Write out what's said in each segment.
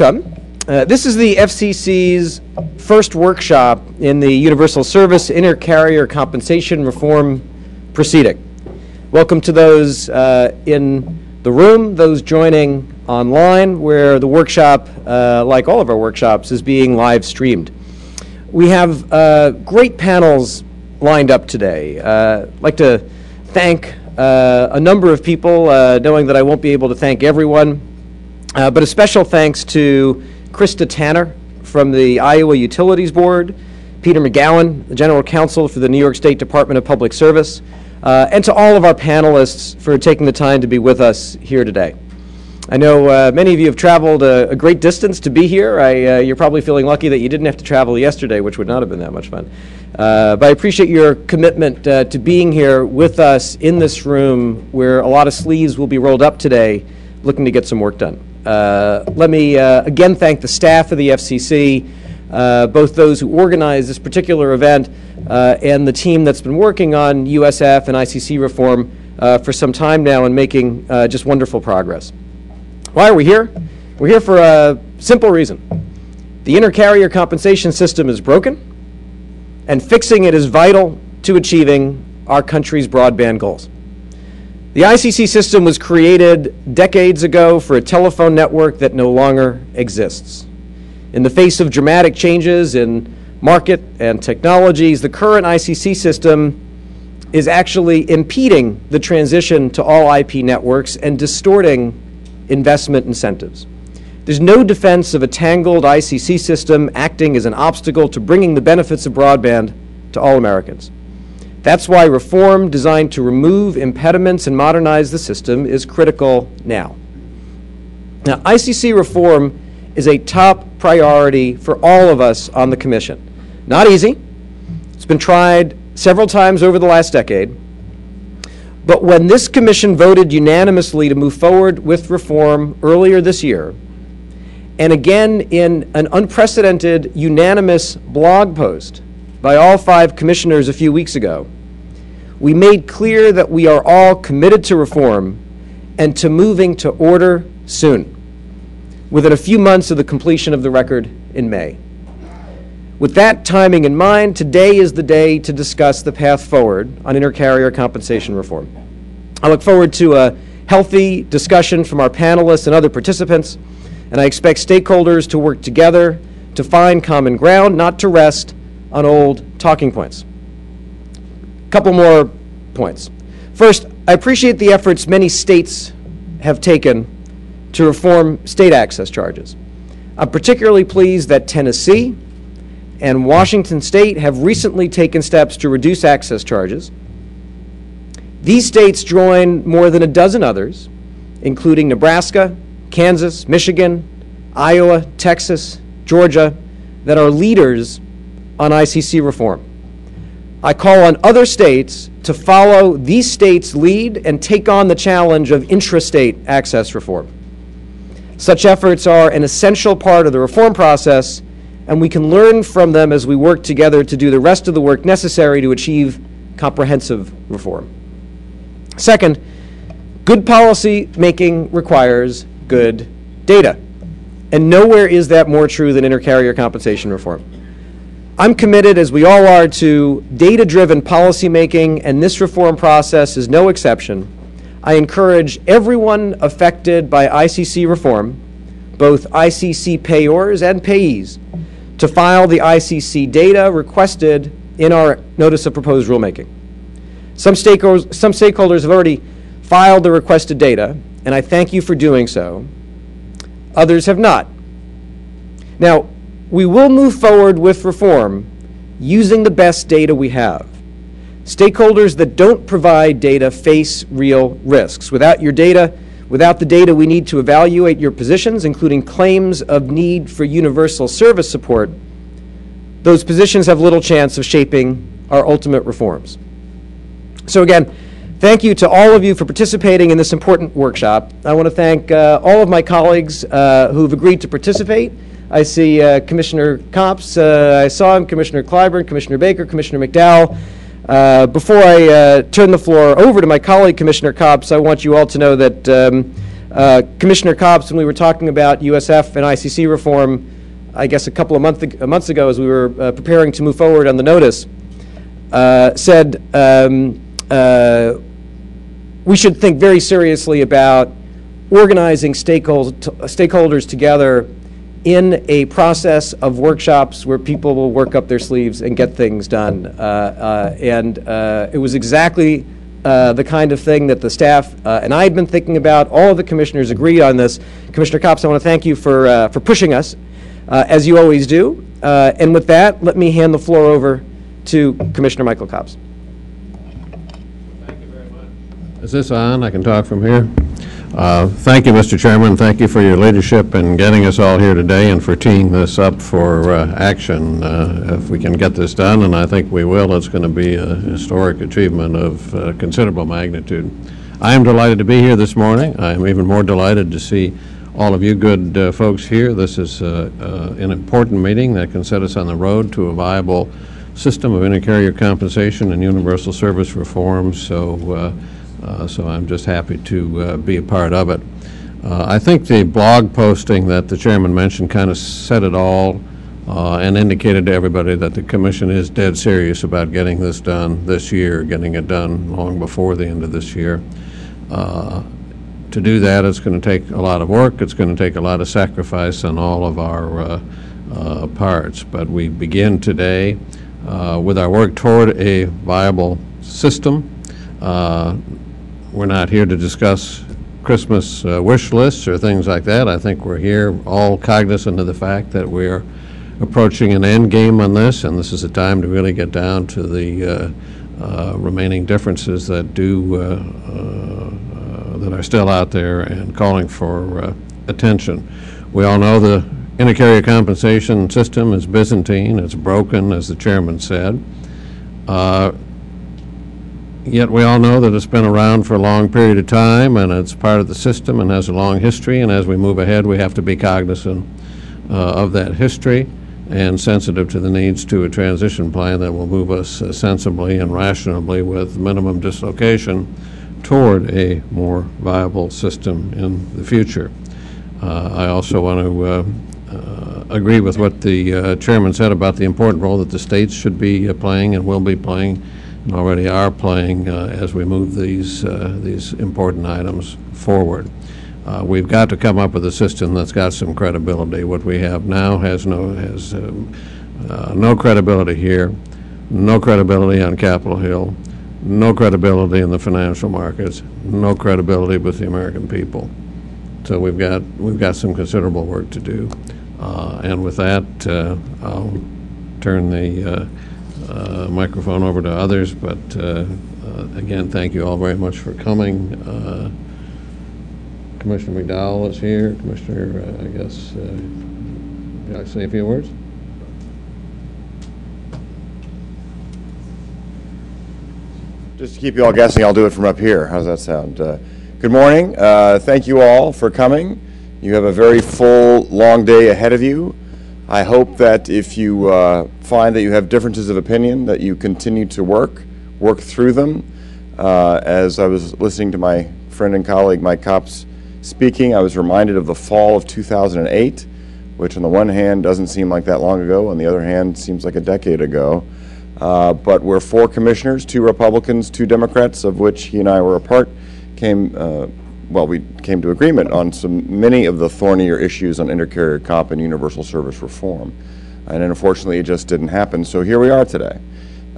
Uh, this is the FCC's first workshop in the Universal Service Intercarrier Compensation Reform proceeding. Welcome to those uh, in the room, those joining online, where the workshop, uh, like all of our workshops, is being live streamed. We have uh, great panels lined up today. Uh, I'd like to thank uh, a number of people, uh, knowing that I won't be able to thank everyone, uh, but a special thanks to Krista Tanner from the Iowa Utilities Board, Peter McGowan, the General Counsel for the New York State Department of Public Service, uh, and to all of our panelists for taking the time to be with us here today. I know uh, many of you have traveled a, a, great distance to be here. I, uh, you're probably feeling lucky that you didn't have to travel yesterday, which would not have been that much fun. Uh, but I appreciate your commitment uh, to being here with us in this room where a lot of sleeves will be rolled up today looking to get some work done. Uh, let me uh, again thank the staff of the FCC, both those who organized this particular event and the team that's been working on USF and ICC reform for some time now and making just wonderful progress. Why are we here? We're here for a simple reason. The intercarrier compensation system is broken, and fixing it is vital to achieving our country's broadband goals. The ICC system was created decades ago for a telephone network that no longer exists. In the face of dramatic changes in market and technologies, the current ICC system is actually impeding the transition to all IP networks and distorting investment incentives. There's no defense of a tangled ICC system acting as an obstacle to bringing the benefits of broadband to all Americans. That's why reform designed to remove impediments and modernize the system is critical now. Now, ICC reform is a top priority for all of us on the Commission. Not easy. It's been tried several times over the last decade. But when this commission voted unanimously to move forward with reform earlier this year, and again in an unprecedented unanimous blog post by all five commissioners a few weeks ago, we made clear that we are all committed to reform and to moving to order soon, within a few months of the completion of the record in May. With that timing in mind, today is the day to discuss the path forward on intercarrier compensation reform. I look forward to a healthy discussion from our panelists and other participants, and I expect stakeholders to work together to find common ground, not to rest on old talking points. Couple more points. First, I appreciate the efforts many states have taken to reform state access charges. I'm particularly pleased that Tennessee and Washington State have recently taken steps to reduce access charges. These states join more than a dozen others, including Nebraska, Kansas, Michigan, Iowa, Texas, Georgia, that are leaders on ICC reform. I call on other states to follow these states' lead and take on the challenge of intrastate access reform. Such efforts are an essential part of the reform process and we can learn from them as we work together to do the rest of the work necessary to achieve comprehensive reform. Second, good policy making requires good data. And nowhere is that more true than intercarrier compensation reform. I'm committed, as we all are, to data driven policymaking, and this reform process is no exception. I encourage everyone affected by ICC reform, both ICC payors and payees, to file the ICC data requested in our Notice of Proposed Rulemaking. Some stakeholders, some stakeholders have already filed the requested data, and I thank you for doing so. Others have not. Now, we will move forward with reform using the best data we have. Stakeholders that don't provide data face real risks. Without your data, Without the data we need to evaluate your positions, including claims of need for universal service support, those positions have little chance of shaping our ultimate reforms. So again, thank you to all of you for participating in this important workshop. I want to thank uh, all of my colleagues uh, who have agreed to participate. I see uh, Commissioner Copps, uh, I saw him, Commissioner Clyburn, Commissioner Baker, Commissioner McDowell, uh, before I uh, turn the floor over to my colleague, Commissioner Copps, I want you all to know that um, Uh, Commissioner Copps, when we were talking about USF and ICC reform, I guess a couple of month, months ago, as we were uh, preparing to move forward on the notice, said um, we should think very seriously about organizing stakeholders together in a process of workshops where people will work up their sleeves and get things done. Uh, uh, and uh, it was exactly uh, the kind of thing that the staff uh, and I had been thinking about. All of the commissioners agreed on this. Commissioner Copps, I want to thank you for, for pushing us, as you always do. and with that, let me hand the floor over to Commissioner Michael Copps. Thank you very much. Is this on? I can talk from here? Uh, Thank you, Mr. Chairman. Thank you for your leadership in getting us all here today and for teeing this up for uh, action. Uh, If we can get this done, and I think we will, it's going to be a historic achievement of uh, considerable magnitude. I am delighted to be here this morning. I am even more delighted to see all of you good uh, folks here. This is uh, uh, an important meeting that can set us on the road to a viable system of intercarrier compensation and universal service reform. So uh, so I'm just happy to uh, be a part of it. Uh, I think the blog posting that the chairman mentioned kind of said it all uh, and indicated to everybody that the commission is dead serious about getting this done this year, getting it done long before the end of this year. Uh, to do that, it's going to take a lot of work. It's going to take a lot of sacrifice on all of our uh, parts. But we begin today with our work toward a viable system. We're not here to discuss Christmas uh, wish lists or things like that. I think we're here all cognizant of the fact that we're approaching an end game on this, and this is a time to really get down to the uh, uh, remaining differences that do uh, uh, that are still out there and calling for uh, attention. We all know the intercarrier compensation system is Byzantine. It's broken, as the chairman said. Yet we all know that it's been around for a long period of time and it's part of the system and has a long history. And as we move ahead, we have to be cognizant uh, of that history and sensitive to the needs to a transition plan that will move us uh, sensibly and rationally with minimum dislocation toward a more viable system in the future. Uh, I also want to uh, uh, agree with what the uh, chairman said about the important role that the states should be playing and will be playing and already are playing uh, as we move these, uh, these important items forward. Uh, we've got to come up with a system that's got some credibility. What we have now has no, has, um, no credibility here, no credibility on Capitol Hill, no credibility in the financial markets, no credibility with the American people. So we've got we've got some considerable work to do. Uh, and with that, uh, I'll turn the uh, microphone over to others, but uh, uh, again, thank you all very much for coming. Uh, Commissioner McDowell is here. Commissioner, uh, I guess, can I say a few words? Just to keep you all guessing, I'll do it from up here. How's that sound? Good morning. Thank you all for coming. You have a very full, long day ahead of you. I hope that if you uh, find that you have differences of opinion, that you continue to work, work through them. Uh, as I was listening to my friend and colleague Mike Copps speaking, I was reminded of the fall of 2008, which on the one hand doesn't seem like that long ago, on the other hand seems like a decade ago. Uh, but we're four commissioners, two Republicans, two Democrats, of which he and I were a part, came uh, well, we came to agreement on some many of the thornier issues on intercarrier comp and universal service reform. And unfortunately, it just didn't happen. So here we are today.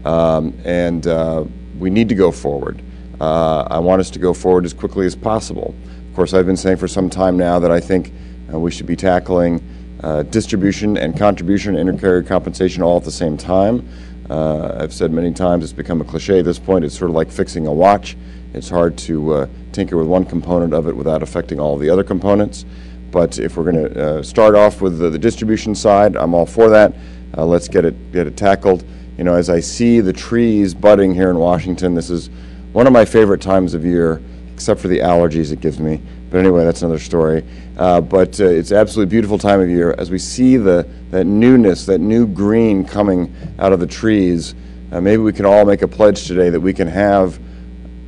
Um, and uh, we need to go forward. Uh, I want us to go forward as quickly as possible. Of course, I've been saying for some time now that I think uh, we should be tackling uh, distribution and contribution and intercarrier compensation all at the same time. Uh, I've said many times it's become a cliche at this point. It's sort of like fixing a watch. It's hard to uh, tinker with one component of it without affecting all the other components. But if we're going to uh, start off with the, the, distribution side, I'm all for that. Uh, let's get it get it tackled. You know, as I see the trees budding here in Washington, this is one of my favorite times of year, except for the allergies it gives me. But anyway, that's another story. Uh, but uh, it's absolutely beautiful time of year as we see the that newness, that new green coming out of the trees. Uh, maybe we can all make a pledge today that we can have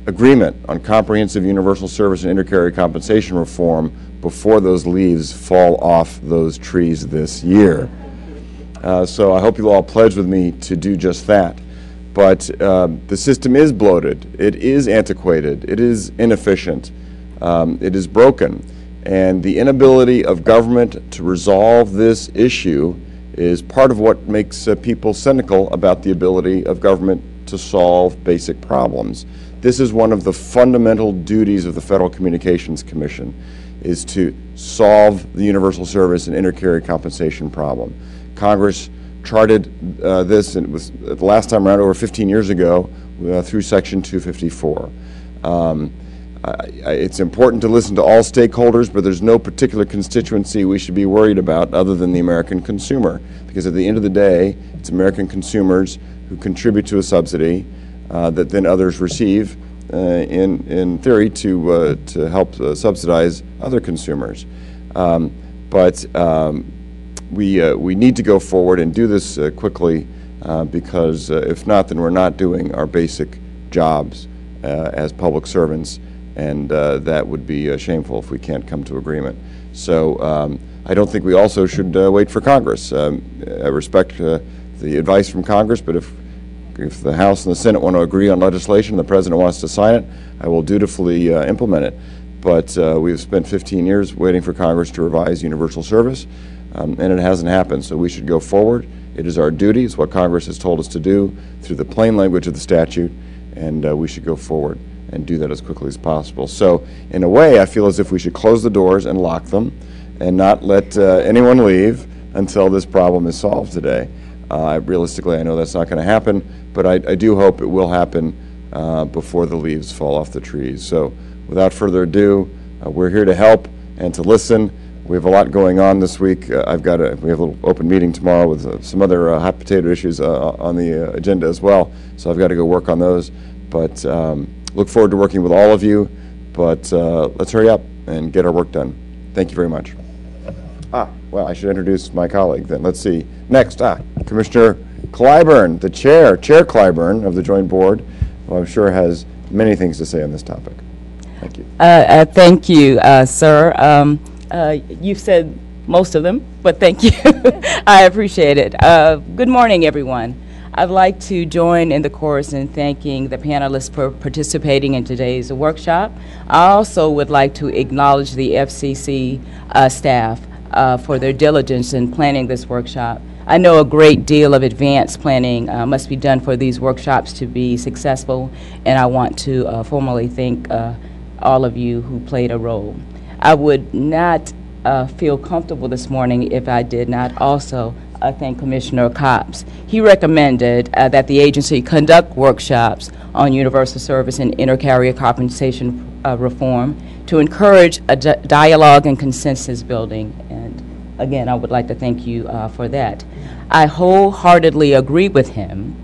agreement on comprehensive universal service and intercarrier compensation reform before those leaves fall off those trees this year. Uh, So I hope you'll all pledge with me to do just that. But um, the system is bloated, it is antiquated, it is inefficient, um, it is broken. And the inability of government to resolve this issue is part of what makes uh, people cynical about the ability of government to solve basic problems. This is one of the fundamental duties of the Federal Communications Commission, is to solve the universal service and intercarrier compensation problem. Congress charted uh, this, and it was uh, the last time around over 15 years ago uh, through Section 254. Um, It's important to listen to all stakeholders, but there's no particular constituency we should be worried about other than the American consumer. Because at the end of the day, it's American consumers who contribute to a subsidy that then others receive, uh, in, in theory, to, uh, to help uh, subsidize other consumers. Um, But um, we, uh, we need to go forward and do this uh, quickly, uh, because uh, if not, then we're not doing our basic jobs uh, as public servants, and uh, that would be uh, shameful if we can't come to agreement. So um, I don't think we also should uh, wait for Congress. Um, I respect uh, the advice from Congress, but if, if the House and the Senate want to agree on legislation, and the President wants to sign it, I will dutifully uh, implement it. But uh, we've spent 15 years waiting for Congress to revise universal service, um, and it hasn't happened, so we should go forward. It is our duty, it's what Congress has told us to do through the plain language of the statute, and uh, we should go forward and do that as quickly as possible. So, in a way, I feel as if we should close the doors and lock them and not let uh, anyone leave until this problem is solved today. Uh, Realistically, I know that's not going to happen, but I I do hope it will happen uh, before the leaves fall off the trees. So, without further ado, uh, we're here to help and to listen. We have a lot going on this week. Uh, I've got a, we have a little open meeting tomorrow with uh, some other uh, hot potato issues on the agenda as well, so I've got to go work on those. But um, look forward to working with all of you, but let's hurry up and get our work done. Thank you very much. Ah, well, I should introduce my colleague then. Let's see. Next, ah, Commissioner Clyburn, the Chair, Chair Clyburn of the Joint Board, who I'm sure has many things to say on this topic. Thank you. Uh, uh, Thank you, uh, sir. Um, uh, You've said most of them, but thank you. I appreciate it. Uh, Good morning, everyone. I'd like to join in the chorus in thanking the panelists for participating in today's workshop. I also would like to acknowledge the FCC uh, staff uh, for their diligence in planning this workshop. I know a great deal of advanced planning uh, must be done for these workshops to be successful, and I want to uh, formally thank uh, all of you who played a role. I would not uh, feel comfortable this morning if I did not also uh, thank Commissioner Copps. He recommended that the agency conduct workshops on universal service and intercarrier compensation reform to encourage a di- dialogue and consensus building. Again, I would like to thank you uh, for that. I wholeheartedly agree with him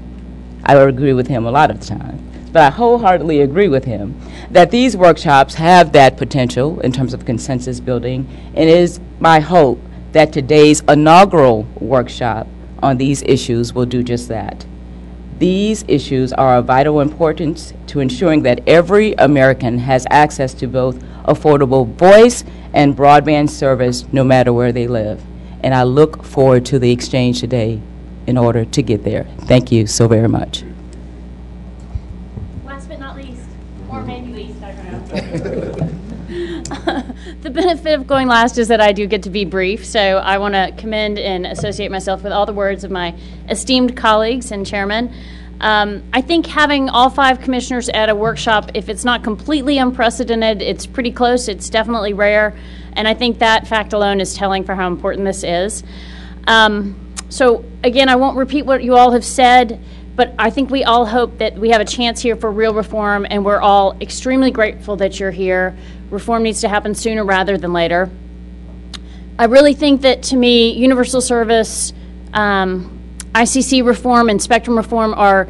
I agree with him a lot of the time, but I wholeheartedly agree with him that these workshops have that potential in terms of consensus building, and it is my hope that today's inaugural workshop on these issues will do just that. These issues are of vital importance to ensuring that every American has access to both affordable voice and broadband service no matter where they live. And I look forward to the exchange today in order to get there. Thank you so very much. Last but not least, or maybe least, I don't know. The benefit of going last is that I do get to be brief, so I want to commend and associate myself with all the words of my esteemed colleagues and chairman. Um, I think having all five commissioners at a workshop, if it's not completely unprecedented, it's pretty close, it's definitely rare, and I think that fact alone is telling for how important this is. Um, So again, I won't repeat what you all have said, but I think we all hope that we have a chance here for real reform, and we're all extremely grateful that you're here. Reform needs to happen sooner rather than later. I really think that to me, universal service, um, ICC reform, and spectrum reform are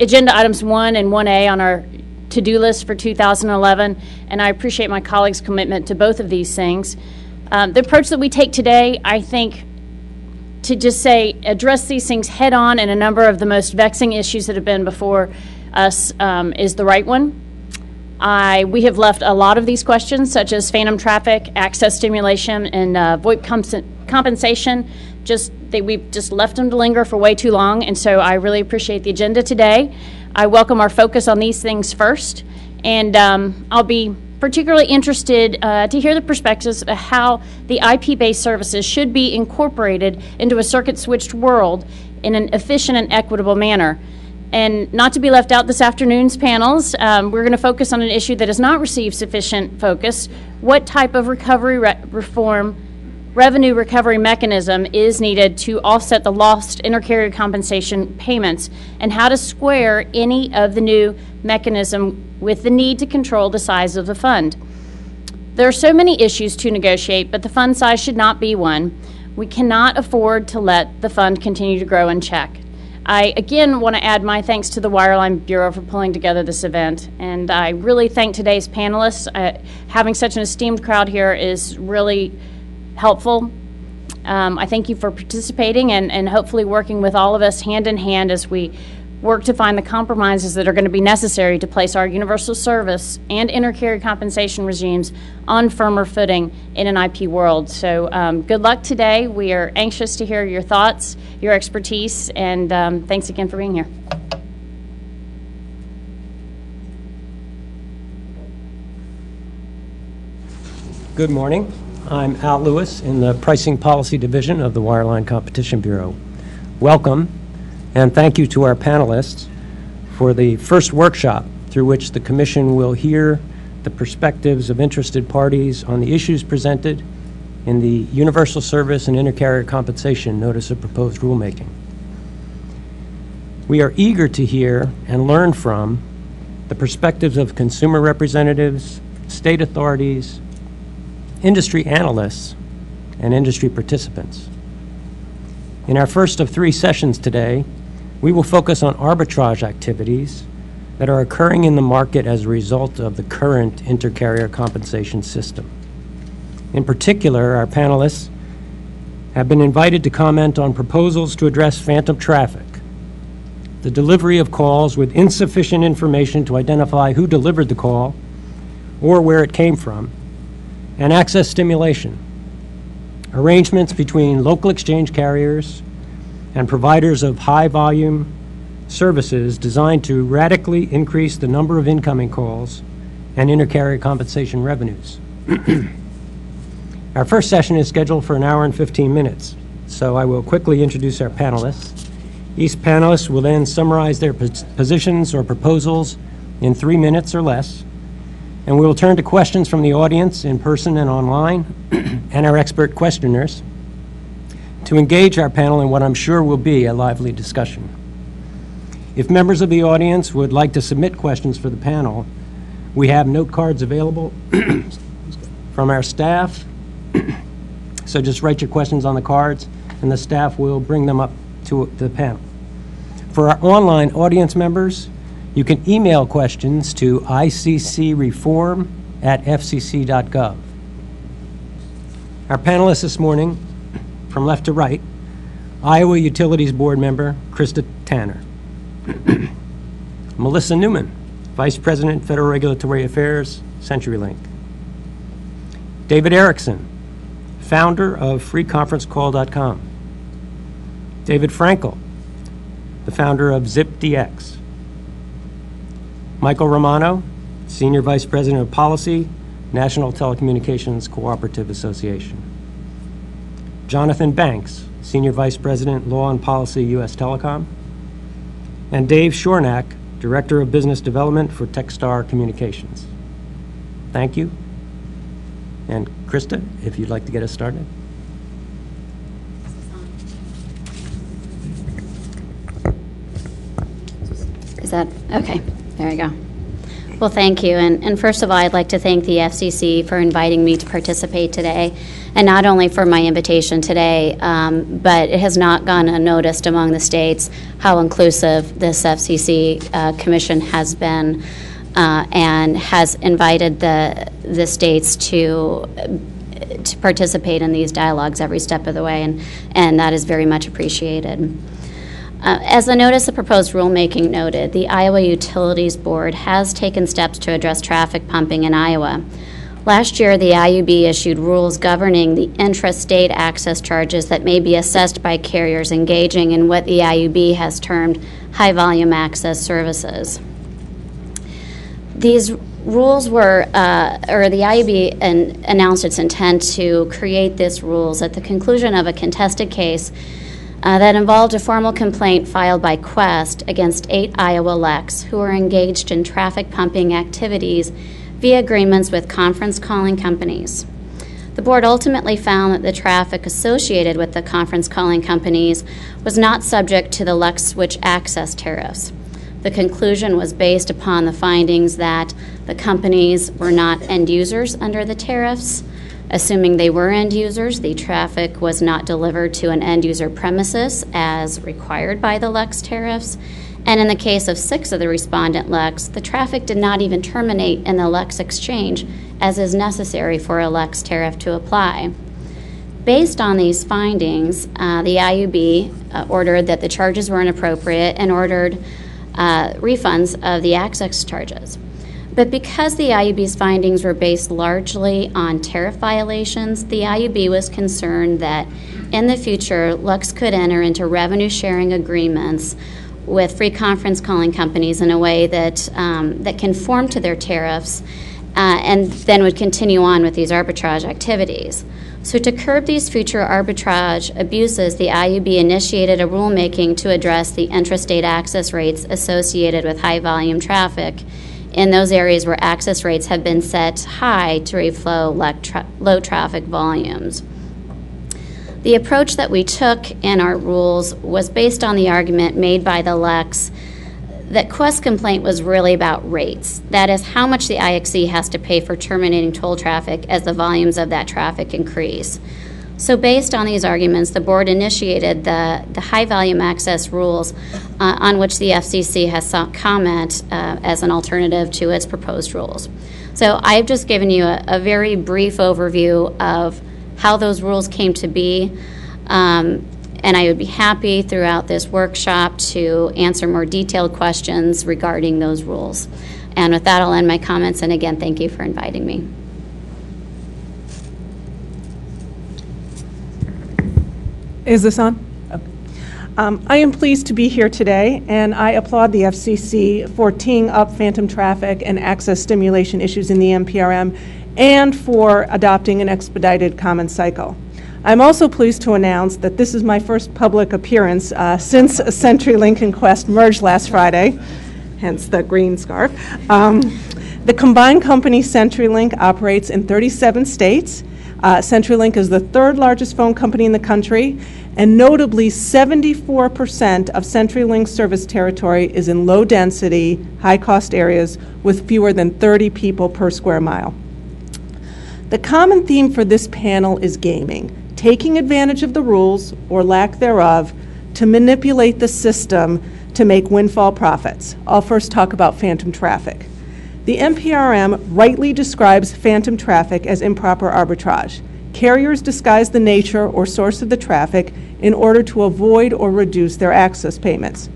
agenda items one and 1A on our to-do list for 2011, and I appreciate my colleagues' commitment to both of these things. Um, The approach that we take today, I think, to just say, address these things head-on and a number of the most vexing issues that have been before us um, is the right one. I, we have left a lot of these questions, such as phantom traffic, access stimulation, and uh, VoIP compensation, just, they, we've just left them to linger for way too long, and so I really appreciate the agenda today. I welcome our focus on these things first, and um, I'll be particularly interested uh, to hear the perspectives of how the IP-based services should be incorporated into a circuit-switched world in an efficient and equitable manner. And not to be left out this afternoon's panels, um, we're going to focus on an issue that has not received sufficient focus. What type of recovery re- reform, revenue recovery mechanism is needed to offset the lost intercarrier compensation payments? And how to square any of the new mechanism with the need to control the size of the fund? There are so many issues to negotiate, but the fund size should not be one. We cannot afford to let the fund continue to grow unchecked. I again want to add my thanks to the Wireline Bureau for pulling together this event, and I really thank today's panelists. Uh, having such an esteemed crowd here is really helpful. Um, I thank you for participating and, and hopefully working with all of us hand in hand as we work to find the compromises that are going to be necessary to place our universal service and intercarrier compensation regimes on firmer footing in an IP world. So, um, good luck today. We are anxious to hear your thoughts, your expertise, and um, thanks again for being here. Good morning. I'm Al Lewis in the Pricing Policy Division of the Wireline Competition Bureau. Welcome, and thank you to our panelists for the first workshop through which the Commission will hear the perspectives of interested parties on the issues presented in the Universal Service and Intercarrier Compensation Notice of Proposed Rulemaking. We are eager to hear and learn from the perspectives of consumer representatives, state authorities, industry analysts, and industry participants. In our first of three sessions today, we will focus on arbitrage activities that are occurring in the market as a result of the current intercarrier compensation system. In particular, our panelists have been invited to comment on proposals to address phantom traffic, the delivery of calls with insufficient information to identify who delivered the call or where it came from, and access stimulation, arrangements between local exchange carriers and providers of high-volume services designed to radically increase the number of incoming calls and intercarrier compensation revenues. Our first session is scheduled for an hour and 15 minutes, so I will quickly introduce our panelists. Each panelist will then summarize their pos- positions or proposals in three minutes or less, and we will turn to questions from the audience in person and online, and our expert questioners to engage our panel in what I'm sure will be a lively discussion. If members of the audience would like to submit questions for the panel, we have note cards available from our staff. So just write your questions on the cards, and the staff will bring them up to the panel. For our online audience members, you can email questions to iccreform@fcc.gov. Our panelists this morning, from left to right, Iowa Utilities Board member Krista Tanner. Melissa Newman, Vice President, Federal Regulatory Affairs, CenturyLink. David Erickson, founder of freeconferencecall.com. David Frankel, the founder of ZipDX. Michael Romano, Senior Vice President of Policy, National Telecommunications Cooperative Association. Jonathan Banks, Senior Vice President, Law and Policy, U.S. Telecom. And Dave Shornack, Director of Business Development for Tekstar Communications. Thank you. And Krista, if you'd like to get us started. Is that, okay, there we go. Well, thank you. And, and first of all, I'd like to thank the FCC for inviting me to participate today. And not only for my invitation today, um, but it has not gone unnoticed among the states how inclusive this FCC uh, commission has been uh, and has invited the, the states to to participate in these dialogues every step of the way, and, and that is very much appreciated. Uh, As the notice of proposed rulemaking noted, the Iowa Utilities Board has taken steps to address traffic pumping in Iowa. Last year, the IUB issued rules governing the intrastate access charges that may be assessed by carriers engaging in what the IUB has termed high-volume access services. These rules were, uh, or the IUB an- announced its intent to create these rules at the conclusion of a contested case uh, that involved a formal complaint filed by Qwest against eight Iowa LECs who were engaged in traffic pumping activities via agreements with conference calling companies. The board ultimately found that the traffic associated with the conference calling companies was not subject to the LECs Switch access tariffs. The conclusion was based upon the findings that the companies were not end users under the tariffs. Assuming they were end users, the traffic was not delivered to an end user premises as required by the LECs tariffs. And in the case of six of the respondent LECs, the traffic did not even terminate in the LEC's exchange, as is necessary for a LEC's tariff to apply. Based on these findings, uh, the IUB uh, ordered that the charges were inappropriate and ordered uh, refunds of the access charges. But because the IUB's findings were based largely on tariff violations, the IUB was concerned that in the future, LECs could enter into revenue sharing agreements with free conference calling companies in a way that, um, that conform to their tariffs uh, and then would continue on with these arbitrage activities. So, to curb these future arbitrage abuses, the IUB initiated a rulemaking to address the intrastate access rates associated with high volume traffic in those areas where access rates have been set high to reflow low traffic volumes. The approach that we took in our rules was based on the argument made by the LECs that Qwest complaint was really about rates. That is, how much the IXC has to pay for terminating toll traffic as the volumes of that traffic increase. So, based on these arguments, the board initiated the, the high volume access rules uh, on which the FCC has sought comment uh, as an alternative to its proposed rules. So, I've just given you a, a very brief overview of how those rules came to be. Um, and I would be happy throughout this workshop to answer more detailed questions regarding those rules. And with that, I'll end my comments. And again, thank you for inviting me. Is this on? Um, I am pleased to be here today, and I applaud the FCC for teeing up phantom traffic and access stimulation issues in the NPRM and for adopting an expedited common cycle. I'm also pleased to announce that this is my first public appearance uh, since CenturyLink and Qwest merged last Friday, hence the green scarf. Um, the combined company CenturyLink operates in 37 states. Uh, CenturyLink is the third largest phone company in the country, and notably 74% of CenturyLink's service territory is in low density, high cost areas with fewer than 30 people per square mile. The common theme for this panel is gaming, taking advantage of the rules, or lack thereof, to manipulate the system to make windfall profits. I'll first talk about phantom traffic. The NPRM rightly describes phantom traffic as improper arbitrage. Carriers disguise the nature or source of the traffic in order to avoid or reduce their access payments.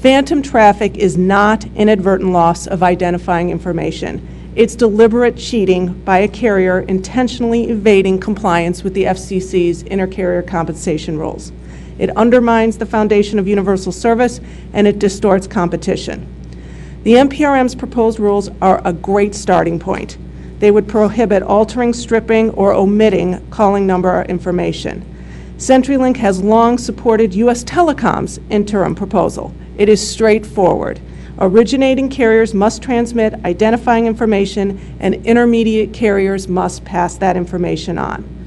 Phantom traffic is not inadvertent loss of identifying information. It's deliberate cheating by a carrier intentionally evading compliance with the FCC's intercarrier compensation rules. It undermines the foundation of universal service and it distorts competition. The NPRM's proposed rules are a great starting point. They would prohibit altering, stripping, or omitting calling number information. CenturyLink has long supported U.S. Telecom's interim proposal. It is straightforward. Originating carriers must transmit identifying information, and intermediate carriers must pass that information on.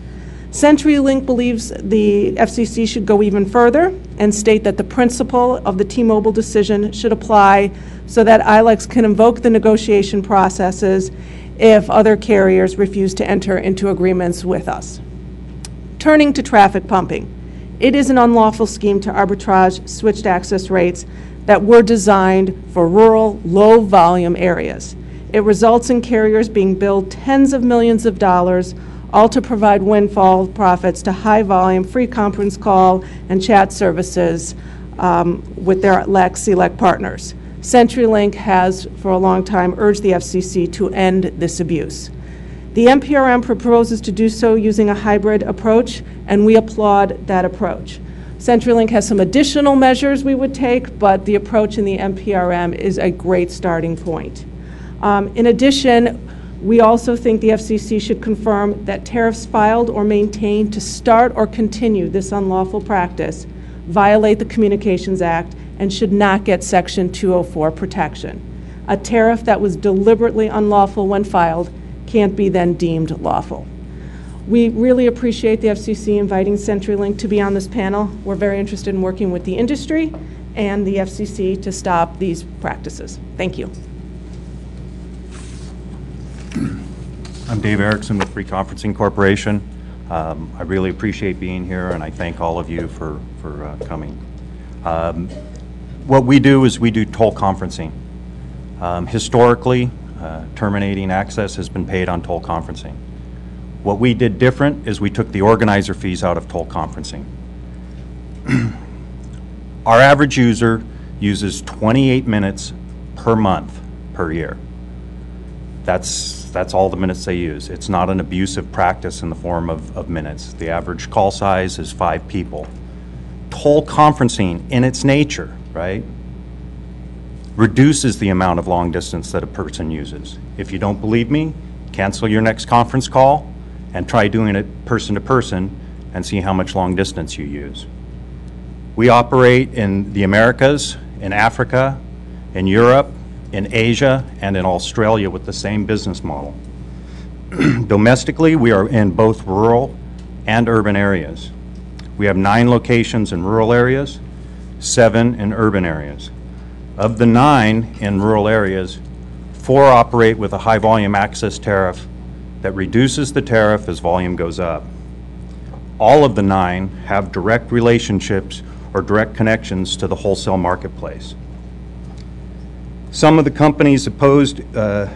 CenturyLink believes the FCC should go even further and state that the principle of the T-Mobile decision should apply so that ILECs can invoke the negotiation processes if other carriers refuse to enter into agreements with us. Turning to traffic pumping, it is an unlawful scheme to arbitrage switched access rates that were designed for rural, low volume areas. It results in carriers being billed tens of millions of dollars, all to provide windfall profits to high volume free conference call and chat services um, with their LEC, CLEC partners. CenturyLink has, for a long time, urged the FCC to end this abuse. The NPRM proposes to do so using a hybrid approach, and we applaud that approach. CenturyLink has some additional measures we would take, but the approach in the NPRM is a great starting point. Um, in addition, we also think the FCC should confirm that tariffs filed or maintained to start or continue this unlawful practice violate the Communications Act and should not get Section 204 protection. A tariff that was deliberately unlawful when filed can't be then deemed lawful. We really appreciate the FCC inviting CenturyLink to be on this panel. We're very interested in working with the industry and the FCC to stop these practices. Thank you. Dave Erickson with Free Conferencing Corporation. Um, I really appreciate being here, and I thank all of you for, for uh, coming. Um, what we do is we do toll conferencing. Um, historically, uh, terminating access has been paid on toll conferencing. What we did different is we took the organizer fees out of toll conferencing. Our average user uses 28 minutes per month per year. That's that's all the minutes they use. It's not an abusive practice in the form of, of minutes. The average call size is five people. Toll conferencing, in its nature, right, reduces the amount of long distance that a person uses. If you don't believe me, cancel your next conference call and try doing it person to person and see how much long distance you use. We operate in the Americas, in Africa, in Europe, in Asia and in Australia with the same business model. Domestically, we are in both rural and urban areas. We have nine locations in rural areas, seven in urban areas. Of the nine in rural areas, four operate with a high volume access tariff that reduces the tariff as volume goes up. All of the nine have direct relationships or direct connections to the wholesale marketplace. Some of the companies opposed uh,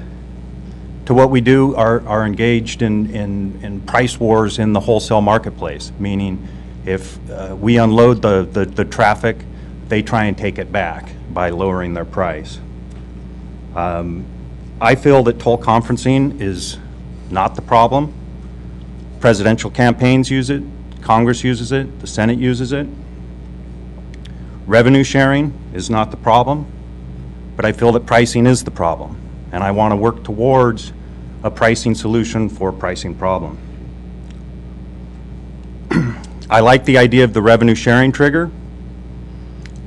to what we do are, are engaged in, in, in price wars in the wholesale marketplace, meaning if uh, we unload the, the, the traffic, they try and take it back by lowering their price. Um, I feel that toll conferencing is not the problem. Presidential campaigns use it, Congress uses it, the Senate uses it. Revenue sharing is not the problem. But I feel that pricing is the problem, and I want to work towards a pricing solution for a pricing problem. I like the idea of the revenue sharing trigger.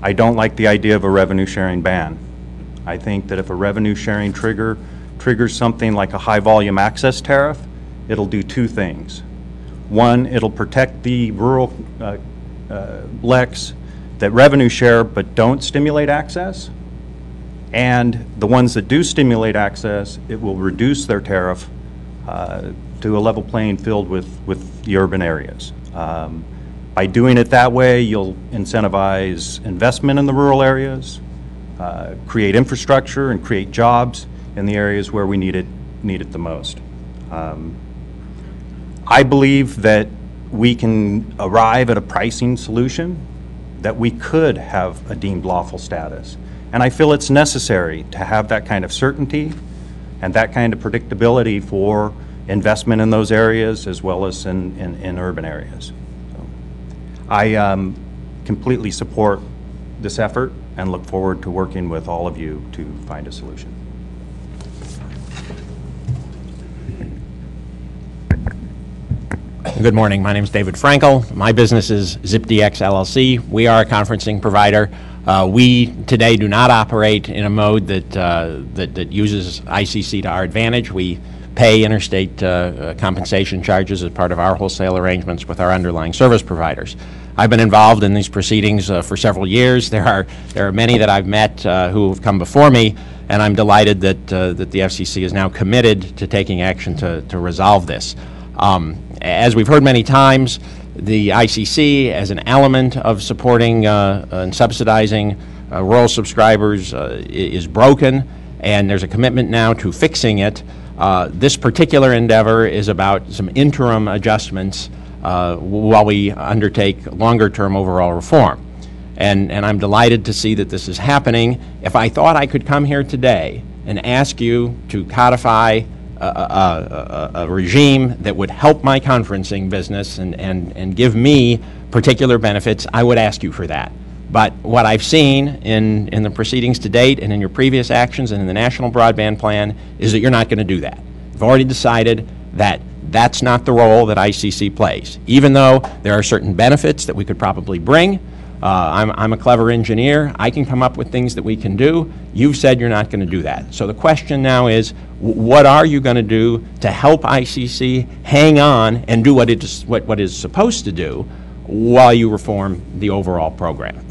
I don't like the idea of a revenue sharing ban. I think that if a revenue sharing trigger triggers something like a high volume access tariff, it'll do two things. One, it'll protect the rural uh, uh, LECs that revenue share but don't stimulate access. And the ones that do stimulate access, it will reduce their tariff uh, to a level playing field with, with the urban areas. Um, by doing it that way, you'll incentivize investment in the rural areas, uh, create infrastructure, and create jobs in the areas where we need it, need it the most. Um, I believe that we can arrive at a pricing solution that we could have a deemed lawful status. And I feel it's necessary to have that kind of certainty and that kind of predictability for investment in those areas as well as in, in, in urban areas. So I um, completely support this effort and look forward to working with all of you to find a solution. Good morning. My name is David Frankel. My business is ZipDX LLC. We are a conferencing provider. Uh, we today do not operate in a mode that, uh, that, that uses ICC to our advantage. We pay interstate uh, uh, compensation charges as part of our wholesale arrangements with our underlying service providers. I've been involved in these proceedings uh, for several years. There are there are many that I've met uh, who have come before me, and I'm delighted that that the FCC is now committed to taking action to to resolve this. Um, as we've heard many times, the ICC as an element of supporting uh, and subsidizing uh, rural subscribers uh, is broken, and there's a commitment now to fixing it. Uh, this particular endeavor is about some interim adjustments uh, while we undertake longer-term overall reform. and, and I'm delighted to see that this is happening. If I thought I could come here today and ask you to codify a, a, a, regime that would help my conferencing business and, and, and give me particular benefits, I would ask you for that. But what I've seen in, in the proceedings to date and in your previous actions and in the National Broadband Plan is that you're not going to do that. You've already decided that that's not the role that ICC plays. Even though there are certain benefits that we could probably bring, uh, I'm, I'm a clever engineer. I can come up with things that we can do. You've said you're not going to do that. So the question now is, what are you going to do to help ICC hang on and do what it is, what, supposed to do while you reform the overall program?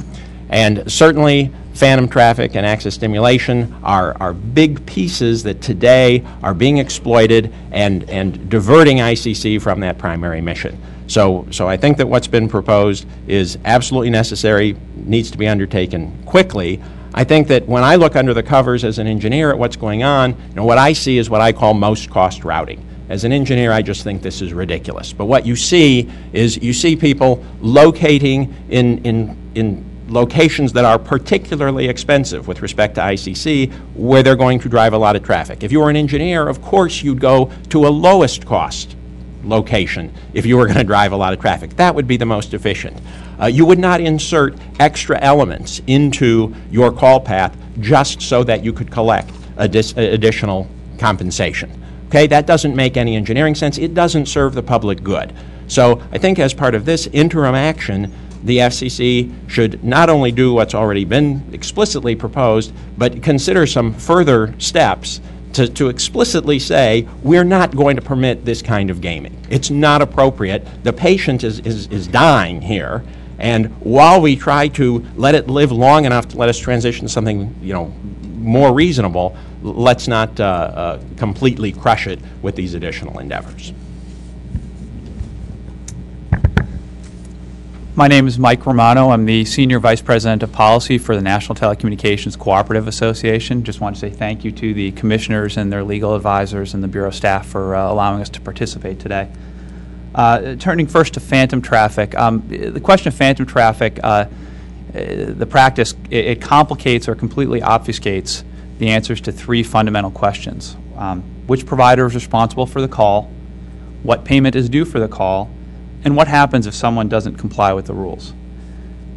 And certainly, phantom traffic and access stimulation are, are big pieces that today are being exploited and, and diverting ICC from that primary mission. So, so I think that what's been proposed is absolutely necessary, needs to be undertaken quickly. I think that when I look under the covers as an engineer at what's going on, you know, what I see is what I call most cost routing. As an engineer, I just think this is ridiculous. But what you see is you see people locating in, in, in locations that are particularly expensive with respect to ICC, where they're going to drive a lot of traffic. If you were an engineer, of course, you'd go to a lowest cost location if you were going to drive a lot of traffic. That would be the most efficient. Uh, you would not insert extra elements into your call path just so that you could collect addi- additional compensation. Okay, that doesn't make any engineering sense. It doesn't serve the public good. So I think as part of this interim action, the FCC should not only do what's already been explicitly proposed, but consider some further steps to, to explicitly say, we're not going to permit this kind of gaming. It's not appropriate. The patient is, is, is dying here. And while we try to let it live long enough to let us transition to something, you know, more reasonable, let's not uh, uh, completely crush it with these additional endeavors. My name is Mike Romano. I'm the Senior Vice President of Policy for the National Telecommunications Cooperative Association. Just want to say thank you to the commissioners and their legal advisors and the Bureau staff for uh, allowing us to participate today. Uh, Turning first to phantom traffic, um, the question of phantom traffic, uh, the practice, it it complicates or completely obfuscates the answers to three fundamental questions. Um, Which provider is responsible for the call? What payment is due for the call? And what happens if someone doesn't comply with the rules?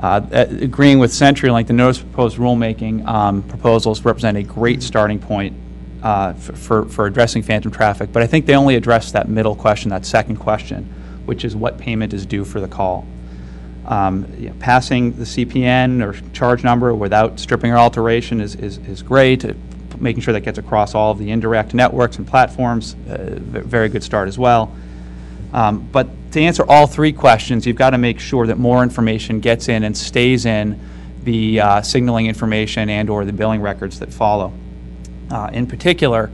Uh, Agreeing with CenturyLink, the notice of proposed rulemaking um, proposals represent a great starting point uh, for for addressing phantom traffic, but I think they only address that middle question, that second question, which is what payment is due for the call. Um, you know, Passing the CPN or charge number without stripping or alteration is is is great. Uh, Making sure that gets across all of the indirect networks and platforms, uh, very good start as well. Um, But to answer all three questions, you've got to make sure that more information gets in and stays in the uh, signaling information and/or the billing records that follow. Uh, In particular,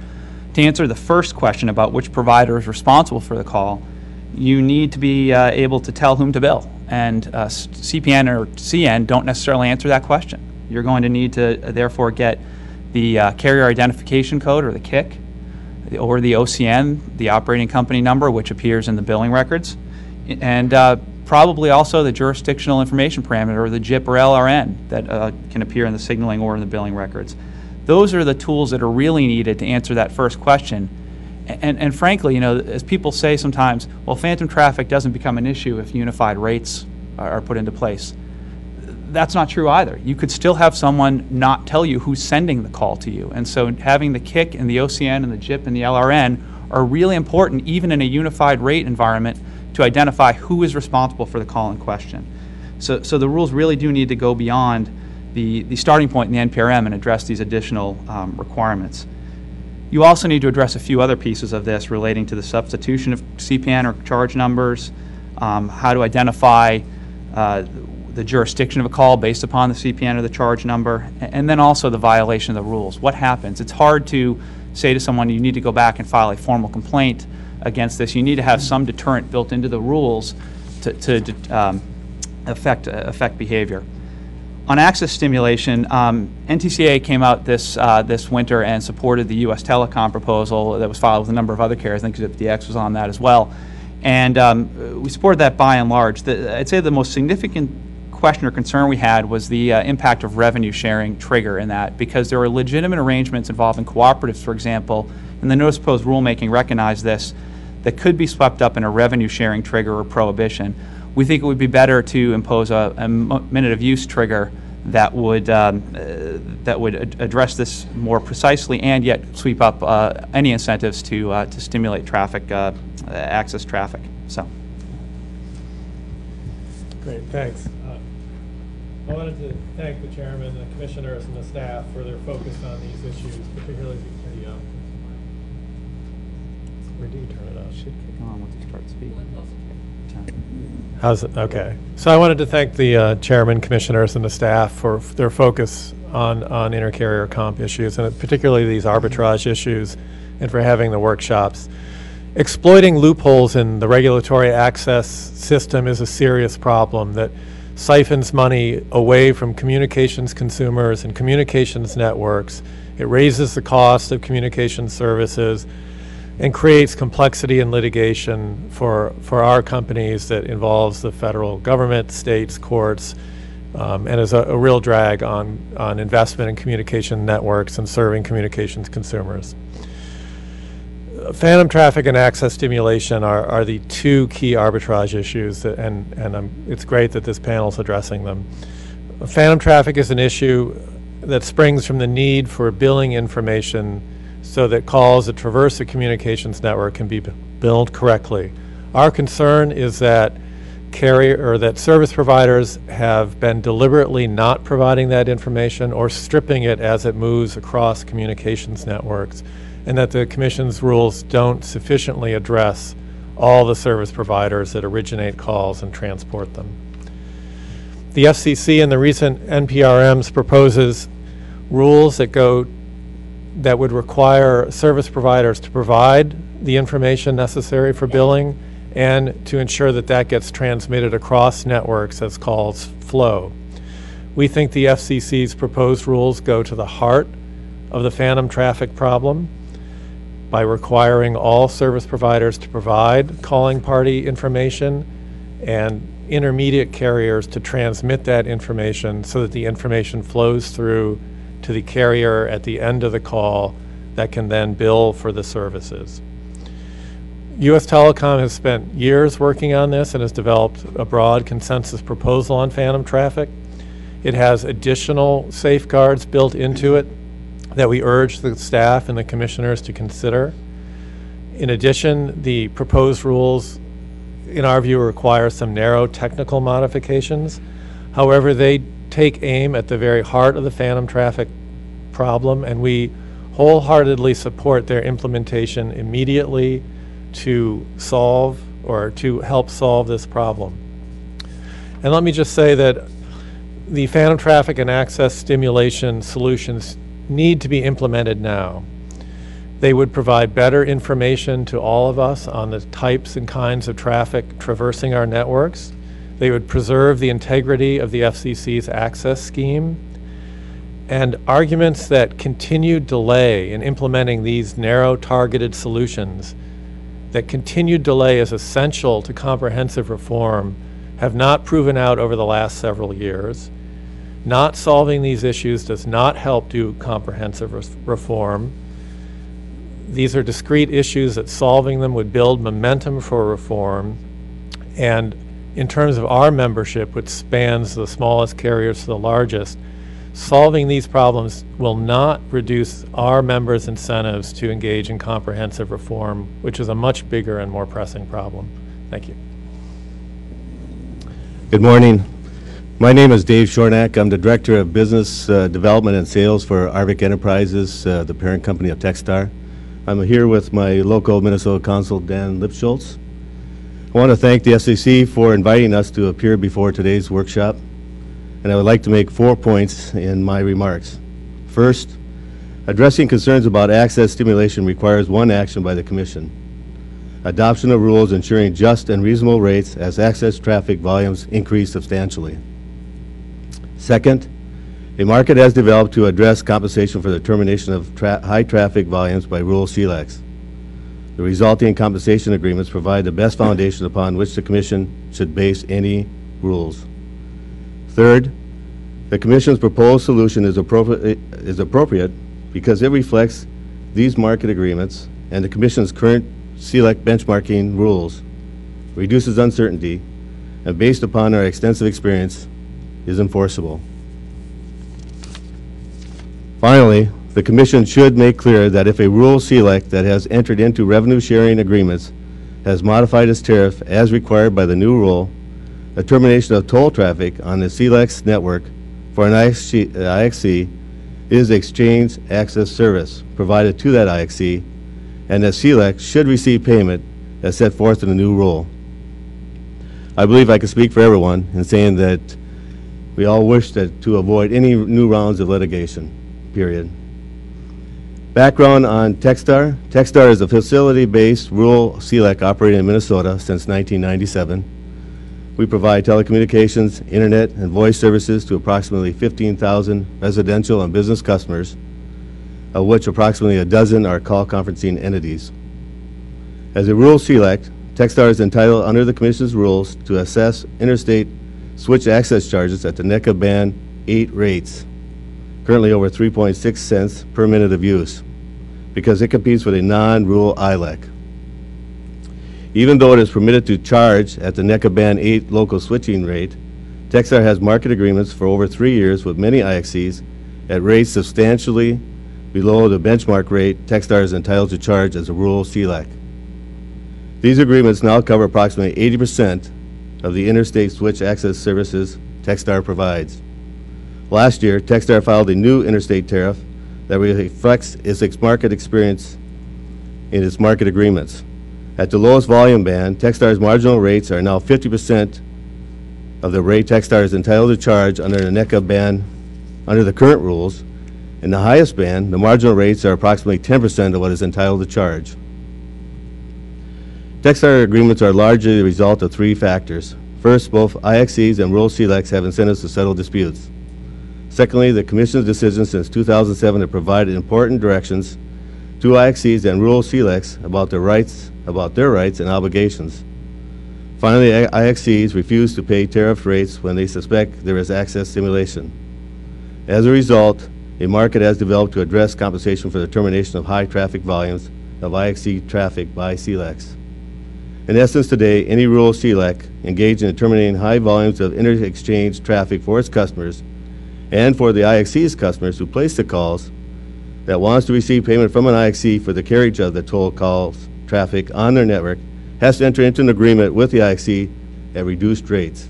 to answer the first question about which provider is responsible for the call, you need to be uh, able to tell whom to bill. And uh, CPN or CN don't necessarily answer that question. You're going to need to uh, therefore get the uh, carrier identification code or the CIC, or the OCN, the operating company number, which appears in the billing records, and uh, probably also the jurisdictional information parameter, or the JIP or LRN, that uh, can appear in the signaling or in the billing records. Those are the tools that are really needed to answer that first question. And, and frankly, you know, as people say sometimes, well, phantom traffic doesn't become an issue if unified rates are are put into place that's not true either. You could still have someone not tell you who's sending the call to you. And so having the CIC and the OCN and the JIP and the LRN are really important, even in a unified rate environment, to identify who is responsible for the call in question. So, so the rules really do need to go beyond the, the starting point in the NPRM and address these additional um, requirements. You also need to address a few other pieces of this relating to the substitution of CPN or charge numbers, um, how to identify uh, the jurisdiction of a call based upon the CPN or the charge number, and then also the violation of the rules. What happens? It's hard to say to someone, you need to go back and file a formal complaint against this. You need to have some deterrent built into the rules to, to um, affect, affect behavior. On access stimulation, um, NTCA came out this, uh, this winter and supported the U.S. Telecom proposal that was filed with a number of other carriers. I think ZipDX was on that as well. And um, we supported that by and large. The, I'd say the most significant question or concern we had was the uh, impact of revenue sharing trigger in that, because there are legitimate arrangements involving cooperatives, for example, and the notice proposed rulemaking recognized this, that could be swept up in a revenue sharing trigger or prohibition. We think it would be better to impose a, a minute of use trigger that would, um, uh, that would ad- address this more precisely and yet sweep up uh, any incentives to, uh, to stimulate traffic, uh, access traffic. So. Great, thanks. Uh, I wanted to thank the chairman, the commissioners, and the staff for their focus on these issues, particularly the, um, where do you turn it off? Should kick on once you start speaking. How's it, okay. So I wanted to thank the uh, chairman, commissioners, and the staff for their focus on, on intercarrier comp issues, and particularly these arbitrage issues, and for having the workshops. Exploiting loopholes in the regulatory access system is a serious problem that siphons money away from communications consumers and communications networks. It raises the cost of communication services and creates complexity and litigation for, for our companies that involves the federal government, states, courts, um, and is a, a real drag on, on investment in communication networks and serving communications consumers. Phantom traffic and access stimulation are, are the two key arbitrage issues, that, and, and um, it's great that this panel is addressing them. Phantom traffic is an issue that springs from the need for billing information so that calls that traverse the communications network can be billed correctly. Our concern is that carrier, or that service providers have been deliberately not providing that information or stripping it as it moves across communications networks, and that the Commission's rules don't sufficiently address all the service providers that originate calls and transport them. The FCC in the recent NPRMs proposes rules that go that would require service providers to provide the information necessary for billing and to ensure that that gets transmitted across networks as calls flow. We think the FCC's proposed rules go to the heart of the phantom traffic problem by requiring all service providers to provide calling party information and intermediate carriers to transmit that information so that the information flows through to the carrier at the end of the call that can then bill for the services. US Telecom has spent years working on this and has developed a broad consensus proposal on phantom traffic. It has additional safeguards built into it that we urge the staff and the commissioners to consider. In addition, the proposed rules, in our view, require some narrow technical modifications. However, they take aim at the very heart of the phantom traffic problem, and we wholeheartedly support their implementation immediately to solve or to help solve this problem. And let me just say that the phantom traffic and access stimulation solutions need to be implemented now. They would provide better information to all of us on the types and kinds of traffic traversing our networks. They would preserve the integrity of the FCC's access scheme. And arguments that continued delay in implementing these narrow targeted solutions, that continued delay is essential to comprehensive reform, have not proven out over the last several years. Not solving these issues does not help do comprehensive res- reform. These are discrete issues that solving them would build momentum for reform. And in terms of our membership, which spans the smallest carriers to the largest, solving these problems will not reduce our members' incentives to engage in comprehensive reform, which is a much bigger and more pressing problem. Thank you. Good morning. My name is Dave Shornack. I'm the Director of Business uh, Development and Sales for Arvig Enterprises, uh, the parent company of Tekstar. I'm here with my local Minnesota consul, Dan Lipschultz. I want to thank the FCC for inviting us to appear before today's workshop, and I would like to make four points in my remarks. First, addressing concerns about access stimulation requires one action by the Commission adoption of rules ensuring just and reasonable rates as access traffic volumes increase substantially. Second, a market has developed to address compensation for the termination of tra- high traffic volumes by rural CLECs. The resulting compensation agreements provide the best foundation upon which the Commission should base any rules. Third, the Commission's proposed solution is appropriate, is appropriate because it reflects these market agreements and the Commission's current CLEC benchmarking rules, reduces uncertainty, and based upon our extensive experience, is enforceable. Finally, the Commission should make clear that if a rural CLEC that has entered into revenue-sharing agreements has modified its tariff as required by the new rule, a termination of toll traffic on the CLEC's network for an IXC, is exchange access service provided to that IXC, and that CLEC should receive payment as set forth in the new rule. I believe I can speak for everyone in saying that we all wish that to avoid any new rounds of litigation, period. Background on Tekstar. Tekstar is a facility-based rural CLEC operating in Minnesota since 1997. We provide telecommunications, internet, and voice services to approximately 15,000 residential and business customers, of which approximately a dozen are call conferencing entities. As a rural CLEC, Tekstar is entitled under the Commission's rules to assess interstate switch access charges at the NECA Band 8 rates, currently over 3.6 cents per minute of use, because it competes with a non-rural ILEC. Even though it is permitted to charge at the NECA Band 8 local switching rate, Tekstar has market agreements for over three years with many IXCs at rates substantially below the benchmark rate Tekstar is entitled to charge as a rural CLEC. These agreements now cover approximately 80% of the interstate switch access services Tekstar provides. Last year, Tekstar filed a new interstate tariff that reflects its market experience in its market agreements. At the lowest volume band, Tekstar's marginal rates are now 50% of the rate Tekstar is entitled to charge under the NECA band, under the current rules. In the highest band, the marginal rates are approximately 10% of what is entitled to charge. Tekstar agreements are largely the result of three factors. First, both IXCs and rural CLECs have incentives to settle disputes. Secondly, the Commission's decision since 2007 have provided important directions to IXCs and rural CLECs about their rights, about their rights and obligations. Finally, IXCs refuse to pay tariff rates when they suspect there is access stimulation. As a result, a market has developed to address compensation for the termination of high traffic volumes of IXC traffic by CLECs. In essence, today, any rural CLEC engaged in terminating high volumes of inter-exchange traffic for its customers and for the IXC's customers who place the calls that wants to receive payment from an IXC for the carriage of the toll calls traffic on their network has to enter into an agreement with the IXC at reduced rates,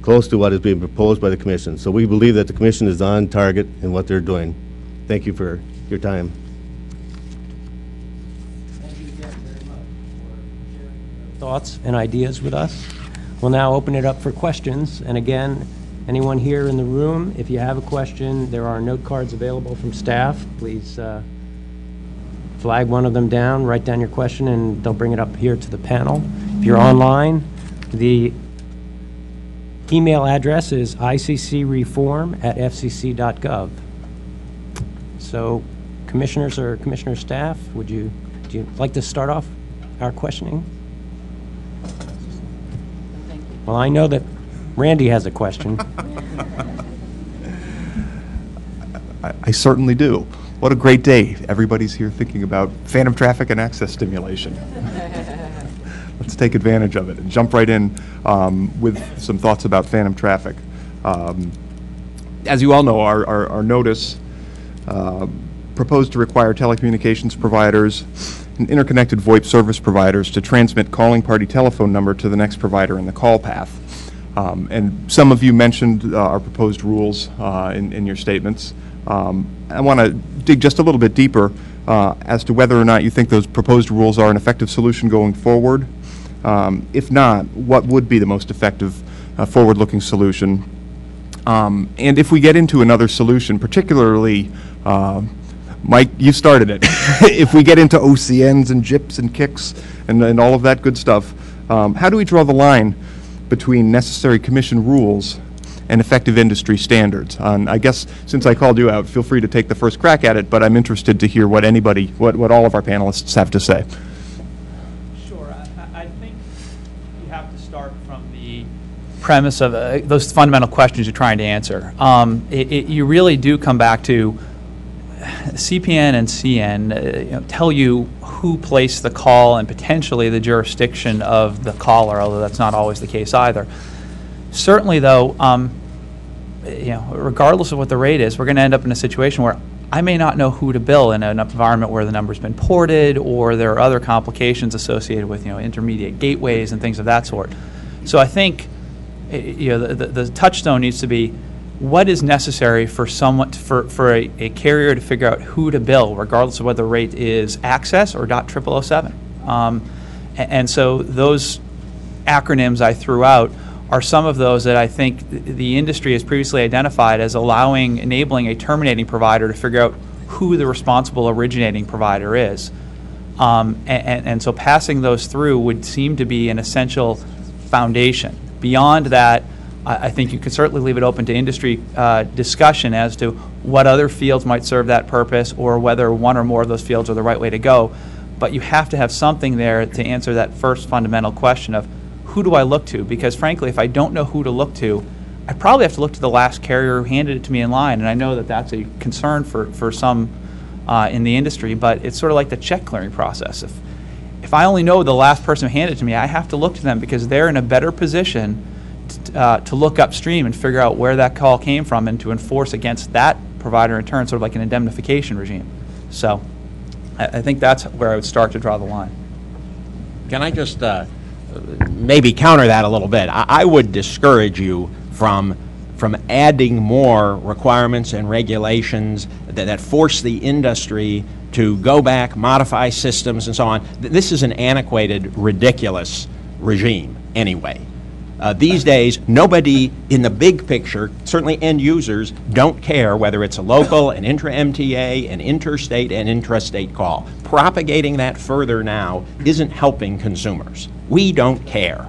close to what is being proposed by the Commission. So we believe that the Commission is on target in what they're doing. Thank you for your time. Thoughts and ideas with us. We'll now open it up for questions. And again, anyone here in the room, if you have a question, there are note cards available from staff. Please uh, flag one of them down, write down your question, and they'll bring it up here to the panel. If you're online, the email address is iccreform@fcc.gov. So commissioners or commissioner staff, would you, do you like to start off our questioning? Well, I know that Randy has a question. I, I certainly do. What a great day. Everybody's here thinking about phantom traffic and access stimulation. Let's take advantage of it and jump right in um, with some thoughts about phantom traffic. Um, as you all know, our, our, our notice uh, proposed to require telecommunications providers and interconnected VoIP service providers to transmit calling party telephone number to the next provider in the call path. Um, and some of you mentioned uh, our proposed rules uh, in, in, your statements. Um, I want to dig just a little bit deeper uh, as to whether or not you think those proposed rules are an effective solution going forward. Um, if not, what would be the most effective uh, forward-looking solution? Um, and if we get into another solution, particularly uh, Mike, you started it. if we get into OCNs and JIPs and CICs and, and all of that good stuff, um, how do we draw the line between necessary commission rules and effective industry standards? Um, I guess since I called you out, feel free to take the first crack at it, but I'm interested to hear what anybody, what, what all of our panelists have to say. Sure. I, I think you have to start from the premise of uh, those fundamental questions you're trying to answer. Um, it, it, you really do come back to CPN and CN uh, you know, tell you who placed the call and potentially the jurisdiction of the caller, although that's not always the case either. Certainly, though, um, you know, regardless of what the rate is, we're going to end up in a situation where I may not know who to bill in an environment where the number's been ported or there are other complications associated with you know intermediate gateways and things of that sort. So I think eh, you know the, the, the touchstone needs to be what is necessary for someone for, for a, a, carrier to figure out who to bill, regardless of whether the rate is access or dot triple oh seven. Um, and, and so those acronyms I threw out are some of those that I think the industry has previously identified as allowing, enabling a terminating provider to figure out who the responsible originating provider is. Um, and, and, so passing those through would seem to be an essential foundation. Beyond that, I, I think you can certainly leave it open to industry uh, discussion as to what other fields might serve that purpose or whether one or more of those fields are the right way to go. But you have to have something there to answer that first fundamental question of who do I look to? Because frankly, if I don't know who to look to, I probably have to look to the last carrier who handed it to me in line. And I know that that's a concern for, for some uh, in the industry, but it's sort of like the check clearing process. If, if I only know the last person who handed it to me, I have to look to them because they're in a better position uh, to look upstream and figure out where that call came from and to enforce against that provider in turn, sort of like an indemnification regime. So I, I think that's where I would start to draw the line. Can I just uh, maybe counter that a little bit. I, I would discourage you from from adding more requirements and regulations that, that force the industry to go back, modify systems, and so on. This is an antiquated, ridiculous regime anyway. Uh, these days, nobody in the big picture, certainly end users, don't care whether it's a local, an intra-MTA, an interstate, and intrastate call. Propagating that further now isn't helping consumers. We don't care.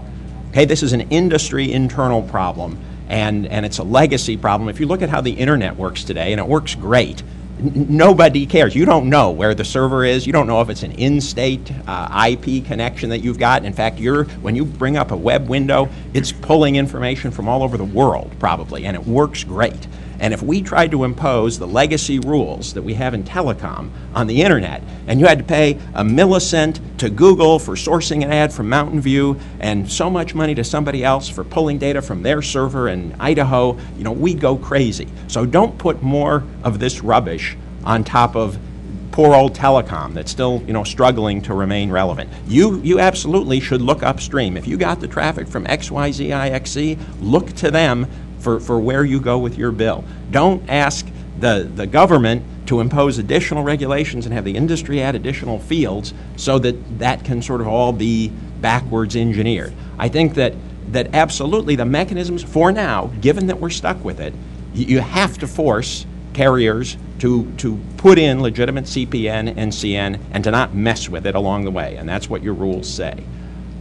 Okay, this is an industry internal problem, and, and it's a legacy problem. If you look at how the internet works today, and it works great, nobody cares. You don't know where the server is. You don't know if it's an in-state uh, IP connection that you've got. In fact, you're when you bring up a web window, it's pulling information from all over the world probably, and it works great. And if we tried to impose the legacy rules that we have in telecom on the internet, and you had to pay a millicent to Google for sourcing an ad from Mountain View, and so much money to somebody else for pulling data from their server in Idaho, you know, we go crazy. So don't put more of this rubbish on top of poor old telecom that's still you know struggling to remain relevant. You you absolutely should look upstream. If you got the traffic from XYZIXC, look to them for, for where you go with your bill. Don't ask the, the government to impose additional regulations and have the industry add additional fields so that that can sort of all be backwards engineered. I think that, that absolutely the mechanisms for now, given that we're stuck with it, you, have to force carriers to, to put in legitimate CPN and CN and to not mess with it along the way. And that's what your rules say.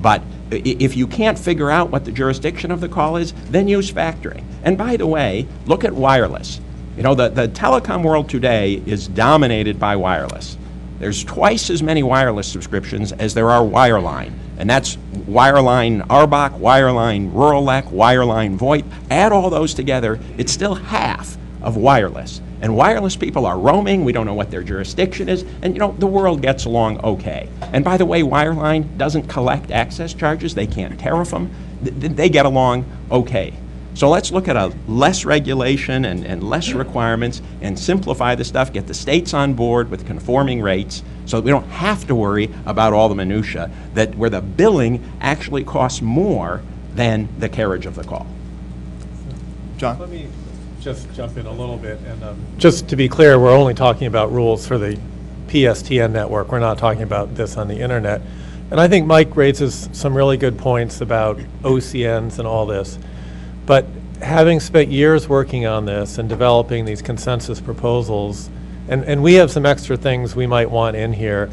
But if you can't figure out what the jurisdiction of the call is, then use factoring. And by the way, look at wireless. You know, the, the telecom world today is dominated by wireless. There's twice as many wireless subscriptions as there are wireline. And that's wireline RBOC, wireline rural LEC, wireline VoIP. Add all those together, it's still half of wireless. And wireless people are roaming, we don't know what their jurisdiction is, and you know, the world gets along okay. And by the way, wireline doesn't collect access charges, they can't tariff them, they get along okay. So let's look at a less regulation and, and less requirements and simplify the stuff, get the states on board with conforming rates so that we don't have to worry about all the minutia that where the billing actually costs more than the carriage of the call. John? Just jump in a little bit. And um, just to be clear, we're only talking about rules for the PSTN network. We're not talking about this on the internet. And I think Mike raises some really good points about OCNs and all this. But having spent years working on this and developing these consensus proposals, and, and we have some extra things we might want in here.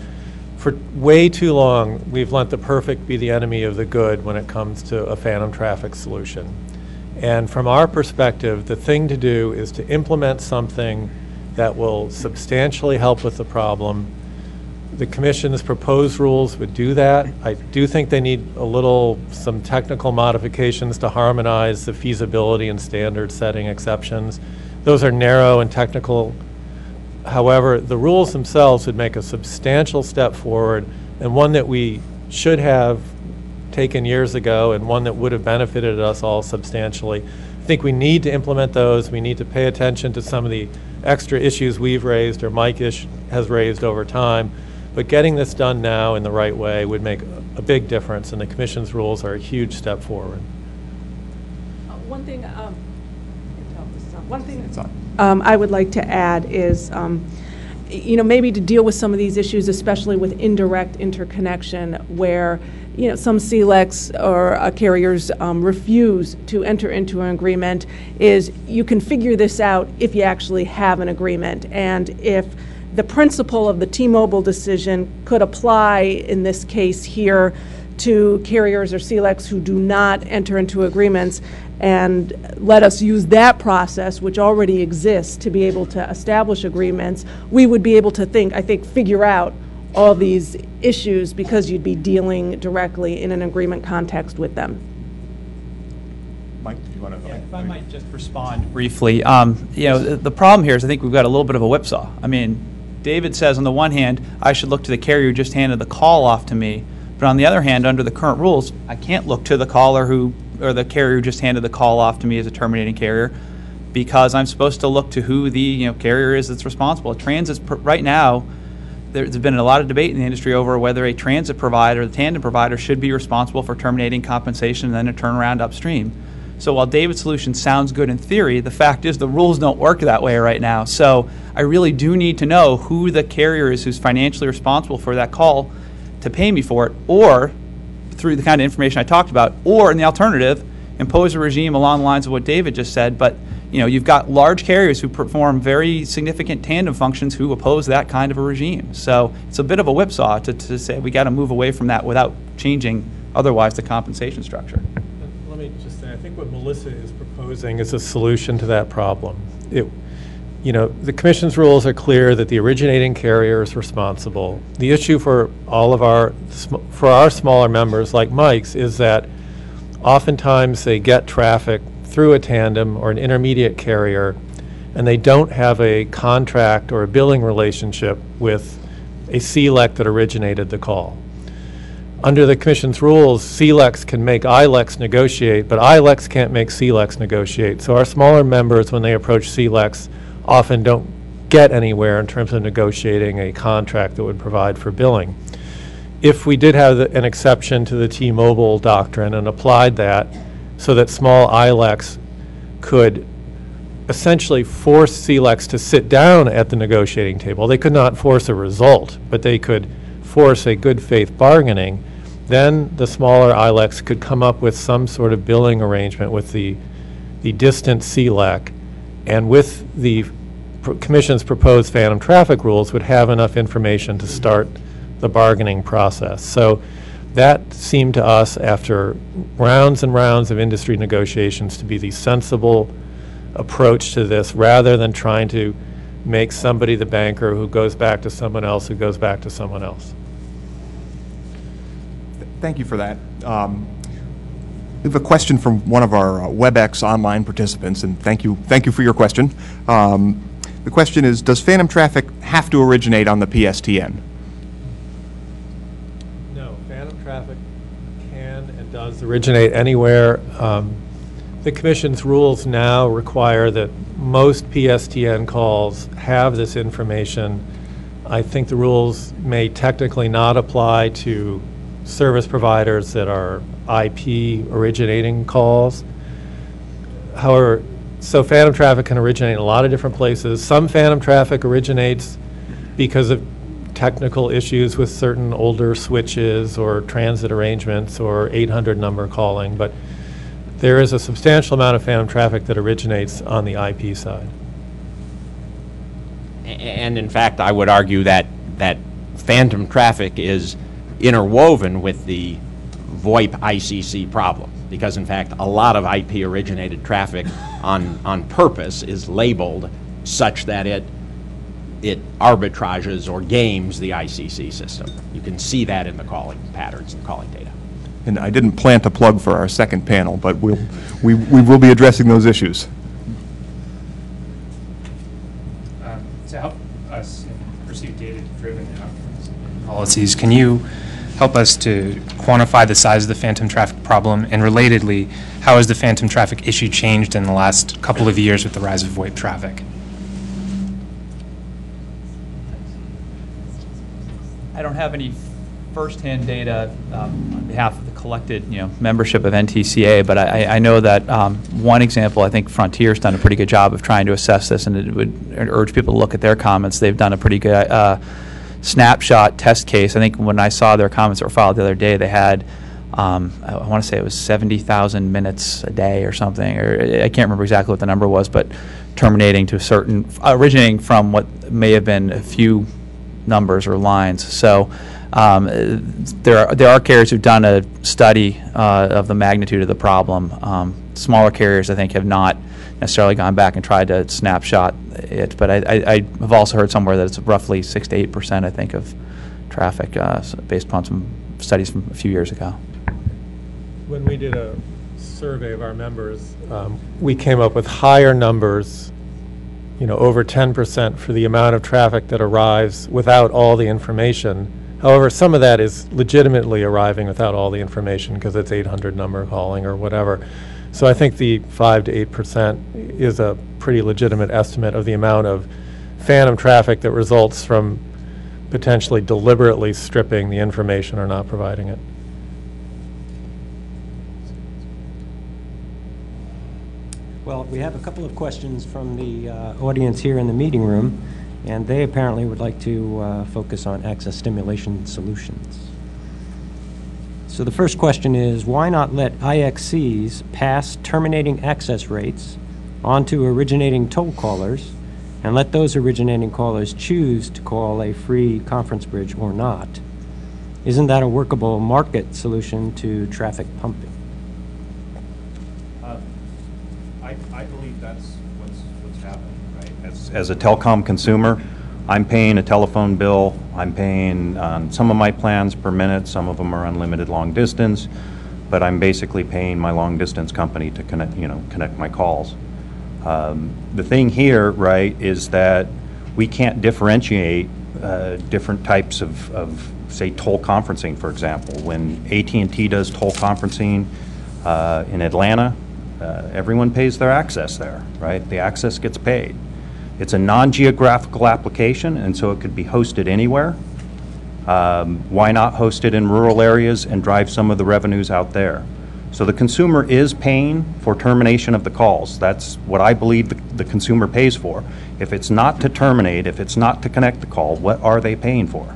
For way too long, we've let the perfect be the enemy of the good when it comes to a phantom traffic solution. And from our perspective, the thing to do is to implement something that will substantially help with the problem, the commission's proposed rules would do that. I do think they need a little, some technical modifications to harmonize the feasibility and standard setting exceptions. Those are narrow and technical. However, the rules themselves would make a substantial step forward and one that we should have taken years ago and one that would have benefited us all substantially. I think we need to implement those. We need to pay attention to some of the extra issues we've raised or Mike ish has raised over time. But getting this done now in the right way would make a big difference, and the commission's rules are a huge step forward. Uh, One thing, um, one thing um, I would like to add is, um, you know, maybe to deal with some of these issues, especially with indirect interconnection, where, you know, some CLECs or uh, carriers um, refuse to enter into an agreement, is you can figure this out if you actually have an agreement. And if the principle of the T-Mobile decision could apply in this case here to carriers or CLECs who do not enter into agreements and let us use that process, which already exists, to be able to establish agreements, we would be able to think, I think, figure out all these issues because you'd be dealing directly in an agreement context with them. Mike, do you want to? If I might just respond briefly, um, you know, the, the problem here is I think we've got a little bit of a whipsaw. I mean, David says on the one hand, I should look to the carrier who just handed the call off to me, but on the other hand, under the current rules, I can't look to the caller who, or the carrier who just handed the call off to me as a terminating carrier, because I'm supposed to look to who the you know carrier is that's responsible. Transit's pr- right now. There's been a lot of debate in the industry over whether a transit provider, the tandem provider, should be responsible for terminating compensation and then a turnaround upstream. So while David's solution sounds good in theory, the fact is the rules don't work that way right now. So I really do need to know who the carrier is who's financially responsible for that call to pay me for it, or through the kind of information I talked about, or in the alternative, impose a regime along the lines of what David just said. But you know, you've got large carriers who perform very significant tandem functions who oppose that kind of a regime. So it's a bit of a whipsaw to, to say we got to move away from that without changing otherwise the compensation structure. Let me just say, I think what Melissa is proposing is a solution to that problem. It, you know, the commission's rules are clear that the originating carrier is responsible. The issue for all of our, for our smaller members like Mike's is that oftentimes they get traffic through a tandem or an intermediate carrier, and they don't have a contract or a billing relationship with a CLEC that originated the call. Under the commission's rules, CLECs can make ILECs negotiate, but ILECs can't make CLECs negotiate. So our smaller members, when they approach CLECs, often don't get anywhere in terms of negotiating a contract that would provide for billing. If we did have the- an exception to the T-Mobile doctrine and applied that so that small ILECs could essentially force CLECs to sit down at the negotiating table. They could not force a result, but they could force a good faith bargaining. Then the smaller ILECs could come up with some sort of billing arrangement with the, the distant CLEC, and with the pr- commission's proposed phantom traffic rules, would have enough information to start the bargaining process. So that seemed to us, after rounds and rounds of industry negotiations, to be the sensible approach to this, rather than trying to make somebody the banker who goes back to someone else, who goes back to someone else. Thank you for that. Um, We have a question from one of our uh, WebEx online participants, and thank you, thank you for your question. Um, The question is, does phantom traffic have to originate on the PSTN? No, phantom traffic can originate anywhere. Um, The commission's rules now require that most PSTN calls have this information. I think the rules may technically not apply to service providers that are IP originating calls. However, so phantom traffic can originate in a lot of different places. Some phantom traffic originates because of technical issues with certain older switches or transit arrangements or 800 number calling, but there is a substantial amount of phantom traffic that originates on the IP side. And in fact, I would argue that, that phantom traffic is interwoven with the VoIP ICC problem. Because in fact, a lot of IP originated traffic on, on purpose is labeled such that it it arbitrages or games the ICC system. You can see that in the calling patterns and calling data. And I didn't plant a plug for our second panel, but we'll, we, we will be addressing those issues. Um, To help us pursue data-driven policies, can you help us to quantify the size of the phantom traffic problem? And relatedly, how has the phantom traffic issue changed in the last couple of years with the rise of VoIP traffic? I don't have any firsthand data um, on behalf of the collected, you know, membership of NTCA, but I, I know that um, one example, I think Frontier's done a pretty good job of trying to assess this, and it would urge people to look at their comments. They've done a pretty good uh, snapshot test case. I think when I saw their comments that were filed the other day, they had, um, I, I want to say it was 70,000 minutes a day or something, or I can't remember exactly what the number was, but terminating to a certain, originating from what may have been a few numbers or lines. So um, there are there are carriers who've done a study uh, of the magnitude of the problem. Um, smaller carriers, I think, have not necessarily gone back and tried to snapshot it, but I, I, I have also heard somewhere that it's roughly six to eight percent, I think, of traffic uh, based upon some studies from a few years ago. When we did a survey of our members, um, we came up with higher numbers, you know, over 10% for the amount of traffic that arrives without all the information. However, some of that is legitimately arriving without all the information because it's 800 number calling or whatever. So I think the 5 to 8% is a pretty legitimate estimate of the amount of phantom traffic that results from potentially deliberately stripping the information or not providing it. Well, we have a couple of questions from the uh, audience here in the meeting room, and they apparently would like to uh, focus on access stimulation solutions. So the first question is, why not let IXCs pass terminating access rates onto originating toll callers and let those originating callers choose to call a free conference bridge or not? Isn't that a workable market solution to traffic pumping? Uh, I, I believe that's what's, what's happening, right? As, a telecom consumer, I'm paying a telephone bill, I'm paying on some of my plans per minute, some of them are unlimited long distance, but I'm basically paying my long distance company to connect, you know, connect my calls. Um, the thing here, right, is that we can't differentiate uh, different types of, of, say, toll conferencing, for example. When AT&T does toll conferencing uh, in Atlanta, uh, everyone pays their access there, right? The access gets paid. It's a non-geographical application, and so it could be hosted anywhere. Um, why not host it in rural areas and drive some of the revenues out there? So the consumer is paying for termination of the calls. That's what I believe the, the consumer pays for. If it's not to terminate, if it's not to connect the call, what are they paying for?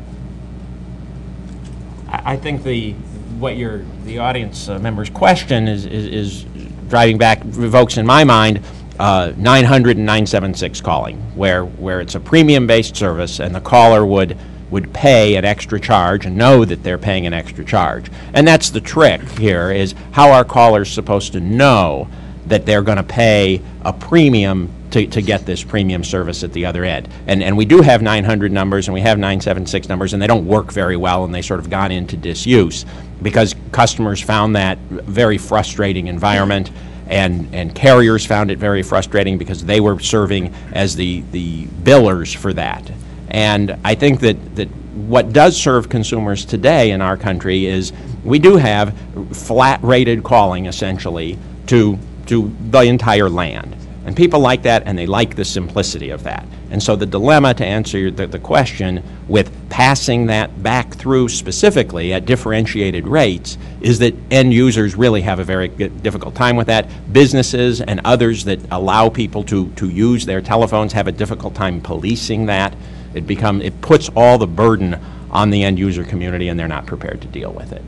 I think the, what your, the audience uh, member's question is, is, is driving back, evokes in my mind, uh, 900 and 976 calling, where, where it's a premium-based service and the caller would, would pay an extra charge and know that they're paying an extra charge. And that's the trick here, is how are callers supposed to know that they're going to pay a premium to, to get this premium service at the other end. And, and we do have 900 numbers and we have 976 numbers, and they don't work very well, and they sort of gone into disuse because customers found that very frustrating environment, and, and carriers found it very frustrating because they were serving as the, the billers for that. And I think that, that what does serve consumers today in our country is we do have flat rated calling essentially to, to the entire land. And people like that and they like the simplicity of that. And so the dilemma, to answer the, the question, with passing that back through specifically at differentiated rates is that end users really have a very difficult time with that. Businesses and others that allow people to, to use their telephones have a difficult time policing that. It, become, it puts all the burden on the end user community and they're not prepared to deal with it.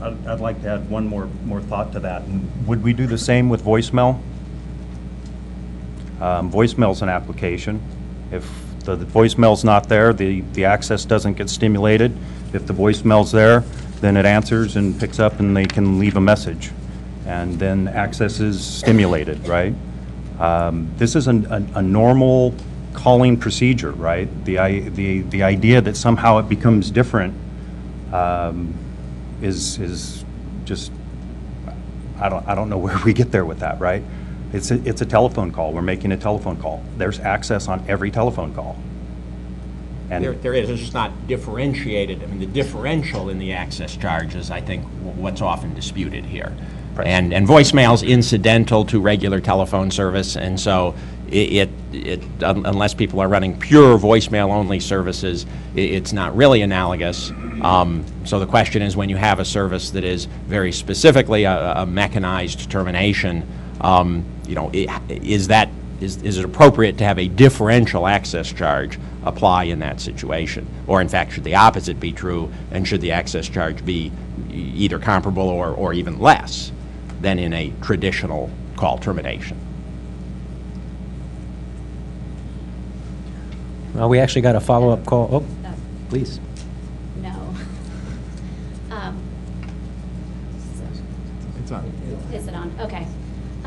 I'd, I'd like to add one more, more thought to that. Would we do the same with voicemail? Um, Voicemail's an application. If the the voicemail's not there, the, the access doesn't get stimulated. If the voicemail's there, then it answers and picks up and they can leave a message. And then access is stimulated, right? Um, This is an- a a normal calling procedure, right? The i- the the idea that somehow it becomes different um, is is just, I don't I don't know where we get there with that, right? It's a it's a telephone call. We're making a telephone call. There's access on every telephone call. And- There, there is, it's just not differentiated. I mean, the differential in the access charge is, I think, what's often disputed here. And, and voicemail's incidental to regular telephone service, and so i- it, it, un- unless people are running pure voicemail-only services, i- it's not really analogous. Um, So the question is, when you have a service that is very specifically a, a mechanized termination, um, you know, is that, is, is it appropriate to have a differential access charge apply in that situation? Or in fact, should the opposite be true, and should the access charge be either comparable or, or even less than in a traditional call termination? Well, we actually got a follow-up call. Oh, please. No. Um, It's on. Is it on? Okay.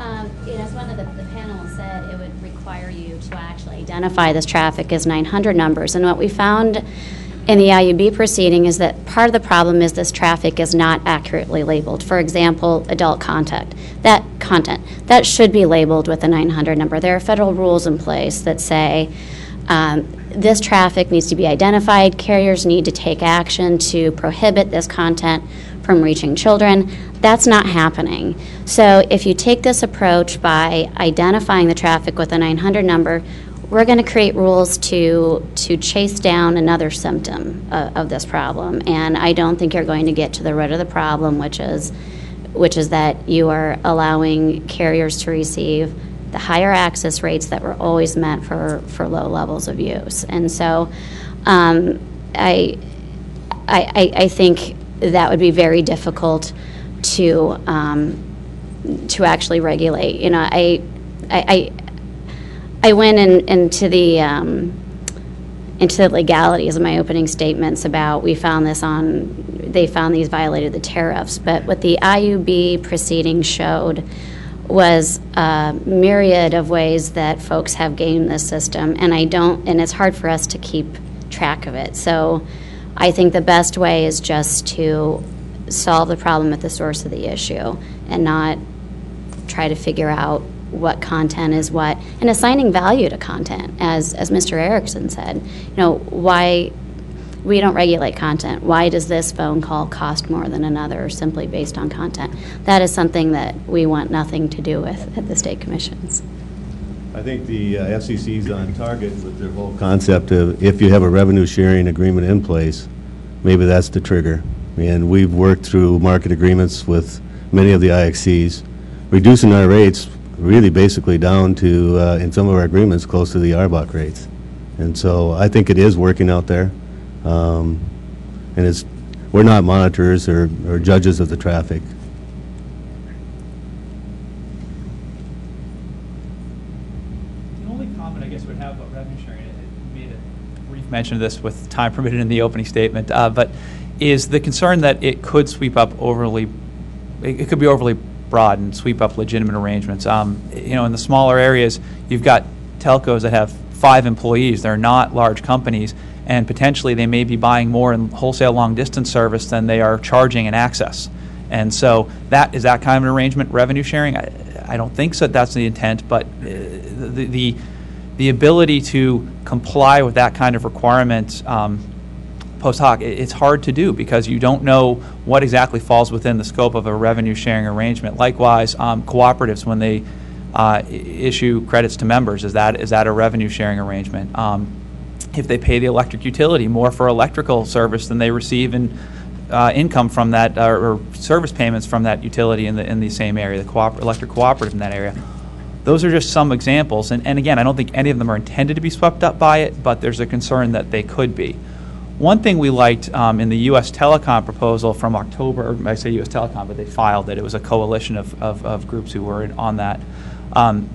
Um, You know, as one of the the said, it would require you to actually identify this traffic as 900 numbers. And what we found in the IUB proceeding is that part of the problem is this traffic is not accurately labeled. For example, adult contact, that content, that should be labeled with a 900 number. There are federal rules in place that say um, this traffic needs to be identified, carriers need to take action to prohibit this content from reaching children. That's not happening. So if you take this approach by identifying the traffic with a 900 number, we're going to create rules to, to chase down another symptom of, of this problem. And I don't think you're going to get to the root of the problem, which is, which is that you are allowing carriers to receive the higher access rates that were always meant for, for low levels of use. And so um, I, I, I think that would be very difficult to, um, to actually regulate. You know, I, I, I I went in, into the um, into the legalities of my opening statements about we found this on they found these violated the tariffs, but what the IUB proceeding showed was a myriad of ways that folks have gamed this system, and I don't, and it's hard for us to keep track of it. So, I think the best way is just to solve the problem at the source of the issue and not try to figure out what content is what and assigning value to content. As as Mr. Erickson said you know why we don't regulate content. Why does this phone call cost more than another simply based on content? That is something that we want nothing to do with at the state commissions. I think the uh, is on target with their whole concept of if you have a revenue sharing agreement in place, maybe that's the trigger. And we've worked through market agreements with many of the IXCs, reducing our rates really basically down to, uh, in some of our agreements, close to the RBOC rates. And so I think it is working out there. Um, And it's, we're not monitors or or judges of the traffic. The only comment I guess would have about revenue sharing, it it made a mention of this with time permitted in the opening statement, uh, but is the concern that it could sweep up overly, it it could be overly broad and sweep up legitimate arrangements. Um, You know, in the smaller areas, you've got telcos that have five employees, they're not large companies, and potentially they may be buying more in wholesale long-distance service than they are charging in access. And so that, is that kind of an arrangement revenue sharing? I, I don't think so, that's the intent, but uh, the, the, the ability to comply with that kind of requirement um, post hoc, it's hard to do because you don't know what exactly falls within the scope of a revenue sharing arrangement. Likewise, um, cooperatives, when they uh, issue credits to members, is that, is that a revenue sharing arrangement? Um, if they pay the electric utility more for electrical service than they receive in uh, income from that, uh, or service payments from that utility in the, in the same area, the cooper- electric cooperative in that area. Those are just some examples, and, and again, I don't think any of them are intended to be swept up by it, but there's a concern that they could be. One thing we liked um, in the U.S. Telecom proposal from October, I say U.S. Telecom, but they filed it, it was a coalition of, of, of groups who were on that. Um,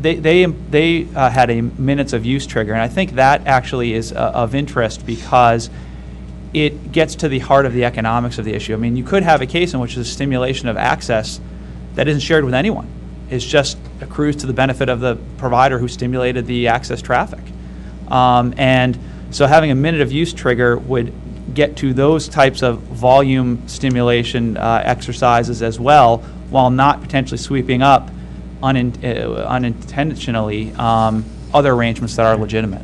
they, they, they uh, had a minutes of use trigger, and I think that actually is uh, of interest because it gets to the heart of the economics of the issue. I mean, you could have a case in which the stimulation of access that isn't shared with anyone. Is just accrues to the benefit of the provider who stimulated the access traffic. Um, and so having a minute of use trigger would get to those types of volume stimulation uh, exercises as well, while not potentially sweeping up unin- uh, unintentionally um, other arrangements that are legitimate.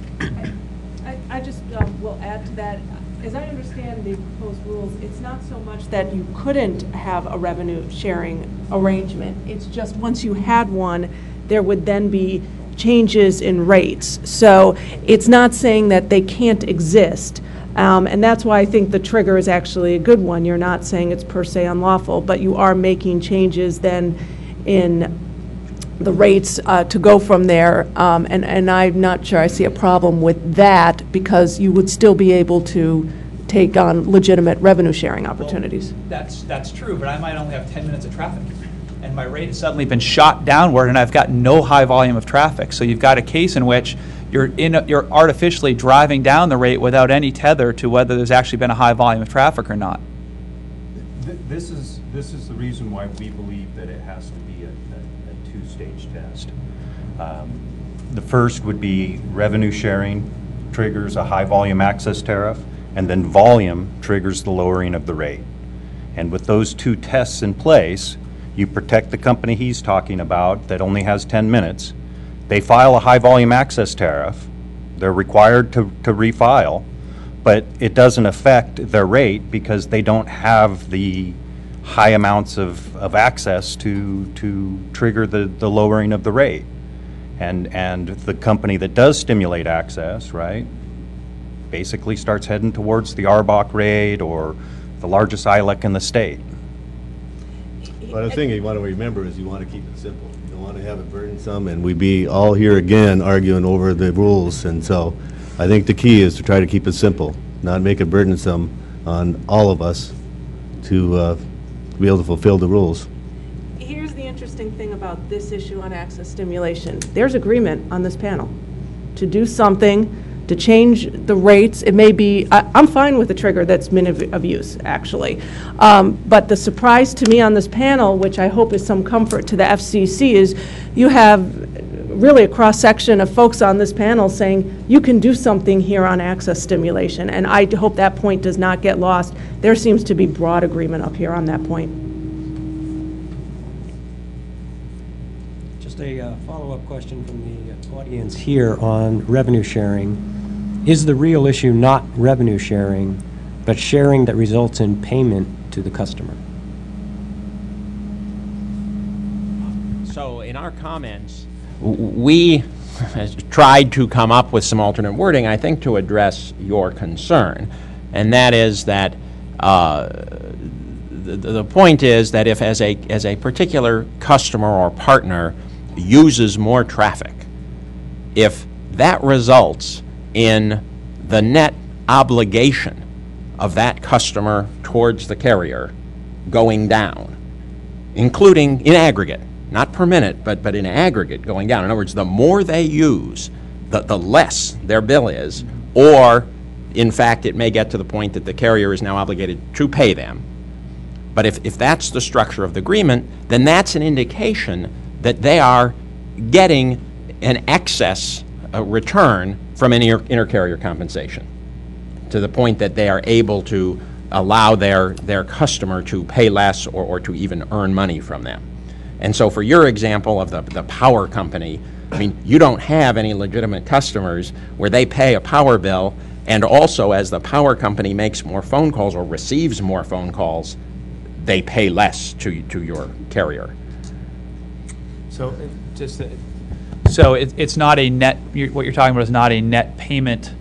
I, I just um, will add to that, as I understand the proposed rules, it's not so much that you couldn't have a revenue sharing arrangement. It's just once you had one, there would then be changes in rates. So it's not saying that they can't exist. Um, And that's why I think the trigger is actually a good one. You're not saying it's per se unlawful, but you are making changes then in the rates uh, to go from there. Um, And, and I'm not sure I see a problem with that, because you would still be able to take on legitimate revenue-sharing opportunities. That's, that's true, but I might only have 10 minutes of traffic. And my rate has suddenly been shot downward, and I've got no high volume of traffic. So you've got a case in which you're, in, a- you're artificially driving down the rate without any tether to whether there's actually been a high volume of traffic or not. Th- This is, this is the reason why we believe that it has to be a, a- a two-stage test. Um, The first would be revenue sharing triggers a high-volume access tariff, and then volume triggers the lowering of the rate. And with those two tests in place, you protect the company he's talking about that only has 10 minutes. They file a high-volume access tariff, they're required to, to refile, but it doesn't affect their rate because they don't have the high amounts of, of access to, to trigger the, the lowering of the rate. And, and the company that does stimulate access, right, basically starts heading towards the RBOC rate or the largest ILEC in the state. But the thing you want to remember is you want to keep it simple. You don't want to have it burdensome, and we'd be all here again arguing over the rules. And so I think the key is to try to keep it simple, not make it burdensome on all of us to uh, be able to fulfill the rules. Here's the interesting thing about this issue on access stimulation. There's agreement on this panel to do something, to change the rates. It may be, I- I'm fine with the trigger that's minute of- of use, actually. Um, But the surprise to me on this panel, which I hope is some comfort to the FCC, is you have really a cross-section of folks on this panel saying, you can do something here on access stimulation. And I hope that point does not get lost. There seems to be broad agreement up here on that point. Just a uh, follow-up question from the audience here on revenue sharing. Is the real issue not revenue sharing, but sharing that results in payment to the customer? So in our comments, we tried to come up with some alternate wording, I think, to address your concern. And that is that uh, the, the point is that if as a, as a particular customer or partner uses more traffic, if that results in the net obligation of that customer towards the carrier going down, including in aggregate, not per minute, but, but in aggregate going down. In other words, the more they use, the, the less their bill is, or in fact, it may get to the point that the carrier is now obligated to pay them. But if, if that's the structure of the agreement, then that's an indication that they are getting an excess uh, return from any inter- intercarrier compensation to the point that they are able to allow their, their customer to pay less or, or to even earn money from them. And so for your example of the, the power company, I mean, you don't have any legitimate customers where they pay a power bill and also as the power company makes more phone calls or receives more phone calls, they pay less to, to your carrier. So just, uh, so it, it's not a net, you're- what you're talking about is not a net payment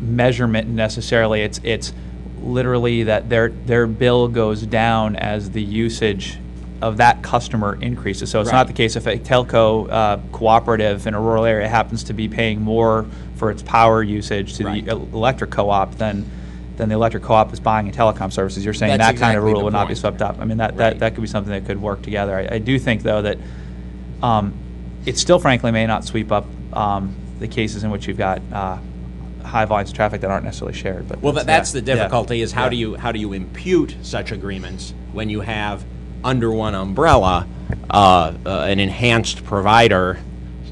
measurement necessarily. It's, it's literally that their, their bill goes down as the usage of that customer increases. So it's Right. not the case if a telco uh, cooperative in a rural area happens to be paying more for its power usage to Right. the el- electric co-op than, than the electric co-op is buying in telecom services. You're saying That's that kind of exactly rule the would not be point. swept up. I mean, that, Right. that, that could be something that could work together. I, I do think, though, that um, it still frankly may not sweep up um, the cases in which you've got uh, high volumes of traffic that aren't necessarily shared. But Well, tha- that's yeah, the yeah, difficulty, is how do you, how do you impute such agreements when you have, under one umbrella, uh, uh, an enhanced provider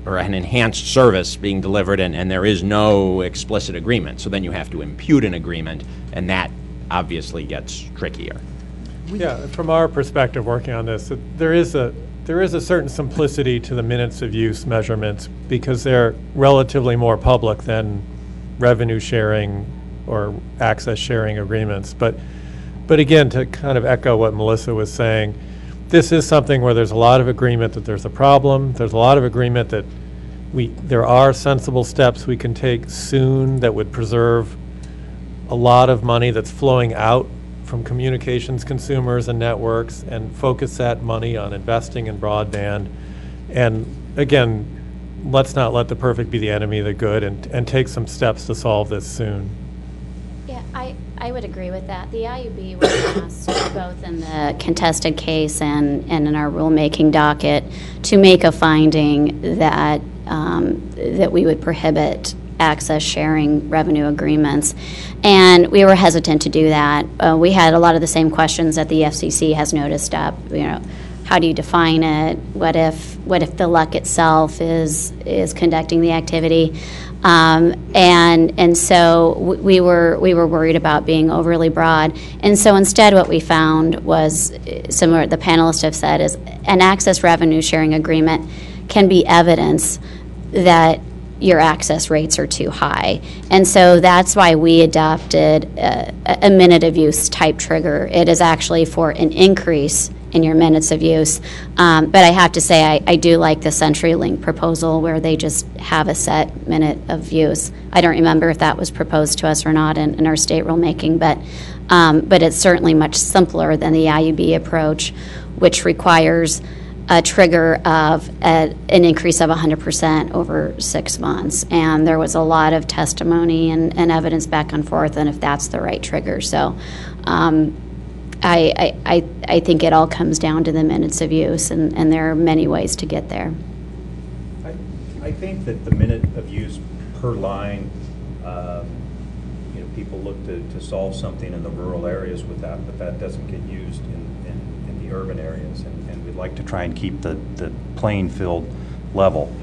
or an enhanced service being delivered and, and there is no explicit agreement. So then you have to impute an agreement, and that obviously gets trickier. Yeah, from our perspective, working on this, there is a, there is a certain simplicity to the minutes of use measurements because they're relatively more public than revenue sharing or access sharing agreements. But, but again, to kind of echo what Melissa was saying, this is something where there's a lot of agreement that there's a problem. There's a lot of agreement that we, there are sensible steps we can take soon that would preserve a lot of money that's flowing out from communications consumers and networks and focus that money on investing in broadband. And again, let's not let the perfect be the enemy of the good and, and take some steps to solve this soon. Yeah, I, I would agree with that. The IUB was asked, both in the contested case and, and in our rulemaking docket, to make a finding that, um, that we would prohibit access sharing revenue agreements. And we were hesitant to do that. Uh, we had a lot of the same questions that the FCC has noticed up, you know, how do you define it? What if, what if the LEC itself is, is conducting the activity? Um, and and so we were we were worried about being overly broad. And so instead, what we found was uh, similar. The panelists have said is an access revenue sharing agreement can be evidence that your access rates are too high. And so that's why we adopted a, a minute of use type trigger. It is actually for an increase in your minutes of use. Um, but I have to say, I, I do like the CenturyLink proposal where they just have a set minute of use. I don't remember if that was proposed to us or not in, in our state rulemaking, but, um, but it's certainly much simpler than the IUB approach, which requires a trigger of a, an increase of 100% over six months. And there was a lot of testimony and, and evidence back and forth on if that's the right trigger. So um, I, I, I, think it all comes down to the minutes of use, and, and there are many ways to get there. I, I think that the minute of use per line, um, you know, people look to, to solve something in the rural areas with that, but that doesn't get used in urban areas. And, and we'd like to try and keep the, the playing field level.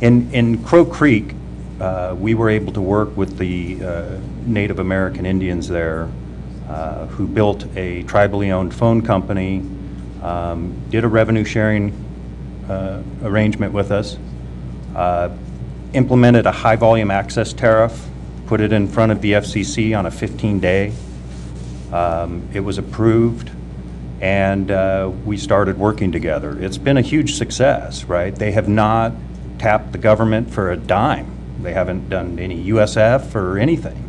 In, in Crow Creek, uh, we were able to work with the uh, Native American Indians there uh, who built a tribally owned phone company, um, did a revenue sharing uh, arrangement with us, uh, implemented a high volume access tariff, put it in front of the FCC on a 15 day. Um, it was approved, and uh, we started working together. It's been a huge success, right? They have not tapped the government for a dime. They haven't done any USF or anything.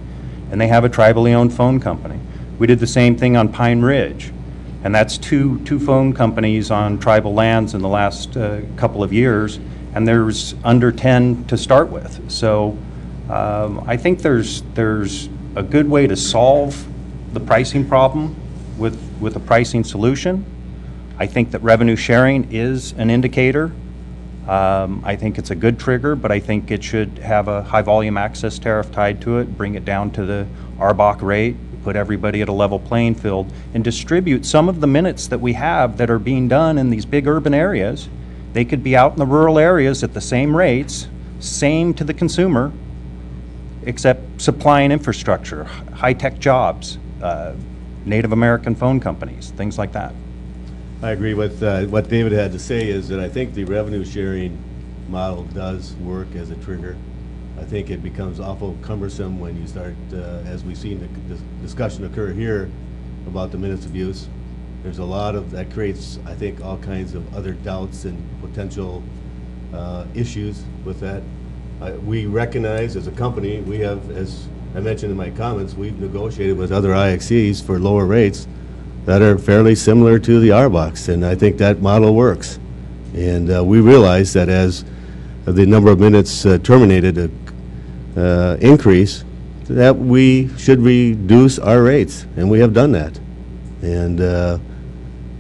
And they have a tribally owned phone company. We did the same thing on Pine Ridge. And that's two, two phone companies on tribal lands in the last uh, couple of years, and there's under 10 to start with. So um, I think there's, there's a good way to solve the pricing problem with, with a pricing solution. I think that revenue sharing is an indicator. Um, I think it's a good trigger, but I think it should have a high-volume access tariff tied to it, bring it down to the RBOC rate, put everybody at a level playing field, and distribute some of the minutes that we have that are being done in these big urban areas. They could be out in the rural areas at the same rates, same to the consumer, except supplying infrastructure, high-tech jobs, uh, Native American phone companies, things like that. I agree with uh, what David had to say is that I think the revenue sharing model does work as a trigger. I think it becomes awful cumbersome when you start, uh, as we've seen the discussion occur here about the minutes of use. There's a lot of, that creates, I think, all kinds of other doubts and potential uh, issues with that. Uh, We recognize as a company, we have, as I mentioned in my comments, we've negotiated with other IXCs for lower rates that are fairly similar to the RBOCs, and I think that model works. And uh, we realize that as the number of minutes uh, terminated uh, uh, increase, that we should reduce our rates, and we have done that. And uh,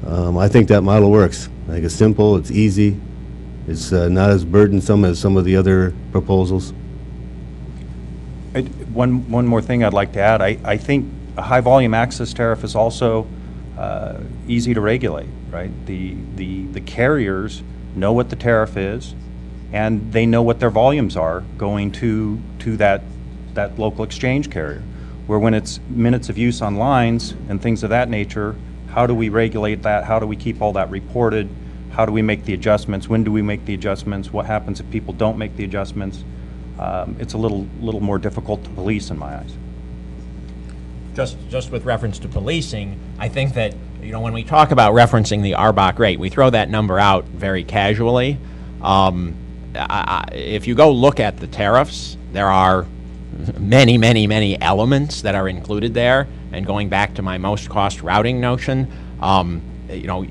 um, I think that model works. I think it's simple, it's easy, it's uh, not as burdensome as some of the other proposals. I- One, one more thing I'd like to add, I, I think a high-volume access tariff is also uh, easy to regulate. right? The, the, the carriers know what the tariff is, and they know what their volumes are going to, to that, that local exchange carrier. Where when it's minutes of use on lines and things of that nature, how do we regulate that? How do we keep all that reported? How do we make the adjustments? When do we make the adjustments? What happens if people don't make the adjustments? Um, It's a little, little more difficult to police in my eyes. Just, just with reference to policing, I think that, you know, when we talk about referencing the RBOC rate, we throw that number out very casually. Um, I, I, if you go look at the tariffs, there are many, many, many elements that are included there. And going back to my most cost routing notion, um, you know,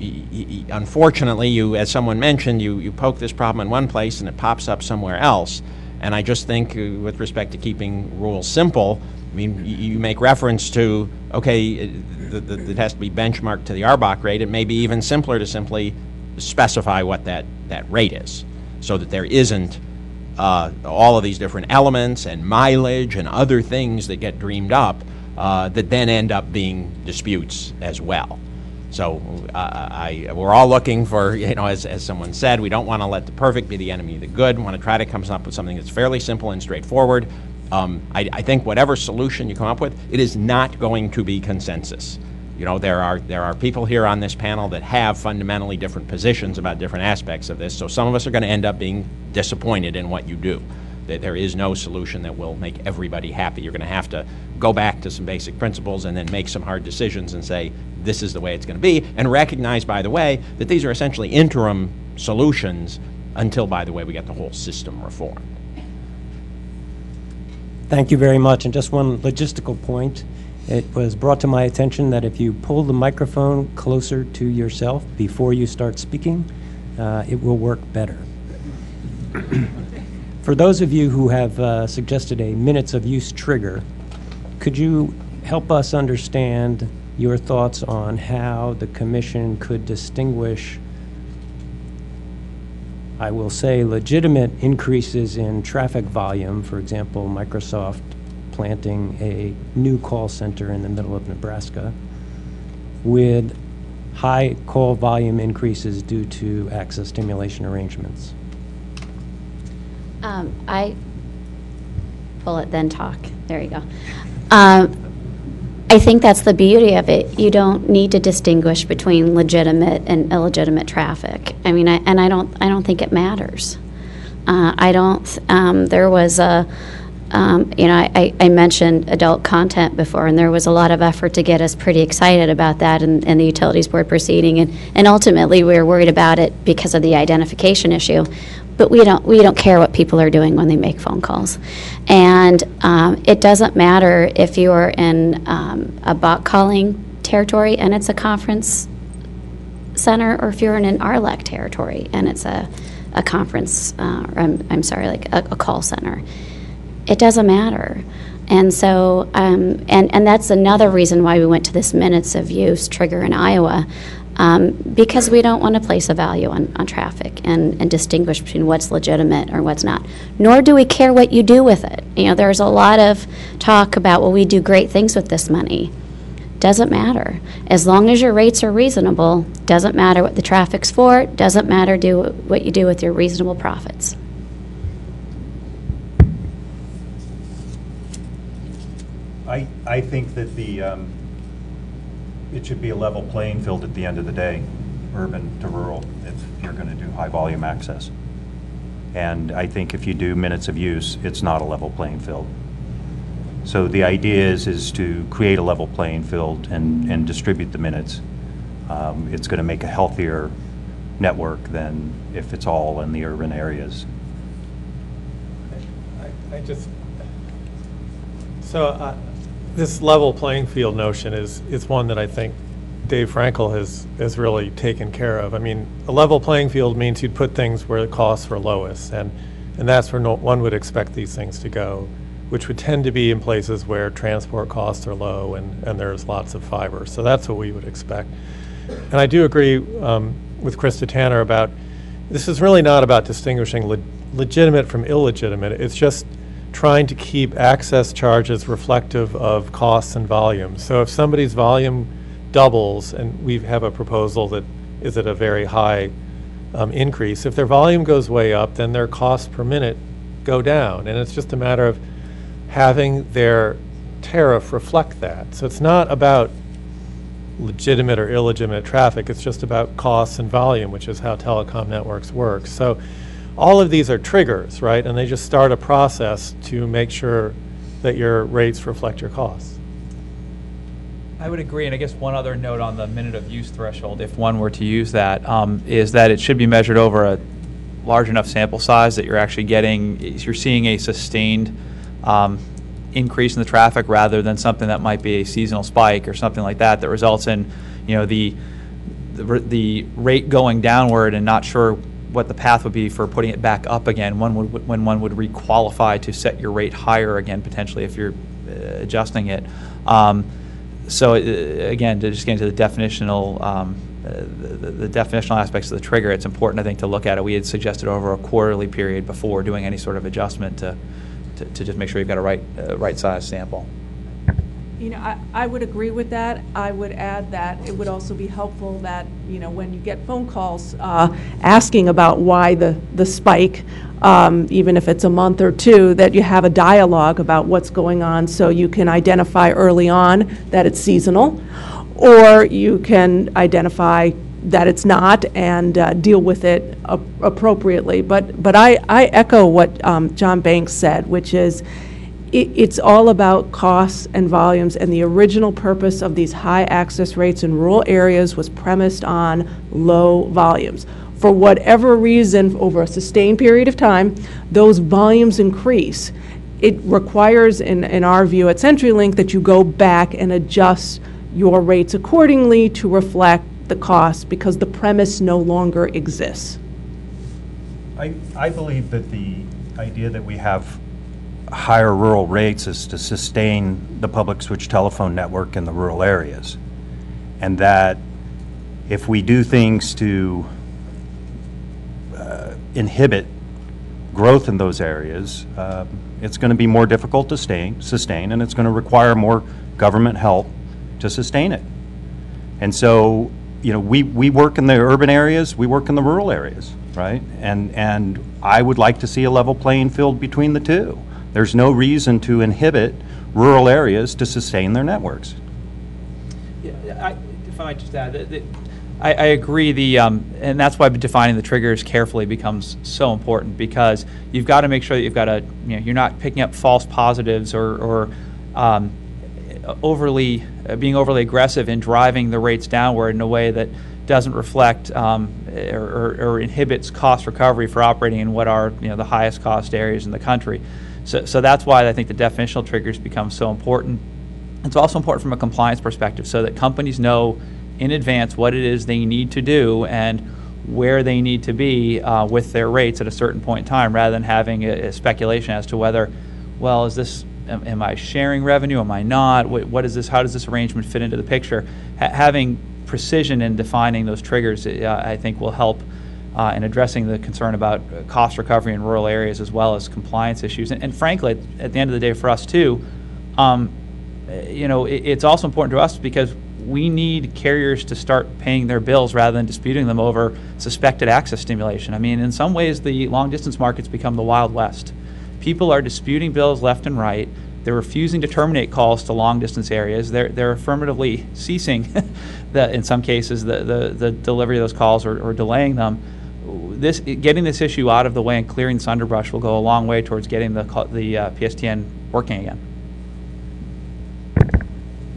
unfortunately, you, as someone mentioned, you, you poke this problem in one place and it pops up somewhere else. And I just think, uh, with respect to keeping rules simple, I mean, you make reference to, okay, uh, th- th- it has to be benchmarked to the RBOC rate. It may be even simpler to simply specify what that, that rate is, so that there isn't uh, all of these different elements and mileage and other things that get dreamed up uh, that then end up being disputes as well. So I, we're all looking for, you know, as, as someone said, we don't want to let the perfect be the enemy of the good. We want to try to come up with something that's fairly simple and straightforward. Um, I, I think whatever solution you come up with, it is not going to be consensus. You know, there are, there are people here on this panel that have fundamentally different positions about different aspects of this, so some of us are going to end up being disappointed in what you do. There is no solution that will make everybody happy. You're going to have to go back to some basic principles and then make some hard decisions and say, this is the way it's going to be, and recognize, by the way, that these are essentially interim solutions until, by the way, we get the whole system reformed. Thank you very much. And just one logistical point. It was brought to my attention that if you pull the microphone closer to yourself before you start speaking, uh, it will work better. For those of you who have uh, suggested a minutes of use trigger, could you help us understand your thoughts on how the commission could distinguish, I will say, legitimate increases in traffic volume, for example, Microsoft planting a new call center in the middle of Nebraska, with high call volume increases due to access stimulation arrangements? Um, I, pull it, then talk. There you go. Um, I think that's the beauty of it. You don't need to distinguish between legitimate and illegitimate traffic. I mean, I, and I don't, I don't think it matters. Uh, I don't, um, there was a, um, you know, I, I mentioned adult content before, and there was a lot of effort to get us pretty excited about that in, the Utilities Board proceeding, and, and ultimately, we were worried about it because of the identification issue. But we don't, we don't care what people are doing when they make phone calls. And um, it doesn't matter if you're in um, a bot calling territory and it's a conference center, or if you're in an RLEC territory and it's a, a conference, uh, I'm, I'm sorry, like a, a call center. It doesn't matter. And so, um, and, and that's another reason why we went to this minutes of use trigger in Iowa, um, because we don't want to place a value on, on traffic and, and distinguish between what's legitimate or what's not. Nor do we care what you do with it. You know, there's a lot of talk about, well, we do great things with this money. Doesn't matter. As long as your rates are reasonable, doesn't matter what the traffic's for, doesn't matter do what you do with your reasonable profits. I, I think that the, um, it should be a level playing field at the end of the day, urban to rural, if you're going to do high-volume access. And I think if you do minutes of use, it's not a level playing field. So the idea is, is to create a level playing field and, and distribute the minutes. Um, It's going to make a healthier network than if it's all in the urban areas. I just, so uh, this level playing field notion is, is one that I think Dave Frankel has, has really taken care of. I mean, a level playing field means you'd put things where the costs were lowest, and, and that's where no, one would expect these things to go, which would tend to be in places where transport costs are low and, and there's lots of fiber. So that's what we would expect. And I do agree um, with Krista Tanner about, this is really not about distinguishing le- legitimate from illegitimate. It's just trying to keep access charges reflective of costs and volume. So if somebody's volume doubles, and we have a proposal that is at a very high um, increase. If their volume goes way up, then their costs per minute go down. And it's just a matter of having their tariff reflect that. So it's not about legitimate or illegitimate traffic, it's just about costs and volume, which is how telecom networks work. So all of these are triggers, right? And they just start a process to make sure that your rates reflect your costs. I would agree, and I guess one other note on the minute of use threshold, if one were to use that, um, is that it should be measured over a large enough sample size that you're actually getting, you're seeing a sustained um, increase in the traffic rather than something that might be a seasonal spike or something like that that results in, you know, the the, the rate going downward and not sure what the path would be for putting it back up again. One would when one would requalify to set your rate higher again potentially if you're uh, adjusting it. Um, so uh, again, to just get into the definitional. Um, uh, the, the, definitional aspects of the trigger, it's important, I think, to look at it. We had suggested over a quarterly period before doing any sort of adjustment to, to, to just make sure you've got a right, uh, right size sample. You know, I, I would agree with that. I would add that it would also be helpful that, you know, when you get phone calls uh, asking about why the, the spike, um, even if it's a month or two, that you have a dialogue about what's going on so you can identify early on that it's seasonal, or you can identify that it's not and uh, deal with it appropriately. But, but I, I echo what um, John Banks said, which is it, it's all about costs and volumes, and the original purpose of these high access rates in rural areas was premised on low volumes. For whatever reason, over a sustained period of time, those volumes increase. It requires, in, in our view at CenturyLink, that you go back and adjust your rates accordingly to reflect the cost because the premise no longer exists. I, I believe that the idea that we have higher rural rates is to sustain the public switch telephone network in the rural areas. And that if we do things to uh, inhibit growth in those areas, uh, it's going to be more difficult to stay, sustain, and it's going to require more government help to sustain it. And so you know, we, we work in the urban areas, we work in the rural areas, right? And, and I would like to see a level playing field between the two. There's no reason to inhibit rural areas to sustain their networks. Yeah, I, if I might just add, I, I, agree. The um, and that's why defining the triggers carefully becomes so important because you've got to make sure that you've got a you know you're not picking up false positives or, or um, overly uh, being overly aggressive in driving the rates downward in a way that doesn't reflect um, or, or, or, inhibits cost recovery for operating in what are you know the highest cost areas in the country. So, so that's why I think the definitional triggers become so important. It's also important from a compliance perspective so that companies know in advance what it is they need to do and where they need to be uh, with their rates at a certain point in time rather than having a, a speculation as to whether, well, is this am, am I sharing revenue? Am I not? What, what is this? How does this arrangement fit into the picture? Ha having precision in defining those triggers, uh, I think, will help uh, in addressing the concern about cost recovery in rural areas as well as compliance issues. And, and frankly, at, the end of the day, for us too, um, you know, it, it's also important to us because we need carriers to start paying their bills rather than disputing them over suspected access stimulation. I mean, in some ways, the long distance markets become the Wild West. People are disputing bills left and right. They're refusing to terminate calls to long distance areas. They're, they're affirmatively ceasing, the, in some cases, the, the, the delivery of those calls or, or delaying them. This, getting this issue out of the way and clearing this underbrush will go a long way towards getting the, the uh, PSTN working again.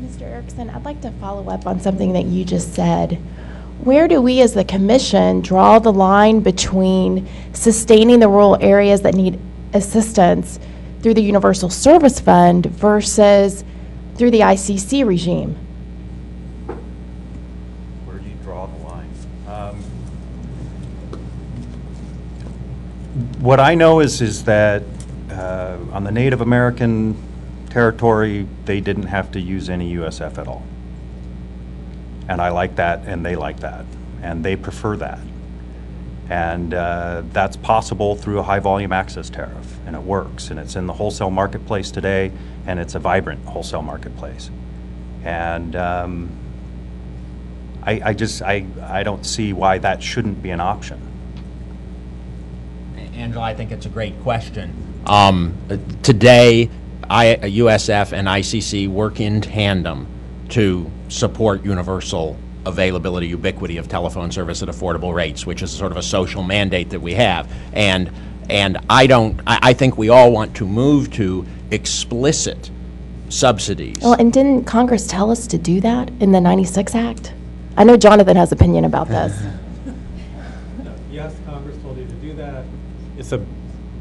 Mr. Erickson, I'd like to follow up on something that you just said. Where do we as the commission draw the line between sustaining the rural areas that need assistance through the Universal Service Fund versus through the ICC regime? What I know is is that uh, on the Native American territory, they didn't have to use any USF at all. And I like that, and they like that, and they prefer that. And uh, that's possible through a high volume access tariff, and it works. And it's in the wholesale marketplace today, and it's a vibrant wholesale marketplace. And um, I, I just, I, I don't see why that shouldn't be an option. Angela, I think it's a great question. Um, Today, I- USF and ICC work in tandem to support universal availability, ubiquity of telephone service at affordable rates, which is sort of a social mandate that we have. And, and I don't, I, I think we all want to move to explicit subsidies. Well, and didn't Congress tell us to do that in the 96 Act? I know Jonathan has opinion about this. Yes, Congress told you to do that. It's a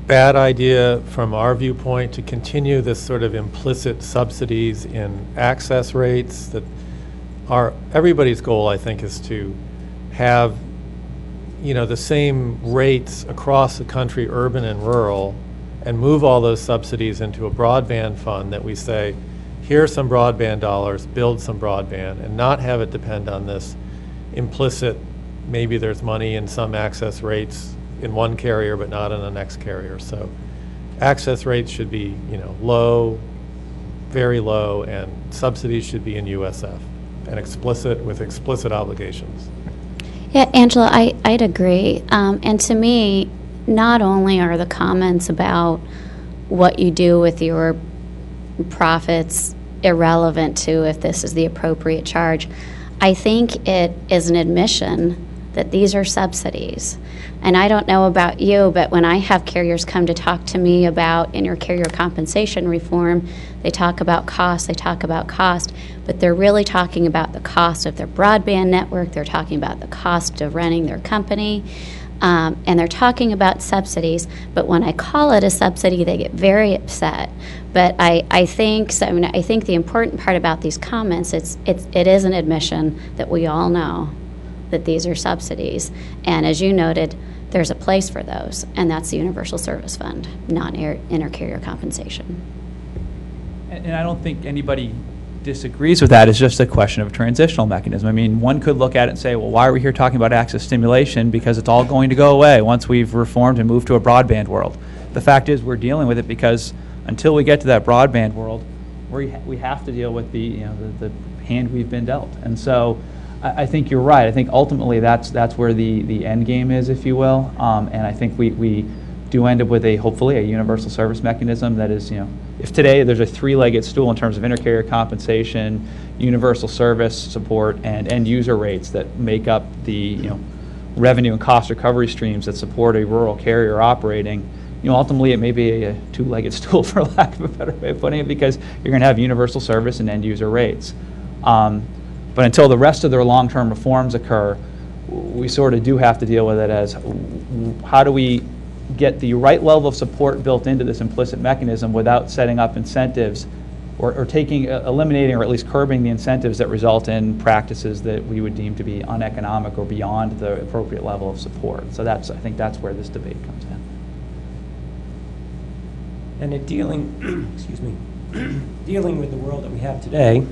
bad idea from our viewpoint to continue this sort of implicit subsidies in access rates that are, everybody's goal, I think, is to have, you know, the same rates across the country, urban and rural, and move all those subsidies into a broadband fund that we say, here are some broadband dollars, build some broadband, and not have it depend on this implicit, maybe there's money in some access rates in one carrier but not in the next carrier. So access rates should be, you know, low, very low, and subsidies should be in USF and explicit, with explicit obligations. Yeah, Angela, I, I'd agree. Um, and to me, not only are the comments about what you do with your profits irrelevant to if this is the appropriate charge, I think it is an admission that these are subsidies. And I don't know about you, but when I have carriers come to talk to me about inter-carrier compensation reform, they talk about cost, they talk about cost, but they're really talking about the cost of their broadband network, they're talking about the cost of running their company, um, and they're talking about subsidies. But when I call it a subsidy, they get very upset. But I, I think so, I mean, I think the important part about these comments, it's, it's, it is an admission that we all know that these are subsidies. And as you noted, there's a place for those, and that's the Universal Service Fund, not inter-carrier compensation. And I don't think anybody disagrees with that. It's just a question of a transitional mechanism. I mean, one could look at it and say, well, why are we here talking about access stimulation? Because it's all going to go away once we've reformed and moved to a broadband world. The fact is, we're dealing with it because until we get to that broadband world, we, we have to deal with the, you know, the, the hand we've been dealt. And so I, I think you're right. I think ultimately that's, that's where the, the end game is, if you will. Um, and I think we, we do end up with a, hopefully, a universal service mechanism that is, you know, if today there's a three-legged stool in terms of intercarrier compensation, universal service support, and end user rates that make up the, you know, revenue and cost recovery streams that support a rural carrier operating, you know, ultimately it may be a two-legged stool, for lack of a better way of putting it, because you're going to have universal service and end user rates. Um, but until the rest of their long-term reforms occur, we sort of do have to deal with it as how do we get the right level of support built into this implicit mechanism without setting up incentives or, or taking, uh, eliminating or at least curbing the incentives that result in practices that we would deem to be uneconomic or beyond the appropriate level of support. So that's, I think that's where this debate comes in. And in dealing, excuse me, dealing with the world that we have today,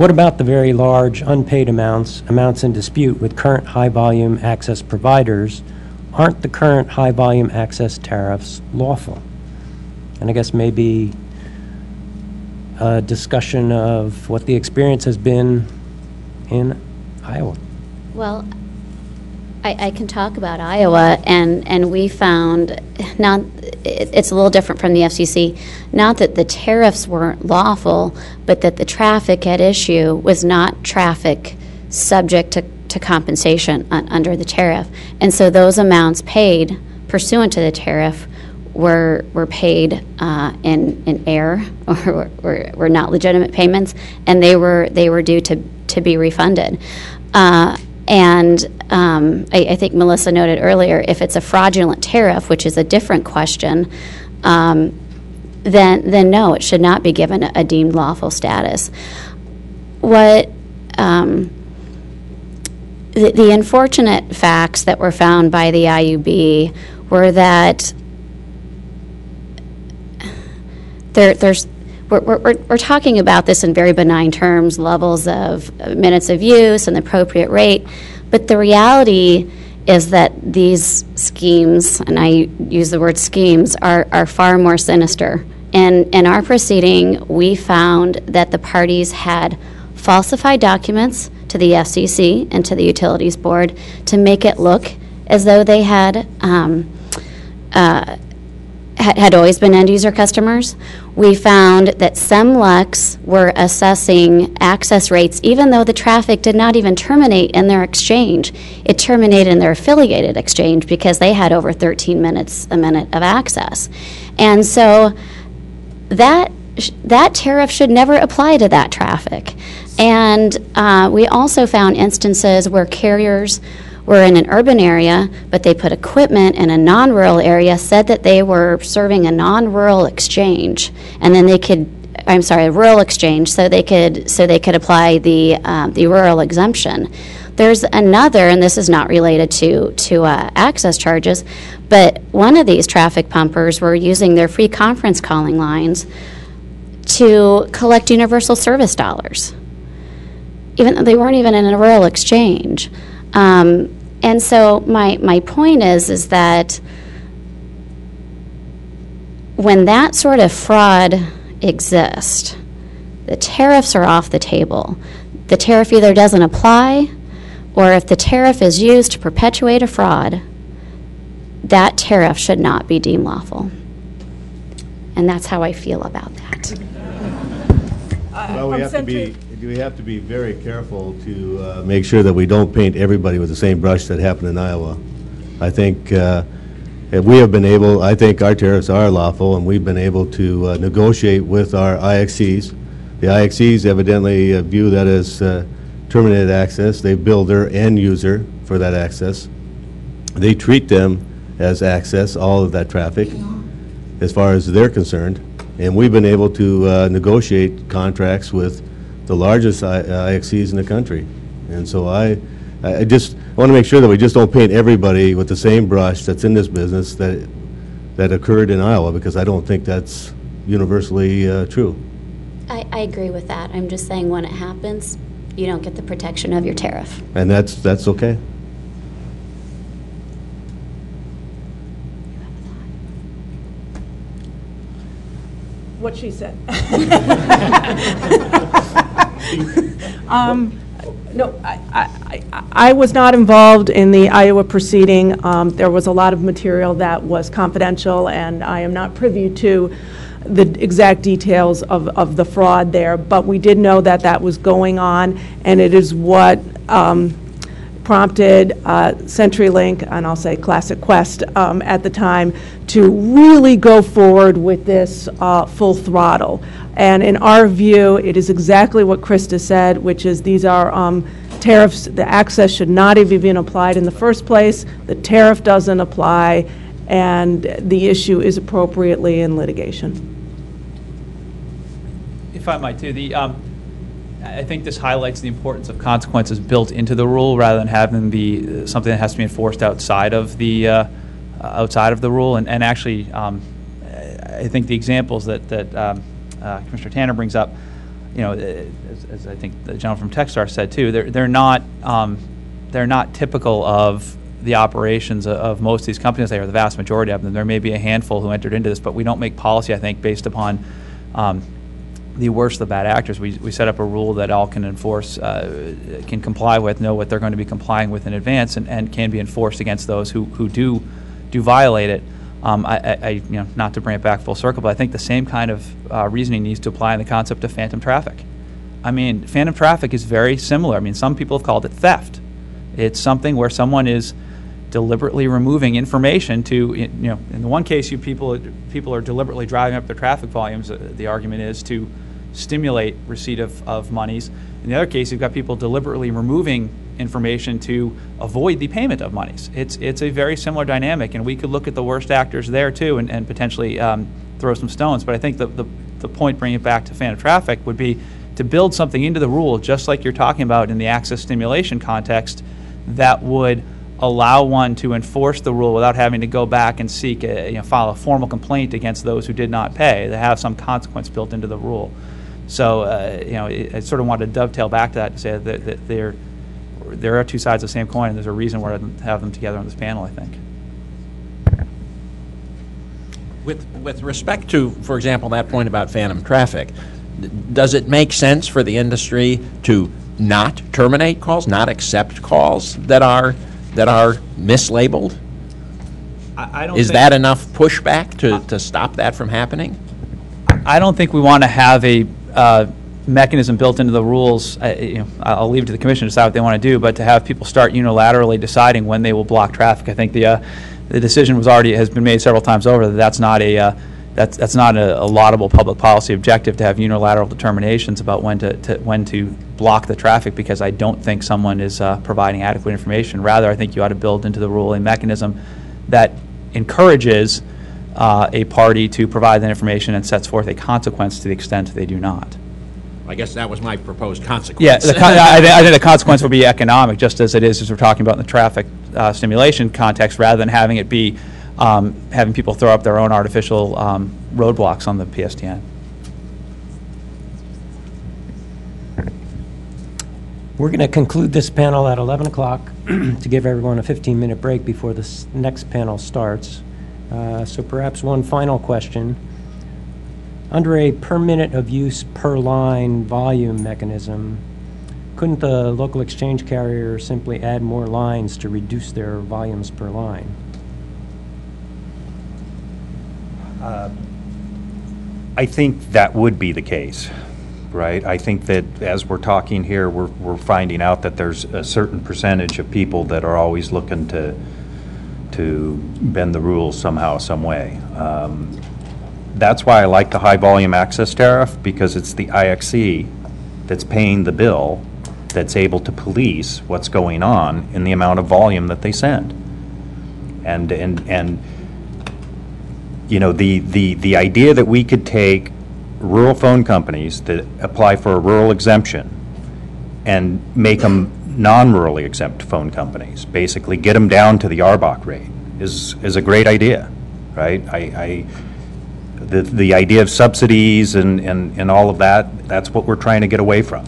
what about the very large unpaid amounts, amounts in dispute with current high-volume access providers? Aren't the current high-volume access tariffs lawful? And I guess maybe a discussion of what the experience has been in Iowa. Well, I, I can talk about Iowa, and, and we found, not, it, it's a little different from the FCC, not that the tariffs weren't lawful, but that the traffic at issue was not traffic subject to, to compensation un, under the tariff. And so those amounts paid pursuant to the tariff were, were paid uh, in, in error or were, were not legitimate payments, and they were, they were due to, to be refunded. Uh, and um, I, I think Melissa noted earlier, if it's a fraudulent tariff, which is a different question, um, then, then no, it should not be given a, a deemed lawful status. What um, the, the unfortunate facts that were found by the IUB were that there, there's we're, we're, we're talking about this in very benign terms, levels of uh, minutes of use and the appropriate rate, but the reality is that these schemes, and I use the word schemes, are, are far more sinister. And in our proceeding, we found that the parties had falsified documents to the FCC and to the Utilities Board to make it look as though they had um, uh, had had always been end user customers. We found that Semlex were assessing access rates even though the traffic did not even terminate in their exchange. It terminated in their affiliated exchange because they had over 13 minutes a minute of access. And so that that tariff should never apply to that traffic. And uh, we also found instances where carriers were in an urban area, but they put equipment in a non-rural area, said that they were serving a non-rural exchange, and then they could, I'm sorry, a rural exchange, so they could, so they could apply the, um, the rural exemption. There's another, and this is not related to, to uh, access charges, but one of these traffic pumpers were using their free conference calling lines to collect universal service dollars, even though they weren't even in a rural exchange. Um, and so my, my point is, is that when that sort of fraud exists, the tariffs are off the table. The tariff either doesn't apply, or if the tariff is used to perpetuate a fraud, that tariff should not be deemed lawful. And that's how I feel about that. Well, we I'm have to be, we have to be very careful to uh, make sure that we don't paint everybody with the same brush that happened in Iowa. I think uh, we have been able, I think our tariffs are lawful, and we've been able to uh, negotiate with our IXCs. The IXCs evidently uh, view that as uh, terminated access. They bill their end user for that access. They treat them as access, all of that traffic, as far as they're concerned. And we've been able to uh, negotiate contracts with the largest I- IXCs in the country. And so I, I I just want to make sure that we just don't paint everybody with the same brush that's in this business that, that occurred in Iowa, because I don't think that's universally uh, true. I, I agree with that. I'm just saying when it happens, you don't get the protection of your tariff. And that's, that's okay. What she said. Um, No, I- I I- was not involved in the Iowa proceeding. Um, There was a lot of material that was confidential, and I am not privy to the exact details of of the fraud there, but we did know that that was going on, and it is what um, prompted uh, CenturyLink, and I'll say Classic Qwest um, at the time, to really go forward with this uh, full throttle. And in our view, it is exactly what Krista said, which is these are um, tariffs, the access should not have even applied in the first place, the tariff doesn't apply, and the issue is appropriately in litigation. If I might too, the, um, I think this highlights the importance of consequences built into the rule rather than having uh, something that has to be enforced outside of the, uh, outside of the rule. And, and actually, um, I think the examples that, that um, uh, Commissioner Tanner brings up, you know, as, as I think the gentleman from Tekstar said too, they're, they're not, um, they're not typical of the operations of- of most of these companies, they are the vast majority of them. There may be a handful who entered into this, but we don't make policy, I think, based upon um, the worst of the bad actors. We, we set up a rule that all can enforce, uh, can comply with, know what they're going to be complying with in advance, and, and can be enforced against those who, who do, do violate it. Um, I, I, you know, not to bring it back full circle, but I think the same kind of uh, reasoning needs to apply in the concept of phantom traffic. I mean, phantom traffic is very similar. I mean, some people have called it theft. It's something where someone is deliberately removing information to, you know, in the one case, you people, people are deliberately driving up their traffic volumes. Uh, The argument is to stimulate receipt of, of monies. In the other case, you've got people deliberately removing information to avoid the payment of monies. It's, it's a very similar dynamic, and we could look at the worst actors there too and, and potentially um, throw some stones. But I think the, the, the point, bringing it back to phantom traffic, would be to build something into the rule, just like you're talking about in the access stimulation context, that would allow one to enforce the rule without having to go back and seek, a, you know, file a formal complaint against those who did not pay. They have some consequence built into the rule. So, uh, you know, I sort of wanted to dovetail back to that and say that, that there, there are two sides of the same coin, and there's a reason why I have them together on this panel, I think. With, with respect to, for example, that point about phantom traffic, does it make sense for the industry to not terminate calls, not accept calls that are, that are mislabeled? I don't Is think- that enough pushback to, to stop that from happening? I don't think we want to have a uh, mechanism built into the rules. I- you know, I'll leave it to the commission to decide what they want to do, but to have people start unilaterally deciding when they will block traffic, I think the, uh, the decision was already, has been made several times over that that's not a, uh, that's, that's not a a laudable public policy objective to have unilateral determinations about when to, to, when to block the traffic, because I don't think someone is uh, providing adequate information. Rather, I think you ought to build into the rule a mechanism that encourages uh, a party to provide that information and sets forth a consequence to the extent they do not. I guess that was my proposed consequence. Yeah, the con- I I think the consequence would be economic, just as it is, as we're talking about in the traffic uh, stimulation context, rather than having it be, um, having people throw up their own artificial um, roadblocks on the PSTN. We're going to conclude this panel at 11 o'clock to give everyone a 15-minute break before this next panel starts. Uh, So perhaps one final question. Under a per minute of use per line volume mechanism, couldn't the local exchange carrier simply add more lines to reduce their volumes per line? I think that would be the case, right? I think that as we're talking here, we're, we're finding out that there's a certain percentage of people that are always looking to, to bend the rules somehow, some way. Um, That's why I like the high-volume access tariff, because it's the IXC that's paying the bill, that's able to police what's going on in the amount of volume that they send. And, and, and you know, the, the, the idea that we could take rural phone companies that apply for a rural exemption and make them non-rurally exempt phone companies, basically get them down to the RBOC rate, is, is a great idea, right? I, I, the, the idea of subsidies and, and, and all of that, that's what we're trying to get away from.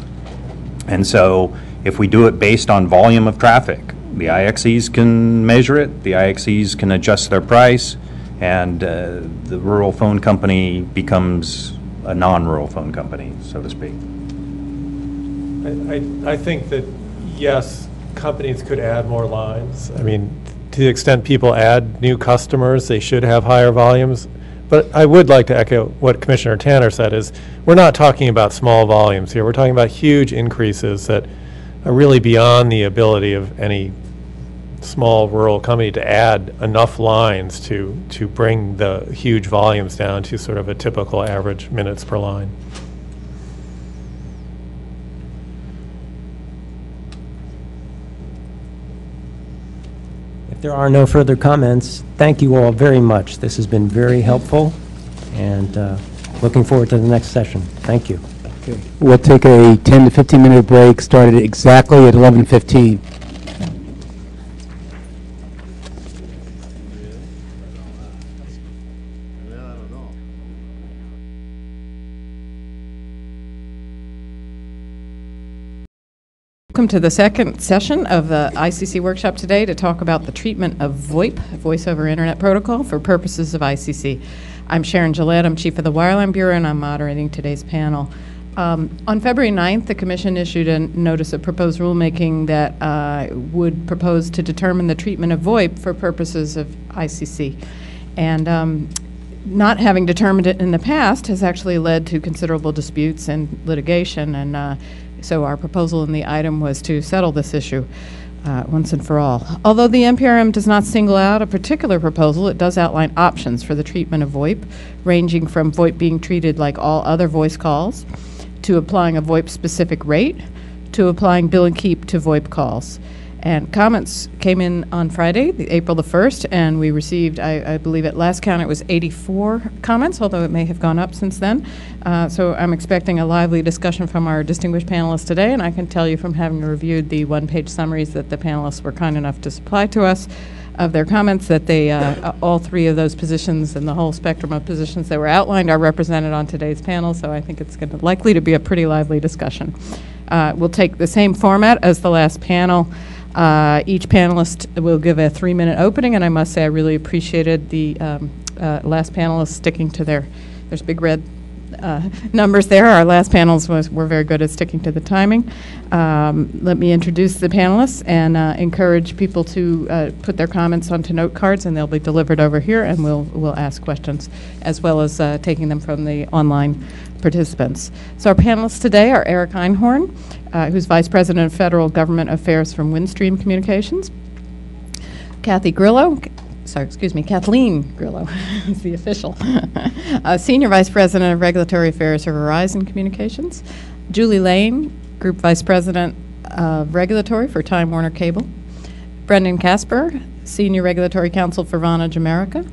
And so if we do it based on volume of traffic, the IXCs can measure it, the IXCs can adjust their price, and uh, the rural phone company becomes a non-rural phone company, so to speak. I, I I think that, yes, companies could add more lines. I mean, to the extent people add new customers, they should have higher volumes. But I would like to echo what Commissioner Tanner said, is we're not talking about small volumes here. We're talking about huge increases that are really beyond the ability of any small rural company to add enough lines to, to bring the huge volumes down to sort of a typical average minutes per line. If there are no further comments, thank you all very much. This has been very helpful, and uh, looking forward to the next session. Thank you. We'll take a 10 to 15 minute break, started exactly at 11:15. Welcome to the second session of the ICC workshop today to talk about the treatment of VoIP, Voice over Internet Protocol, for purposes of ICC. I'm Sharon Gillett, I'm Chief of the Wireline Bureau, and I'm moderating today's panel. Um, On February 9th, the Commission issued a notice of proposed rulemaking that uh, would propose to determine the treatment of VoIP for purposes of ICC. And um, not having determined it in the past has actually led to considerable disputes and litigation, and uh, so our proposal in the item was to settle this issue uh, once and for all. Although the NPRM does not single out a particular proposal, it does outline options for the treatment of VoIP, ranging from VoIP being treated like all other voice calls, to applying a VoIP-specific rate, to applying bill and keep to VoIP calls. And comments came in on Friday, the April the 1st, and we received, I, I believe at last count, it was 84 comments, although it may have gone up since then. Uh, so I'm expecting a lively discussion from our distinguished panelists today, and I can tell you from having reviewed the one-page summaries that the panelists were kind enough to supply to us of their comments that they, uh, all three of those positions and the whole spectrum of positions that were outlined are represented on today's panel, so I think it's going to likely to be a pretty lively discussion. Uh, we'll take the same format as the last panel. Uh, each panelist will give a three-minute opening, and I must say I really appreciated the um, uh, last panelist sticking to their, there's big red uh, numbers there. Our last panels was, were very good at sticking to the timing. Um, Let me introduce the panelists and uh, encourage people to uh, put their comments onto note cards, and they'll be delivered over here, and we'll, we'll ask questions, as well as uh, taking them from the online participants. So our panelists today are Eric Einhorn, uh, who's Vice President of Federal Government Affairs from Windstream Communications, Kathy Grillo, sorry, excuse me, Kathleen Grillo is the official, uh, Senior Vice President of Regulatory Affairs for Verizon Communications, Julie Laine, Group Vice President of Regulatory for Time Warner Cable, Brendan Kasper, Senior Regulatory Counsel for Vonage America,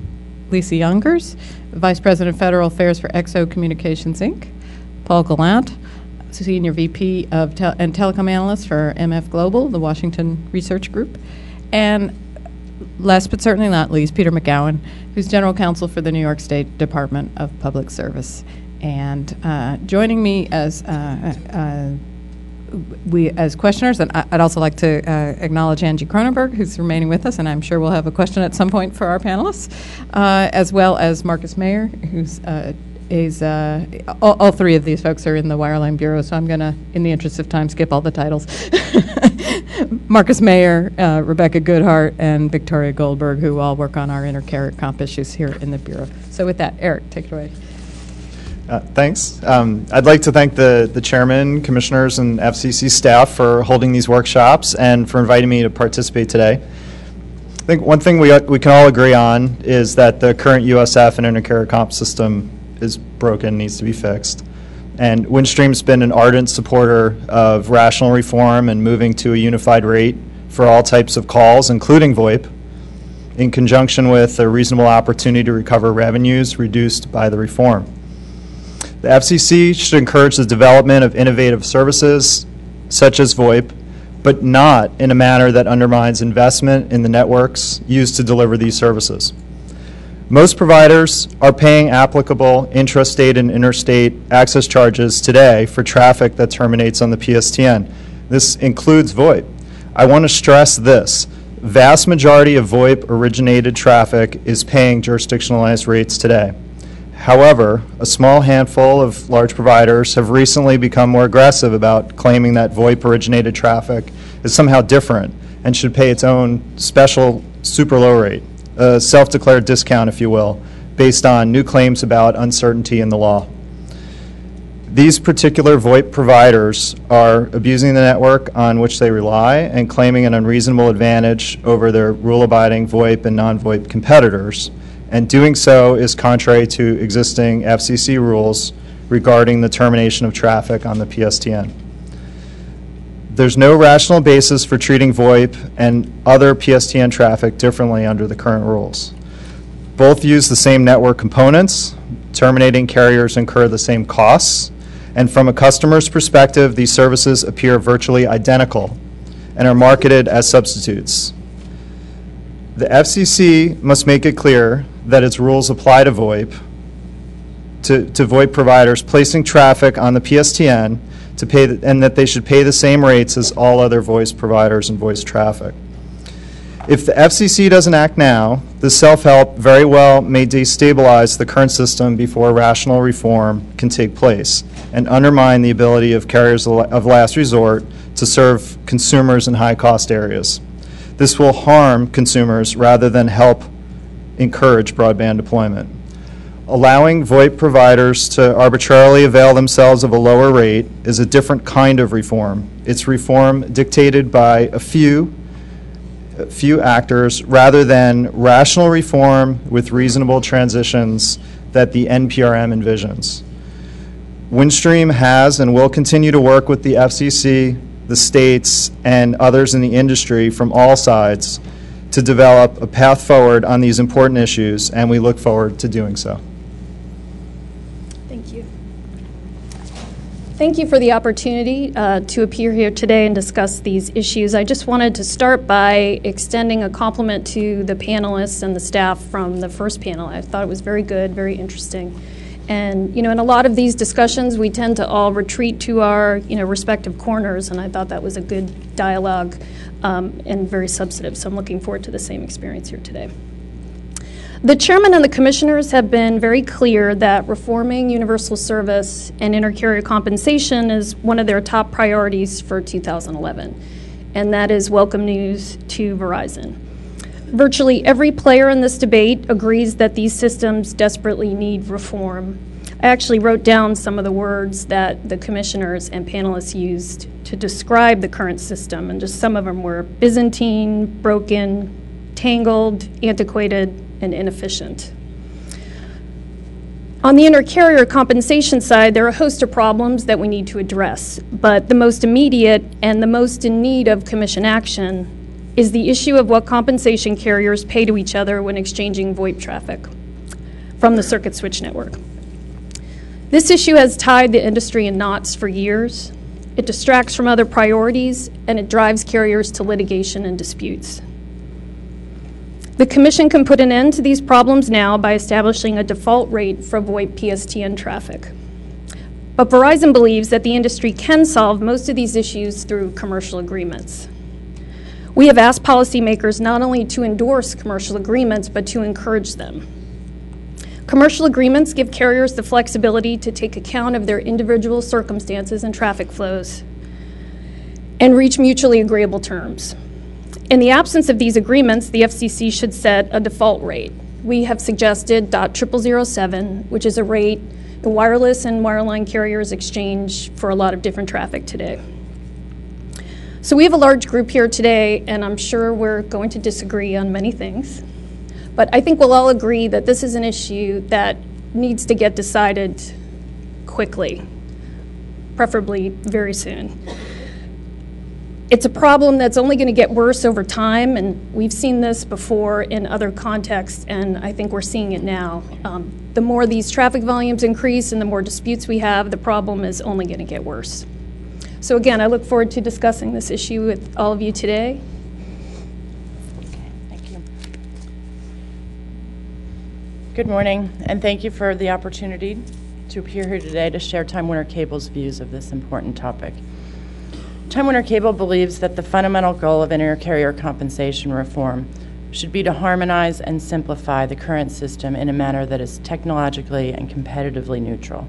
Lisa Youngers, Vice President of Federal Affairs for XO Communications, Inc., Paul Gallant, Senior VP of tel- and Telecom Analyst for MF Global, the Washington Research Group, and last but certainly not least, Peter McGowan, who's General Counsel for the New York State Department of Public Service. And uh, joining me as uh, uh, we as questioners, and I'd also like to uh, acknowledge Angie Kronenberg, who's remaining with us, and I'm sure we'll have a question at some point for our panelists, uh, as well as Marcus Maher, who's uh, is uh, all, all three of these folks are in the Wireline Bureau, so I'm going to, in the interest of time, skip all the titles. Marcus Maher, uh, Rebecca Goodhart, and Victoria Goldberg, who all work on our inter-carrier comp issues here in the Bureau. So with that, Eric, take it away. Uh, Thanks. Um, I'd like to thank the, the chairman, commissioners, and FCC staff for holding these workshops and for inviting me to participate today. I think one thing we, we can all agree on is that the current USF and intercarrier comp system is broken, needs to be fixed. And Windstream's been an ardent supporter of rational reform and moving to a unified rate for all types of calls, including VoIP, in conjunction with a reasonable opportunity to recover revenues reduced by the reform. The FCC should encourage the development of innovative services such as VoIP, but not in a manner that undermines investment in the networks used to deliver these services. Most providers are paying applicable intrastate and interstate access charges today for traffic that terminates on the PSTN. This includes VoIP. I want to stress this. Vast majority of VoIP originated traffic is paying jurisdictionalized rates today. However, a small handful of large providers have recently become more aggressive about claiming that VoIP originated traffic is somehow different and should pay its own special super low rate a self-declared discount, if you will, based on new claims about uncertainty in the law. These particular VoIP providers are abusing the network on which they rely and claiming an unreasonable advantage over their rule-abiding VoIP and non-VoIP competitors, and doing so is contrary to existing FCC rules regarding the termination of traffic on the PSTN. There's no rational basis for treating VoIP and other PSTN traffic differently under the current rules. Both use the same network components. Terminating carriers incur the same costs. And from a customer's perspective, these services appear virtually identical and are marketed as substitutes. The FCC must make it clear that its rules apply to VoIP, to, to VoIP providers placing traffic on the PSTN to pay, the- and that they should pay the same rates as all other voice providers and voice traffic. If the FCC doesn't act now, the self-help very well may destabilize the current system before rational reform can take place and undermine the ability of carriers of last resort to serve consumers in high-cost areas. This will harm consumers rather than help encourage broadband deployment. Allowing VoIP providers to arbitrarily avail themselves of a lower rate is a different kind of reform. It's reform dictated by a few, a few actors rather than rational reform with reasonable transitions that the NPRM envisions. Windstream has and will continue to work with the FCC, the states, and others in the industry from all sides to develop a path forward on these important issues, and we look forward to doing so. Thank you. Thank you for the opportunity uh, to appear here today and discuss these issues. I just wanted to start by extending a compliment to the panelists and the staff from the first panel. I thought it was very good, very interesting. And, you know, in a lot of these discussions, we tend to all retreat to our, you know, respective corners, and I thought that was a good dialogue um, and very substantive. So I'm looking forward to the same experience here today. The chairman and the commissioners have been very clear that reforming universal service and intercarrier compensation is one of their top priorities for 2011, and that is welcome news to Verizon. Virtually every player in this debate agrees that these systems desperately need reform. I actually wrote down some of the words that the commissioners and panelists used to describe the current system, and just some of them were Byzantine, broken, tangled, antiquated, and inefficient. On the intercarrier compensation side, there are a host of problems that we need to address, but the most immediate and the most in need of commission action is the issue of what compensation carriers pay to each other when exchanging VoIP traffic from the circuit switch network. This issue has tied the industry in knots for years. It distracts from other priorities and it drives carriers to litigation and disputes. The Commission can put an end to these problems now by establishing a default rate for VoIP PSTN traffic. But Verizon believes that the industry can solve most of these issues through commercial agreements. We have asked policymakers not only to endorse commercial agreements, but to encourage them. Commercial agreements give carriers the flexibility to take account of their individual circumstances and traffic flows and reach mutually agreeable terms. In the absence of these agreements, the FCC should set a default rate. We have suggested .0007, which is a rate the wireless and wireline carriers exchange for a lot of different traffic today. So we have a large group here today, and I'm sure we're going to disagree on many things. But I think we'll all agree that this is an issue that needs to get decided quickly, preferably very soon it's a problem that's only going to get worse over time, and we've seen this before in other contexts, and I think we're seeing it now. Um, the more these traffic volumes increase and the more disputes we have, the problem is only going to get worse. So again, I look forward to discussing this issue with all of you today. Thank you. Good morning, and thank you for the opportunity to appear here today to share Time Warner Cable's views of this important topic. Time Warner Cable believes that the fundamental goal of intercarrier compensation reform should be to harmonize and simplify the current system in a manner that is technologically and competitively neutral.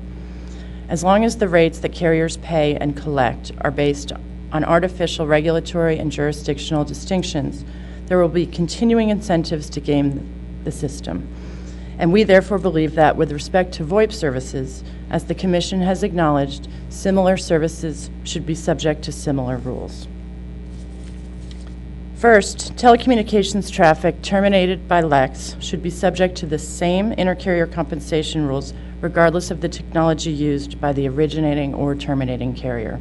As long as the rates that carriers pay and collect are based on artificial regulatory and jurisdictional distinctions, there will be continuing incentives to game the system. And we therefore believe that with respect to VoIP services, as the Commission has acknowledged, similar services should be subject to similar rules. First, telecommunications traffic terminated by LECs should be subject to the same intercarrier compensation rules regardless of the technology used by the originating or terminating carrier.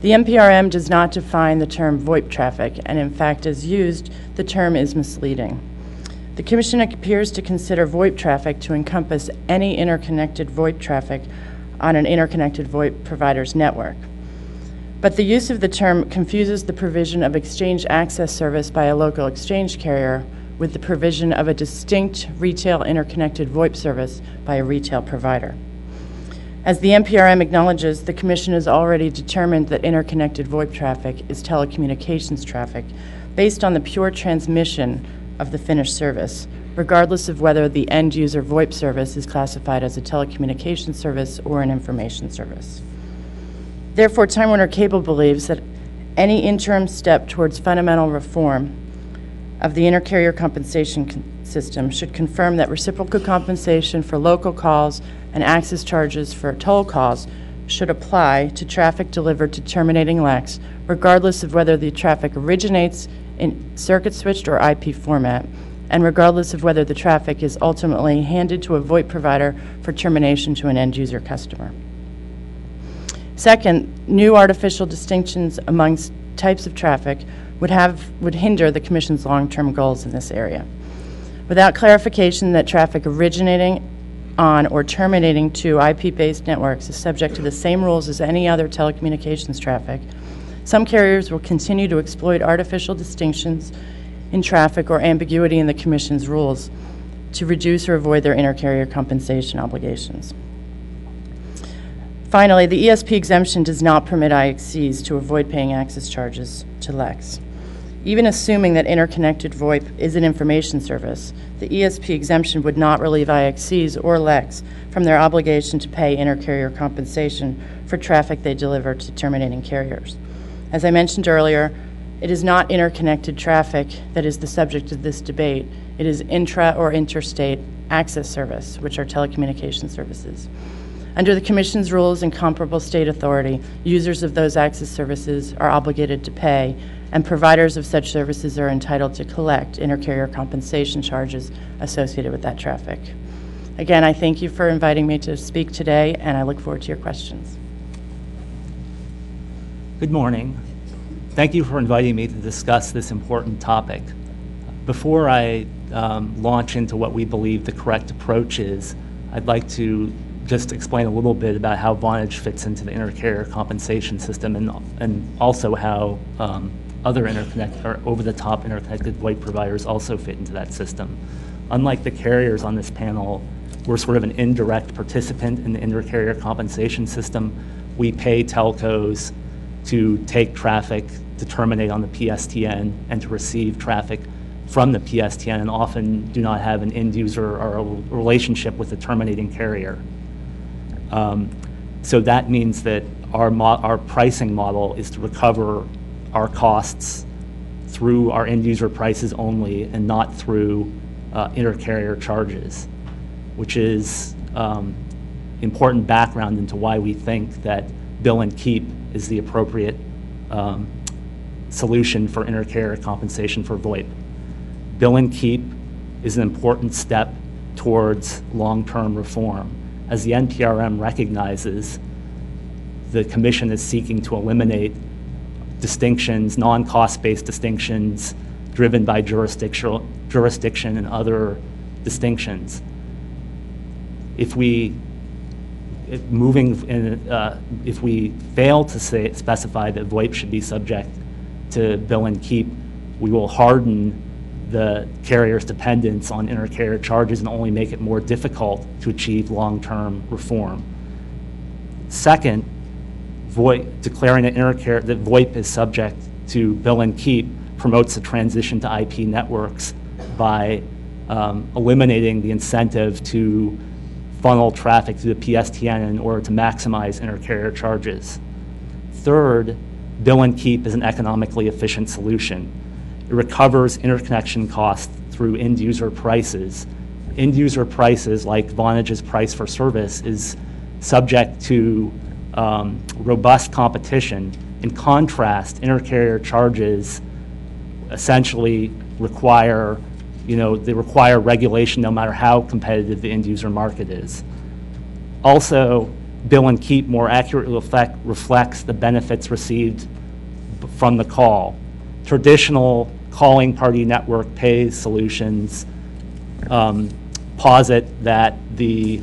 The NPRM does not define the term VoIP traffic, and in fact, as used, the term is misleading. The Commission appears to consider VoIP traffic to encompass any interconnected VoIP traffic on an interconnected VoIP provider's network. But the use of the term confuses the provision of exchange access service by a local exchange carrier with the provision of a distinct retail interconnected VoIP service by a retail provider. As the NPRM acknowledges, the Commission has already determined that interconnected VoIP traffic is telecommunications traffic based on the pure transmission of the finished service, regardless of whether the end user VoIP service is classified as a telecommunications service or an information service. Therefore, Time Warner Cable believes that any interim step towards fundamental reform of the intercarrier compensation system should confirm that reciprocal compensation for local calls and access charges for toll calls should apply to traffic delivered to terminating LECs, regardless of whether the traffic originates in circuit switched or IP format, and regardless of whether the traffic is ultimately handed to a VoIP provider for termination to an end user customer. Second, new artificial distinctions amongst types of traffic would have would hinder the commission's long-term goals in this area. Without clarification that traffic originating on or terminating to IP-based networks is subject to the same rules as any other telecommunications traffic, some carriers will continue to exploit artificial distinctions in traffic or ambiguity in the Commission's rules to reduce or avoid their intercarrier compensation obligations. Finally, the ESP exemption does not permit IXCs to avoid paying access charges to LECs. Even assuming that interconnected VoIP is an information service, the ESP exemption would not relieve IXCs or LECs from their obligation to pay intercarrier compensation for traffic they deliver to terminating carriers. As I mentioned earlier, it is not interconnected traffic that is the subject of this debate. It is intra or interstate access service, which are telecommunication services. Under the Commission's rules and comparable state authority, users of those access services are obligated to pay, and providers of such services are entitled to collect intercarrier compensation charges associated with that traffic. Again, I thank you for inviting me to speak today, and I look forward to your questions. Good morning. Thank you for inviting me to discuss this important topic. Before I um, launch into what we believe the correct approach is, I'd like to just explain a little bit about how Vonage fits into the intercarrier compensation system and, and also how um, other interconnect or over-the-top interconnected VoIP providers also fit into that system. Unlike the carriers on this panel, we're sort of an indirect participant in the intercarrier compensation system. We pay telcos to take traffic to terminate on the PSTN and to receive traffic from the PSTN and often do not have an end user or a relationship with the terminating carrier. Um, so that means that our, our pricing model is to recover our costs through our end user prices only and not through uh, intercarrier charges, which is um, important background into why we think that bill and keep is the appropriate um, solution for intercarrier compensation for VoIP. Bill and keep is an important step towards long-term reform. As the NPRM recognizes, the Commission is seeking to eliminate distinctions, non-cost-based distinctions driven by jurisdictional, jurisdiction and other distinctions. If we moving in, uh, if we fail to say, specify that VoIP should be subject to bill and keep, we will harden the carrier's dependence on intercarrier charges and only make it more difficult to achieve long-term reform. Second, VoIP, declaring that, that VoIP is subject to bill and keep promotes the transition to IP networks by um, eliminating the incentive to funnel traffic through the PSTN in order to maximize intercarrier charges. Third, bill and keep is an economically efficient solution. It recovers interconnection costs through end user prices. End user prices, like Vonage's price for service, is subject to um, robust competition. In contrast, intercarrier charges essentially require, you know, they require regulation no matter how competitive the end user market is. Also, bill and keep more accurately reflect, reflects the benefits received from the call. Traditional calling party network pay solutions um, posit that the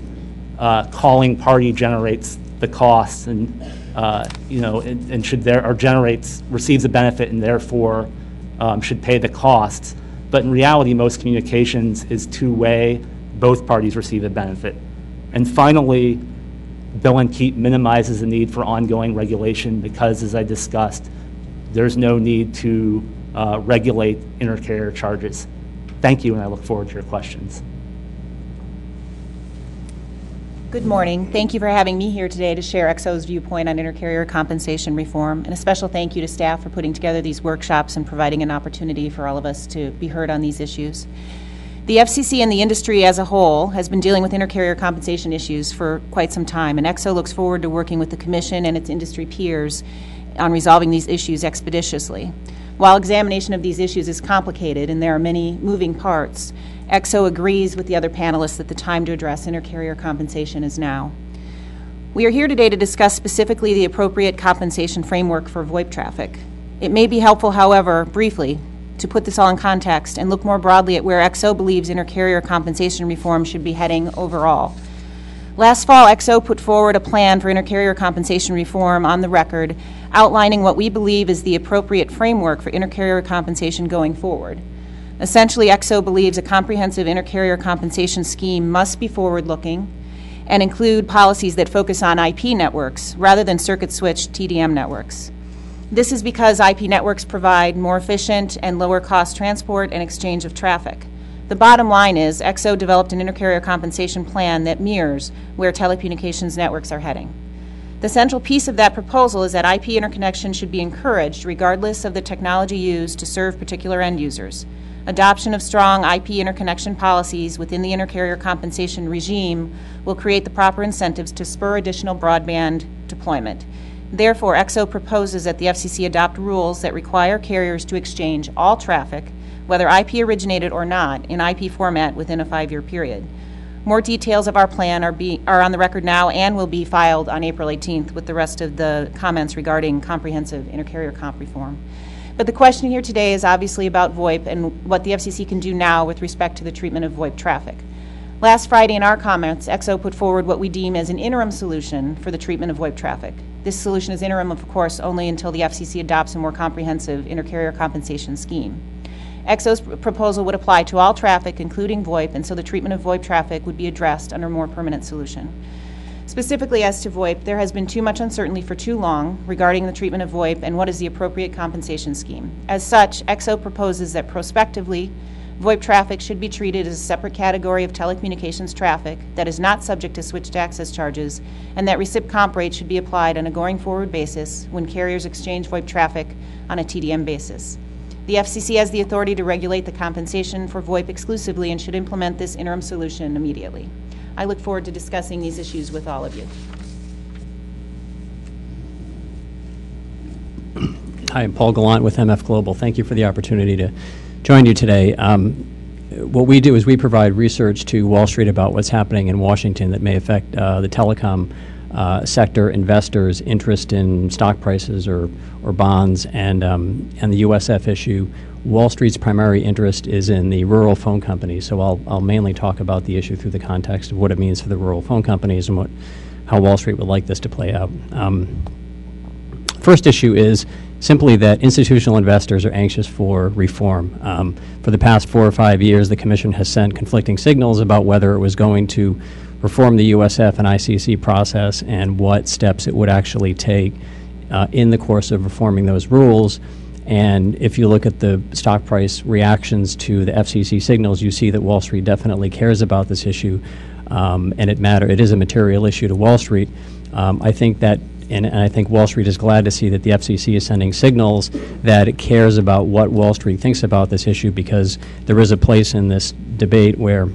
uh, calling party generates the costs and uh, you know and, and, should there or generates receives a benefit and therefore um, should pay the costs. But in reality, most communications is two-way. Both parties receive a benefit. And finally, bill and keep minimizes the need for ongoing regulation because, as I discussed, there's no need to uh, regulate intercarrier charges. Thank you, and I look forward to your questions. Good morning. Thank you for having me here today to share XO's viewpoint on intercarrier compensation reform. And a special thank you to staff for putting together these workshops and providing an opportunity for all of us to be heard on these issues. The FCC and the industry as a whole has been dealing with intercarrier compensation issues for quite some time, and XO looks forward to working with the Commission and its industry peers on resolving these issues expeditiously. While examination of these issues is complicated and there are many moving parts, XO agrees with the other panelists that the time to address intercarrier compensation is now. We are here today to discuss specifically the appropriate compensation framework for VoIP traffic. It may be helpful, however, briefly, to put this all in context and look more broadly at where XO believes intercarrier compensation reform should be heading overall. Last fall, XO put forward a plan for intercarrier compensation reform on the record, outlining what we believe is the appropriate framework for intercarrier compensation going forward. Essentially, XO believes a comprehensive intercarrier compensation scheme must be forward-looking and include policies that focus on IP networks rather than circuit switch TDM networks. This is because IP networks provide more efficient and lower-cost transport and exchange of traffic. The bottom line is XO developed an intercarrier compensation plan that mirrors where telecommunications networks are heading. The central piece of that proposal is that IP interconnection should be encouraged regardless of the technology used to serve particular end users. Adoption of strong IP interconnection policies within the intercarrier compensation regime will create the proper incentives to spur additional broadband deployment. Therefore, XO proposes that the FCC adopt rules that require carriers to exchange all traffic, whether IP originated or not, in IP format within a five-year period. More details of our plan are, be, are on the record now and will be filed on April 18th with the rest of the comments regarding comprehensive intercarrier comp reform. But the question here today is obviously about VoIP and what the FCC can do now with respect to the treatment of VoIP traffic. Last Friday in our comments, XO put forward what we deem as an interim solution for the treatment of VoIP traffic. This solution is interim, of course, only until the FCC adopts a more comprehensive intercarrier compensation scheme. XO's proposal would apply to all traffic, including VoIP, and so the treatment of VoIP traffic would be addressed under a more permanent solution. Specifically as to VoIP, there has been too much uncertainty for too long regarding the treatment of VoIP and what is the appropriate compensation scheme. As such, XO proposes that prospectively, VoIP traffic should be treated as a separate category of telecommunications traffic that is not subject to switched access charges, and that recip comp rate should be applied on a going forward basis when carriers exchange VoIP traffic on a TDM basis. The FCC has the authority to regulate the compensation for VoIP exclusively and should implement this interim solution immediately. I look forward to discussing these issues with all of you. Hi, I'm Paul Gallant with MF Global. Thank you for the opportunity to join you today. Um, what we do is we provide research to Wall Street about what's happening in Washington that may affect uh, the telecom uh, sector, investors' interest in stock prices or, or bonds, and, um, and the USF issue. Wall Street's primary interest is in the rural phone companies, so I'll, I'll mainly talk about the issue through the context of what it means for the rural phone companies and what, how Wall Street would like this to play out. Um, first issue is simply that institutional investors are anxious for reform. Um, for the past four or five years, the Commission has sent conflicting signals about whether it was going to reform the USF and ICC process and what steps it would actually take uh, in the course of reforming those rules. And if you look at the stock price reactions to the FCC signals, you see that Wall Street definitely cares about this issue, um, and it matter. It is a material issue to Wall Street. Um, I think that and, and, I think Wall Street is glad to see that the FCC is sending signals that it cares about what Wall Street thinks about this issue because there is a place in this debate where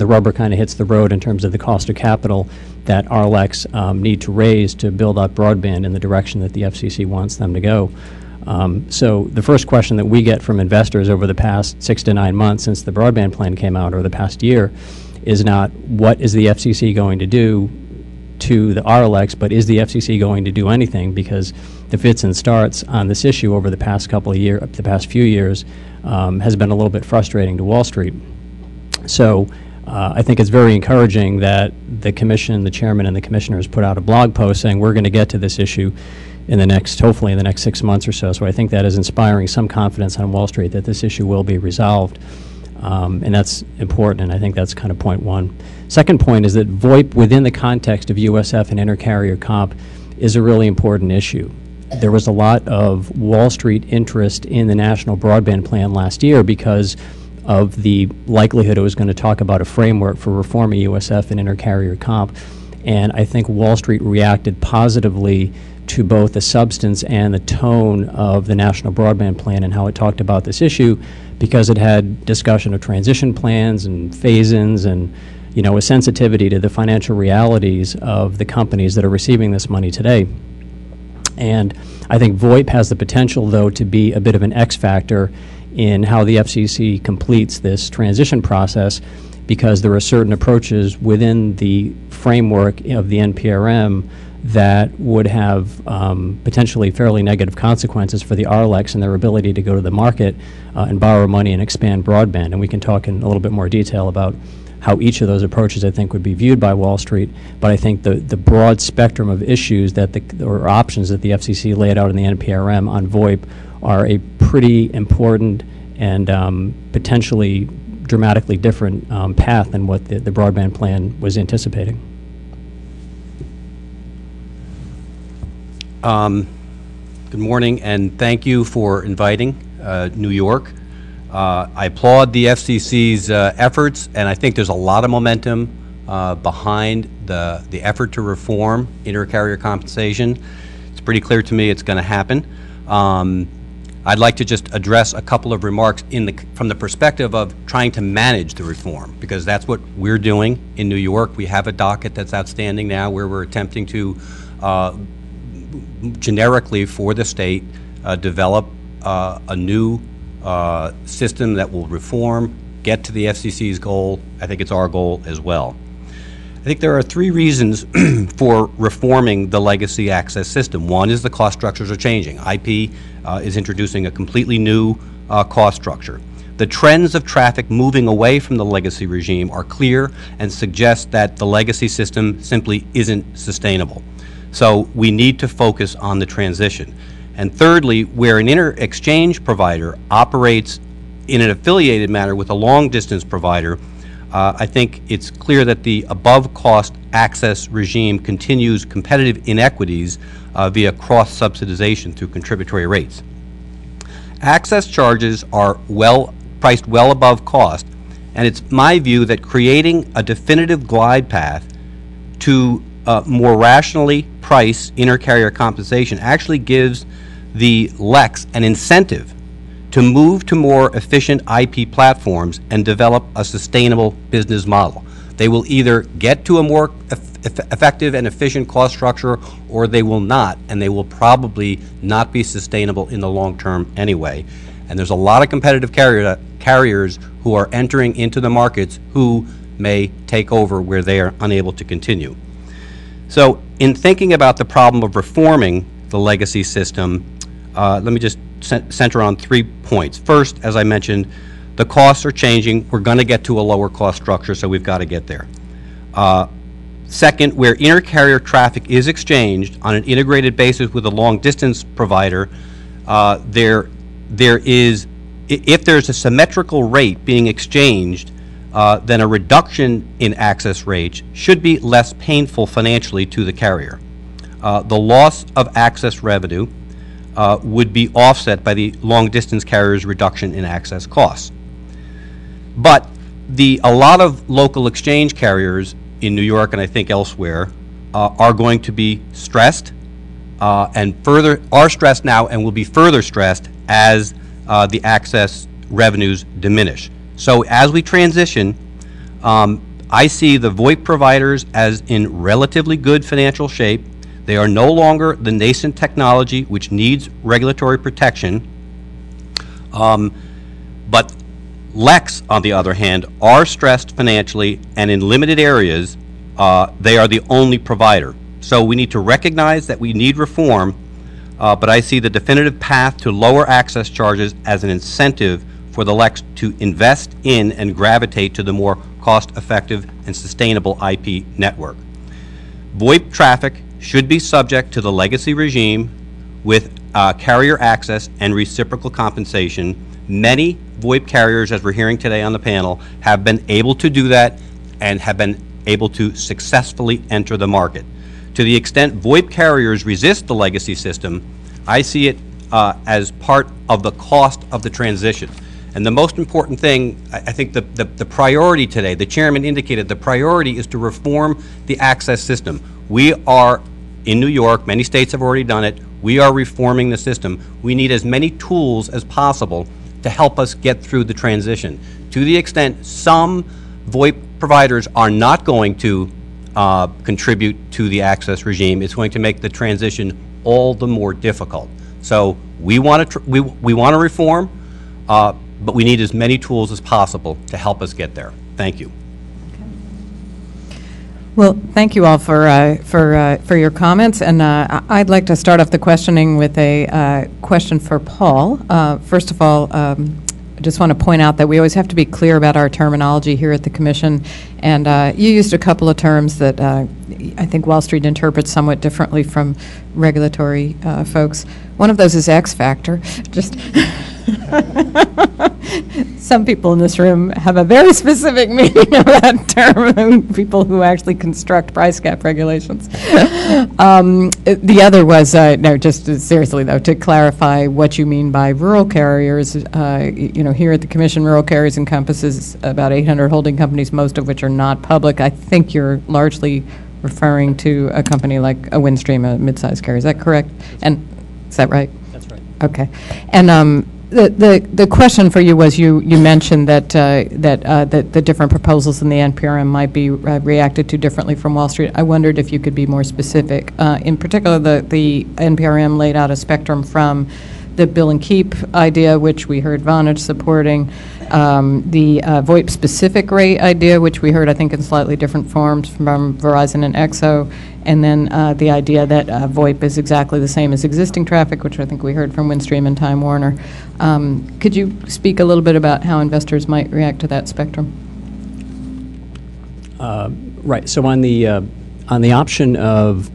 the rubber kind of hits the road in terms of the cost of capital that RLECs um, need to raise to build up broadband in the direction that the FCC wants them to go. Um, so the first question that we get from investors over the past six to nine months since the broadband plan came out, or the past year, is not what is the FCC going to do to the RLECs, but is the FCC going to do anything? Because the fits and starts on this issue over the past couple of years, the past few years, um, has been a little bit frustrating to Wall Street. So uh, I think it's very encouraging that the commission, the chairman, and the commissioners put out a blog post saying we're going to get to this issue in the next, hopefully in the next six months or so. So I think that is inspiring some confidence on Wall Street that this issue will be resolved. Um, and that's important, and I think that's kind of point one. Second point is that VoIP within the context of USF and intercarrier comp is a really important issue. There was a lot of Wall Street interest in the national broadband plan last year because of the likelihood it was going to talk about a framework for reforming USF and intercarrier comp. And I think Wall Street reacted positively to both the substance and the tone of the National Broadband Plan and how it talked about this issue because it had discussion of transition plans and phase-ins and you know a sensitivity to the financial realities of the companies that are receiving this money today. And I think VoIP has the potential, though, to be a bit of an X factor in how the FCC completes this transition process because there are certain approaches within the framework of the NPRM that would have um, potentially fairly negative consequences for the RLECs and their ability to go to the market uh, and borrow money and expand broadband. And we can talk in a little bit more detail about how each of those approaches, I think, would be viewed by Wall Street. But I think the, the broad spectrum of issues that the, or options that the FCC laid out in the NPRM on VoIP are a pretty important and um, potentially dramatically different um, path than what the, the broadband plan was anticipating. Um, Good morning, and thank you for inviting uh, New York. Uh, I applaud the FCC's uh, efforts, and I think there's a lot of momentum uh, behind the, the effort to reform intercarrier compensation. It's pretty clear to me it's going to happen. Um, I'd like to just address a couple of remarks in the, from the perspective of trying to manage the reform, because that's what we're doing in New York. We have a docket that's outstanding now where we're attempting to uh, generically for the state uh, develop uh, a new uh, system that will reform, get to the FCC's goal. I think it's our goal as well. I think there are three reasons for reforming the legacy access system. One is the cost structures are changing. IP uh, is introducing a completely new uh, cost structure. The trends of traffic moving away from the legacy regime are clear and suggest that the legacy system simply isn't sustainable. So we need to focus on the transition. And thirdly, where an inter-exchange provider operates in an affiliated manner with a long-distance provider, uh, I think it's clear that the above-cost access regime continues competitive inequities uh, via cross-subsidization through contributory rates. Access charges are well priced well above cost, and it's my view that creating a definitive glide path to uh, more rationally price intercarrier compensation actually gives the LECs an incentive to move to more efficient IP platforms and develop a sustainable business model. They will either get to a more effective and efficient cost structure or they will not, and they will probably not be sustainable in the long term anyway. And there's a lot of competitive carrier, carriers who are entering into the markets who may take over where they are unable to continue. So in thinking about the problem of reforming the legacy system, uh, let me just center on three points. First, as I mentioned, the costs are changing. We're going to get to a lower cost structure, so we've got to get there. Uh, second, where intercarrier traffic is exchanged on an integrated basis with a long distance provider, uh, there, there is, if there's a symmetrical rate being exchanged, uh, then a reduction in access rates should be less painful financially to the carrier. Uh, the loss of access revenue uh, would be offset by the long distance carrier's reduction in access costs. But the, a lot of local exchange carriers in New York and I think elsewhere uh, are going to be stressed uh, and further are stressed now and will be further stressed as uh, the access revenues diminish. So as we transition, um, I see the VoIP providers as in relatively good financial shape. They are no longer the nascent technology which needs regulatory protection. Um, but LECs, on the other hand, are stressed financially, and in limited areas, uh, they are the only provider. So we need to recognize that we need reform, uh, but I see the definitive path to lower access charges as an incentive for the LECs to invest in and gravitate to the more cost-effective and sustainable IP network. VoIP traffic should be subject to the legacy regime with uh, carrier access and reciprocal compensation. Many VoIP carriers, as we're hearing today on the panel, have been able to do that and have been able to successfully enter the market. To the extent VoIP carriers resist the legacy system, I see it uh, as part of the cost of the transition. And the most important thing, I, think the, the, the priority today, the chairman indicated the priority is to reform the access system. We are in New York, many states have already done it. We are reforming the system. We need as many tools as possible to help us get through the transition. To the extent some VoIP providers are not going to uh, contribute to the access regime, it's going to make the transition all the more difficult. So we want to we, we want to reform. Uh, but we need as many tools as possible to help us get there. Thank you. Well, thank you all for uh, for uh, for your comments, and uh, I'd like to start off the questioning with a uh, question for Paul. Uh, first of all, um, I just want to point out that we always have to be clear about our terminology here at the Commission, and uh, you used a couple of terms that I think Wall Street interprets somewhat differently from regulatory folks. One of those is X factor. Just. Some people in this room have a very specific meaning of that term, people who actually construct price cap regulations. Um, The other was, uh, no, just seriously though, to clarify what you mean by rural carriers. uh, You know, here at the commission, rural carriers encompasses about 800 holding companies, most of which are not public. I think you're largely referring to a company like a Windstream, a mid-sized carrier. Is that correct? And, is that right? That's right. Okay. And um, the, the, the question for you was, you, you mentioned that, uh, that, uh, that the different proposals in the NPRM might be uh, reacted to differently from Wall Street. I wondered if you could be more specific. Uh, In particular, the, the NPRM laid out a spectrum from the bill and keep idea, which we heard Vonage supporting, um, the uh, VoIP-specific rate idea, which we heard, I think, in slightly different forms from Verizon and XO, and then uh, the idea that uh, VoIP is exactly the same as existing traffic, which I think we heard from Windstream and Time Warner. Um, Could you speak a little bit about how investors might react to that spectrum? Uh, Right, so on the, uh, on the option of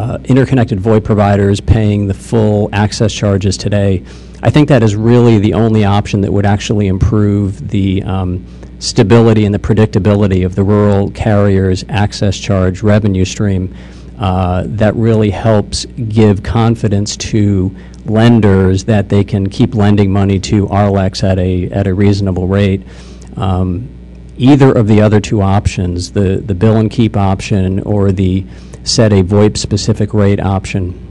uh, interconnected VoIP providers paying the full access charges today, I think that is really the only option that would actually improve the um, stability and the predictability of the rural carriers' access charge revenue stream. uh, That really helps give confidence to lenders that they can keep lending money to RLECs at a, at a reasonable rate. Um, either of the other two options, the, the bill and keep option or the set a VoIP-specific rate option,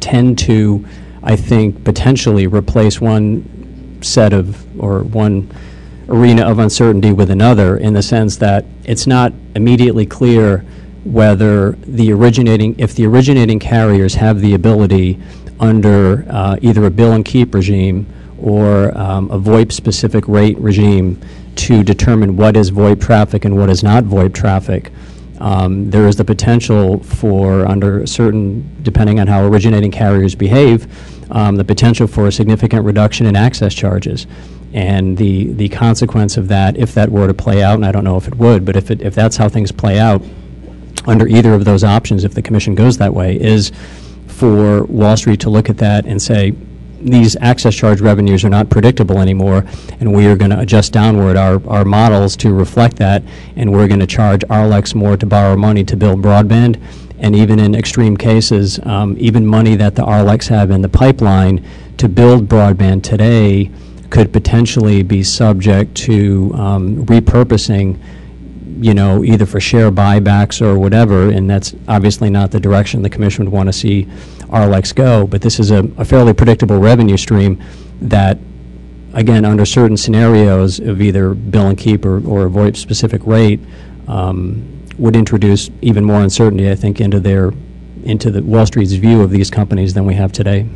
tend to, I think, potentially replace one set of, or one arena of uncertainty with another, in the sense that it's not immediately clear whether the originating, if the originating carriers have the ability under uh, either a bill and keep regime or um, a VoIP-specific rate regime to determine what is VoIP traffic and what is not VoIP traffic. Um, There is the potential for, under certain, depending on how originating carriers behave, um, the potential for a significant reduction in access charges. And the, the consequence of that, if that were to play out, and I don't know if it would, but if, it, if that's how things play out, under either of those options, if the commission goes that way, is for Wall Street to look at that and say, these access charge revenues are not predictable anymore, and we are going to adjust downward our, our models to reflect that, and we're going to charge RLECs more to borrow money to build broadband, and even in extreme cases, um, even money that the RLECs have in the pipeline to build broadband today could potentially be subject to um, repurposing you know, either for share buybacks or whatever, and that's obviously not the direction the commission would want to see RLECs go, but this is a a fairly predictable revenue stream that, again, under certain scenarios of either bill and keep or or a VoIP-specific rate, um, would introduce even more uncertainty, I think, into their, into the Wall Street's view of these companies than we have today.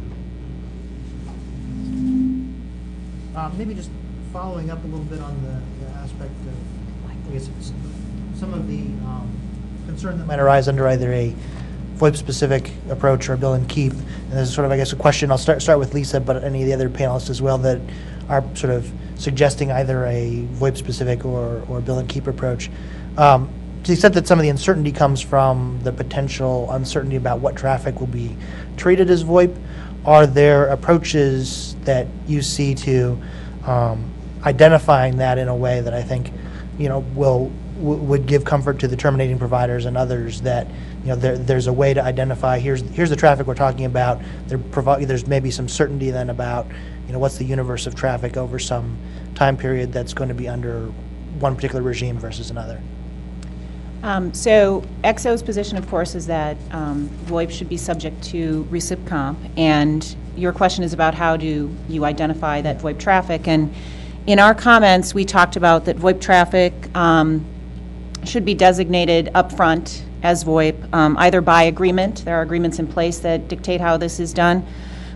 Arise under either a VoIP-specific approach or a bill and keep. And there's sort of, I guess, a question, I'll start, start with Lisa, but any of the other panelists as well, that are sort of suggesting either a VoIP-specific or, or bill and keep approach. Um, To the extent that some of the uncertainty comes from the potential uncertainty about what traffic will be treated as VoIP, are there approaches that you see to um, identifying that in a way that I think, you know, will, would give comfort to the terminating providers and others that, you know, there, there's a way to identify, here's, here's the traffic we're talking about. There provi- there's maybe some certainty then about, you know, what's the universe of traffic over some time period that's going to be under one particular regime versus another. Um, So XO's position, of course, is that um, VoIP should be subject to recip comp, and your question is about how do you identify that VoIP traffic? And in our comments, we talked about that VoIP traffic um, should be designated upfront as VoIP, um, either by agreement, there are agreements in place that dictate how this is done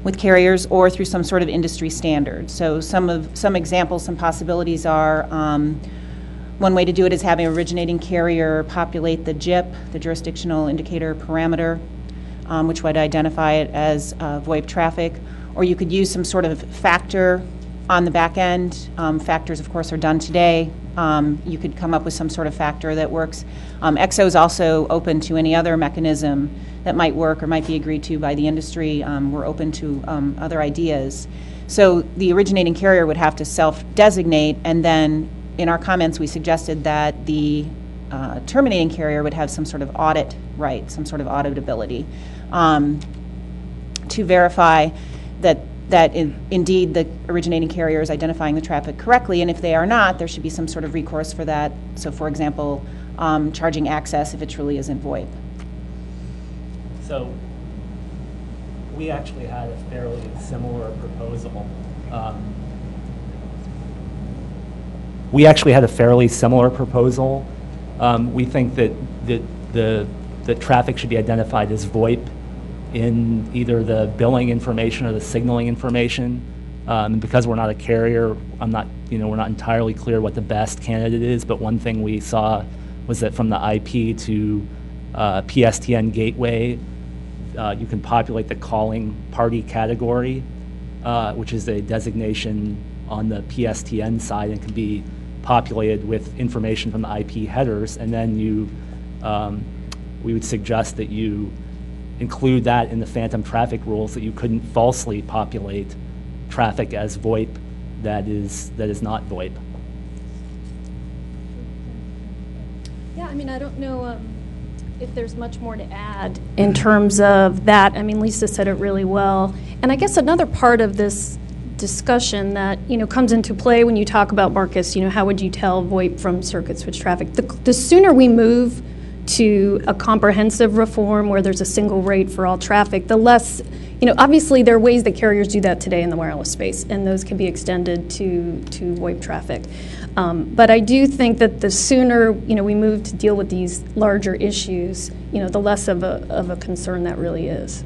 with carriers, or through some sort of industry standard. So some of, some examples, some possibilities are, um, one way to do it is having originating carrier populate the JIP, the jurisdictional indicator parameter, um, which would identify it as uh, VoIP traffic. Or you could use some sort of factor on the back end. Um, factors, of course, are done today. Um, you could come up with some sort of factor that works. Um, XO is also open to any other mechanism that might work or might be agreed to by the industry. Um, we're open to um, other ideas. So the originating carrier would have to self-designate, and then in our comments, we suggested that the uh, terminating carrier would have some sort of audit right, some sort of auditability, um, to verify that that in, indeed the originating carrier is identifying the traffic correctly, and if they are not, there should be some sort of recourse for that. So, for example, um, charging access if it truly isn't VoIP. So we actually had a fairly similar proposal. Um, we actually had a fairly similar proposal. Um, we think that the, the, the traffic should be identified as VoIP in either the billing information or the signaling information. Um, because we're not a carrier, I'm not, you know, we're not entirely clear what the best candidate is, but one thing we saw was that from the IP to uh, PSTN gateway, uh, you can populate the calling party category, uh, which is a designation on the PSTN side and can be populated with information from the IP headers. And then you, um, we would suggest that you include that in the phantom traffic rules that you couldn't falsely populate traffic as VoIP that is, that is not VoIP. Yeah, I mean, I don't know um, if there's much more to add in terms of that. I mean, Lisa said it really well. And I guess another part of this discussion that, you know, comes into play when you talk about Marcus, you know, how would you tell VoIP from circuit switch traffic? The, the sooner we move to a comprehensive reform where there's a single rate for all traffic, the less, you know, obviously there are ways that carriers do that today in the wireless space, and those can be extended to, to VoIP traffic. Um, but I do think that the sooner, you know, we move to deal with these larger issues, you know, the less of a, of a concern that really is.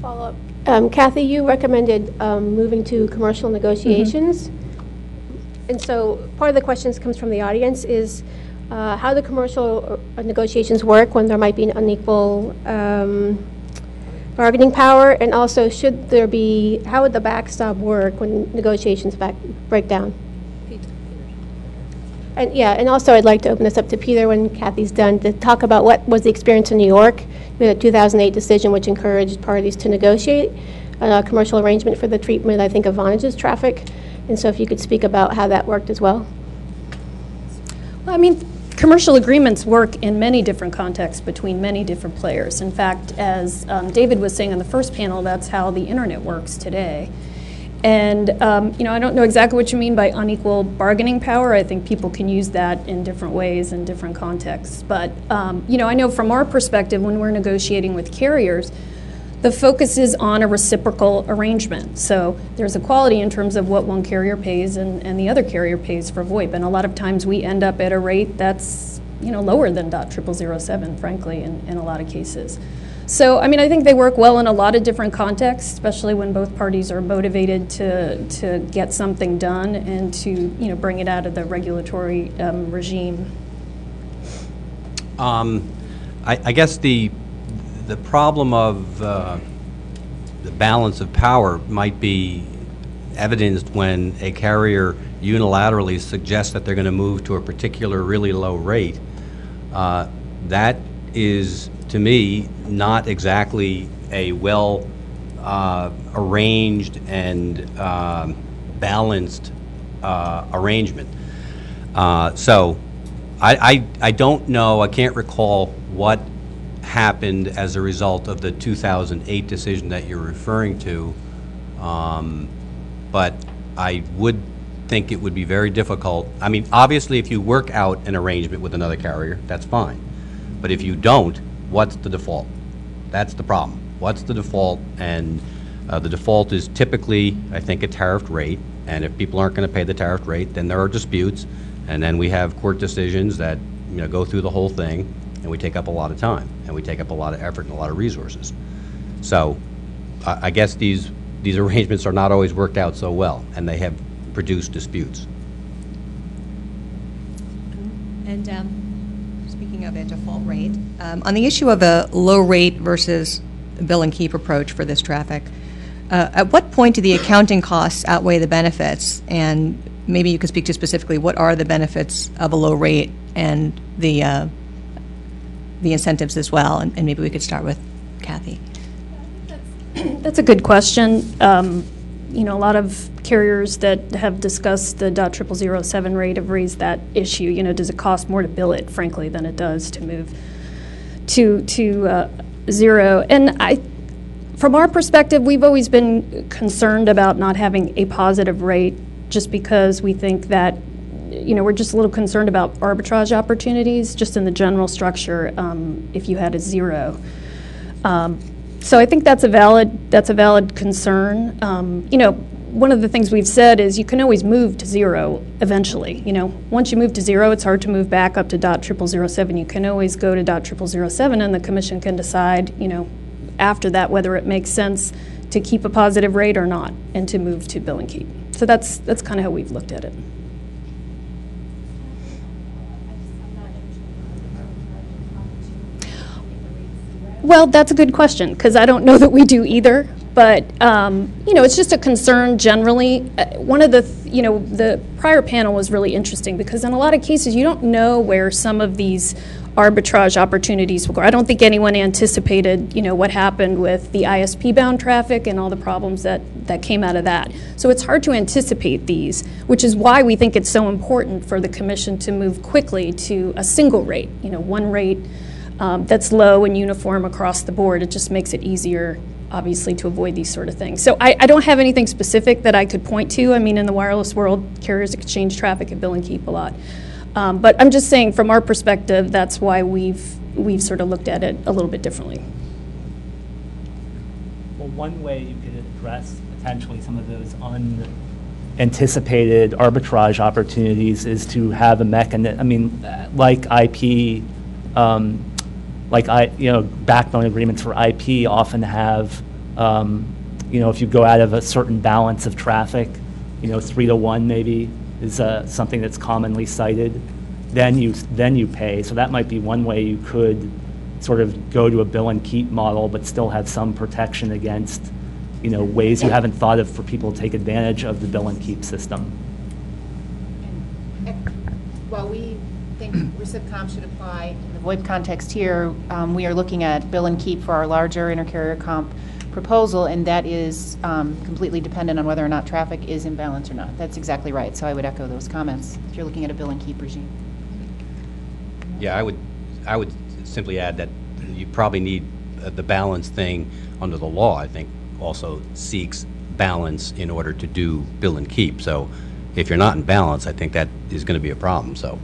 Follow up. Um, Kathy, you recommended um, moving to commercial negotiations. And so part of the questions comes from the audience is uh, how the commercial uh, negotiations work when there might be an unequal um, bargaining power, and also should there be, how would the backstop work when negotiations back, break down? And yeah, and also I'd like to open this up to Peter when Kathy's done to talk about what was the experience in New York. We had a 2008 decision which encouraged parties to negotiate a commercial arrangement for the treatment, I think, of Vonage's traffic. And so if you could speak about how that worked as well. Well, I mean, commercial agreements work in many different contexts between many different players. In fact, as um, David was saying on the first panel, that's how the internet works today. And um, you know, I don't know exactly what you mean by unequal bargaining power. I think people can use that in different ways in different contexts. But um, you know, I know from our perspective, when we're negotiating with carriers, the focus is on a reciprocal arrangement. So there's equality in terms of what one carrier pays and, and the other carrier pays for VoIP. And a lot of times we end up at a rate that's you know lower than .0007, frankly, in, in a lot of cases. So, I mean, I think they work well in a lot of different contexts, especially when both parties are motivated to, to get something done and to, you know, bring it out of the regulatory um, regime. Um, I, I guess the, the problem of uh, the balance of power might be evidenced when a carrier unilaterally suggests that they're going to move to a particular really low rate. Uh, that is, to me, not exactly a well uh, arranged and um, balanced uh, arrangement. Uh, so I, I, I don't know, I can't recall what happened as a result of the 2008 decision that you're referring to. Um, but I would think it would be very difficult. I mean, obviously, if you work out an arrangement with another carrier, that's fine. But if you don't, what's the default? That's the problem. What's the default? And uh, the default is typically, I think, a tariffed rate. And if people aren't going to pay the tariffed rate, then there are disputes. And then we have court decisions that you know go through the whole thing, and we take up a lot of time, and we take up a lot of effort and a lot of resources. So, I I guess these these arrangements are not always worked out so well, and they have produced disputes. And um, speaking of a default rate, um, on the issue of a low rate versus bill and keep approach for this traffic, uh, at what point do the accounting costs outweigh the benefits? And maybe you could speak to specifically what are the benefits of a low rate and the uh, the incentives as well. And, and maybe we could start with Kathy. That's a good question. Um, You know, a lot of carriers that have discussed the .0007 rate have raised that issue. You know, does it cost more to bill it, frankly, than it does to move to, to uh, zero? And I, from our perspective, we've always been concerned about not having a positive rate just because we think that, you know, we're just a little concerned about arbitrage opportunities, just in the general structure, um, if you had a zero. Um, So I think that's a valid, that's a valid concern. Um, You know, one of the things we've said is you can always move to zero eventually. You know, once you move to zero, it's hard to move back up to dot triple zero seven. You can always go to dot triple zero seven, and the commission can decide, you know, after that whether it makes sense to keep a positive rate or not, and to move to bill and keep. So that's that's kind of how we've looked at it. Well, that's a good question, because I don't know that we do either. But, um, you know, it's just a concern generally. Uh, One of the, th- you know, the prior panel was really interesting, because in a lot of cases, you don't know where some of these arbitrage opportunities will go. I don't think anyone anticipated, you know, what happened with the ISP-bound traffic and all the problems that, that came out of that. So it's hard to anticipate these, which is why we think it's so important for the commission to move quickly to a single rate, you know, one rate um, that's low and uniform across the board. It just makes it easier, obviously, to avoid these sort of things. So I, I don't have anything specific that I could point to. I mean, in the wireless world, carriers exchange traffic at bill and keep a lot. Um, but I'm just saying, from our perspective, that's why we've we've sort of looked at it a little bit differently. Well, one way you could address potentially some of those unanticipated arbitrage opportunities is to have a mechanism, I mean, like IP, um, like I, you know, backbone agreements for IP often have, um, you know, if you go out of a certain balance of traffic, you know, three to one maybe is uh, something that's commonly cited, then you, then you pay. So that might be one way you could sort of go to a bill and keep model, but still have some protection against, you know, ways you haven't thought of for people to take advantage of the bill and keep system. While we think recip comp should apply in the VoIP context here, um, we are looking at bill and keep for our larger intercarrier comp proposal, and that is um, completely dependent on whether or not traffic is in balance or not. That's exactly right, so I would echo those comments if you're looking at a bill and keep regime. Yeah, I would, I would simply add that you probably need uh, the balance thing under the law, I think, also seeks balance in order to do bill and keep. So if you're not in balance, I think that is going to be a problem, so.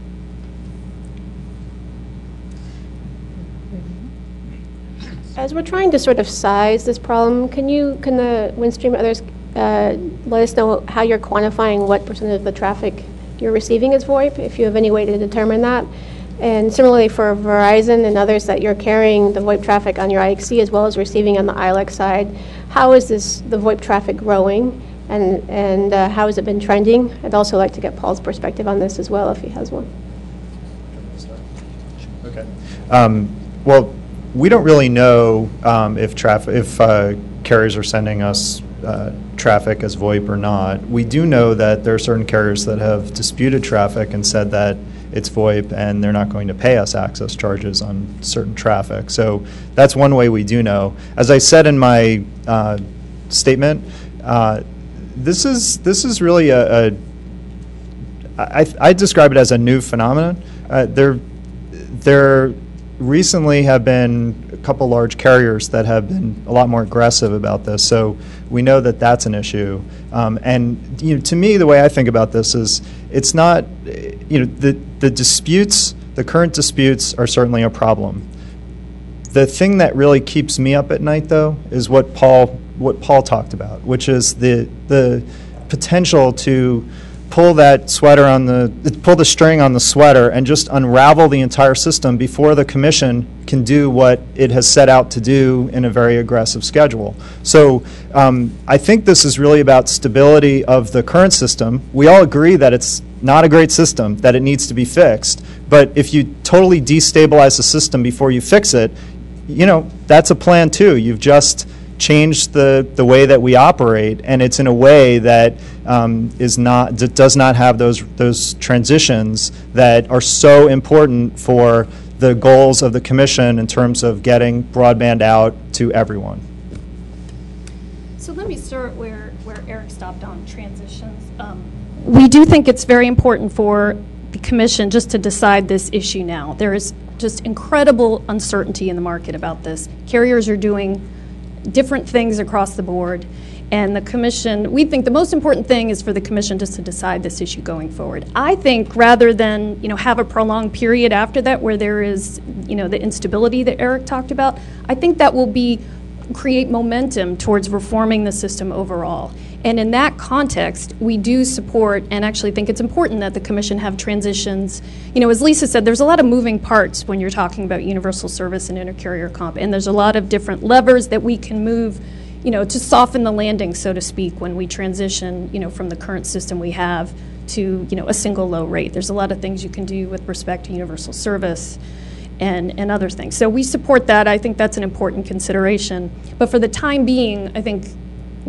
As we're trying to sort of size this problem, can you, can the Windstream others uh, let us know how you're quantifying what percentage of the traffic you're receiving as VoIP, if you have any way to determine that? And similarly for Verizon and others that you're carrying the VoIP traffic on your IXC as well as receiving on the ILEC side, how is this, the VoIP traffic growing? And, and uh, how has it been trending? I'd also like to get Paul's perspective on this as well, if he has one. Okay. Um, Well, we don't really know um, if traffic, if uh, carriers are sending us uh, traffic as VoIP or not. We do know that there are certain carriers that have disputed traffic and said that it's VoIP and they're not going to pay us access charges on certain traffic. So that's one way we do know. As I said in my uh, statement, uh, this is this is really a, a I, I describe it as a new phenomenon. Uh, there, there recently have been a couple large carriers that have been a lot more aggressive about this. So we know that that's an issue. Um, and you know, to me, the way I think about this is, it's not, you know, the the disputes, the current disputes, are certainly a problem. The thing that really keeps me up at night, though, is what Paul what Paul talked about, which is the the potential to pull that sweater on the pull the string on the sweater and just unravel the entire system before the commission can do what it has set out to do in a very aggressive schedule. So um, I think this is really about stability of the current system. We all agree that it's not a great system, that it needs to be fixed. But if you totally destabilize the system before you fix it, you know, that's a plan too. You've just changed the, the way that we operate, and it's in a way that um, is not that does not have those those transitions that are so important for the goals of the commission in terms of getting broadband out to everyone. So let me start where, where Eric stopped on transitions. Um, We do think it's very important for the commission just to decide this issue now. There is just incredible uncertainty in the market about this. Carriers are doing different things across the board, and the commission, we think the most important thing is for the commission just to decide this issue going forward. I think rather than, you know, have a prolonged period after that where there is, you know, the instability that Eric talked about, I think that will be create momentum towards reforming the system overall. And in that context, we do support and actually think it's important that the commission have transitions. You know, as Lisa said, there's a lot of moving parts when you're talking about universal service and intercarrier comp, and there's a lot of different levers that we can move, you know, to soften the landing, so to speak, when we transition, you know, from the current system we have to, you know, a single low rate. There's a lot of things you can do with respect to universal service and, and other things. So we support that. I think that's an important consideration. But for the time being, I think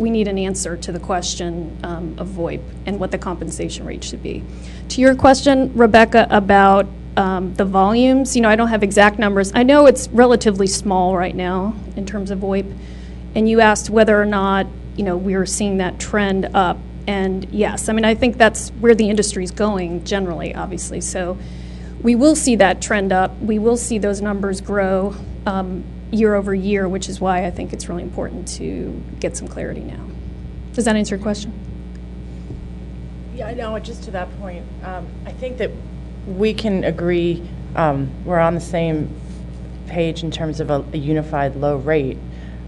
we need an answer to the question um, of VoIP and what the compensation rate should be. To your question, Rebecca, about um, the volumes, you know, I don't have exact numbers. I know it's relatively small right now in terms of VoIP. And you asked whether or not, you know, we are seeing that trend up. And yes, I mean, I think that's where the industry is going generally, obviously. So we will see that trend up. We will see those numbers grow um, year over year, which is why I think it's really important to get some clarity now. Does that answer your question? Yeah, I know, just to that point, um, I think that we can agree, um, we're on the same page in terms of a, a unified low rate.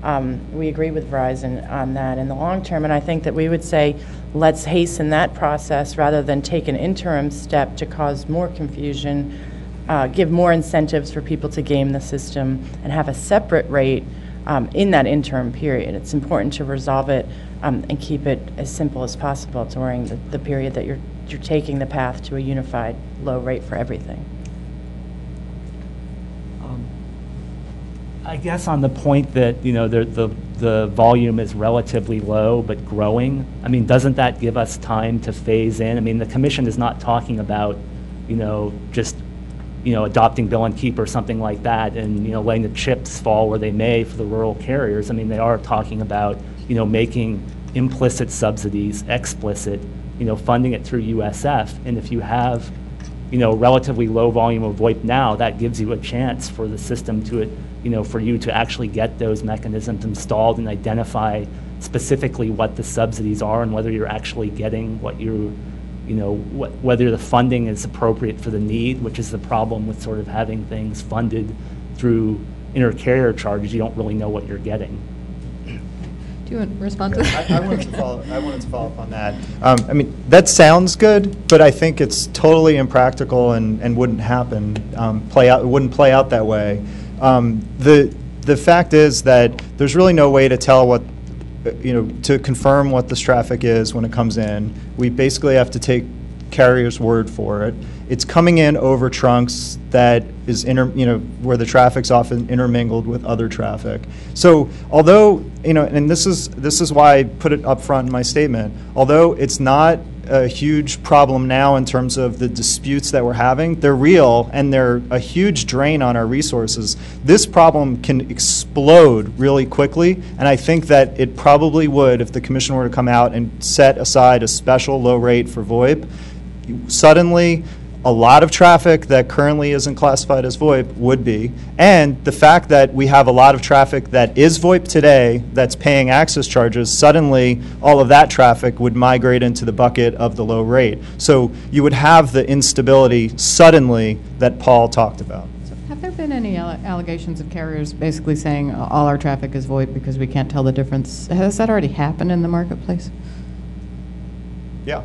Um, we agree with Verizon on that in the long term, and I think that we would say, let's hasten that process rather than take an interim step to cause more confusion, uh, give more incentives for people to game the system, and have a separate rate um, in that interim period. It's important to resolve it um, and keep it as simple as possible during the, the period that you're, you're taking the path to a unified low rate for everything. I guess on the point that, you know, the, the, the volume is relatively low but growing, I mean, doesn't that give us time to phase in? I mean, the commission is not talking about, you know, just, you know, adopting bill and keep or something like that and, you know, letting the chips fall where they may for the rural carriers. I mean, they are talking about, you know, making implicit subsidies explicit, you know, funding it through USF. And if you have, you know, relatively low volume of VoIP now, that gives you a chance for the system to, you know, for you to actually get those mechanisms installed and identify specifically what the subsidies are and whether you're actually getting what you, you know, wh- whether the funding is appropriate for the need, which is the problem with sort of having things funded through intercarrier charges. You don't really know what you're getting. Do you want to respond to that? I, I wanted to follow. I wanted to follow up on that. Um, I mean, that sounds good, but I think it's totally impractical and, and wouldn't happen. Um, play out. It wouldn't play out that way. Um, the the fact is that there's really no way to tell what you know to confirm what this traffic is when it comes in. We basically have to take carrier's word for it. It's coming in over trunks that is inter, you know, where the traffic's often intermingled with other traffic. So although, you know, and this is this is why I put it up front in my statement. Although it's not a huge problem now in terms of the disputes that we're having, they're real and they're a huge drain on our resources. This problem can explode really quickly, and I think that it probably would if the commission were to come out and set aside a special low rate for VoIP suddenly a lot of traffic that currently isn't classified as VoIP would be. And the fact that we have a lot of traffic that is VoIP today that's paying access charges, suddenly all of that traffic would migrate into the bucket of the low rate. So you would have the instability suddenly that Paul talked about. Have there been any alle- allegations of carriers basically saying all our traffic is VoIP because we can't tell the difference? Has that already happened in the marketplace? Yeah.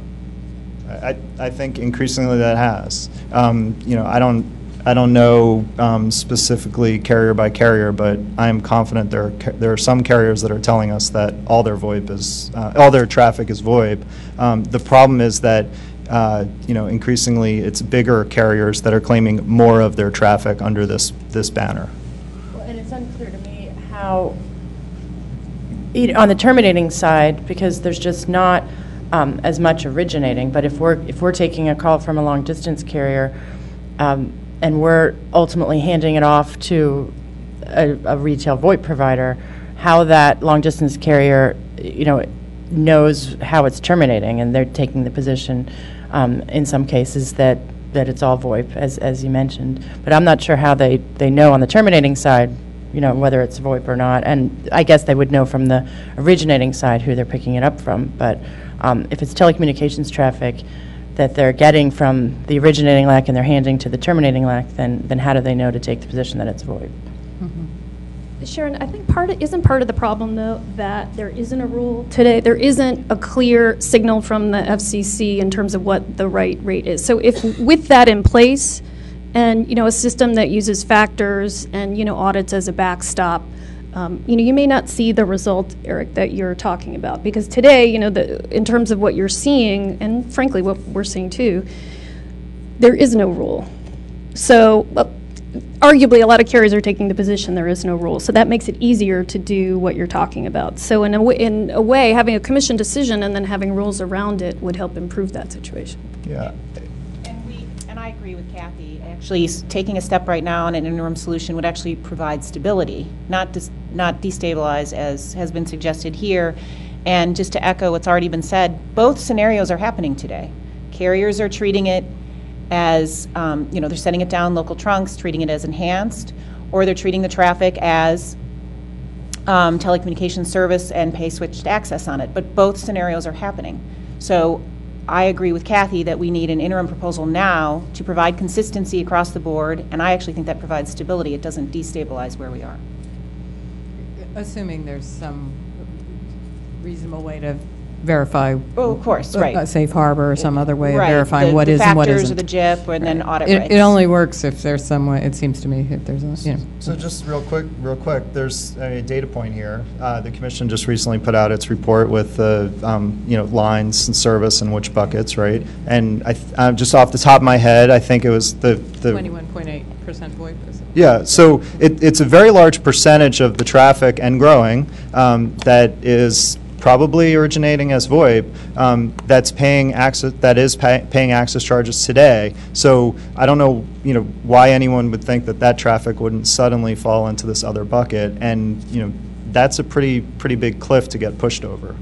I, I think increasingly that has. Um, you know, I don't, I don't know um, specifically carrier by carrier, but I am confident there are, there are some carriers that are telling us that all their VoIP is, uh, all their traffic is VoIP. Um, the problem is that, uh, you know, increasingly it's bigger carriers that are claiming more of their traffic under this, this banner. Well, And it's unclear to me how, you know, on the terminating side, because there's just not um, as much originating, but if we're, if we're taking a call from a long-distance carrier, um, and we're ultimately handing it off to a, a retail VoIP provider, how that long-distance carrier you know, knows how it's terminating, and they're taking the position um, in some cases that, that it's all VoIP, as, as you mentioned. But I'm not sure how they, they know on the terminating side, you know, whether it's VoIP or not. And I guess they would know from the originating side who they're picking it up from. But um, if it's telecommunications traffic that they're getting from the originating LEC and they're handing to the terminating LEC, then, then how do they know to take the position that it's VoIP? Sharon, I think part of, isn't part of the problem though that there isn't a rule today. There isn't a clear signal from the FCC in terms of what the right rate is. So if with that in place, and you know a system that uses factors and you know audits as a backstop, um, you know you may not see the result, Eric, that you're talking about because today, you know, the in terms of what you're seeing and frankly what we're seeing too, there is no rule. So. uh, arguably a lot of carriers are taking the position there is no rule. So that makes it easier to do what you're talking about. So in a, w- in a way, having a commission decision and then having rules around it would help improve that situation. Yeah. I agree with Kathy. Actually, taking a step right now on an interim solution would actually provide stability, not dis- not destabilize, as has been suggested here. And just to echo what's already been said, both scenarios are happening today. Carriers are treating it as, um, you know, they're setting it down local trunks, treating it as enhanced, or they're treating the traffic as um, service and pay switched access on it. But both scenarios are happening. So I agree with Kathy that we need an interim proposal now to provide consistency across the board, and I actually think that provides stability. It doesn't destabilize where we are. Assuming there's some reasonable way to verify. Oh, of course, a- right. A safe harbor or some other way of Right, verifying the- what the is and what factors isn't. or the JIP, and then audit It- rights. It only works if there's some way, it seems to me, if there's, a you know. So just real quick, real quick, there's a data point here. Uh, The commission just recently put out its report with the, um, you know, lines and service and which buckets, right? And I, th- uh, just off the top of my head, I think it was the, the. 21.8% VoIP is. Yeah, so it, it's a very large percentage of the traffic and growing um, that is probably originating as VoIP um, that's paying access that is pay, paying access charges today. So I don't know, you know, why anyone would think that that traffic wouldn't suddenly fall into this other bucket, and you know, that's a pretty pretty big cliff to get pushed over.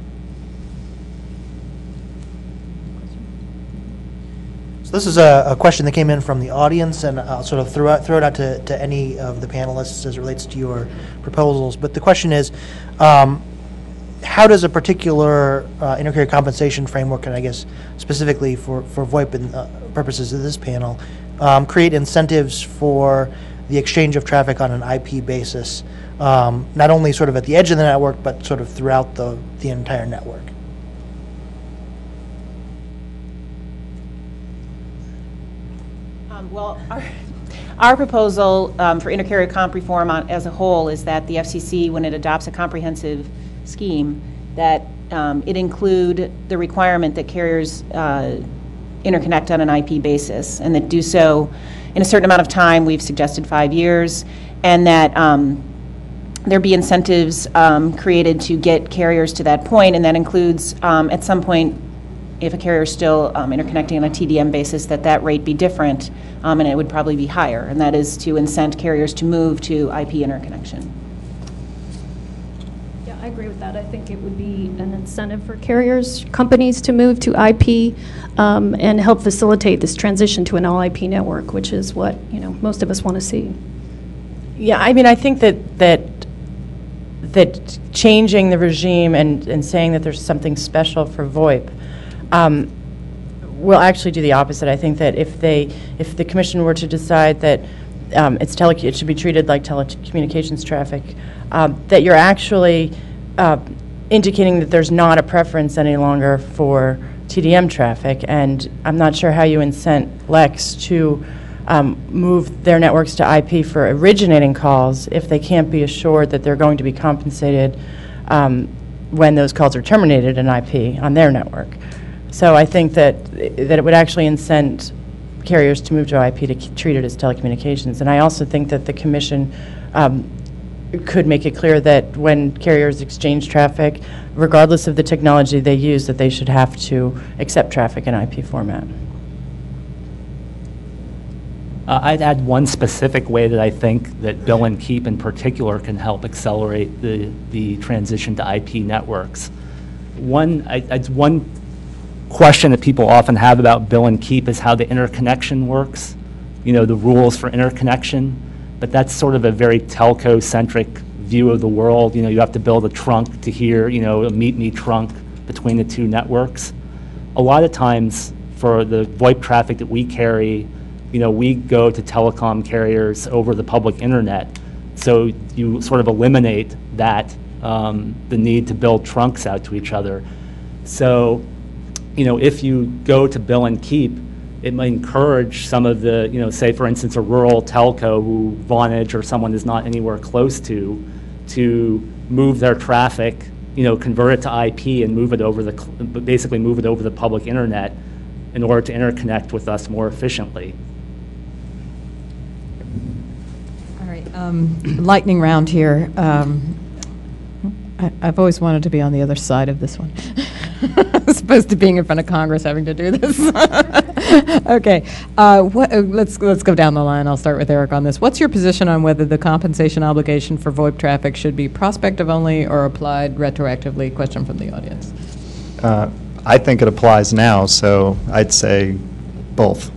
So this is a, a question that came in from the audience, and I'll sort of throw, out, throw it out to, to any of the panelists as it relates to your proposals. But the question is, um, how does a particular uh, intercarrier compensation framework, and I guess specifically for, for VoIP and, uh, purposes of this panel, um, create incentives for the exchange of traffic on an IP basis, um, not only sort of at the edge of the network, but sort of throughout the, the entire network? Um, Well, our- our proposal um, for intercarrier comp reform on- as a whole is that the FCC, when it adopts a comprehensive scheme, that um, it include the requirement that carriers uh, interconnect on an IP basis, and that do so in a certain amount of time, we've suggested five years, and that um, there be incentives um, created to get carriers to that point, and that includes, um, at some point, if a carrier is still um, interconnecting on a TDM basis, that that rate be different, um, and it would probably be higher, and that is to incent carriers to move to IP interconnection. I agree with that. I think it would be an incentive for carriers, companies to move to IP um, and help facilitate this transition to an all IP network, which is what, you know, most of us want to see. Yeah, I mean, I think that, that, that changing the regime and, and saying that there's something special for VoIP um, will actually do the opposite. I think that if they, if the commission were to decide that um, it's tele, it should be treated like telecommunications traffic, um, that you're actually uh, indicating that there's not a preference any longer for TDM traffic, and I'm not sure how you incent LECs to um, move their networks to IP for originating calls if they can't be assured that they're going to be compensated um, when those calls are terminated in IP on their network. So I think that, that it would actually incent carriers to move to IP to treat it as telecommunications. And I also think that the commission um, could make it clear that when carriers exchange traffic, regardless of the technology they use, that they should have to accept traffic in IP format. Uh, I'd add one specific way that I think that Bill and Keep in particular can help accelerate the, the transition to IP networks. one, I, I- one question that people often have about bill and keep is how the interconnection works, you know, the rules for interconnection, but that's sort of a very telco-centric view of the world. You know, you have to build a trunk to hear, you know, a meet-me trunk between the two networks. A lot of times, for the VoIP traffic that we carry, you know, we go to telecom carriers over the public internet. So you sort of eliminate that, um, the need to build trunks out to each other. So, you know, if you go to bill and keep, it might encourage some of the, you know, say for instance, a rural telco who Vonage or someone is not anywhere close to, to move their traffic, you know, convert it to IP and move it over the, basically move it over the public internet in order to interconnect with us more efficiently. All right, um, lightning round here. Um, I- I've always wanted to be on the other side of this one, as opposed to being in front of Congress having to do this. Okay, uh, what, uh, let's, let's go down the line. I'll start with Eric on this. What's your position on whether the compensation obligation for VoIP traffic should be prospective only or applied retroactively? Question from the audience. Uh, I think it applies now, so I'd say both.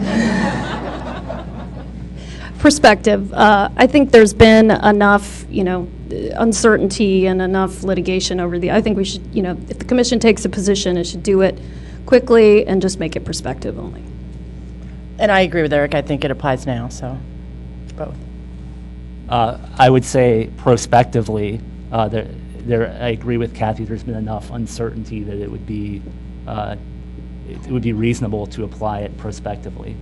perspective, uh, I think there's been enough, you know, uncertainty and enough litigation over the, I think we should, you know, if the commission takes a position, it should do it quickly and just make it perspective only. And I agree with Eric. I think it applies now, so both. Uh, I would say prospectively, uh, there, there, I agree with Kathy, there's been enough uncertainty that it would be, uh, it it would be reasonable to apply it prospectively.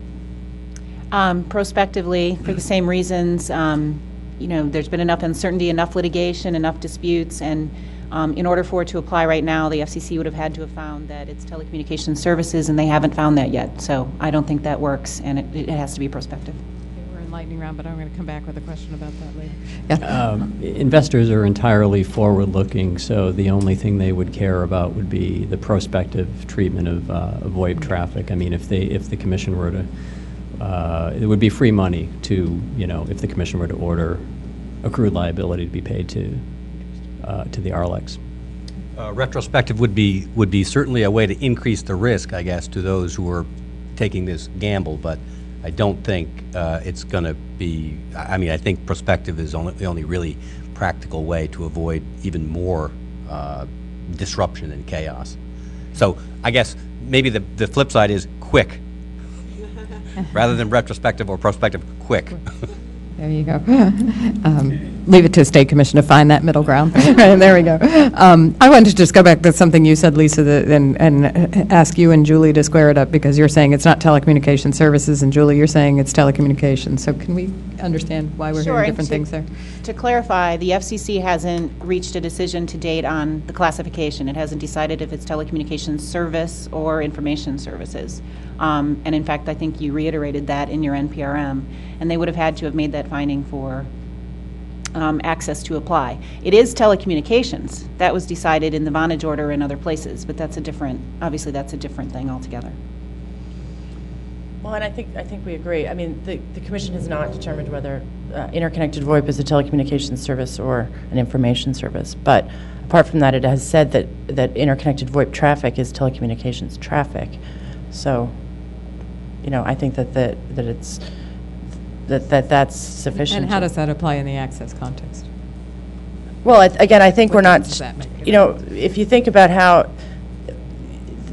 Um, Prospectively, for the same reasons, um, you know, there's been enough uncertainty, enough litigation, enough disputes, and um, in order for it to apply right now, the FCC would have had to have found that it's telecommunications services, and they haven't found that yet. So I don't think that works, and it it has to be prospective. We're in lightning round, but I'm going to come back with a question about that later. Yeah. Um, Investors are entirely forward-looking, so the only thing they would care about would be the prospective treatment of uh, of VoIP traffic. I mean, if they, if the commission were to, uh, it would be free money to, you know, if the commission were to order accrued liability to be paid to, uh, to the RLECs. Uh, Retrospective would be, would be certainly a way to increase the risk, I guess, to those who are taking this gamble, but I don't think uh, it's going to be, I I mean, I think prospective is only, the only really practical way to avoid even more uh, disruption and chaos. So I guess maybe the, the flip side is quick, rather than retrospective or prospective, quick. There you go. Um, Leave it to a state commission to find that middle ground. Right, There we go. Um, I wanted to just go back to something you said, Lisa, that- and, and ask you and Julie to square it up, because you're saying it's not telecommunication services, and Julie, you're saying it's telecommunications. So can we understand why we're Sure, hearing and different to- things there? To clarify, the FCC hasn't reached a decision to date on the classification. It hasn't decided if it's telecommunications service or information services. Um, And in fact, I think you reiterated that in your NPRM, and they would have had to have made that finding for um, access to apply. It is telecommunications. That was decided in the Vonage order and other places, but that's a different, obviously, that's a different thing altogether. Well, and I think, I think we agree. I mean, the, the commission has not determined whether uh, interconnected VoIP is a telecommunications service or an information service. But apart from that, it has said that, that interconnected VoIP traffic is telecommunications traffic. So, you know, I think that, that, that it's, that, that that's sufficient. And how does that apply in the access context? Well, I- again, I think we're not, difference does that make? you know, if you think about how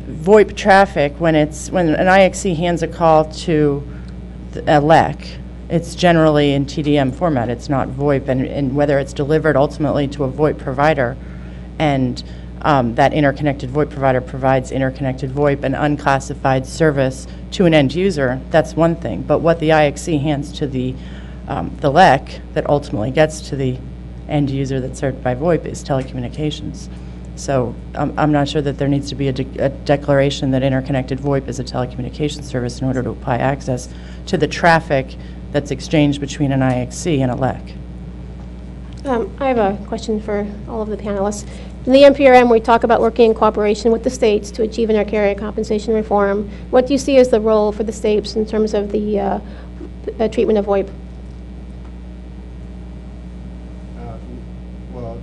VoIP traffic, when it's, when an IXC hands a call to th- a LEC, it's generally in TDM format, it's not VoIP, and, and whether it's delivered ultimately to a VoIP provider, and um, that interconnected VoIP provider provides interconnected VoIP, an unclassified service to an end user, that's one thing. But what the IXC hands to the, um, the LEC that ultimately gets to the end user that's served by VoIP is telecommunications. So I'm, I'm not sure that there needs to be a, de- a declaration that interconnected VoIP is a telecommunications service in order to apply access to the traffic that's exchanged between an IXC and a LEC. Um, I have a question for all of the panelists. In the NPRM, we talk about working in cooperation with the states to achieve intercarrier compensation reform. What do you see as the role for the states in terms of the uh, uh, treatment of VoIP? Well,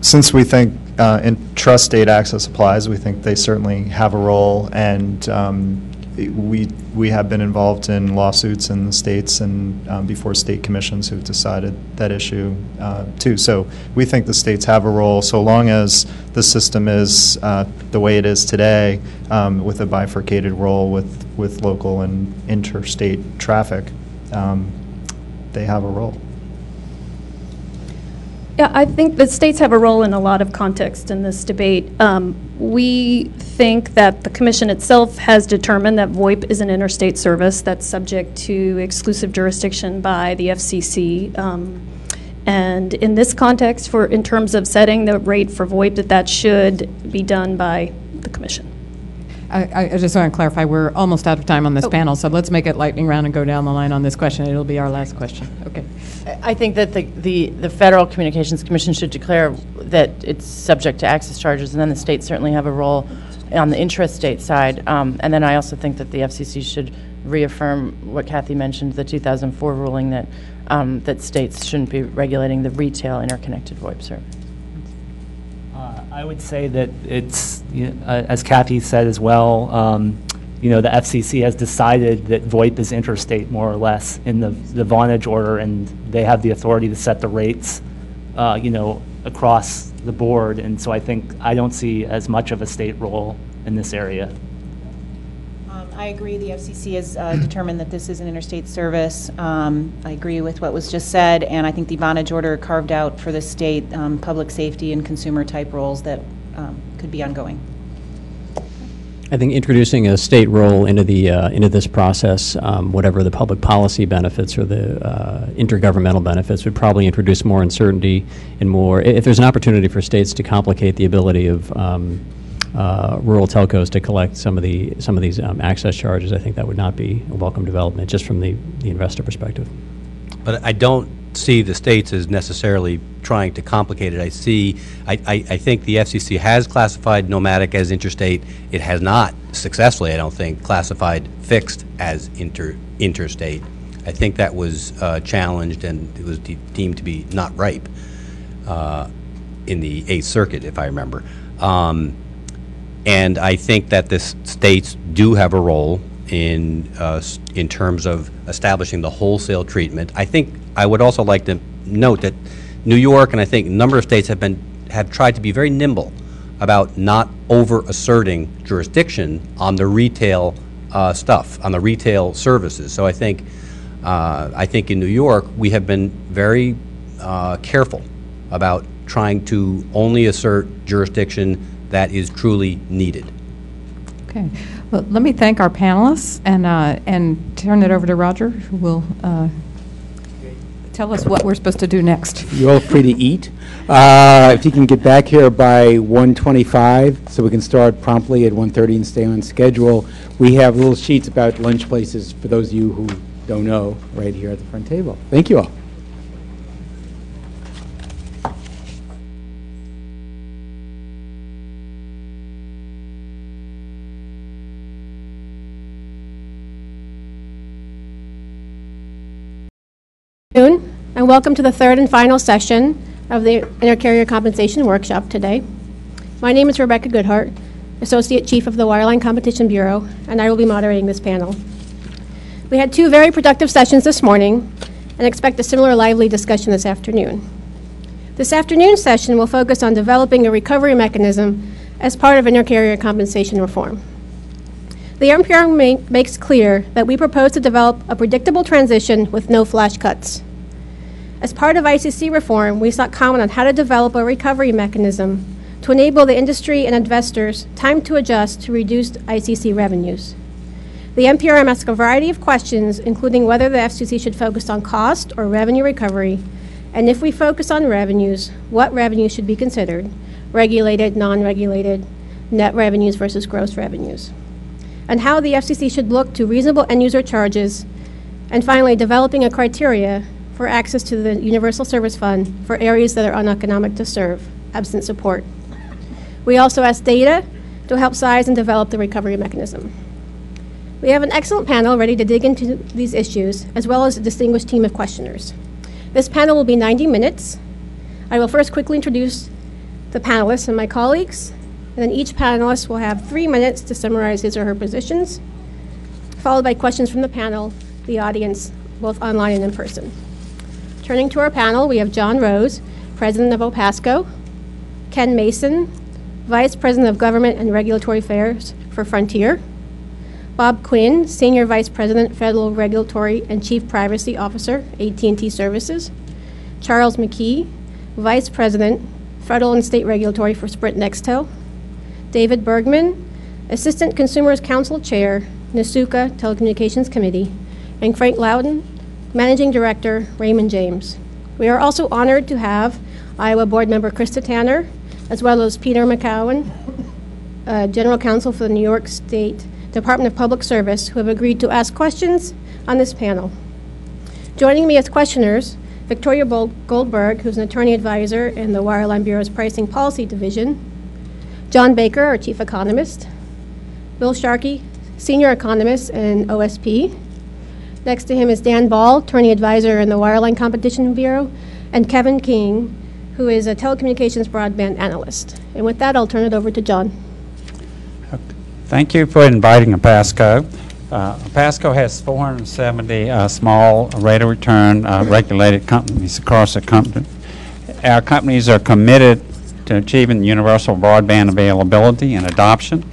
since we think uh, intrastate access applies, we think they certainly have a role, and um, we, we have been involved in lawsuits in the states and um, before state commissions who've decided that issue uh, too. So we think the states have a role so long as the system is uh, the way it is today um, with a bifurcated role with, with local and interstate traffic. Um, they have a role. Yeah, I think the states have a role in a lot of context in this debate. Um, we think that the commission itself has determined that VoIP is an interstate service that's subject to exclusive jurisdiction by the FCC. Um, and in this context, for in terms of setting the rate for VoIP, that that should be done by the commission. I, I just want to clarify, we're almost out of time on this Oh. panel, so let's make it lightning round and go down the line on this question. It'll be our last question. Okay. I think that the, the, the Federal Communications Commission should declare that it's subject to access charges, and then the states certainly have a role on the intrastate side. Um, and then I also think that the FCC should reaffirm what Kathy mentioned, the 2004 ruling that, um, that states shouldn't be regulating the retail interconnected VoIP service. I would say that it's, you know, uh, as Kathy said as well, um, you know, the FCC has decided that VoIP is interstate more or less in the, the Vonage order, and they have the authority to set the rates, uh, you know, across the board. And so I think, I don't see as much of a state role in this area. Um, I agree, the FCC has uh, determined that this is an interstate service. Um, I agree with what was just said, and I think the Vonage order carved out for the state um, public safety and consumer-type roles that um, could be ongoing. I think introducing a state role into the, uh, into this process, um, whatever the public policy benefits or the uh, intergovernmental benefits, would probably introduce more uncertainty and more, if there's an opportunity for states to complicate the ability of um, uh, rural telcos to collect some of the, some of these um, access charges, I think that would not be a welcome development, just from the, the investor perspective. But I don't see the states as necessarily trying to complicate it. I see, I, I, I think the FCC has classified nomadic as interstate. It has not successfully, I don't think, classified fixed as inter, interstate. I think that was uh, challenged and it was de- deemed to be not ripe uh, in the Eighth Circuit, if I remember. Um, and I think that the states do have a role in, uh, in terms of establishing the wholesale treatment. I think, I would also like to note that New York and I think a number of states have been, have tried to be very nimble about not over-asserting jurisdiction on the retail uh, stuff, on the retail services. So I think, uh, I think in New York, we have been very uh, careful about trying to only assert jurisdiction that is truly needed. Okay. Well, let me thank our panelists and, uh, and turn it over to Roger, who will uh, tell us what we're supposed to do next. You're all free to eat. Uh, If you can get back here by 1:25, so we can start promptly at 1:30 and stay on schedule. We have little sheets about lunch places for those of you who don't know, right here at the front table. Thank you all. Welcome to the third and final session of the Intercarrier Compensation Workshop today. My name is Rebecca Goodhart, Associate Chief of the Wireline Competition Bureau, and I will be moderating this panel. We had two very productive sessions this morning and expect a similar lively discussion this afternoon. This afternoon's session will focus on developing a recovery mechanism as part of intercarrier compensation reform. The NPR ma- makes clear that we propose to develop a predictable transition with no flash cuts. As part of ICC reform, we sought comment on how to develop a recovery mechanism to enable the industry and investors time to adjust to reduced ICC revenues. The NPRM asked a variety of questions, including whether the FCC should focus on cost or revenue recovery, and if we focus on revenues, what revenues should be considered regulated, non regulated, net revenues versus gross revenues and how the FCC should look to reasonable end user charges, and finally, developing a criteria for access to the Universal Service Fund for areas that are uneconomic to serve, absent support. We also asked data to help size and develop the recovery mechanism. We have an excellent panel ready to dig into these issues, as well as a distinguished team of questioners. This panel will be 90 minutes. I will first quickly introduce the panelists and my colleagues, and then each panelist will have three minutes to summarize his or her positions, followed by questions from the panel, the audience, both online and in person. Turning to our panel, we have John Rose, President of OPASTCO, Ken Mason, Vice President of Government and Regulatory Affairs for Frontier, Bob Quinn, Senior Vice President, Federal Regulatory and Chief Privacy Officer, AT&T Services, Charles McKee, Vice President, Federal and State Regulatory for Sprint Nextel, David Bergman, Assistant Consumers Counsel Chair, NASUCA Telecommunications Committee, and Frank Louthan, Managing Director, Raymond James. We are also honored to have Iowa Board Member Krista Tanner, as well as Peter McGowan, uh, General Counsel for the New York State Department of Public Service, who have agreed to ask questions on this panel. Joining me as questioners, Victoria Goldberg, who's an attorney advisor in the Wireline Bureau's Pricing Policy Division, John Baker, our chief economist, Bill Sharkey, senior economist in OSP. Next to him is Dan Ball, attorney advisor in the Wireline Competition Bureau, and Kevin King, who is a telecommunications broadband analyst. And with that, I'll turn it over to John. Thank you for inviting OPASTCO. Uh, OPASTCO has 470 uh, small rate of return uh, regulated companies across the country. Our companies are committed to achieving universal broadband availability and adoption.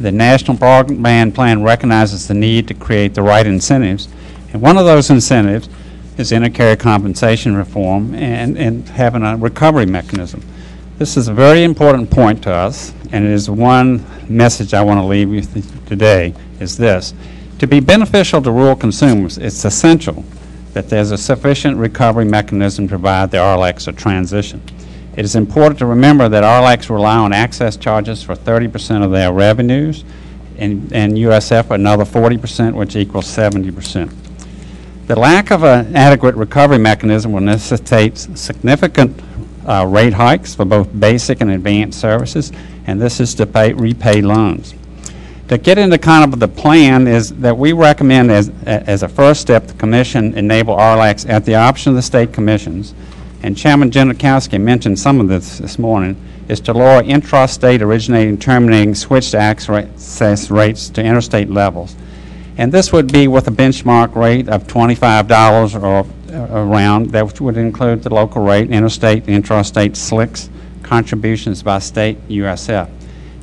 The National Broadband Plan recognizes the need to create the right incentives, and one of those incentives is intercarrier compensation reform and, and having a recovery mechanism. This is a very important point to us, and it is one message I want to leave with today, is this. To be beneficial to rural consumers, it's essential that there's a sufficient recovery mechanism to provide the RLECs a transition. It is important to remember that RLECs rely on access charges for 30% of their revenues, and, and USF another 40%, which equals 70%. The lack of an adequate recovery mechanism will necessitate significant uh, rate hikes for both basic and advanced services, and this is to pay, repay loans. To get into kind of the plan is that we recommend as, as a first step, the commission enable RLECs at the option of the state commissions, and Chairman Genachowski mentioned some of this this morning, is to lower intrastate originating, terminating, switched access rates to interstate levels. And this would be with a benchmark rate of $25 or around, that would include the local rate, interstate, intrastate SLCs, contributions by state USF.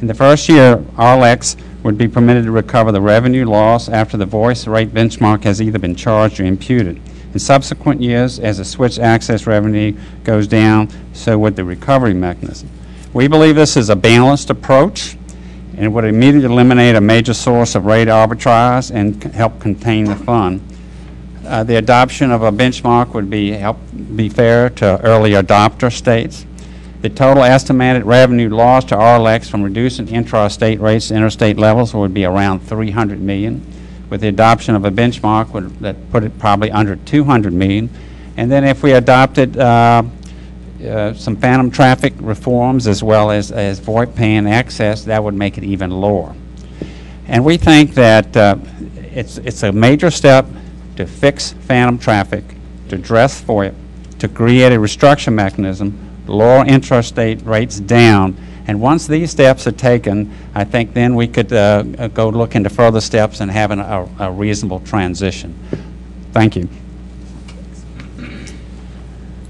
In the first year, RLECs would be permitted to recover the revenue loss after the voice rate benchmark has either been charged or imputed. In subsequent years, as the switch access revenue goes down, so would the recovery mechanism. We believe this is a balanced approach and would immediately eliminate a major source of rate arbitrage and help contain the fund. Uh, The adoption of a benchmark would be, help be fair to early adopter states. The total estimated revenue loss to RLECs from reducing intrastate rates to interstate levels would be around 300 million. With the adoption of a benchmark, would, that put it probably under 200 million. And then if we adopted uh, uh, some phantom traffic reforms as well as, as VoIP pan access, that would make it even lower. And we think that uh, it's, it's a major step to fix phantom traffic, to address VoIP, to create a restructure mechanism, lower intrastate rates down, and once these steps are taken, I think then we could uh, go look into further steps and have an, a, a reasonable transition. Thank you.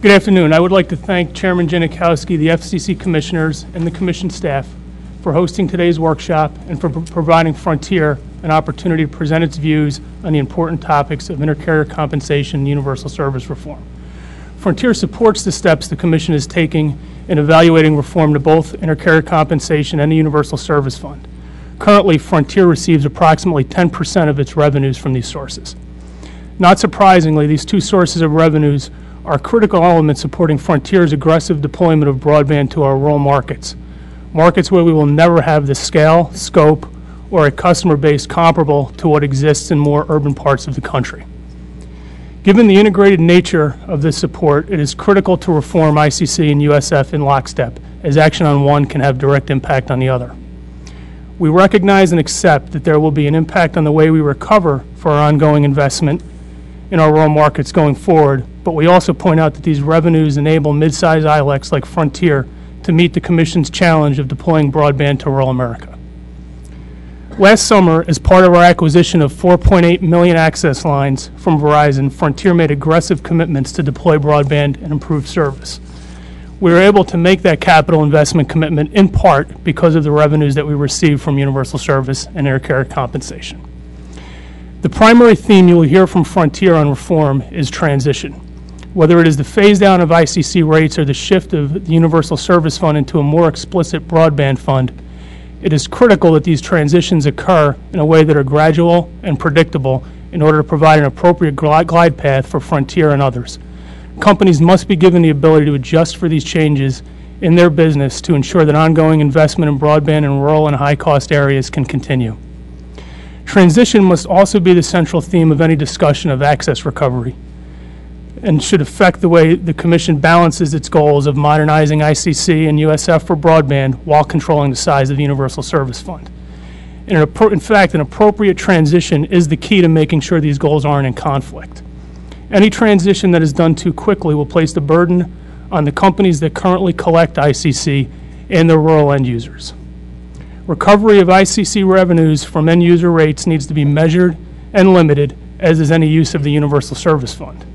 Good afternoon. I would like to thank Chairman Genachowski, the FCC commissioners, and the commission staff for hosting today's workshop and for pro- providing Frontier an opportunity to present its views on the important topics of intercarrier compensation and universal service reform. Frontier supports the steps the commission is taking in evaluating reform to both intercarrier compensation and the universal service fund. Currently, Frontier receives approximately 10% of its revenues from these sources. Not surprisingly, these two sources of revenues are critical elements supporting Frontier's aggressive deployment of broadband to our rural markets, markets where we will never have the scale, scope, or a customer base comparable to what exists in more urban parts of the country. Given the integrated nature of this support, it is critical to reform ICC and USF in lockstep, as action on one can have direct impact on the other. We recognize and accept that there will be an impact on the way we recover for our ongoing investment in our rural markets going forward, but we also point out that these revenues enable mid-size ILECs like Frontier to meet the Commission's challenge of deploying broadband to rural America. Last summer, as part of our acquisition of 4.8 million access lines from Verizon, Frontier made aggressive commitments to deploy broadband and improve service. We were able to make that capital investment commitment in part because of the revenues that we received from universal service and intercarrier compensation. The primary theme you will hear from Frontier on reform is transition. Whether it is the phase down of ICC rates or the shift of the Universal Service Fund into a more explicit broadband fund, it is critical that these transitions occur in a way that are gradual and predictable in order to provide an appropriate glide path for Frontier and others. Companies must be given the ability to adjust for these changes in their business to ensure that ongoing investment in broadband in rural and high-cost areas can continue. Transition must also be the central theme of any discussion of access recovery and should affect the way the Commission balances its goals of modernizing ICC and USF for broadband while controlling the size of the Universal Service Fund. In, fact, an appropriate transition is the key to making sure these goals aren't in conflict. Any transition that is done too quickly will place the burden on the companies that currently collect ICC and their rural end users. Recovery of ICC revenues from end user rates needs to be measured and limited, as is any use of the Universal Service Fund.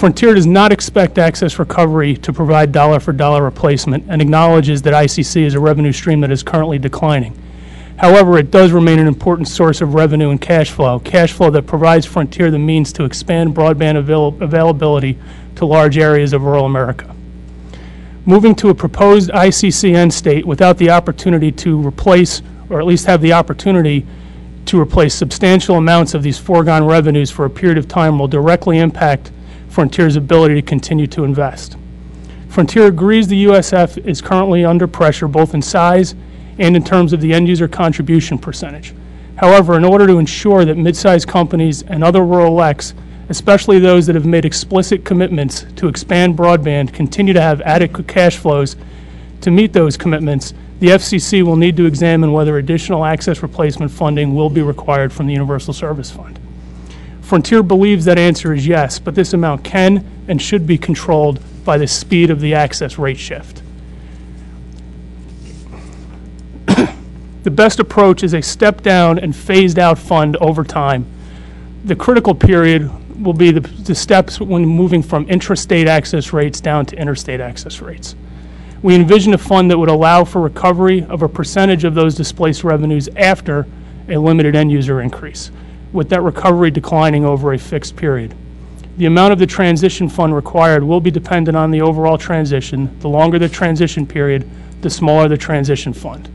Frontier does not expect access recovery to provide dollar for dollar replacement and acknowledges that ICC is a revenue stream that is currently declining. However, it does remain an important source of revenue and cash flow, cash flow that provides Frontier the means to expand broadband avail- availability to large areas of rural America. Moving to a proposed ICC end state without the opportunity to replace, or at least have the opportunity to replace substantial amounts of these foregone revenues for a period of time will directly impact Frontier's ability to continue to invest. Frontier agrees the USF is currently under pressure both in size and in terms of the end user contribution percentage. However, in order to ensure that mid-sized companies and other rural elects, especially those that have made explicit commitments to expand broadband, continue to have adequate cash flows to meet those commitments, the FCC will need to examine whether additional access replacement funding will be required from the Universal Service Fund. Frontier believes that answer is yes, but this amount can and should be controlled by the speed of the access rate shift. The best approach is a step-down and phased-out fund over time. The critical period will be the, the steps when moving from intrastate access rates down to interstate access rates. We envision a fund that would allow for recovery of a percentage of those displaced revenues after a limited end-user increase, with that recovery declining over a fixed period. The amount of the transition fund required will be dependent on the overall transition. The longer the transition period, the smaller the transition fund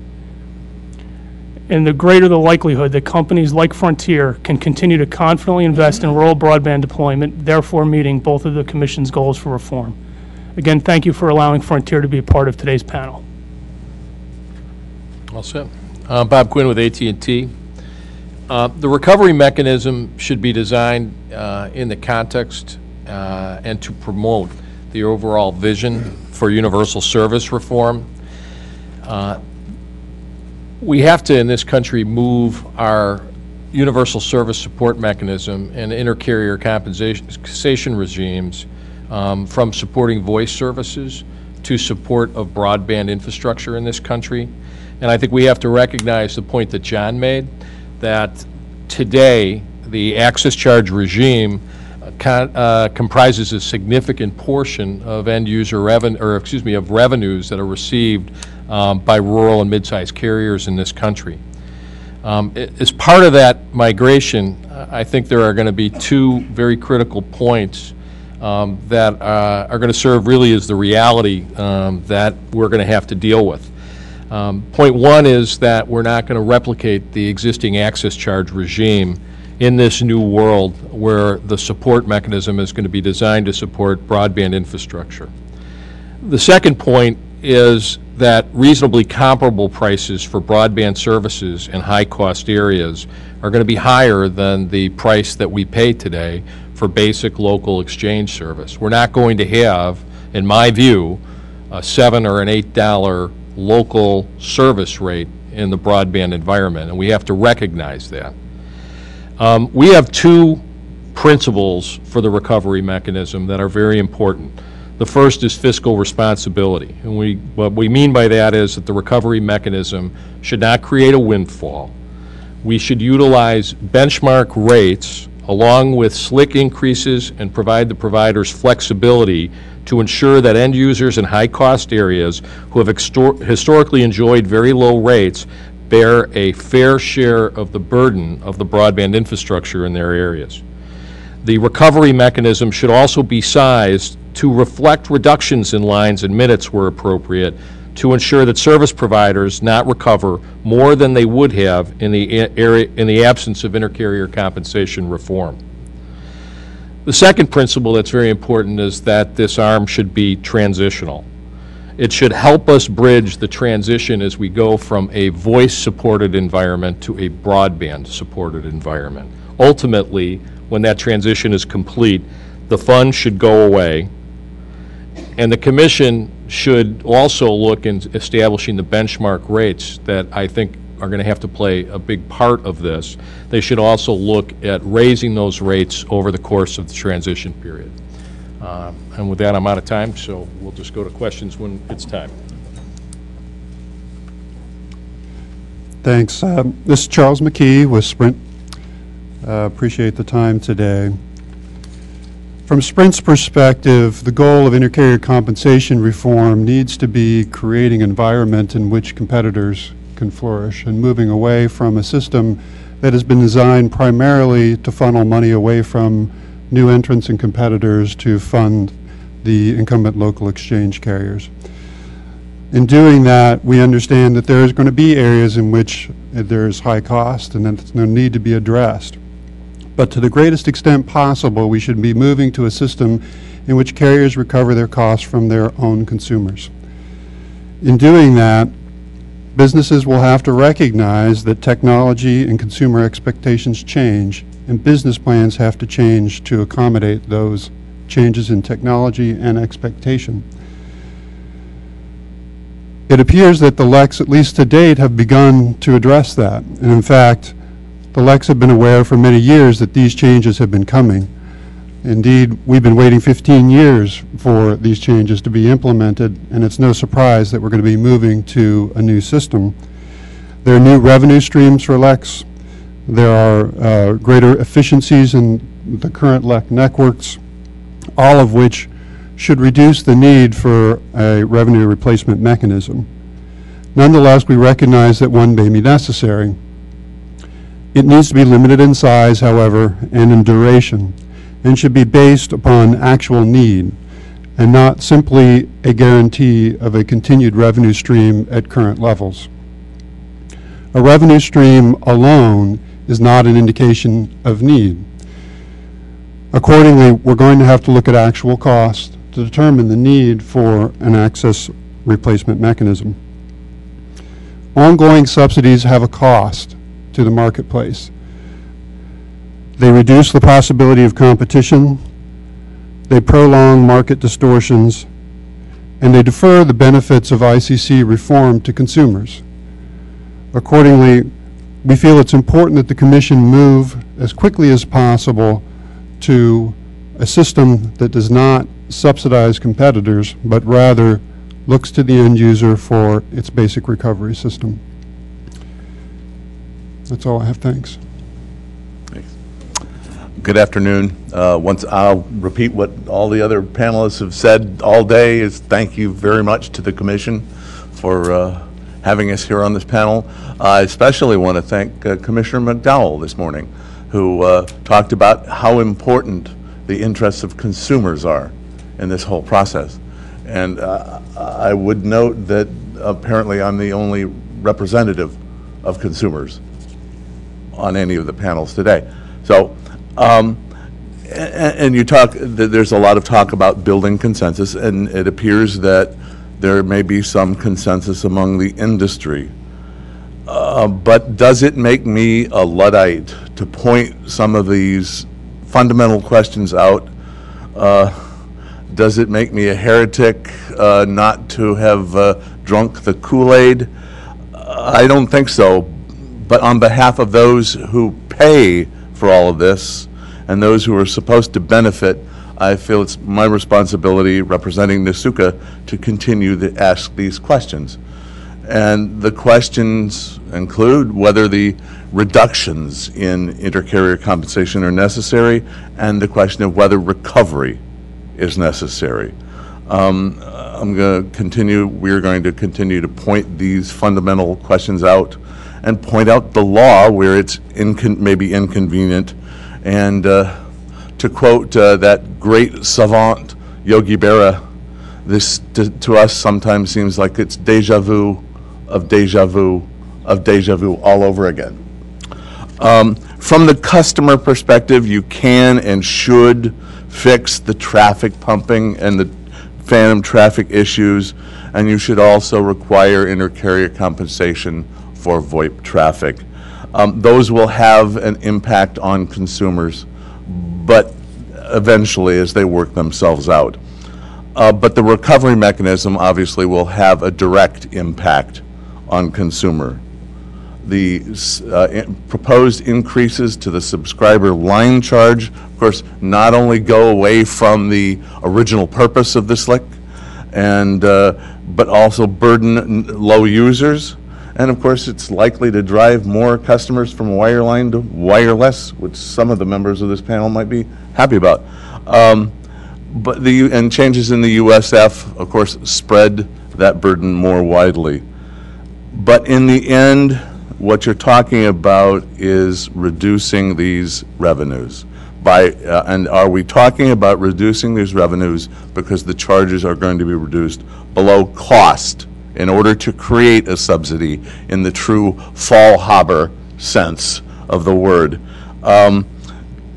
and the greater the likelihood that companies like Frontier can continue to confidently invest in rural broadband deployment, therefore meeting both of the Commission's goals for reform. Again, thank you for allowing Frontier to be a part of today's panel. All set. Uh, Bob Quinn with AT&T. Uh, The recovery mechanism should be designed uh, in the context uh, and to promote the overall vision for universal service reform. Uh, We have to, in this country, move our universal service support mechanism and intercarrier compensation regimes um, from supporting voice services to support of broadband infrastructure in this country. And I think we have to recognize the point that John made, that today, the access charge regime uh, con- uh, comprises a significant portion of end-user revenue, or excuse me, of revenues that are received um, by rural and mid-sized carriers in this country. Um, a- As part of that migration, uh, I think there are going to be two very critical points um, that uh, are going to serve really as the reality um, that we're going to have to deal with. Um, Point one is that we're not going to replicate the existing access charge regime in this new world where the support mechanism is going to be designed to support broadband infrastructure. The second point is that reasonably comparable prices for broadband services in high-cost areas are going to be higher than the price that we pay today for basic local exchange service. We're not going to have, in my view, a seven or an eight dollar local service rate in the broadband environment, and we have to recognize that. Um, We have two principles for the recovery mechanism that are very important. The first is fiscal responsibility. And we, what we mean by that is that the recovery mechanism should not create a windfall. We should utilize benchmark rates along with SLC increases and provide the providers flexibility to ensure that end users in high-cost areas who have historically enjoyed very low rates bear a fair share of the burden of the broadband infrastructure in their areas. The recovery mechanism should also be sized to reflect reductions in lines and minutes where appropriate to ensure that service providers not recover more than they would have in the area, in the absence of intercarrier compensation reform. The second principle that's very important is that this arm should be transitional. It should help us bridge the transition as we go from a voice-supported environment to a broadband-supported environment. Ultimately, when that transition is complete, the fund should go away, and the commission should also look in establishing the benchmark rates that I think are going to have to play a big part of this. They should also look at raising those rates over the course of the transition period. Uh, And with that, I'm out of time, so we'll just go to questions when it's time. Thanks. Um, This is Charles McKee with Sprint. Uh, Appreciate the time today. From Sprint's perspective, the goal of intercarrier compensation reform needs to be creating an environment in which competitors can flourish and moving away from a system that has been designed primarily to funnel money away from new entrants and competitors to fund the incumbent local exchange carriers. In doing that, we understand that there is going to be areas in which there is high cost and that there's no need to be addressed. But to the greatest extent possible, we should be moving to a system in which carriers recover their costs from their own consumers. In doing that, businesses will have to recognize that technology and consumer expectations change, and business plans have to change to accommodate those changes in technology and expectation. It appears that the LECs, at least to date, have begun to address that. And in fact, the LECs have been aware for many years that these changes have been coming. Indeed, we've been waiting 15 years for these changes to be implemented, and it's no surprise that we're going to be moving to a new system. There are new revenue streams for LECs. There are uh, greater efficiencies in the current LEC networks, all of which should reduce the need for a revenue replacement mechanism. Nonetheless, we recognize that one may be necessary. It needs to be limited in size, however, and in duration, and should be based upon actual need, and not simply a guarantee of a continued revenue stream at current levels. A revenue stream alone is not an indication of need. Accordingly, we're going to have to look at actual cost to determine the need for an access replacement mechanism. Ongoing subsidies have a cost to the marketplace. They reduce the possibility of competition, they prolong market distortions, and they defer the benefits of ICC reform to consumers. Accordingly, we feel it's important that the Commission move as quickly as possible to a system that does not subsidize competitors, but rather looks to the end user for its basic recovery system. That's all I have. Thanks. Good afternoon. Uh, Once, I'll repeat what all the other panelists have said all day, is thank you very much to the commission for uh, having us here on this panel. I especially want to thank uh, Commissioner McDowell this morning, who uh, talked about how important the interests of consumers are in this whole process. And uh, I would note that apparently I'm the only representative of consumers on any of the panels today. So, um, and you talk, th- there's a lot of talk about building consensus, and it appears that there may be some consensus among the industry. Uh, But does it make me a Luddite to point some of these fundamental questions out? Uh, Does it make me a heretic uh, not to have uh, drunk the Kool-Aid? I don't think so. But on behalf of those who pay for all of this and those who are supposed to benefit, I feel it's my responsibility, representing NASUCA, to continue to ask these questions. And the questions include whether the reductions in intercarrier compensation are necessary, and the question of whether recovery is necessary. Um, I'm going to continue, we're going to continue to point these fundamental questions out and point out the law where it's incon- maybe inconvenient. And uh, to quote uh, that great savant, Yogi Berra, this to, to us sometimes seems like it's deja vu of deja vu of deja vu all over again. Um, From the customer perspective, you can and should fix the traffic pumping and the phantom traffic issues, and you should also require inter-carrier compensation for VoIP traffic. Um, Those will have an impact on consumers, but eventually, as they work themselves out. Uh, But the recovery mechanism obviously will have a direct impact on consumer. The uh, i- proposed increases to the subscriber line charge, of course, not only go away from the original purpose of the SLC, and, uh, but also burden low users. And of course, it's likely to drive more customers from wireline to wireless, which some of the members of this panel might be happy about. Um, But the, and changes in the USF, of course, spread that burden more widely. But in the end, what you're talking about is reducing these revenues. By, uh, and are we talking about reducing these revenues because the charges are going to be reduced below cost in order to create a subsidy in the true fall harbor sense of the word? Um,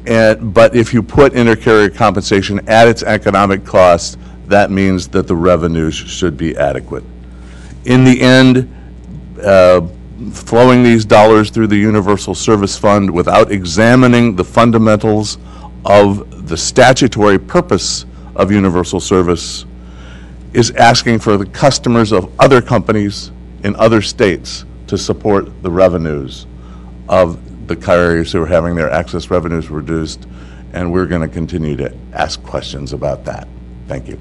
and, but if you put intercarrier compensation at its economic cost, that means that the revenues should be adequate. In the end, uh, flowing these dollars through the Universal Service Fund without examining the fundamentals of the statutory purpose of universal service is asking for the customers of other companies in other states to support the revenues of the carriers who are having their access revenues reduced, and we're going to continue to ask questions about that. Thank you.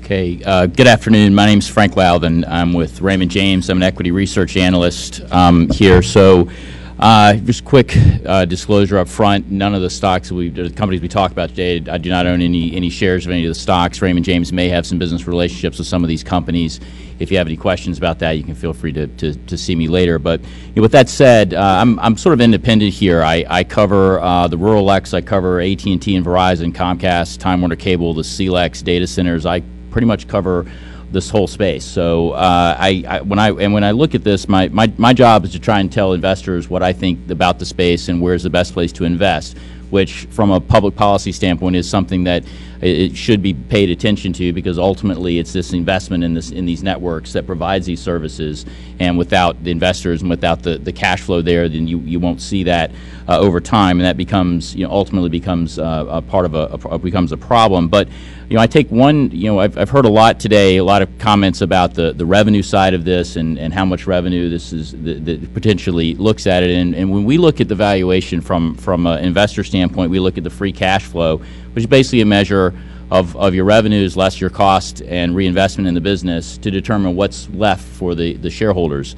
Okay, uh, good afternoon. My name is Frank Louthan. I'm with Raymond James. I'm an equity research analyst um, here. So, uh, just quick uh, disclosure up front: none of the stocks we, the companies we talk about today, I do not own any any shares of any of the stocks. Raymond James may have some business relationships with some of these companies. If you have any questions about that, you can feel free to, to, to see me later. But you know, with that said, uh, I'm, I'm sort of independent here. I, I cover uh, the rural I cover AT&T and Verizon, Comcast, Time Warner Cable, the CLECs data centers. I pretty much cover this whole space. So uh, I, I when I and when I look at this, my, my my job is to try and tell investors what I think about the space and where's the best place to invest. Which, from a public policy standpoint, is something that it it should be paid attention to because ultimately it's this investment in this in these networks that provides these services. And without the investors and without the, the cash flow there, then you, you won't see that uh, over time, and that becomes you know ultimately becomes uh, a part of a, a becomes a problem. But you know, I take one, you know, I've, I've heard a lot today, a lot of comments about the, the revenue side of this and, and how much revenue this is, that potentially looks at it. And, and when we look at the valuation from, from an investor standpoint, we look at the free cash flow, which is basically a measure of, of your revenues less your cost and reinvestment in the business to determine what's left for the, the shareholders.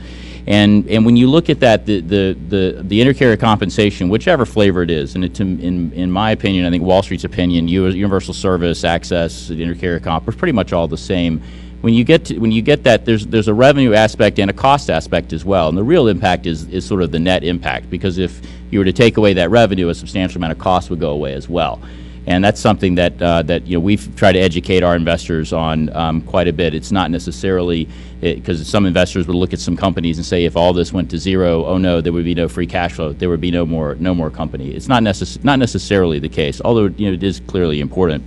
And, and when you look at that, the, the, the, the intercarrier compensation, whichever flavor it is, and in, in my opinion, I think Wall Street's opinion, universal service, access, intercarrier comp, are pretty much all the same. When you get to, when you get that, there's there's a revenue aspect and a cost aspect as well. And the real impact is is sort of the net impact because if you were to take away that revenue, a substantial amount of cost would go away as well and that's something that uh, that you know we've tried to educate our investors on um, quite a bit. It's not necessarily because some investors would look at some companies and say if all this went to zero, oh no, there would be no free cash flow, there would be no more no more company. It's not necess- not necessarily the case, although you know it is clearly important.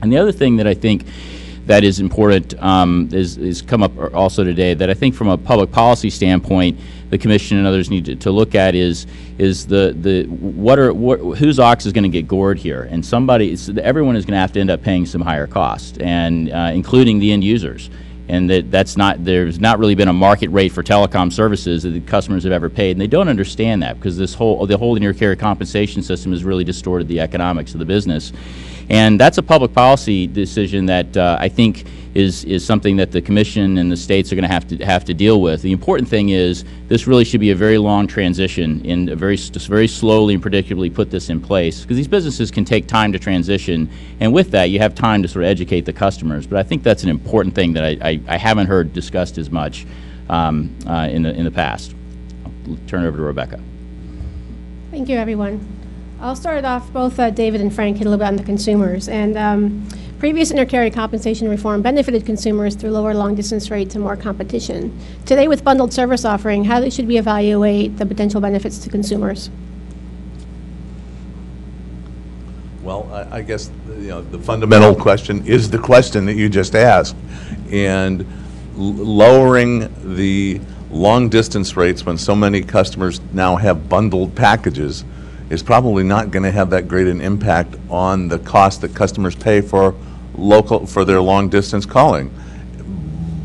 And the other thing that I think that is important um, is, is come up also today that I think from a public policy standpoint, the commission and others need to, to look at is is the the what are what, whose ox is going to get gored here, and somebody everyone is going to have to end up paying some higher cost, and uh, including the end users. And that that's not, there's not really been a market rate for telecom services that the customers have ever paid, and they don't understand that, because this whole, the whole inter-carrier compensation system has really distorted the economics of the business. And that's a public policy decision that uh, I think is, is something that the commission and the states are going to have to have to deal with. The important thing is this really should be a very long transition and very very slowly and predictably put this in place because these businesses can take time to transition, and with that you have time to sort of educate the customers. But I think that's an important thing that I, I, I haven't heard discussed as much um, uh, in the in the past. I'll turn it over to Rebecca. Thank you, everyone. I'll start off, both uh, David and Frank hit a little bit on the consumers. And um, previous intercarrier compensation reform benefited consumers through lower long-distance rates and more competition. Today, with bundled service offering, how should we evaluate the potential benefits to consumers? Well, I, I guess, you know, the fundamental question is the question that you just asked. And lowering the long-distance rates when so many customers now have bundled packages is probably not going to have that great an impact on the cost that customers pay for local, for their long-distance calling.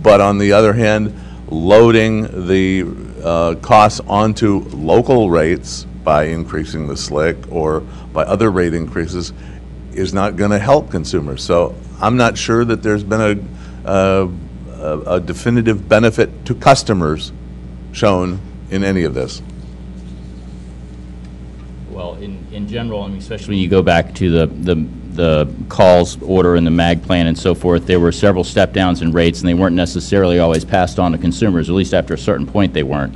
But on the other hand, loading the uh, costs onto local rates by increasing the SLC or by other rate increases is not going to help consumers. So I'm not sure that there's been a, a a definitive benefit to customers shown in any of this. Well, in, in general, I mean, especially when you go back to the, the, the CALLS order and the MAG plan and so forth, there were several step downs in rates, and they weren't necessarily always passed on to consumers, at least after a certain point they weren't.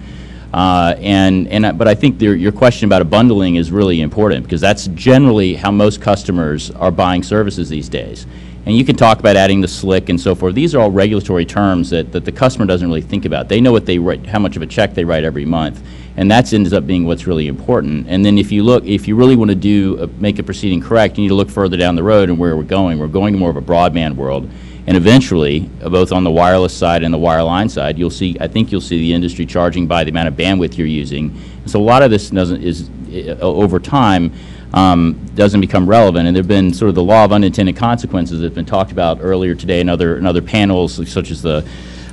Uh, and, and, but I think your, your question about a bundling is really important, because that's generally how most customers are buying services these days. And you can talk about adding the SLC and so forth. These are all regulatory terms that, that the customer doesn't really think about. They know what they write, how much of a check they write every month, and that ends up being what's really important. And then if you look, if you really want to do, uh, make a proceeding correct, you need to look further down the road and where we're going. We're going to more of a broadband world. And eventually, uh, both on the wireless side and the wireline side, you'll see, I think you'll see the industry charging by the amount of bandwidth you're using. So a lot of this doesn't, is, uh, over time, um, doesn't become relevant. And there have been sort of the law of unintended consequences that have been talked about earlier today in other, in other panels, such as the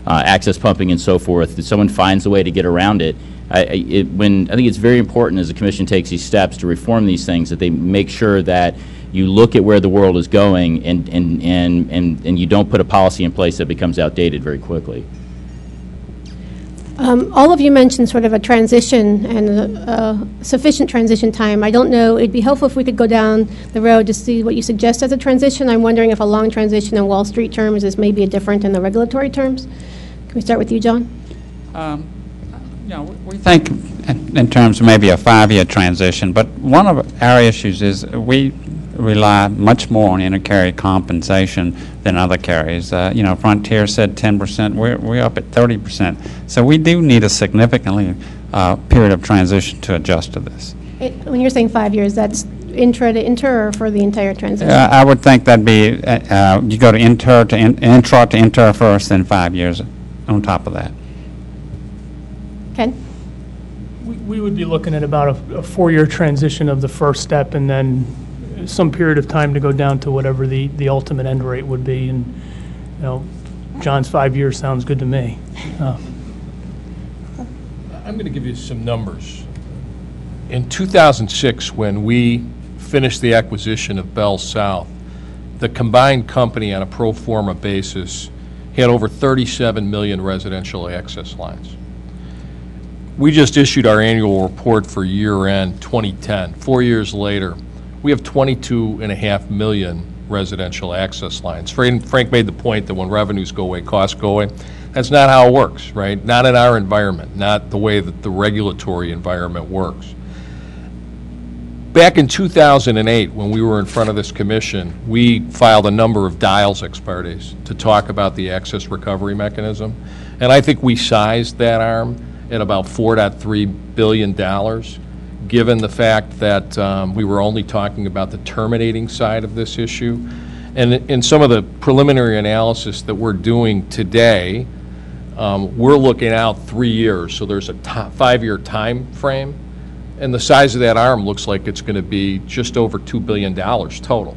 uh, access pumping and so forth, that someone finds a way to get around it. I, I- it, when, I think it's very important as the commission takes these steps to reform these things, that they make sure that you look at where the world is going and, and, and, and, and you don't put a policy in place that becomes outdated very quickly. Um, All of you mentioned sort of a transition and a- a sufficient transition time. I don't know, it'd be helpful if we could go down the road to see what you suggest as a transition. I'm wondering if a long transition in Wall Street terms is maybe different in the regulatory terms. Can we start with you, John? Um, You know, we think in- in terms of maybe a five-year transition, but one of our issues is we rely much more on inter-carrier compensation than other carriers. Uh, You know, Frontier said 10%, we're we're up at 30%. So we do need a significantly uh, period of transition to adjust to this. It- When you're saying five years, that's intra to inter or for the entire transition? Uh, I would think that'd be, uh, uh, you go to inter to, in- intra to inter first, then five years on top of that. Ken? We- We would be looking at about a- a four-year transition of the first step, and then some period of time to go down to whatever the, the ultimate end rate would be. And, you know, John's five years sounds good to me. Uh, I'm going to give you some numbers. In 2006, when we finished the acquisition of BellSouth, the combined company on a pro forma basis had over 37 million residential access lines. We just issued our annual report for year-end 2010. Four years later, we have 22 and a half million residential access lines. Frank made the point that when revenues go away, costs go away. That's not how it works, right? Not in our environment, not the way that the regulatory environment works. Back in 2008, when we were in front of this commission, we filed a number of dials ex partes to talk about the access recovery mechanism. And I think we sized that ARM at about $4.3 billion, given the fact that um, we were only talking about the terminating side of this issue. And in some of the preliminary analysis that we're doing today, um, we're looking out three years, so there's a five-year time frame, and the size of that ARM looks like it's going to be just over $2 billion total.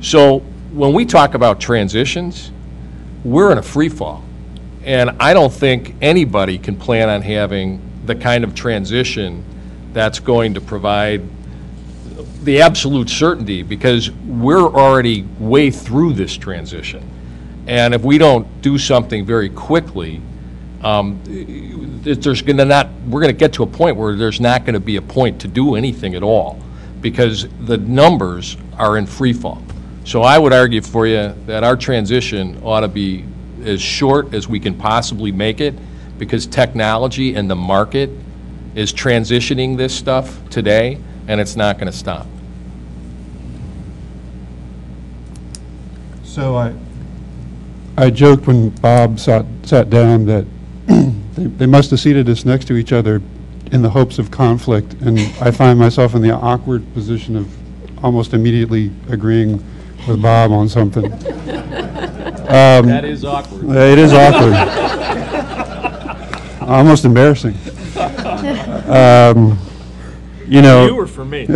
So when we talk about transitions, we're in a free fall. And I don't think anybody can plan on having the kind of transition that's going to provide the absolute certainty, because we're already way through this transition. And if we don't do something very quickly, um, there's going to not, we're going to get to a point where there's not going to be a point to do anything at all, because the numbers are in free fall. So I would argue for you that our transition ought to be as short as we can possibly make it, because technology and the market is transitioning this stuff today, and it's not going to stop. So I, I joked when Bob sat, sat down that they, they must have seated us next to each other in the hopes of conflict, and I find myself in the awkward position of almost immediately agreeing with Bob on something. Um, That is awkward. It is awkward. Almost embarrassing. Um, You know. You or for me?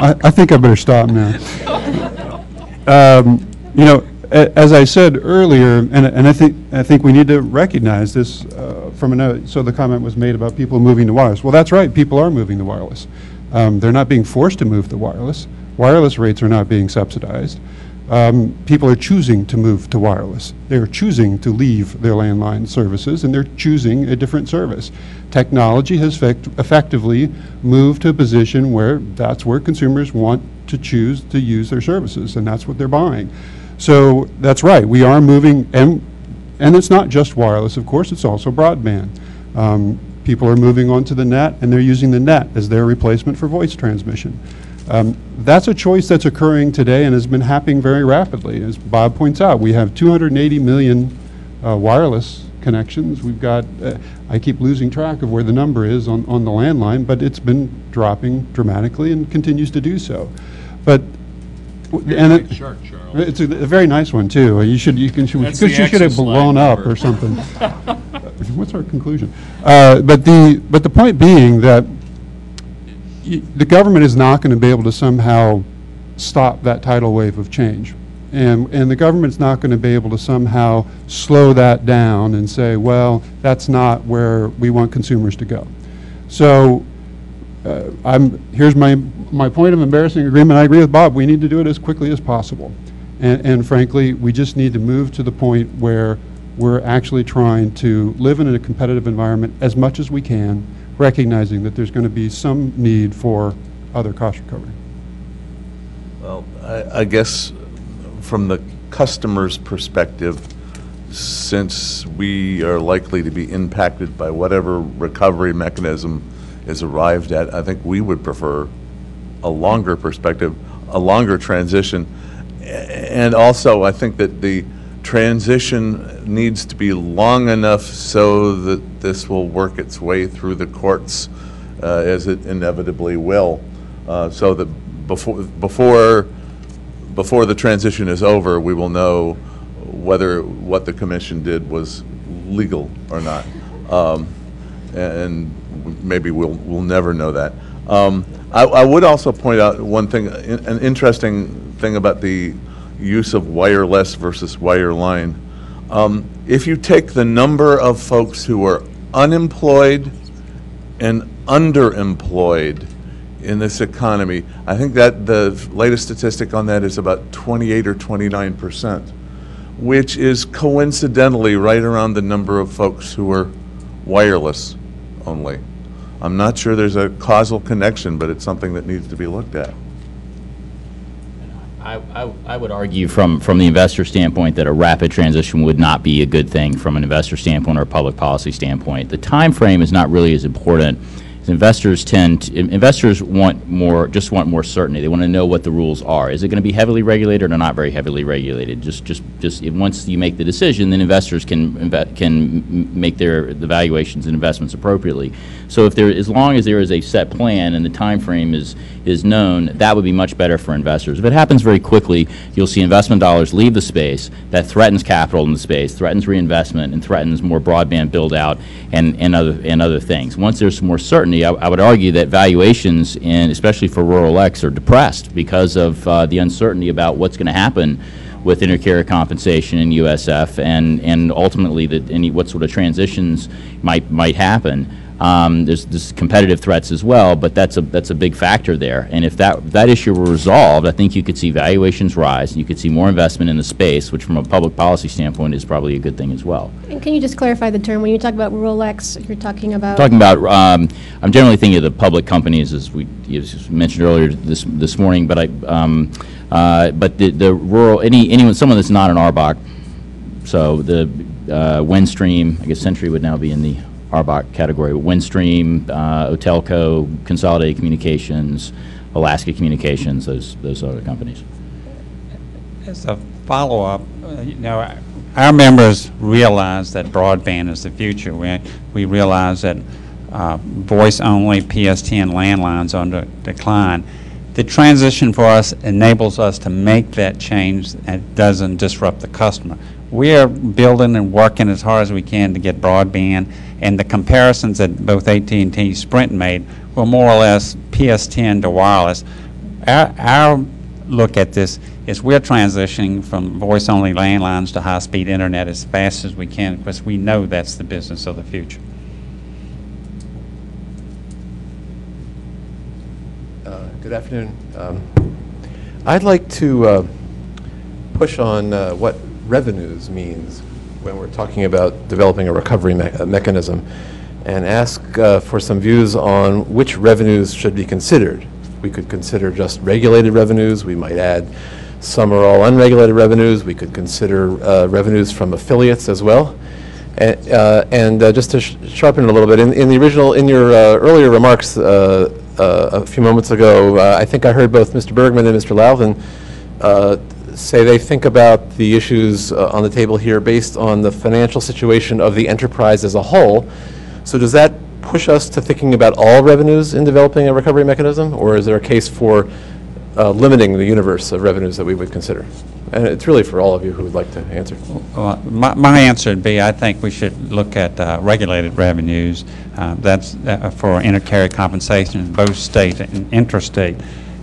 I, I think I better stop now. Um, You know, a- as I said earlier, and, and I think, I think we need to recognize this uh, from another, so the comment was made about people moving to wireless. Well, that's right, people are moving to wireless. Um, They're not being forced to move to wireless. Wireless rates are not being subsidized. Um, People are choosing to move to wireless. They're choosing to leave their landline services, and they're choosing a different service. Technology has effect- effectively moved to a position where that's where consumers want to choose to use their services, and that's what they're buying. So that's right, we are moving, and, and it's not just wireless, of course, it's also broadband. Um, People are moving onto the net, and they're using the net as their replacement for voice transmission. Um, That's a choice that's occurring today and has been happening very rapidly. As Bob points out, we have 280 million uh, wireless connections. We've got, uh, I keep losing track of where the number is on, on the landline, but it's been dropping dramatically and continues to do so. But, and nice it- chart, Charles. It's a a very nice one, too. You should, you can, you should have blown up or something. What's our conclusion? Uh, But the, but the point being that the government is not going to be able to somehow stop that tidal wave of change. And, and the government's not going to be able to somehow slow that down and say, well, that's not where we want consumers to go. So uh, I'm, here's my, my point of embarrassing agreement. I agree with Bob. We need to do it as quickly as possible. And, and frankly, we just need to move to the point where we're actually trying to live in a competitive environment as much as we can, recognizing that there's going to be some need for other cost recovery. Well, I I guess from the customer's perspective, since we are likely to be impacted by whatever recovery mechanism is arrived at, I think we would prefer a longer perspective, a longer transition. And also, I think that the transition needs to be long enough so that this will work its way through the courts, uh, as it inevitably will, uh, so that before, before, before the transition is over, we will know whether what the commission did was legal or not. Um, And maybe we'll, we'll never know that. Um, I, I would also point out one thing, an interesting thing about the use of wireless versus wireline. Um, If you take the number of folks who are unemployed and underemployed in this economy, I think that the latest statistic on that is about 28 or 29 percent, which is coincidentally right around the number of folks who are wireless only. I'm not sure there's a causal connection, but it's something that needs to be looked at. I, I, would argue from, from the investor standpoint that a rapid transition would not be a good thing from an investor standpoint or a public policy standpoint. The time frame is not really as important. Investors tend, to- investors want more, just want more certainty. They want to know what the rules are. Is it going to be heavily regulated or not very heavily regulated? Just, just, just, once you make the decision, then investors can, can make their, the valuations and investments appropriately. So if there, as long as there is a set plan and the time frame is, is known, that would be much better for investors. If it happens very quickly, you'll see investment dollars leave the space. That threatens capital in the space, threatens reinvestment, and threatens more broadband build-out and, and other, and other things. Once there's more certainty, I, I would argue that valuations, in, especially for rural LECs, are depressed because of uh, the uncertainty about what's going to happen with intercarrier compensation and USF, and, and ultimately that any, what sort of transitions might, might happen. Um, There's, there's competitive threats as well, but that's a, that's a big factor there. And if that, if that issue were resolved, I think you could see valuations rise, and you could see more investment in the space, which from a public policy standpoint is probably a good thing as well. And can you just clarify the term? When you talk about RLECs, you're talking about? Talking about, um, I'm generally thinking of the public companies, as we you mentioned earlier this, this morning, but I, um, uh, but the, the rural, any, anyone, someone that's not an RBOC, so the uh, Windstream, I guess Century would now be in the RBOC category, Windstream, uh, Otelco, Consolidated Communications, Alaska Communications, those, those other companies. As a follow-up, uh, you know, our members realize that broadband is the future. We, we realize that uh, voice-only PSTN landlines are under decline. The transition for us enables us to make that change and doesn't disrupt the customer. We are building and working as hard as we can to get broadband, and the comparisons that both AT&T and Sprint made were more or less PSTN to wireless. Our, our look at this is we're transitioning from voice-only landlines to high-speed internet as fast as we can because we know that's the business of the future. Uh, Good afternoon. Um, I'd like to uh, push on uh, what revenues means when we're talking about developing a recovery me- mechanism and ask uh, for some views on which revenues should be considered. We could consider just regulated revenues. We might add some or all unregulated revenues. We could consider uh, revenues from affiliates as well. Uh, And uh, just to sh- sharpen it a little bit, in in the original, in your uh, earlier remarks uh, a few moments ago, I think I heard both Mr. Bergman and Mr. Lalvin say they think about the issues uh, on the table here based on the financial situation of the enterprise as a whole. So does that push us to thinking about all revenues in developing a recovery mechanism? Or is there a case for uh, limiting the universe of revenues that we would consider? And it's really for all of you who would like to answer. Well, My, my answer would be, I think we should look at uh, regulated revenues. Uh, That's uh, for intercarrier compensation, in both state and interstate.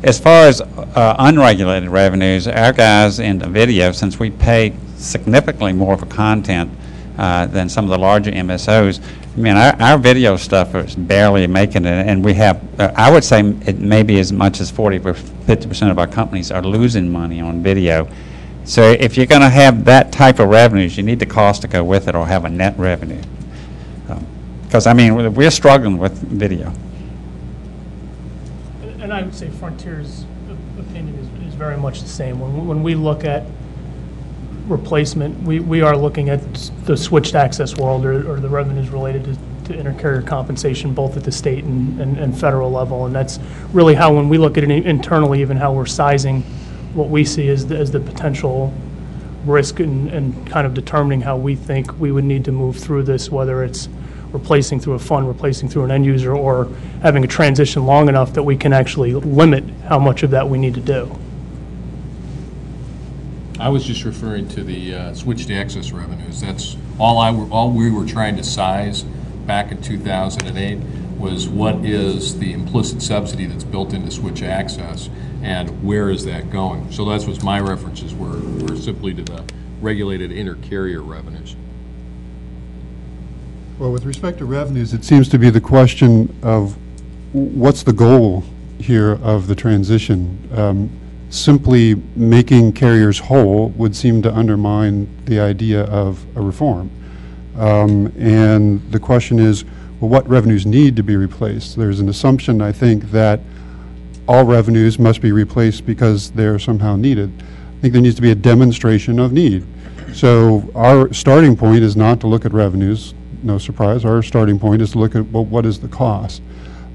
As far as uh, unregulated revenues, our guys in the video, since we pay significantly more for content uh, than some of the larger MSOs, I mean, our, our video stuff is barely making it, and we have, uh, I would say it may be as much as 40 or 50% of our companies are losing money on video. So if you're going to have that type of revenues, you need the cost to go with it or have a net revenue. Because, I mean, we're struggling with video. And I would say Frontier's opinion is, is very much the same. When, when we look at replacement, we, we are looking at the switched access world or, or the revenues related to, to intercarrier compensation, both at the state and, and, and federal level. And that's really how, when we look at it internally, even how we're sizing what we see as, the- as the potential risk and, and kind of determining how we think we would need to move through this, whether it's replacing through a fund, replacing through an end user, or having a transition long enough that we can actually limit how much of that we need to do. I was just referring to the uh, switched access revenues. That's all I, were- all we were trying to size back in 2008 was what is the implicit subsidy that's built into switch access and where is that going? So that's what my references were, were simply to the regulated inter-carrier revenues. Well, with respect to revenues, it seems to be the question of what's the goal here of the transition? Um, Simply making carriers whole would seem to undermine the idea of a reform. Um, And the question is, well, what revenues need to be replaced? There's an assumption, I think, that all revenues must be replaced because they're somehow needed. I think there needs to be a demonstration of need. So our starting point is not to look at revenues, no surprise. Our starting point is to look at, well, what is the cost?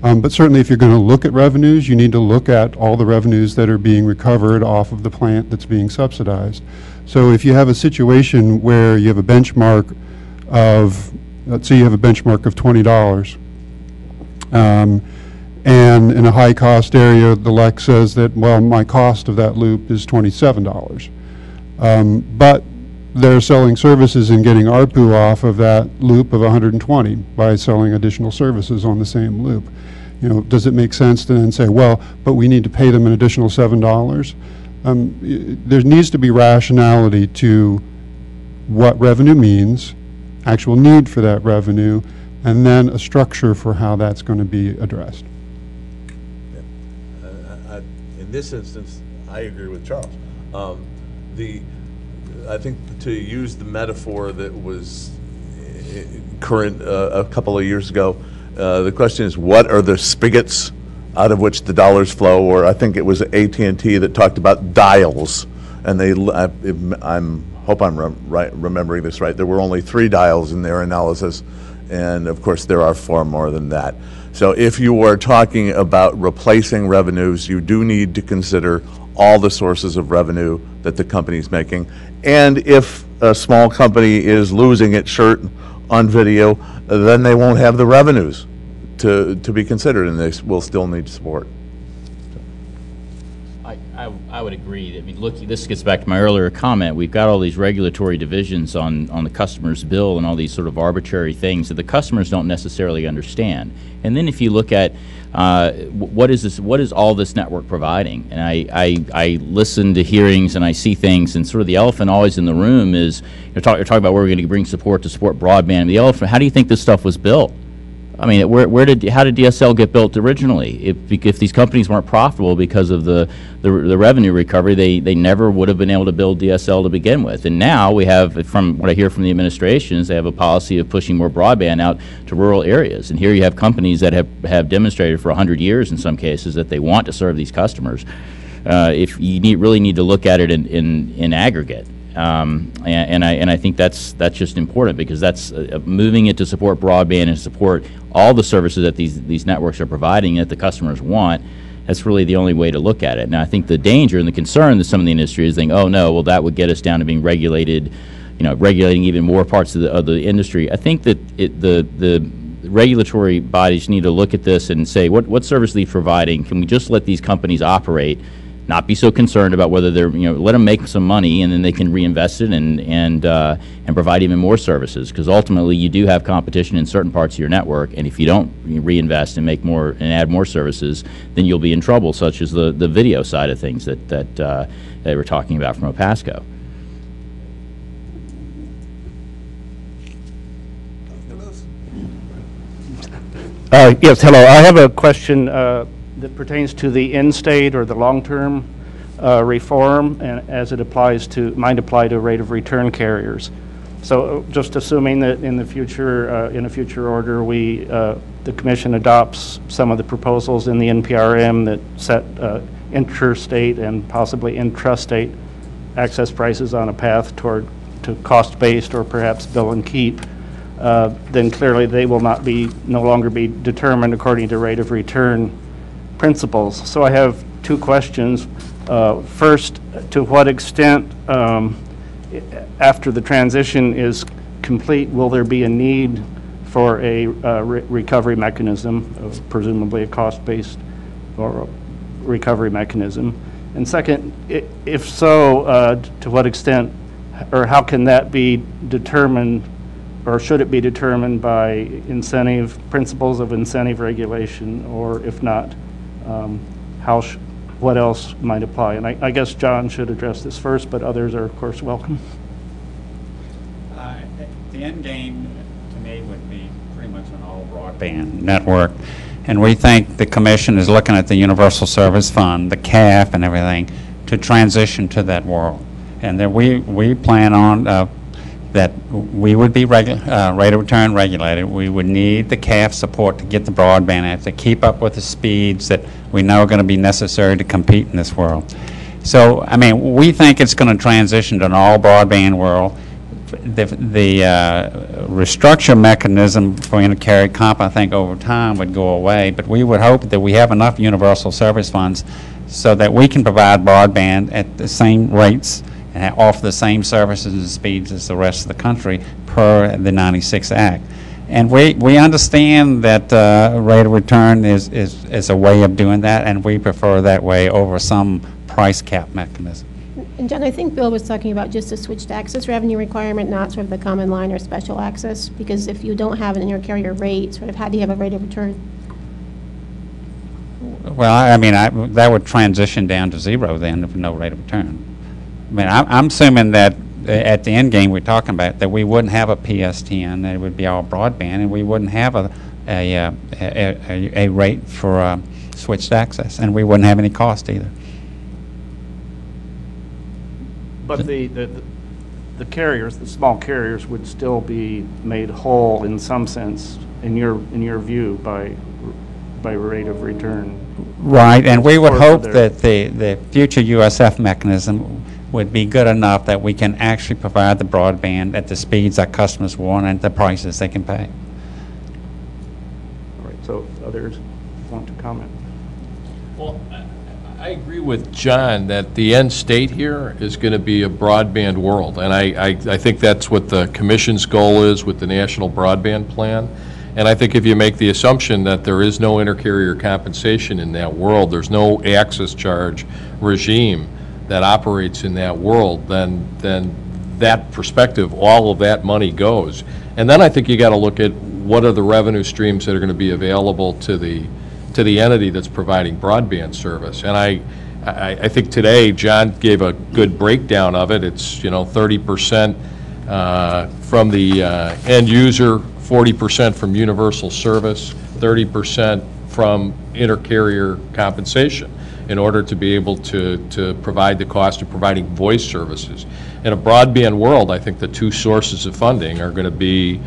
Um, But certainly, if you're going to look at revenues, you need to look at all the revenues that are being recovered off of the plant that's being subsidized. So if you have a situation where you have a benchmark of, let's say you have a benchmark of $20, um, and in a high-cost area, the LEC says that, well, my cost of that loop is $27. Um, But they're selling services and getting ARPU off of that loop of 120 by selling additional services on the same loop. You know, does it make sense to then say, well, but we need to pay them an additional $7? um, there needs to be rationality to what revenue means, actual need for that revenue, and then a structure for how that's going to be addressed. I- I- In this instance, I agree with Charles. Um, The, I think to use the metaphor that was eh, current uh, a couple of years ago, uh, the question is, what are the spigots out of which the dollars flow? Or I think it was AT&T that talked about dials, and they, I- I'm, hope I'm rem- right, remembering this right, there were only three dials in their analysis, and of course, there are far more than that. So if you are talking about replacing revenues, you do need to consider all the sources of revenue that the company is making. And if a small company is losing its shirt on video, then they won't have the revenues to, to be considered, and they will still need support. I, I, would agree. I mean, look, this gets back to my earlier comment. We've got all these regulatory divisions on, on the customer's bill and all these sort of arbitrary things that the customers don't necessarily understand. And then if you look at uh, what is this, what is all this network providing? And I, I, I listen to hearings and I see things, and sort of the elephant always in the room is you're, talk, you're talking about where we're going to bring support to support broadband. The elephant, how do you think this stuff was built? I mean, where, where did, how did DSL get built originally? If, if these companies weren't profitable because of the, the, the revenue recovery, they, they never would have been able to build DSL to begin with. And now we have, from what I hear from the administrations, they have a policy of pushing more broadband out to rural areas. And here you have companies that have, have demonstrated for 100 years in some cases that they want to serve these customers. Uh, if you need, really need to look at it in, in, in aggregate. Um, and, and I and I think that's that's just important because that's uh, uh, moving it to support broadband and support all the services that these these networks are providing that the customers want. That's really the only way to look at it. Now, I think the danger and the concern that some of the industry is thinking, oh no, well that would get us down to being regulated, you know, regulating even more parts of the of the industry. I think that it, the the regulatory bodies need to look at this and say, what what service are they providing? Can we just let these companies operate? Not be so concerned about whether they're, you know, let them make some money and then they can reinvest it and, and, uh, and provide even more services. Because ultimately, you do have competition in certain parts of your network, and if you don't reinvest and make more and add more services, then you'll be in trouble, such as the, the video side of things that, that, uh, that we're talking about from OPASTCO. Uh, Yes, hello. I have a question uh, that pertains to the in-state or the long-term uh, reform, and as it applies to, might apply to rate of return carriers. So uh, just assuming that in the future, uh, in a future order, we, uh, the commission adopts some of the proposals in the NPRM that set uh, interstate and possibly intrastate access prices on a path toward, to cost-based or perhaps bill and keep, uh, then clearly they will not be, no longer be determined according to rate of return principles. So I have two questions. Uh, First, to what extent, um, after the transition is complete, will there be a need for a uh, re- recovery mechanism, uh, presumably a cost-based or recovery mechanism? And second, if so, uh, to what extent, or how can that be determined, or should it be determined by incentive, principles of incentive regulation, or if not, um, how, what else might apply? And I I guess John should address this first, but others are, of course, welcome. Uh, The end game, to me, would be pretty much an all broadband network. And we think the commission is looking at the Universal Service Fund, the CAF and everything, to transition to that world. And that we, we plan on, uh, that we would be uh, rate of return regulated. We would need the CAF support to get the broadband out, to keep up with the speeds that we know are going to be necessary to compete in this world. So, I mean, we think it's going to transition to an all broadband world. The, the uh, restructure mechanism for intercarrier comp, I think, over time would go away, but we would hope that we have enough universal service funds so that we can provide broadband at the same rates and offer the same services and speeds as the rest of the country per the 96 Act. And we, we understand that uh, rate of return is, is, is a way of doing that, and we prefer that way over some price cap mechanism. And John, I think Bill was talking about just a switched access revenue requirement, not sort of the common line or special access, because if you don't have an intercarrier rate, sort of how do you have a rate of return? Well, I I mean, I, that would transition down to zero then, with no rate of return. I mean, I'm, I'm assuming that uh, at the end game we're talking about, that we wouldn't have a PSTN, that it would be all broadband, and we wouldn't have a, a, uh, a, a, a rate for uh, switched access, and we wouldn't have any cost either. But the, the, the carriers, the small carriers would still be made whole in some sense, in your, in your view, by, by rate of return. Right, and we would hope that the, the future USF mechanism would be good enough that we can actually provide the broadband at the speeds our customers want and the prices they can pay. All right, so others want to comment? Well, I- I agree with John that the end state here is going to be a broadband world, and I, I, I think that's what the commission's goal is with the National Broadband Plan. And I think if you make the assumption that there is no intercarrier compensation in that world, there's no access charge regime that operates in that world, then, then that perspective, all of that money goes. And then I think you got to look at what are the revenue streams that are going to be available to the, to the entity that's providing broadband service. And I, I, I think today, John gave a good breakdown of it. It's, you know, 30% uh, from the uh, end user, 40% from universal service, 30% from intercarrier compensation in order to be able to, to provide the cost of providing voice services. In a broadband world, I think the two sources of funding are going to be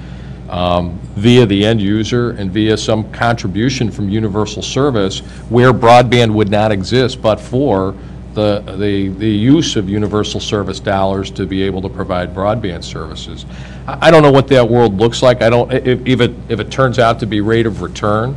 um, via the end user and via some contribution from universal service where broadband would not exist but for the, the, the use of universal service dollars to be able to provide broadband services. I I don't know what that world looks like. I don't, if, if it, if it turns out to be rate of return,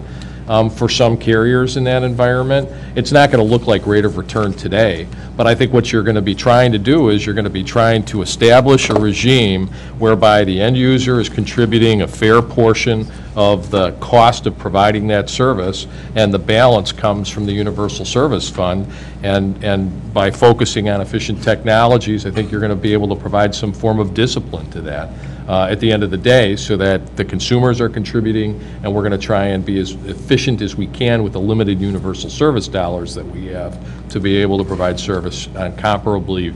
um, for some carriers in that environment. It's not going to look like rate of return today, but I think what you're going to be trying to do is you're going to be trying to establish a regime whereby the end user is contributing a fair portion of the cost of providing that service, and the balance comes from the Universal Service Fund. And, and by focusing on efficient technologies, I think you're going to be able to provide some form of discipline to that uh, at the end of the day, so that the consumers are contributing, and we're going to try and be as efficient as we can with the limited universal service dollars that we have to be able to provide service on comparably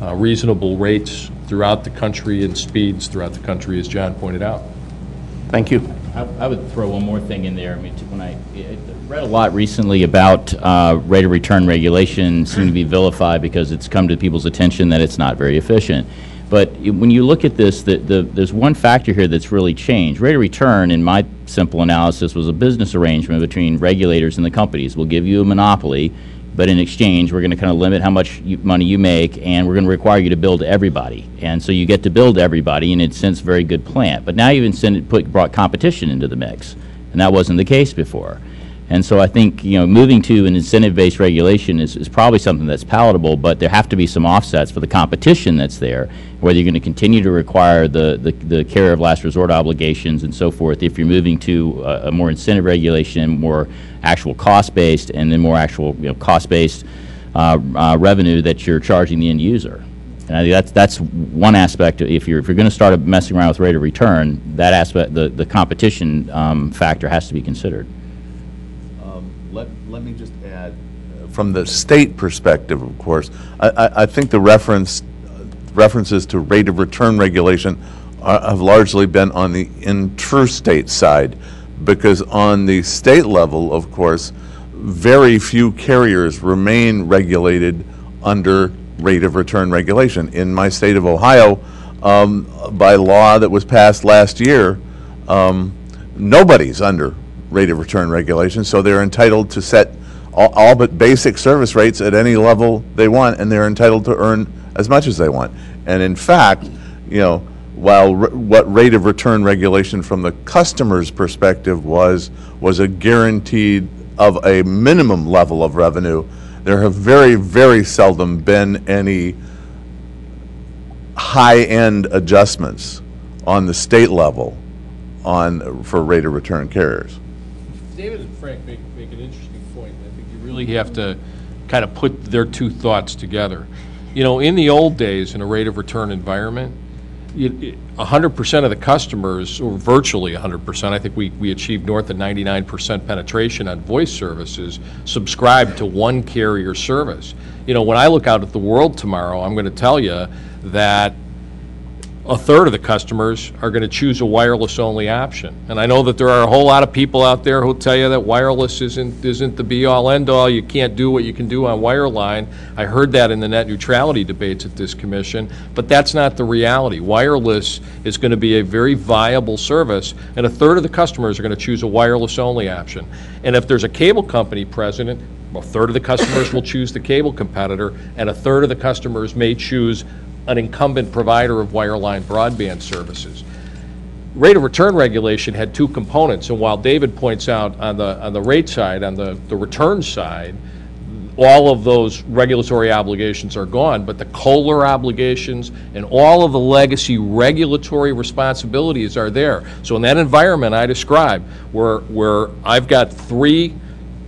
uh, reasonable rates throughout the country and speeds throughout the country, as John pointed out. Thank you. I I would throw one more thing in there. I mean, when I I read a lot recently about uh, rate of return regulation seem to be vilified because it's come to people's attention that it's not very efficient. But i- when you look at this, the, the, there's one factor here that's really changed. Rate of return, in my simple analysis, was a business arrangement between regulators and the companies. We'll give you a monopoly, but in exchange, we're going to kind of limit how much you, money you make, and we're going to require you to build everybody. And so you get to build everybody, and it's since very good plant. But now you've incented, put, brought competition into the mix, and that wasn't the case before. And so I think, you know, moving to an incentive-based regulation is, is probably something that's palatable, but there have to be some offsets for the competition that's there, whether you're going to continue to require the, the, the of last resort obligations and so forth, if you're moving to a, a more incentive regulation, more actual cost-based, and then more actual, you know, cost-based uh, uh, revenue that you're charging the end user. And I think that's, that's one aspect, if you're, if you're going to start messing around with rate of return, that aspect, the, the competition um, factor has to be considered. Let, me just add, uh, from the state perspective, of course, I, I, I think the reference, references to rate of return regulation are, have largely been on the interstate side, because on the state level, of course, very few carriers remain regulated under rate of return regulation. In my state of Ohio, um, by law that was passed last year, um, nobody's under rate of return regulation, so they're entitled to set all, all but basic service rates at any level they want, and they're entitled to earn as much as they want. And in fact, you know, while what rate of return regulation from the customer's perspective was, was a guaranteed of a minimum level of revenue, there have very, very seldom been any high-end adjustments on the state level on, for rate of return carriers. David and Frank make, make an interesting point. I think you really have to kind of put their two thoughts together. You know, in the old days, in a rate of return environment, you- 100% of the customers, or virtually 100%, I think we, we achieved north of 99% penetration on voice services, subscribe to one carrier service. You know, when I look out at the world tomorrow, I'm going to tell you that a third of the customers are going to choose a wireless-only option. And I know that there are a whole lot of people out there who'll tell you that wireless isn't, isn't the be-all, end-all, you can't do what you can do on wireline. I heard that in the net neutrality debates at this commission, but that's not the reality. Wireless is going to be a very viable service, and a third of the customers are going to choose a wireless-only option. And if there's a cable company president, a third of the customers will choose the cable competitor, and a third of the customers may choose an incumbent provider of wireline broadband services. Rate of return regulation had two components, and while David points out on the, on the rate side, on the, the return side, all of those regulatory obligations are gone, but the COLR obligations and all of the legacy regulatory responsibilities are there. So in that environment I described, where, where I've got three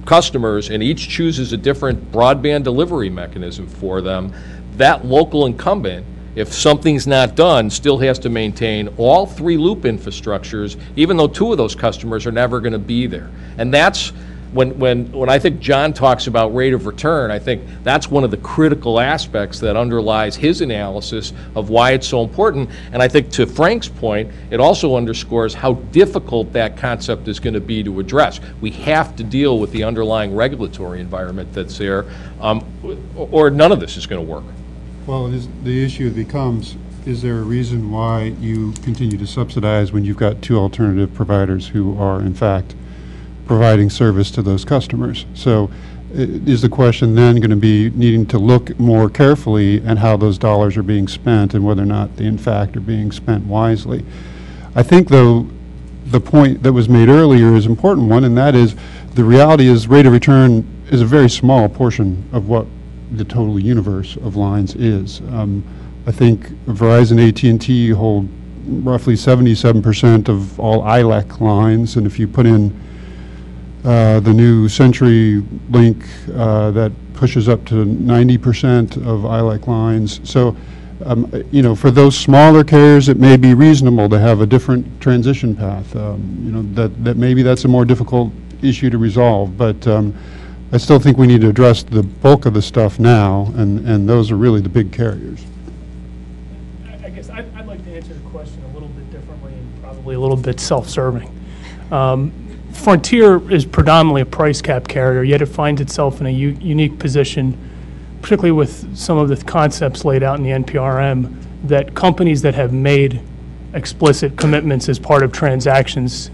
customers and each chooses a different broadband delivery mechanism for them, that local incumbent, if something's not done, still has to maintain all three loop infrastructures, even though two of those customers are never going to be there. And that's, when, when, when I think John talks about rate of return, I think that's one of the critical aspects that underlies his analysis of why it's so important. And I think to Frank's point, it also underscores how difficult that concept is going to be to address. We have to deal with the underlying regulatory environment that's there, um, or none of this is going to work. Well, is, the issue becomes, is there a reason why you continue to subsidize when you've got two alternative providers who are in fact providing service to those customers? So is the question then going to be needing to look more carefully at how those dollars are being spent and whether or not they in fact are being spent wisely? I think though, the point that was made earlier is an important one, and that is, the reality is rate of return is a very small portion of what the total universe of lines is. Um, I think Verizon, AT&T hold roughly 77% of all ILEC lines, and if you put in uh, the new Century Link uh, that pushes up to 90% of ILEC lines. So, um, you know, for those smaller carriers, it may be reasonable to have a different transition path. Um, You know, that, that maybe that's a more difficult issue to resolve, but um, I still think we need to address the bulk of the stuff now, and, and those are really the big carriers. I guess I'd, I'd like to answer the question a little bit differently and probably a little bit self-serving. Um, Frontier is predominantly a price cap carrier, yet it finds itself in a unique position, particularly with some of the concepts laid out in the NPRM, that companies that have made explicit commitments as part of transactions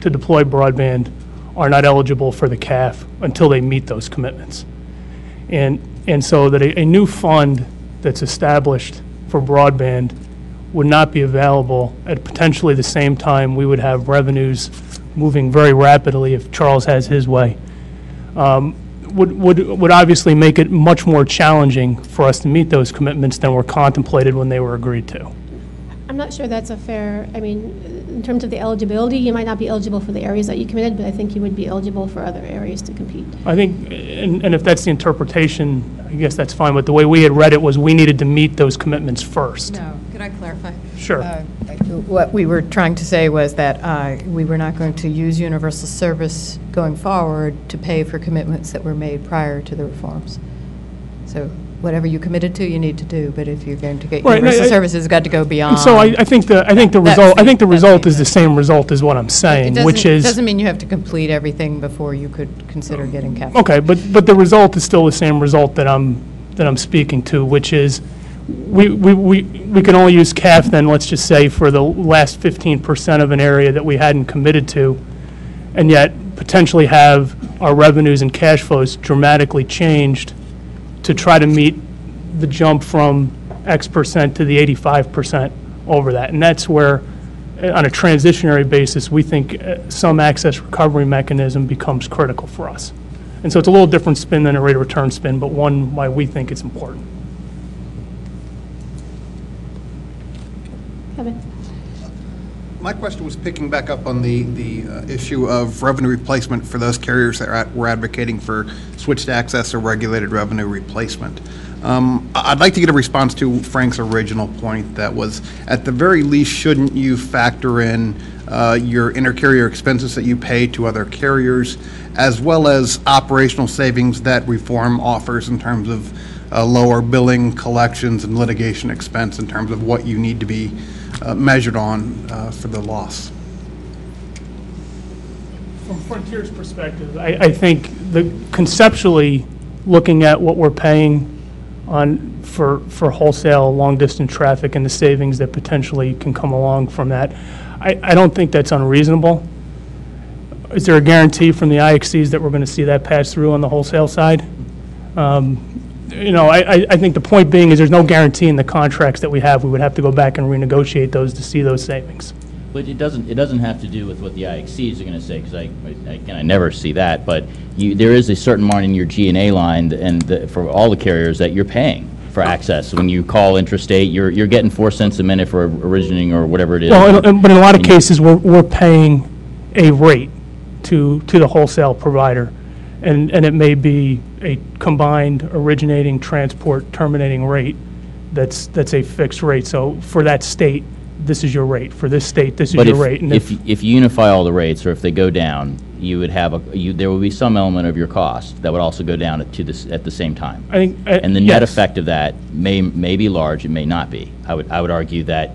to deploy broadband are not eligible for the CAF until they meet those commitments. And, and so that a, a new fund that's established for broadband would not be available at potentially the same time we would have revenues moving very rapidly if Charles has his way. Um, Would, would, would obviously make it much more challenging for us to meet those commitments than were contemplated when they were agreed to. I'm not sure that's a fair, I mean, in terms of the eligibility, you might not be eligible for the areas that you committed, but I think you would be eligible for other areas to compete. I think, and, and if that's the interpretation, I guess that's fine, but the way we had read it was we needed to meet those commitments first. No, could I clarify? Sure. Uh, What we were trying to say was that uh, we were not going to use universal service going forward to pay for commitments that were made prior to the reforms. So whatever you committed to, you need to do, but if you're going to get Right, and I- universal I- services, it's got to go beyond. So I, I think the, I think the That's result, I think the that's result the- is the same result as what I'm It saying, which doesn't- is. Doesn't mean you have to complete everything before you could consider getting capital. Okay, but, but the result is still the same result that I'm, that I'm speaking to, which is, we, we, we, we can only use CAF then, let's just say, for the last fifteen percent of an area that we hadn't committed to, and yet potentially have our revenues and cash flows dramatically changed to try to meet the jump from X percent to the eighty-five percent over that. And that's where, uh, on a transitionary basis, we think uh, some access recovery mechanism becomes critical for us. And so it's a little different spin than a rate of return spin, but one why we think it's important. Kevin? My question was picking back up on the, the uh, issue of revenue replacement for those carriers that are were advocating for switched access or regulated revenue replacement. Um, I- I'd like to get a response to Frank's original point that was, at the very least, shouldn't you factor in uh, your intercarrier expenses that you pay to other carriers, as well as operational savings that reform offers in terms of uh, lower billing, collections, and litigation expense in terms of what you need to be uh, measured on uh, for the loss? From Frontier's perspective, I, I think the, conceptually, looking at what we're paying on, for, for wholesale, long-distance traffic and the savings that potentially can come along from that, I, I don't think that's unreasonable. Is there a guarantee from the IXCs that we're going to see that pass through on the wholesale side? Um, You know, I, I, I think the point being is there's no guarantee in the contracts that we have. We would have to go back and renegotiate those to see those savings. But it doesn't, it doesn't have to do with what the IXCs are going to say, because I, I- again, I never see that, but you, there is a certain amount in your G and A line, and the- for all the carriers, that you're paying for access. When you call interstate, you're, you're getting four cents a minute for originating or whatever it is. Well, but in a lot of cases, we're, we're paying a rate to, to the wholesale provider. And, and it may be a combined originating, transport, terminating rate that's, that's a fixed rate. So for that state, this is your rate. For this state, this is But your if, rate. And if, if you unify all the rates, or if they go down, you would have a, you, there would be some element of your cost that would also go down at, to this, at the same time. I think, uh, And the net yes. effect of that may, may be large, it may not be. I would, I would argue that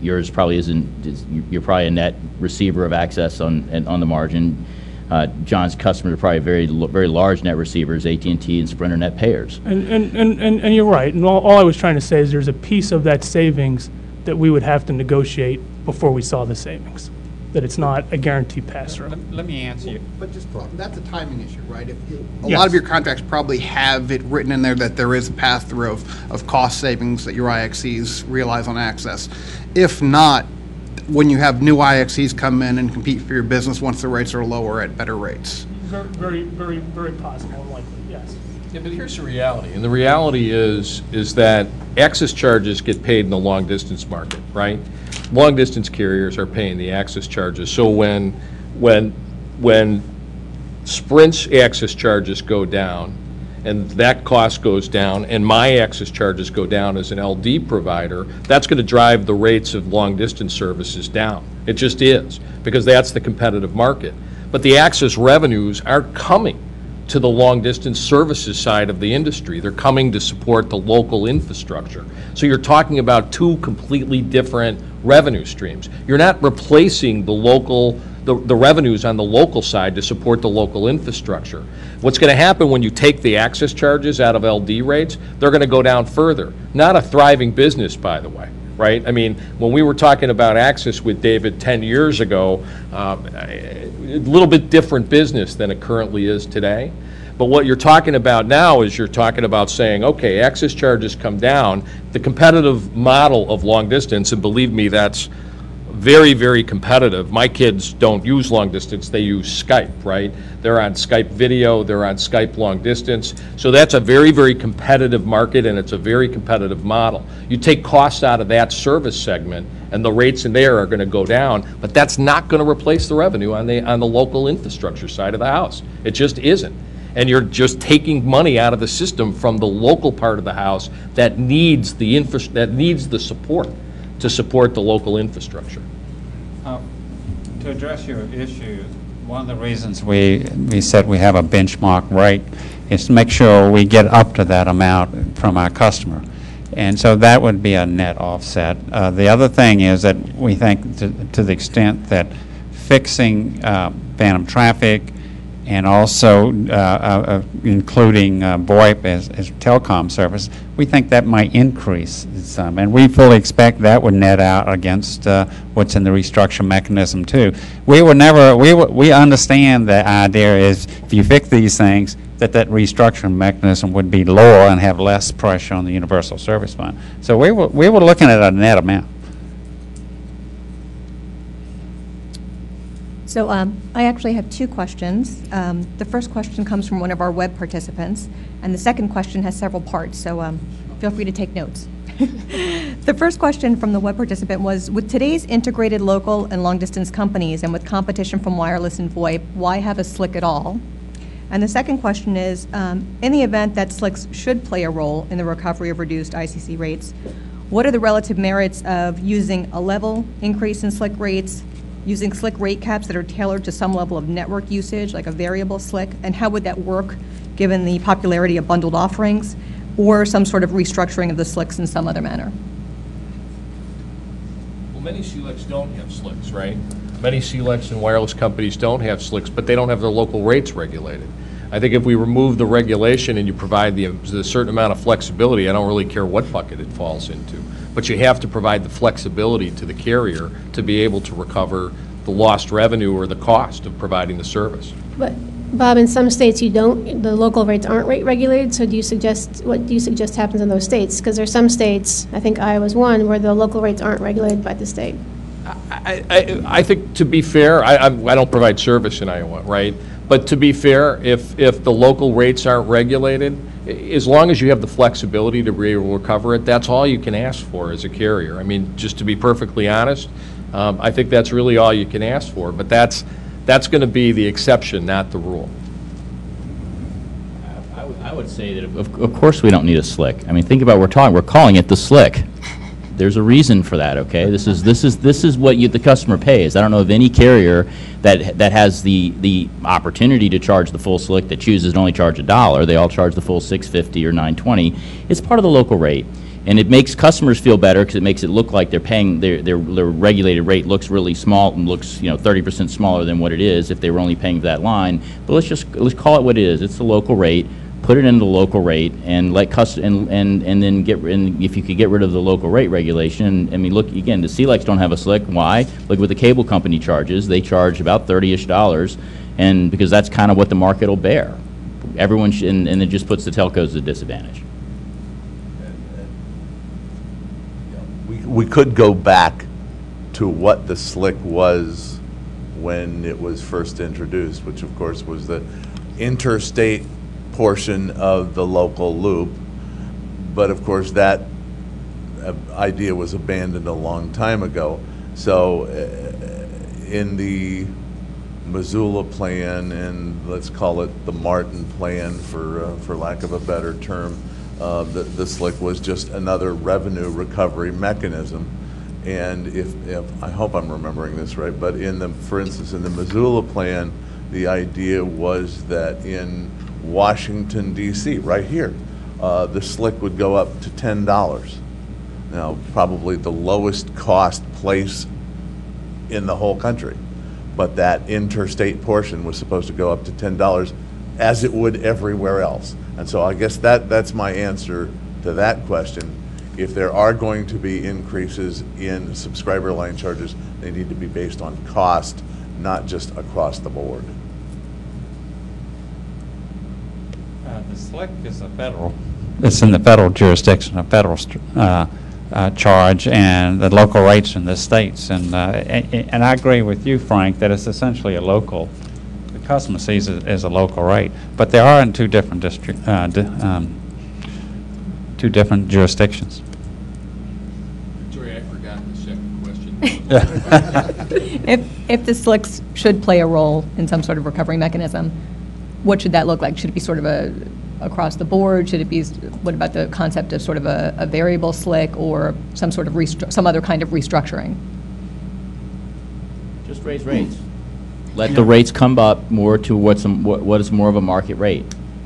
yours probably isn't, is- you're probably a net receiver of access on, and on the margin. Uh, John's customers are probably very, very large net receivers, AT&T and Sprint are net payers. And, and, and, and and you're right. And all, all I was trying to say is there's a piece of that savings that we would have to negotiate before we saw the savings. That it's not a guaranteed pass-through. Let me answer you. But just, that's a timing issue, right? If you- A Yes. lot of your contracts probably have it written in there that there is a pass-through of, of cost savings that your IXCs realize on access. If not, when you have new IXCs come in and compete for your business, once the rates are lower at better rates. Very, very, very, very possible and likely, yes. Yeah, but here's the reality, and the reality is, is that access charges get paid in the long-distance market, right? Long-distance carriers are paying the access charges, so when, when, when Sprint's access charges go down, and that cost goes down, and my access charges go down as an LD provider, that's going to drive the rates of long-distance services down. It just is, because that's the competitive market. But the access revenues aren't coming to the long-distance services side of the industry. They're coming to support the local infrastructure. So you're talking about two completely different revenue streams. You're not replacing the local, the, the revenues on the local side to support the local infrastructure. What's going to happen when you take the access charges out of LD rates, they're going to go down further. Not a thriving business, by the way, right? I mean, when we were talking about access with David 10 years ago, um, a little bit different business than it currently is today. But what you're talking about now is you're talking about saying, okay, access charges come down. The competitive model of long distance, and believe me, that's very, very competitive. My kids don't use long distance, they use Skype, right? They're on Skype video, they're on Skype long distance. So that's a very, very competitive market and it's a very competitive model. You take costs out of that service segment and the rates in there are going to go down, but that's not going to replace the revenue on the, on the local infrastructure side of the house. It just isn't. And you're just taking money out of the system from the local part of the house that needs the infra, that needs the support to support the local infrastructure. Uh, To address your issue, one of the reasons we, we said we have a benchmark rate is to make sure we get up to that amount from our customer. And so that would be a net offset. Uh, The other thing is that we think to, to the extent that fixing uh, phantom traffic and also uh, uh, uh, including VoIP as, as telecom service, we think that might increase some. And we fully expect that would net out against what's in the restructure mechanism too. We would never, we, we understand the idea is if you fix these things, that that restructuring mechanism would be lower and have less pressure on the universal service fund. So we were, we were looking at a net amount. So um, I actually have two questions. Um, The first question comes from one of our web participants, and the second question has several parts, so um, feel free to take notes. The first question from the web participant was, with today's integrated local and long-distance companies and with competition from wireless and VoIP, why have a SLC at all? And the second question is, um, in the event that SLCs should play a role in the recovery of reduced ICC rates, what are the relative merits of using a level increase in SLC rates, using SLC rate caps that are tailored to some level of network usage, like a variable SLC, and how would that work given the popularity of bundled offerings, or some sort of restructuring of the SLCs in some other manner? Well, many CLECs don't have SLCs, right? Many CLECs and wireless companies don't have SLCs, but they don't have their local rates regulated. I think if we remove the regulation and you provide the, the certain amount of flexibility, I don't really care what bucket it falls into. But you have to provide the flexibility to the carrier to be able to recover the lost revenue or the cost of providing the service. But, Bob, in some states, you don't, the local rates aren't rate regulated, so do you suggest, what do you suggest happens in those states? Because there's some states, I think Iowa's one, where the local rates aren't regulated by the state. I, I, I think, to be fair, I, I don't provide service in Iowa, right? But to be fair, if, if the local rates aren't regulated, as long as you have the flexibility to be able to recover it, that's all you can ask for as a carrier. I mean, just to be perfectly honest, um, I think that's really all you can ask for. But that's, that's going to be the exception, not the rule. I would- I would say that, of, of course, we don't need a SLC. I mean, think about, we're talking, we're calling it the SLC. There's a reason for that, okay? This is, this is, this is what you, the customer pays. I don't know of any carrier that, that has the, the opportunity to charge the full SLC that chooses to only charge a dollar. They all charge the full 650 or 920. It's part of the local rate. And it makes customers feel better because it makes it look like they're paying, their, their, their regulated rate looks really small and looks, you know, 30% smaller than what it is if they were only paying that line. But let's just, let's call it what it is. It's the local rate. Put it in the local rate and let cust, and, and, and then get, and if you could get rid of the local rate regulation, I mean, look, again, the CLECs don't have a SLC. Why? Look what the cable company charges. They charge about 30-ish dollars, and because that's kind of what the market will bear. Everyone, sh- and, and it just puts the telcos at a disadvantage. We, we could go back to what the SLC was when it was first introduced, which of course was the interstate portion of the local loop. But of course, that uh, idea was abandoned a long time ago. So uh, in the Missoula plan, and let's call it the Martin plan for, uh, for lack of a better term, uh, the, the SLC was just another revenue recovery mechanism. And if, if, I hope I'm remembering this right, but in the, for instance, in the Missoula plan, the idea was that in Washington DC, right here, uh, the SLC would go up to ten dollars. Now, probably the lowest cost place in the whole country. But that interstate portion was supposed to go up to ten dollars, as it would everywhere else. And so I guess that, that's my answer to that question. If there are going to be increases in subscriber line charges, they need to be based on cost, not just across the board. Uh, The SLC is a federal. It's in the federal jurisdiction, a federal uh, uh, charge, and the local rates in the states. And, uh, a- a- and I agree with you, Frank, that it's essentially a local, the customer sees it as a local rate. But they are in two different district, uh, di- um, two different jurisdictions. Sorry, I forgot the second question. If, if the SLCs should play a role in some sort of recovery mechanism, what should that look like? Should it be sort of a, across the board? Should it be, what about the concept of sort of a, a variable SLC or some sort of, restru- some other kind of restructuring? Just raise rates. Let the rates come up more to what's, a- what what is more of a market rate.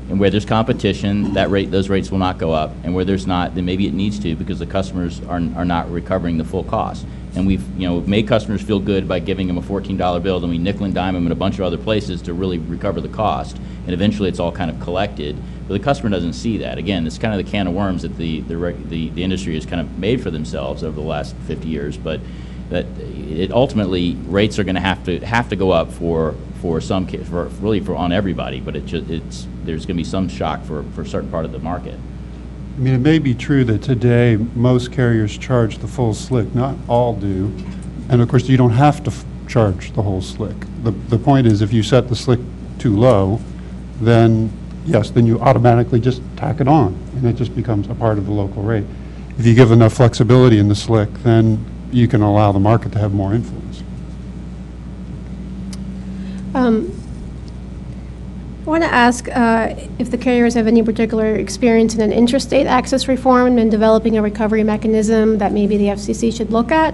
And where there's competition, that rate, those rates will not go up. And where there's not, then maybe it needs to because the customers are, are not recovering the full cost. And we've, you know, made customers feel good by giving them a $14 bill, then we nickel and dime them in a bunch of other places to really recover the cost. And eventually, it's all kind of collected. But the customer doesn't see that. Again, it's kind of the can of worms that the, the, the, the industry has kind of made for themselves over the last 50 years. But that it ultimately, rates are going to have to, have to go up for, for some, for, really for, on everybody. But it just, it's, there's going to be some shock for, for a certain part of the market. I mean, it may be true that today, most carriers charge the full SLC, not all do. And of course, you don't have to charge the whole SLC. The, the point is, if you set the SLC too low, then, yes, then you automatically just tack it on, and it just becomes a part of the local rate. If you give enough flexibility in the SLC, then you can allow the market to have more influence. Um, I want to ask uh, if the carriers have any particular experience in an interstate access reform and developing a recovery mechanism that maybe the FCC should look at.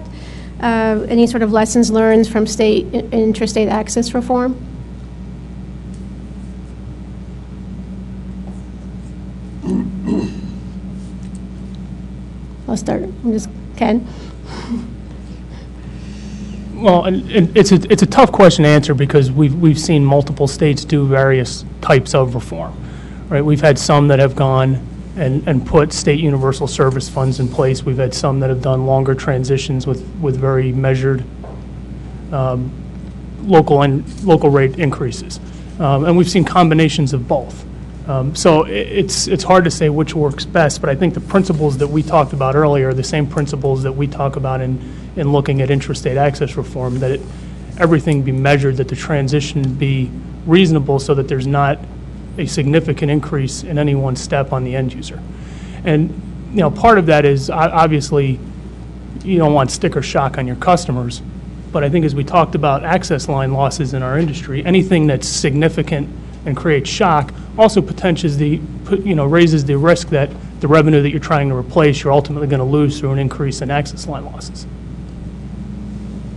Uh, Any sort of lessons learned from state, interstate access reform? I'll start, I'm just, Ken? Well, and- and it's a, it's a tough question to answer because we've, we've seen multiple states do various types of reform, right? We've had some that have gone and, and put state universal service funds in place. We've had some that have done longer transitions with, with very measured um, local and, local rate increases. Um, And we've seen combinations of both. Um, So i- it's, it's hard to say which works best, but I think the principles that we talked about earlier are the same principles that we talk about in, in looking at intrastate access reform, that it, everything be measured, that the transition be reasonable so that there's not a significant increase in any one step on the end user. And, you know, part of that is, obviously, you don't want sticker shock on your customers, but I think as we talked about access line losses in our industry, anything that's significant and creates shock also potentiates the, put- you know, raises the risk that the revenue that you're trying to replace, you're ultimately going to lose through an increase in access line losses.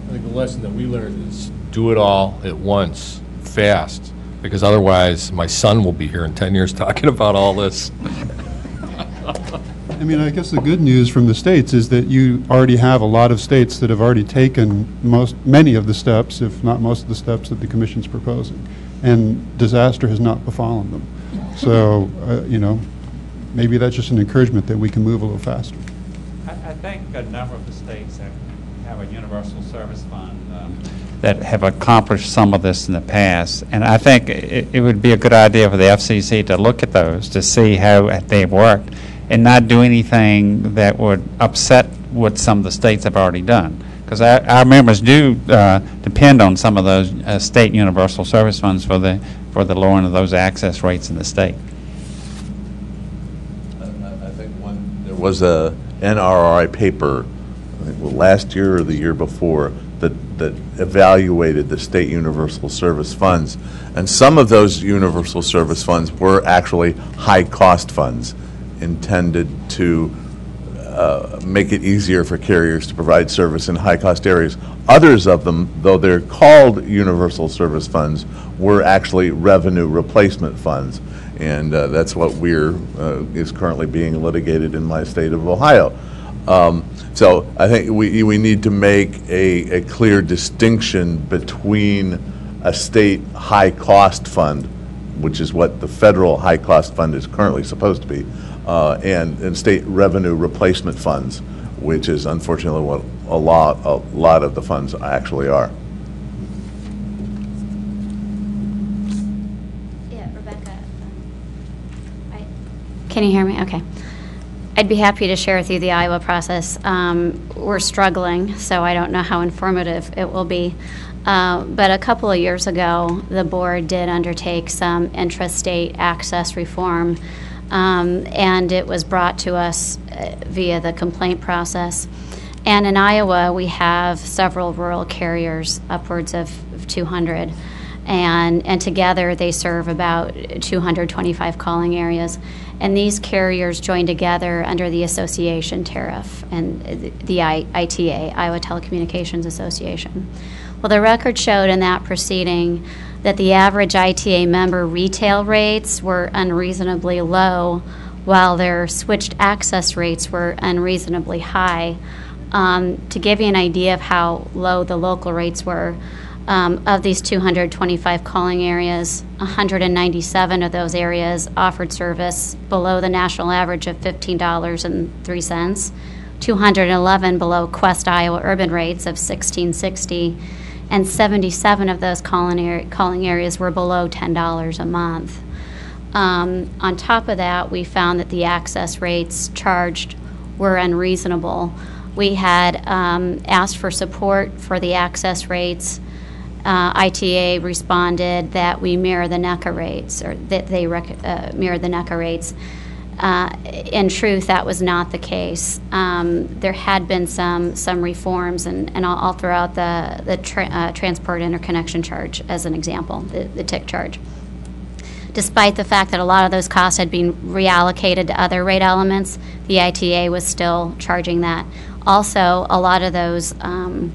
I think the lesson that we learned is do it all at once, fast, because otherwise, my son will be here in 10 years talking about all this. I mean, I guess the good news from the states is that you already have a lot of states that have already taken most, many of the steps, if not most of the steps that the commission's proposing, and disaster has not befallen them. So, uh, you know, maybe that's just an encouragement that we can move a little faster. I, I think a number of the states have, have a universal service fund um, that have accomplished some of this in the past, and I think it, it would be a good idea for the FCC to look at those to see how they've worked, and not do anything that would upset what some of the states have already done. Because our, members do uh, depend on some of those uh, state universal service funds for the for the lowering of those access rates in the state. I think one, there was a NRRI paper, I last year or the year before, that, that evaluated the state universal service funds. And some of those universal service funds were actually high-cost funds intended to uh, make it easier for carriers to provide service in high-cost areas. Others of them, though they're called universal service funds, were actually revenue replacement funds. And uh, that's what we're, uh, is currently being litigated in my state of Ohio. Um, So I think we, we need to make a, a clear distinction between a state high-cost fund, which is what the federal high-cost fund is currently supposed to be, uh, and, and state revenue replacement funds, which is unfortunately what a lot, a lot of the funds actually are. Yeah, Rebecca. I- Can you hear me? Okay. I'd be happy to share with you the Iowa process. Um, We're struggling, so I don't know how informative it will be. Uh, But a couple of years ago, the board did undertake some intrastate access reform, um, and it was brought to us uh, via the complaint process. And in Iowa, we have several rural carriers, upwards of of 200. And, and together, they serve about 225 calling areas. And these carriers join together under the association tariff and the ITA, Iowa Telecommunications Association. Well, the record showed in that proceeding that the average ITA member retail rates were unreasonably low, while their switched access rates were unreasonably high. Um, to give you an idea of how low the local rates were, um, of these 225 calling areas, 197 of those areas offered service below the national average of $15.03, 211 below Qwest Iowa urban rates of 1660, and 77 of those calling, calling areas were below $10 a month. Um, on top of that, we found that the access rates charged were unreasonable. We had um, asked for support for the access rates. Uh, ITA responded that we mirror the NECA rates, or that they uh, mirror the NECA rates. Uh, in truth, that was not the case. Um, there had been some some reforms, and, and I'll, I'll throw out the the tra- uh, transport interconnection charge as an example, the, the TIC charge. despite the fact that a lot of those costs had been reallocated to other rate elements, the ITA was still charging that. Also, a lot of those, um,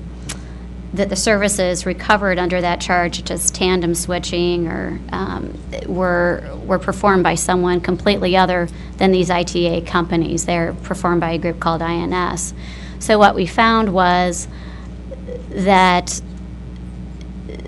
that the services recovered under that charge, such as tandem switching or, um, were, were performed by someone completely other than these ITA companies. They're performed by a group called INS. So what we found was that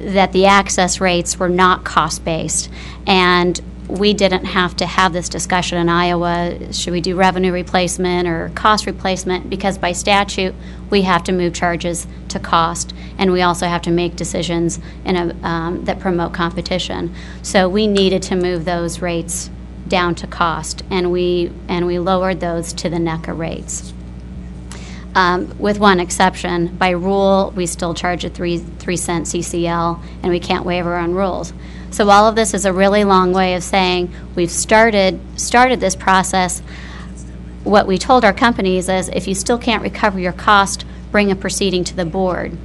that the access rates were not cost-based. And we didn't have to have this discussion in Iowa, should we do revenue replacement or cost replacement? Because by statute, we have to move charges to cost, and we also have to make decisions in a, um, that promote competition. So we needed to move those rates down to cost, and we, and we lowered those to the NECA rates um, with one exception. By rule, we still charge a three, three cent CCL, and we can't waiver on rules. So all of this is a really long way of saying we've started, started this process. What we told our companies is if you still can't recover your cost, bring a proceeding to the board.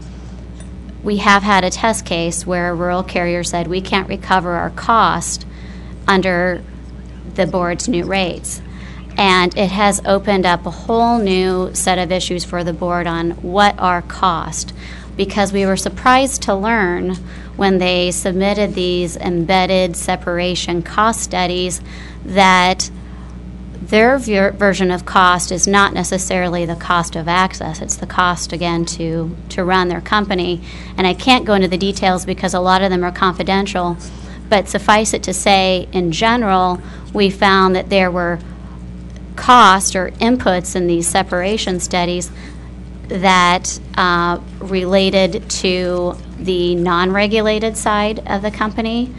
We have had a test case where a rural carrier said we can't recover our cost under the board's new rates. And it has opened up a whole new set of issues for the board on what are cost. Because we were surprised to learn when they submitted these embedded separation cost studies that their ver- version of cost is not necessarily the cost of access. It's the cost, again, to, to run their company. And I can't go into the details because a lot of them are confidential. But suffice it to say, in general, we found that there were cost or inputs in these separation studies that uh, related to the non-regulated side of the company,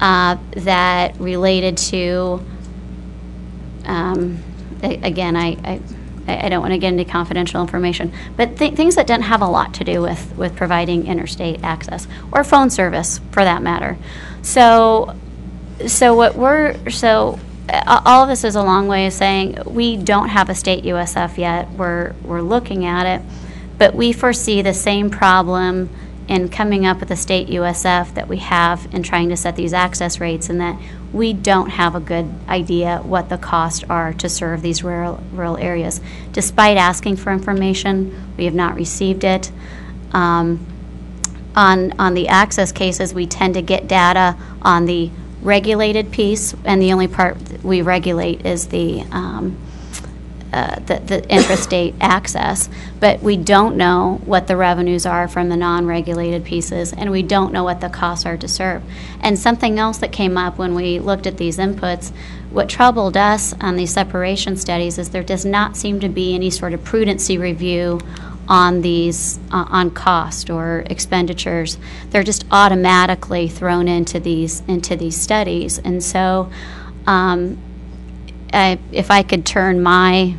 uh, that related to, um, again, I, I, I don't want to get into confidential information, but th- things that didn't have a lot to do with, with providing interstate access or phone service, for that matter. So, so what we're so all of this is a long way of saying we don't have a state USF yet. We're we're looking at it, but we foresee the same problem in coming up with a state USF that we have in trying to set these access rates, and that we don't have a good idea what the costs are to serve these rural rural areas. Despite asking for information, we have not received it. Um, on on the access cases, we tend to get data on the regulated piece, and the only part we regulate is the, um, uh, the, the intrastate access. But we don't know what the revenues are from the non-regulated pieces, and we don't know what the costs are to serve. And something else that came up when we looked at these inputs, what troubled us on these separation studies is there does not seem to be any sort of prudency review on these uh, on cost or expenditures. They're just automatically thrown into these into these studies, and so um, I, if I could turn my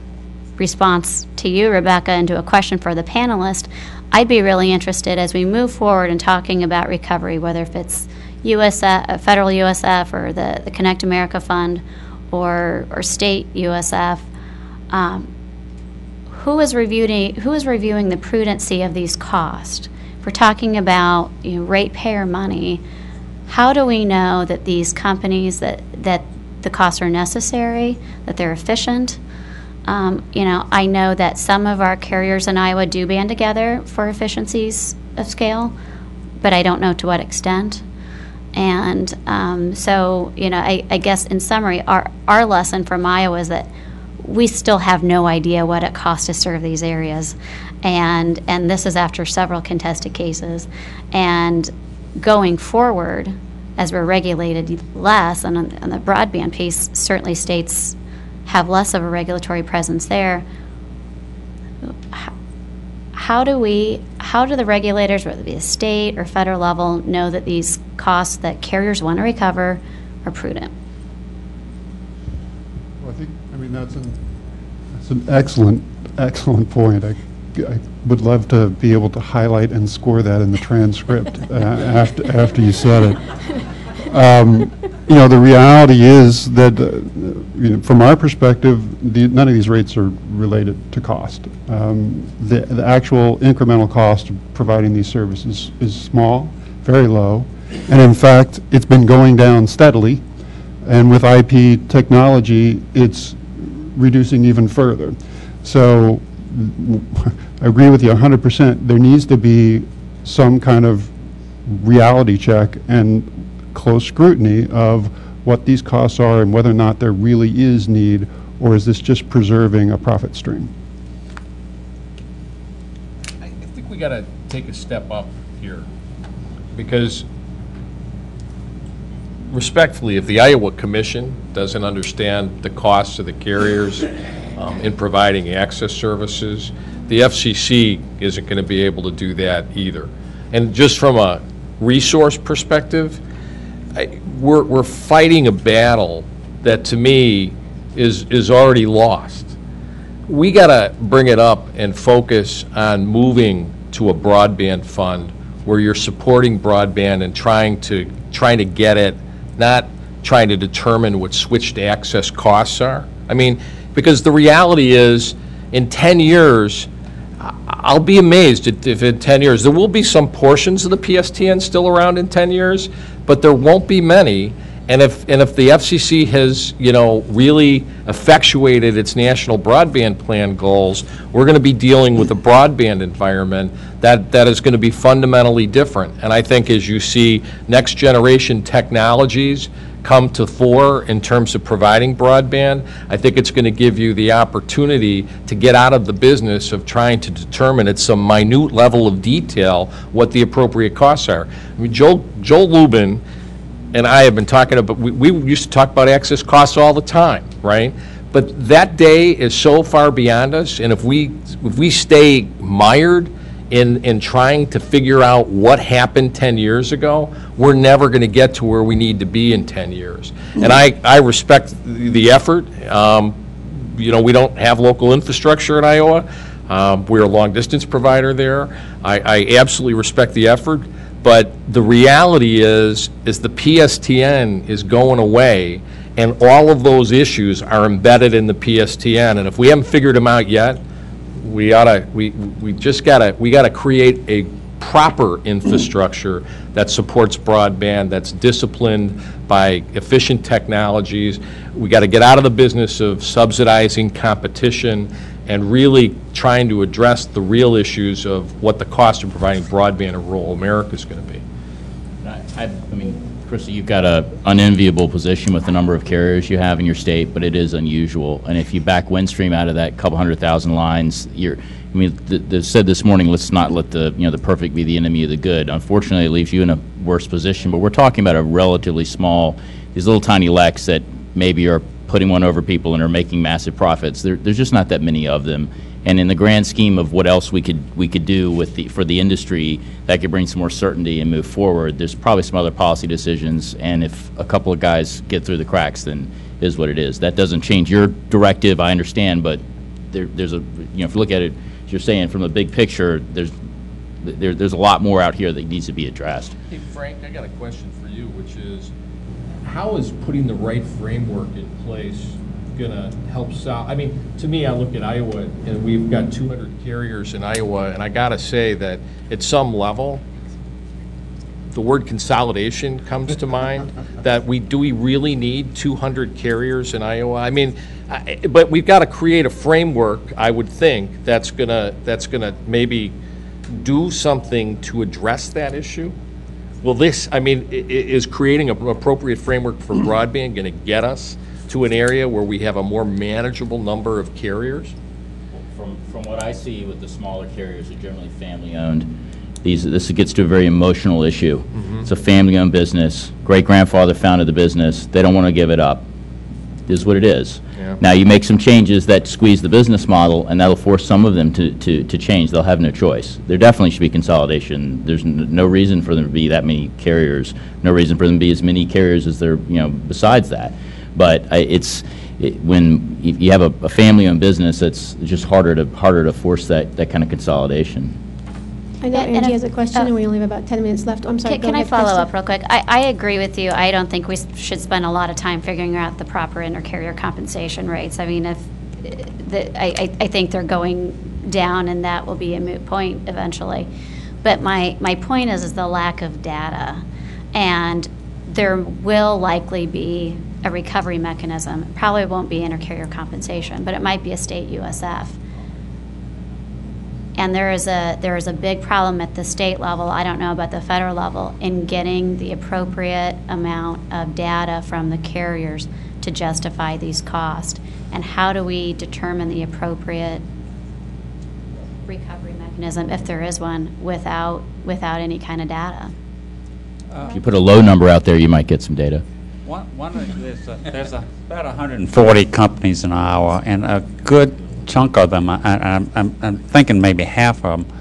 response to you, Rebecca, into a question for the panelist, I'd be really interested as we move forward in talking about recovery, whether if it's USF, uh, federal USF, or the, the Connect America Fund, or or state USF. Um, who is reviewing who is reviewing the prudency of these costs? If we're talking about you know, ratepayer money, how do we know that these companies that that the costs are necessary, that they're efficient? Um, you know, I know that some of our carriers in Iowa do band together for efficiencies of scale, but I don't know to what extent. And um, so, you know, I, I guess in summary, our, our lesson from Iowa is that we still have no idea what it costs to serve these areas. And, and this is after several contested cases. And going forward, as we're regulated less, and on, on the broadband piece, certainly states have less of a regulatory presence there. How, do we, how do the regulators, whether it be a state or federal level, know that these costs that carriers want to recover are prudent? Well, I think, I mean, that's an, that's an excellent, excellent point. I, I would love to be able to highlight and score that in the transcript uh, after, after you said it. Um, you know, the reality is that, uh, you know, from our perspective, the, none of these rates are related to cost. Um, the, the actual incremental cost of providing these services is small, very low, and in fact, it's been going down steadily And with IP technology, it's reducing even further. So I agree with you 100%. There needs to be some kind of reality check and close scrutiny of what these costs are and whether or not there really is need, or is this just preserving a profit stream? I think we got to take a step up here, because respectfully, if the Iowa Commission doesn't understand the costs of the carriers um, in providing access services, the FCC isn't going to be able to do that either. And just from a resource perspective, I- we're, we're fighting a battle that, to me, is, is already lost. We got to bring it up and focus on moving to a broadband fund where you're supporting broadband and trying to, trying to get it, not trying to determine what switched access costs are. I mean, because the reality is, in 10 years, I'll be amazed if if in 10 years, there will be some portions of the PSTN still around in 10 years, but there won't be many. And if, and if the FCC has, you know, really effectuated its national broadband plan goals, we're going to be dealing with a broadband environment that, that is going to be fundamentally different. And I think as you see next-generation technologies come to fore in terms of providing broadband, I think it's going to give you the opportunity to get out of the business of trying to determine at some minute level of detail what the appropriate costs are. I mean, Joel, Joel Lubin and I have been talking about, we, we used to talk about access costs all the time, right? But that day is so far beyond us, and if we, if we stay mired in, in trying to figure out what happened 10 years ago, we're never going to get to where we need to be in 10 years. And I, I respect the effort. Um, you know, we don't have local infrastructure in Iowa. Um, We're a long-distance provider there. I, I absolutely respect the effort, but the reality is, is the PSTN is going away, and all of those issues are embedded in the PSTN. And if we haven't figured them out yet, we oughta, we, we just gotta, we gotta create a proper infrastructure that supports broadband, that's disciplined by efficient technologies. We gotta get out of the business of subsidizing competition and really trying to address the real issues of what the cost of providing broadband in rural America is gonna be. I, I mean, Krista, you've got an unenviable position with the number of carriers you have in your state, but it is unusual. And if you back Windstream out of that couple hundred thousand lines, you're, I mean, th- they said this morning, let's not let the, you know, the perfect be the enemy of the good. Unfortunately, it leaves you in a worse position, but we're talking about a relatively small, these little tiny LECs that maybe are putting one over people and are making massive profits. There, there's just not that many of them. And in the grand scheme of what else we could, we could do with the, for the industry that could bring some more certainty and move forward, there's probably some other policy decisions. And if a couple of guys get through the cracks, then is what it is. That doesn't change your directive, I understand, but there, there's a, you know, if you look at it, as you're saying, from a big picture, there's, there, there's a lot more out here that needs to be addressed. Hey, Frank, I got a question for you, which is, how is putting the right framework in place gonna help solve, I mean, to me, I look at Iowa, and we've got 200 carriers in Iowa, and I gotta say that at some level, the word consolidation comes to mind, that we, do we really need 200 carriers in Iowa? I mean, I- but we've got to create a framework, I would think, that's gonna, that's gonna maybe do something to address that issue? Will this, I mean, i- i- is creating an appropriate framework for broadband going to get us to an area where we have a more manageable number of carriers? From, from what I see with the smaller carriers, they're generally family-owned. These, this gets to a very emotional issue. Mm-hmm. It's a family-owned business. Great-grandfather founded the business. They don't want to give it up. Is what it is. Yeah. Now, you make some changes that squeeze the business model, and that'll force some of them to, to, to change. They'll have no choice. There definitely should be consolidation. There's n- no reason for there to be that many carriers, no reason for them to be as many carriers as there, you know, besides that. But I- it's, it- when you you have a, a family-owned business, it's just harder to, harder to force that, that kind of consolidation. I know And- and Angie if- has a question, oh. and we only have about 10 minutes left. I'm sorry, Can go can I ahead, follow Krista. up real quick? I, I agree with you. I don't think we s- should spend a lot of time figuring out the proper intercarrier compensation rates. I mean, if, the, I, I I think they're going down, and that will be a moot point eventually. But my, my point is, is the lack of data. And there will likely be a recovery mechanism. It Probably won't be intercarrier compensation, but it might be a state USF. And there is a, there is a big problem at the state level, I don't know about the federal level, in getting the appropriate amount of data from the carriers to justify these costs. And how do we determine the appropriate recovery mechanism, if there is one, without, without any kind of data? Uh, if you put a low number out there, you might get some data. One, one there's, a- there's a- about 140 companies in Iowa, and a good chunk of them, I- I- I'm, I'm I'm thinking maybe half of them,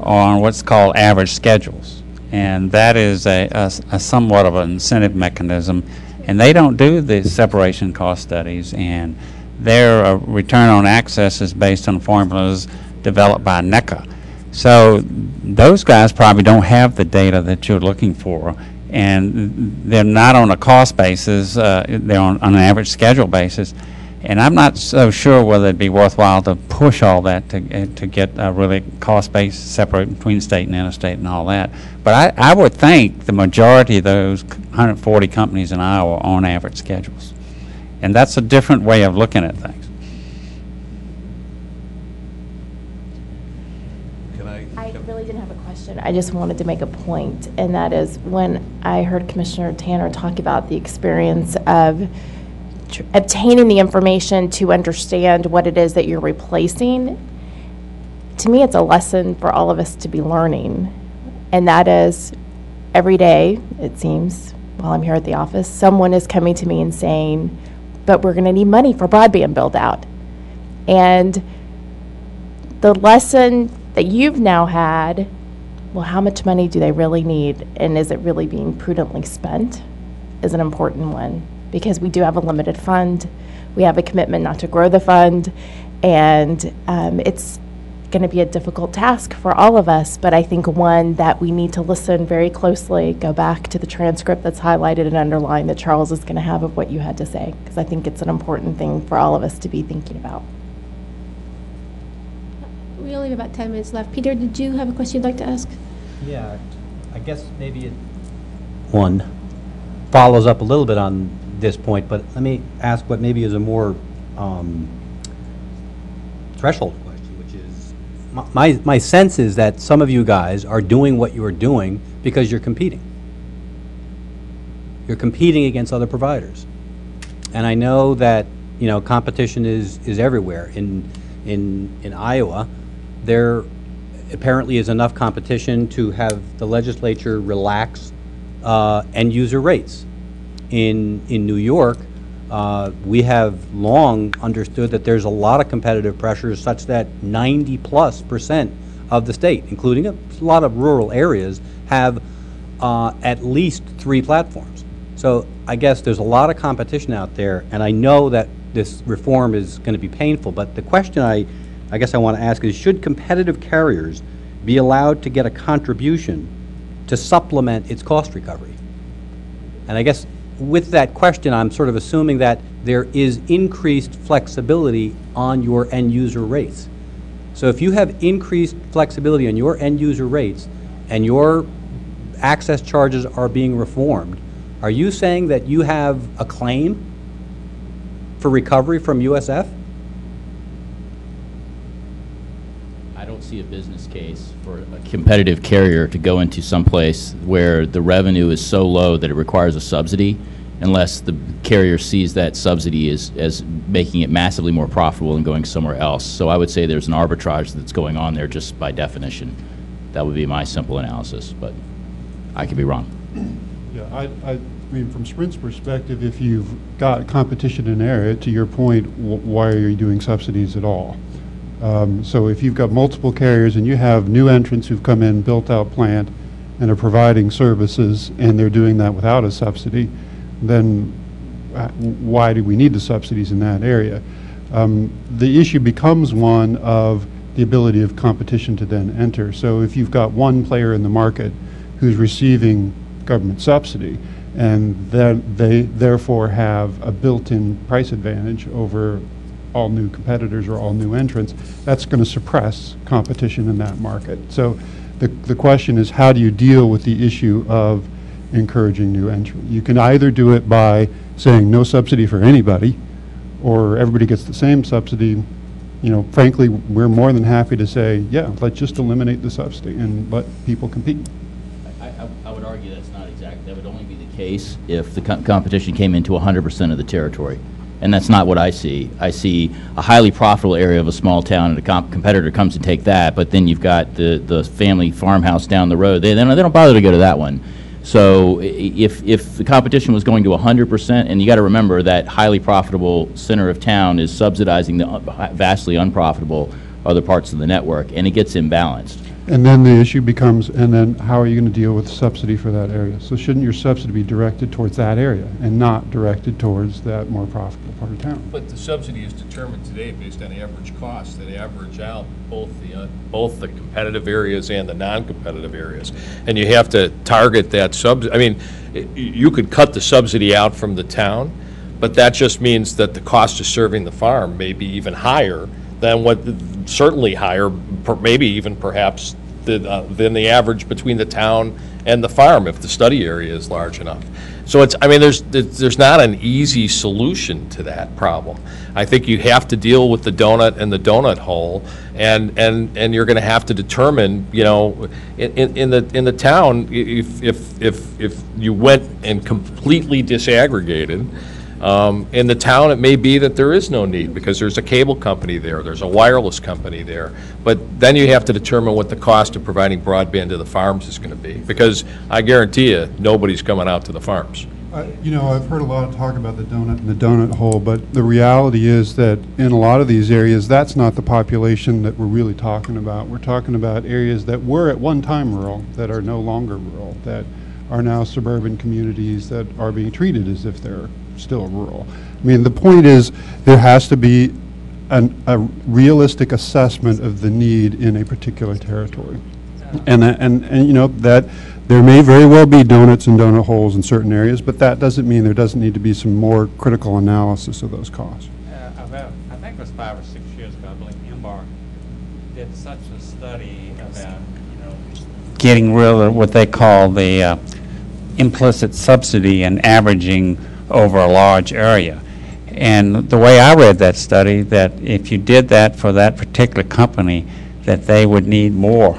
are on what's called average schedules. And that is a somewhat of an incentive mechanism, and they don't do the separation cost studies, and their uh, return on access is based on formulas developed by NECA. So those guys probably don't have the data that you're looking for, and they're not on a cost basis, uh, they're on, on an average schedule basis. And I'm not so sure whether it'd be worthwhile to push all that to, uh, to get a really cost base separate between state and interstate and all that. But I, I would think the majority of those 140 companies in Iowa are on average schedules. And that's a different way of looking at things. I really didn't have a question. I just wanted to make a point, and that is when I heard Commissioner Tanner talk about the experience of tr- obtaining the information to understand what it is that you're replacing, to me, it's a lesson for all of us to be learning. And that is, every day, it seems, while I'm here at the office, someone is coming to me and saying, but we're going to need money for broadband build out. And the lesson that you've now had, well, how much money do they really need? And is it really being prudently spent? Is an important one because we do have a limited fund. We have a commitment not to grow the fund. And um, it's going to be a difficult task for all of us, but I think one that we need to listen very closely, go back to the transcript that's highlighted and underlined that Charles is going to have of what you had to say, because I think it's an important thing for all of us to be thinking about. We only have about 10 minutes left. Peter, did you have a question you'd like to ask? Yeah, I guess maybe it. One follows up a little bit on this point, but let me ask what maybe is a more um, threshold question, which is, my- my, my sense is that some of you guys are doing what you are doing because you're competing. You're competing against other providers. And I know that, you know, competition is, is everywhere. In, in, in Iowa, there apparently is enough competition to have the legislature relax uh, end-user rates. In, in New York, uh, we have long understood that there's a lot of competitive pressures such that 90-plus percent of the state, including a lot of rural areas, have uh, at least three platforms. So I guess there's a lot of competition out there, and I know that this reform is going to be painful, but the question I, I guess I want to ask is, should competitive carriers be allowed to get a contribution to supplement its cost recovery? And I guess with that question, I'm sort of assuming that there is increased flexibility on your end-user rates. So if you have increased flexibility on your end-user rates and your access charges are being reformed, are you saying that you have a claim for recovery from USF? I don't see a business case for a competitive carrier to go into some place where the revenue is so low that it requires a subsidy unless the carrier sees that subsidy as, as making it massively more profitable than going somewhere else. So I would say there's an arbitrage that's going on there just by definition. That would be my simple analysis, but I could be wrong. Yeah, I, I mean, from Sprint's perspective, if you've got competition in area, to your point, wh- why are you doing subsidies at all? Um, So if you've got multiple carriers and you have new entrants who've come in, built out plant, and are providing services, and they're doing that without a subsidy, then uh, why do we need the subsidies in that area? Um, The issue becomes one of the ability of competition to then enter. So if you've got one player in the market who's receiving government subsidy, and then they therefore have a built-in price advantage over all new competitors or all new entrants, that's going to suppress competition in that market. So the, the question is, how do you deal with the issue of encouraging new entry. You can either do it by saying no subsidy for anybody, or everybody gets the same subsidy. You know, frankly, we're more than happy to say, yeah, let's just eliminate the subsidy and let people compete. I, I- I would argue that's not exact, that would only be the case if the co- competition came into 100% of the territory. And that's not what I see. I see a highly profitable area of a small town, and a comp- competitor comes to take that, but then you've got the, the family farmhouse down the road. They, they don't they don't bother to go to that one. So if, if the competition was going to 100%, and you got to remember that highly profitable center of town is subsidizing the uh, vastly unprofitable other parts of the network, and it gets imbalanced. And then the issue becomes, and then how are you going to deal with subsidy for that area? So shouldn't your subsidy be directed towards that area and not directed towards that more profitable part of town? But the subsidy is determined today based on average costs that average out both the, uh, both the competitive areas and the non-competitive areas. And you have to target that sub, I mean, you could cut the subsidy out from the town, but that just means that the cost of serving the farm may be even higher than what, certainly higher, per- maybe even perhaps than, uh, than the average between the town and the farm if the study area is large enough. So it's, I mean, there's, there's not an easy solution to that problem. I think you have to deal with the donut and the donut hole, and, and, and you're gonna have to determine, you know, in, in the, in the town, if, if, if, if you went and completely disaggregated, um, In the town, it may be that there is no need, because there's a cable company there, there's a wireless company there. But then you have to determine what the cost of providing broadband to the farms is going to be, because I guarantee you, nobody's coming out to the farms. Uh, You know, I've heard a lot of talk about the donut and the donut hole, but the reality is that in a lot of these areas, that's not the population that we're really talking about. We're talking about areas that were at one time rural, that are no longer rural, that are now suburban communities that are being treated as if they're still rural. I mean, the point is, there has to be an, a realistic assessment of the need in a particular territory. And, that- and, and, you know, that, there may very well be donuts and donut holes in certain areas, but that doesn't mean there doesn't need to be some more critical analysis of those costs. Uh, About, I think it was five or six years ago, I believe Embarq did such a study about, you know, getting rid of what they call the uh, implicit subsidy and averaging over a large area. And the way I read that study, that if you did that for that particular company, that they would need more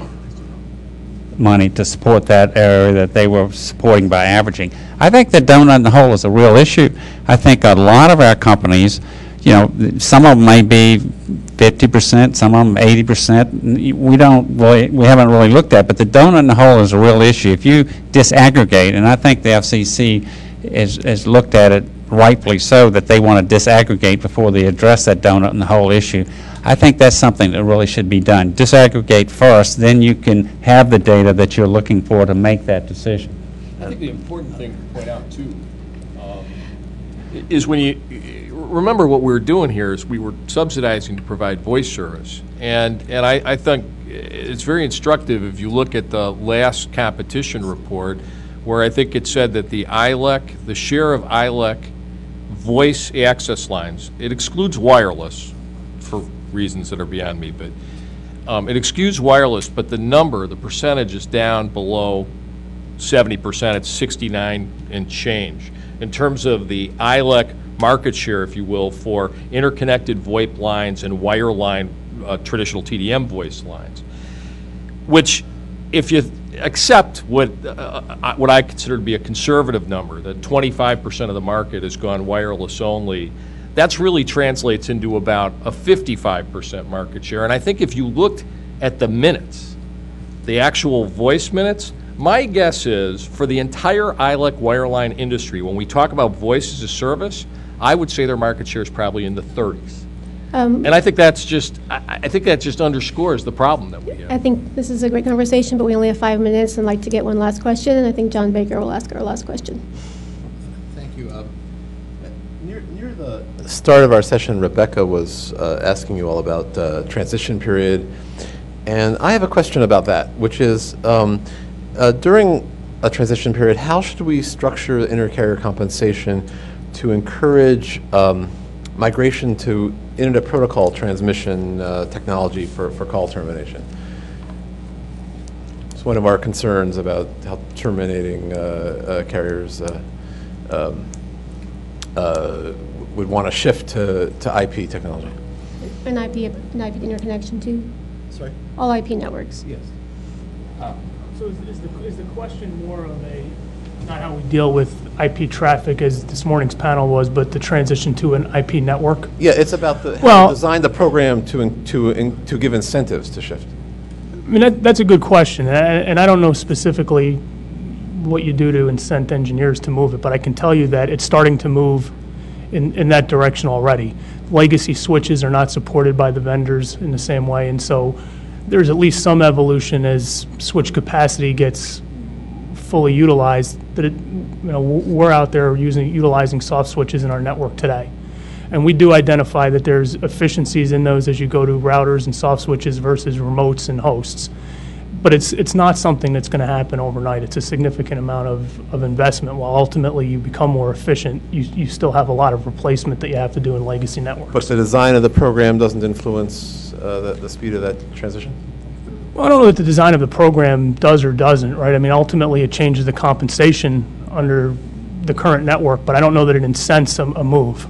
money to support that area that they were supporting by averaging. I think the donut in the hole is a real issue. I think a lot of our companies, you know, some of them may be 50%, some of them 80%. We don't really, we haven't really looked at, but the donut in the hole is a real issue. If you disaggregate, and I think the FCC has looked at it rightfully so, that they want to disaggregate before they address that donut and the whole issue. I think that's something that really should be done. Disaggregate first, then you can have the data that you're looking for to make that decision. I think the important thing to point out, too, um, is when you, remember what we were doing here is we were subsidizing to provide voice service. And, and I, I think it's very instructive if you look at the last competition report, where I think it said that the ILEC, the share of ILEC voice access lines, it excludes wireless for reasons that are beyond me, but um, it excludes wireless, but the number, the percentage is down below 70%, it's 69 and change. In terms of the ILEC market share, if you will, for interconnected VoIP lines and wireline uh, traditional TDM voice lines, which if you accept what, uh, uh, what I consider to be a conservative number, that 25% of the market has gone wireless only, that's really translates into about a 55% market share. And I think if you looked at the minutes, the actual voice minutes, my guess is for the entire ILEC wireline industry, when we talk about voice as a service, I would say their market share is probably in the 30s. Um, And I think that's just, I, I think that just underscores the problem that we have. I think this is a great conversation, but we only have five minutes and I'd like to get one last question, and I think John Baker will ask our last question. Thank you. Uh, Near near the start of our session, Rebecca was uh, asking you all about uh, transition period, and I have a question about that, which is, um, uh, during a transition period, how should we structure intercarrier compensation to encourage um, migration to Internet Protocol transmission uh, technology for for call termination? It's one of our concerns about how terminating uh, uh, carriers uh, um, uh, would want to shift to, to IP technology. An IP, an IP interconnection too? Sorry? All IP networks? Yes. So is is the, is the question more of a, not how we deal with IP traffic as this morning's panel was, but the transition to an IP network? Yeah, it's about the, Well- to design the program to, in- to, in- to give incentives to shift. I mean, that, that's a good question, and I, and I don't know specifically what you do to incent engineers to move it, but I can tell you that it's starting to move in, in that direction already. Legacy switches are not supported by the vendors in the same way, and so there's at least some evolution as switch capacity gets fully utilized, that it, you know, we're out there using, utilizing soft switches in our network today. And we do identify that there's efficiencies in those as you go to routers and soft switches versus remotes and hosts. But it's, it's not something that's going to happen overnight. It's a significant amount of, of investment. While ultimately you become more efficient, you, you still have a lot of replacement that you have to do in legacy networks. But the design of the program doesn't influence uh, the, the speed of that transition? Well, I don't know that the design of the program does or doesn't, right? I mean, ultimately, it changes the compensation under the current network, but I don't know that it incents a, a move.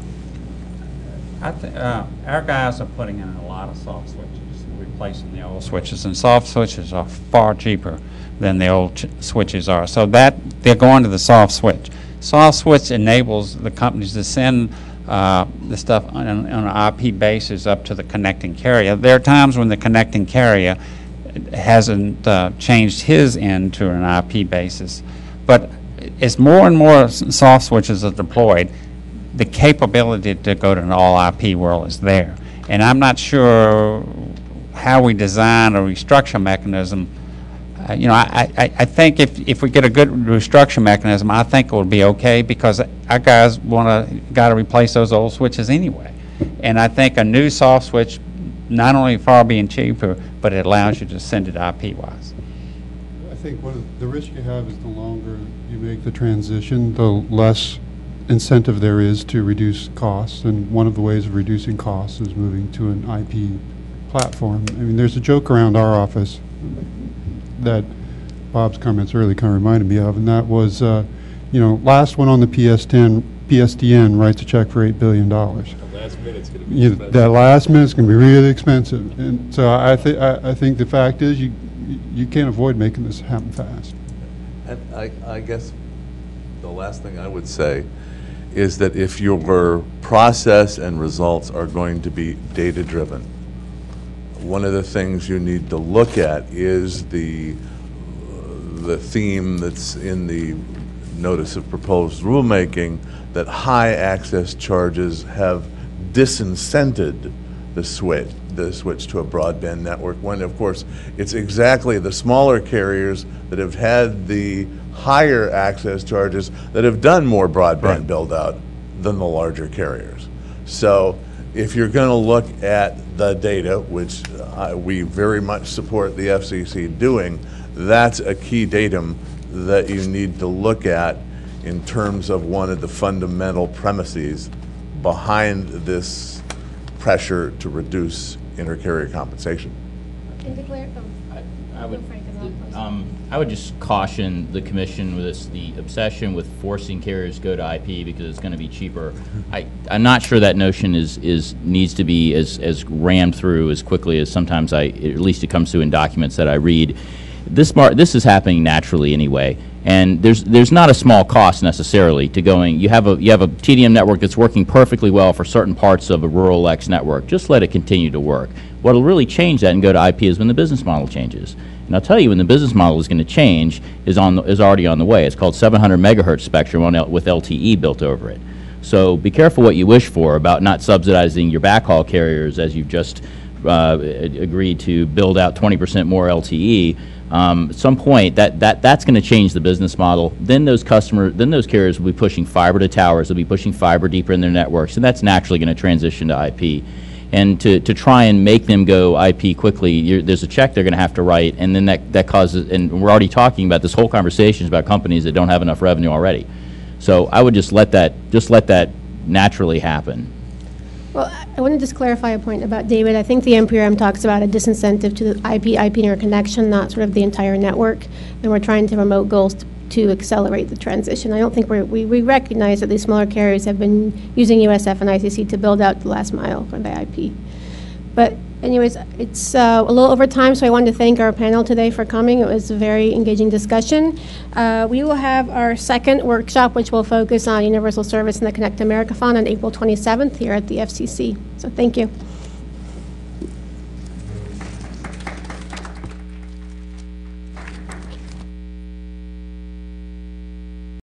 I thi- uh, Our guys are putting in a lot of soft switches, replacing the old switches, and soft switches are far cheaper than the old ch- switches are. So that, they're going to the soft switch. Soft switch enables the companies to send uh, the stuff on on an IP basis up to the connecting carrier. There are times when the connecting carrier hasn't uh, changed his end to an IP basis. But as more and more soft switches are deployed, the capability to go to an all-IP world is there. And I'm not sure how we design a restructure mechanism. Uh, You know, I, I, I think if, if we get a good restructure mechanism, I think it will be okay because our guys want to, got to replace those old switches anyway. And I think a new soft switch, not only far being cheaper, but it allows you to send it IP-wise. I think one of the risk you have is the longer you make the transition, the less incentive there is to reduce costs. And one of the ways of reducing costs is moving to an IP platform. I mean, there's a joke around our office that Bob's comments earlier kind of reminded me of, and that was, uh, you know, last one on the PSTN, PSTN writes a check for $8 billion. Last minute's gonna be You- expensive. That last minute's going to be really expensive. And so I thi, I, I think the fact is you, you can't avoid making this happen fast. And I, I guess the last thing I would say is that if your process and results are going to be data-driven, one of the things you need to look at is the, the theme that's in the notice of proposed rulemaking, that high access charges have disincented the switch, the switch to a broadband network, when of course, it's exactly the smaller carriers that have had the higher access charges that have done more broadband build-out than the larger carriers. So if you're going to look at the data, which uh, we very much support the FCC doing, that's a key datum that you need to look at in terms of one of the fundamental premises behind this pressure to reduce intercarrier compensation. And declare, oh, I would, Go, Frank, and then I'll um, I would just caution the commission with this, the obsession with forcing carriers to go to IP because it's going to be cheaper. I, I'm not sure that notion is, is, needs to be as, as rammed through as quickly as sometimes I, at least it comes through in documents that I read. This mar, this is happening naturally anyway, and there's, there's not a small cost necessarily to going, you have a, you have a TDM network that's working perfectly well for certain parts of a rural X network. Just let it continue to work. What'll really change that and go to IP is when the business model changes. And I'll tell you, when the business model is going to change, is on, the- is already on the way. It's called 700 megahertz spectrum on L- with LTE built over it. So be careful what you wish for about not subsidizing your backhaul carriers as you've just uh, agreed to build out 20% more LTE. Um, At some point, that, that, that's going to change the business model. Then those customer, then those carriers will be pushing fiber to towers, they'll be pushing fiber deeper in their networks, and that's naturally going to transition to IP. And to, to try and make them go IP quickly, there's a check they're going to have to write, and then that, that causes, and we're already talking about, this whole conversation is about companies that don't have enough revenue already. So I would just let that, just let that naturally happen. Well, I- want to just clarify a point about David. I think the NPRM talks about a disincentive to the IP, IP interconnection, not sort of the entire network. And we're trying to promote goals to- to accelerate the transition. I don't think we, we recognize that these smaller carriers have been using USF and ICC to build out the last mile for the IP. But anyways, it's uh, a little over time, so I wanted to thank our panel today for coming. It was a very engaging discussion. Uh, We will have our second workshop, which will focus on universal service and the Connect America Fund on April 27th here at the FCC. So thank you.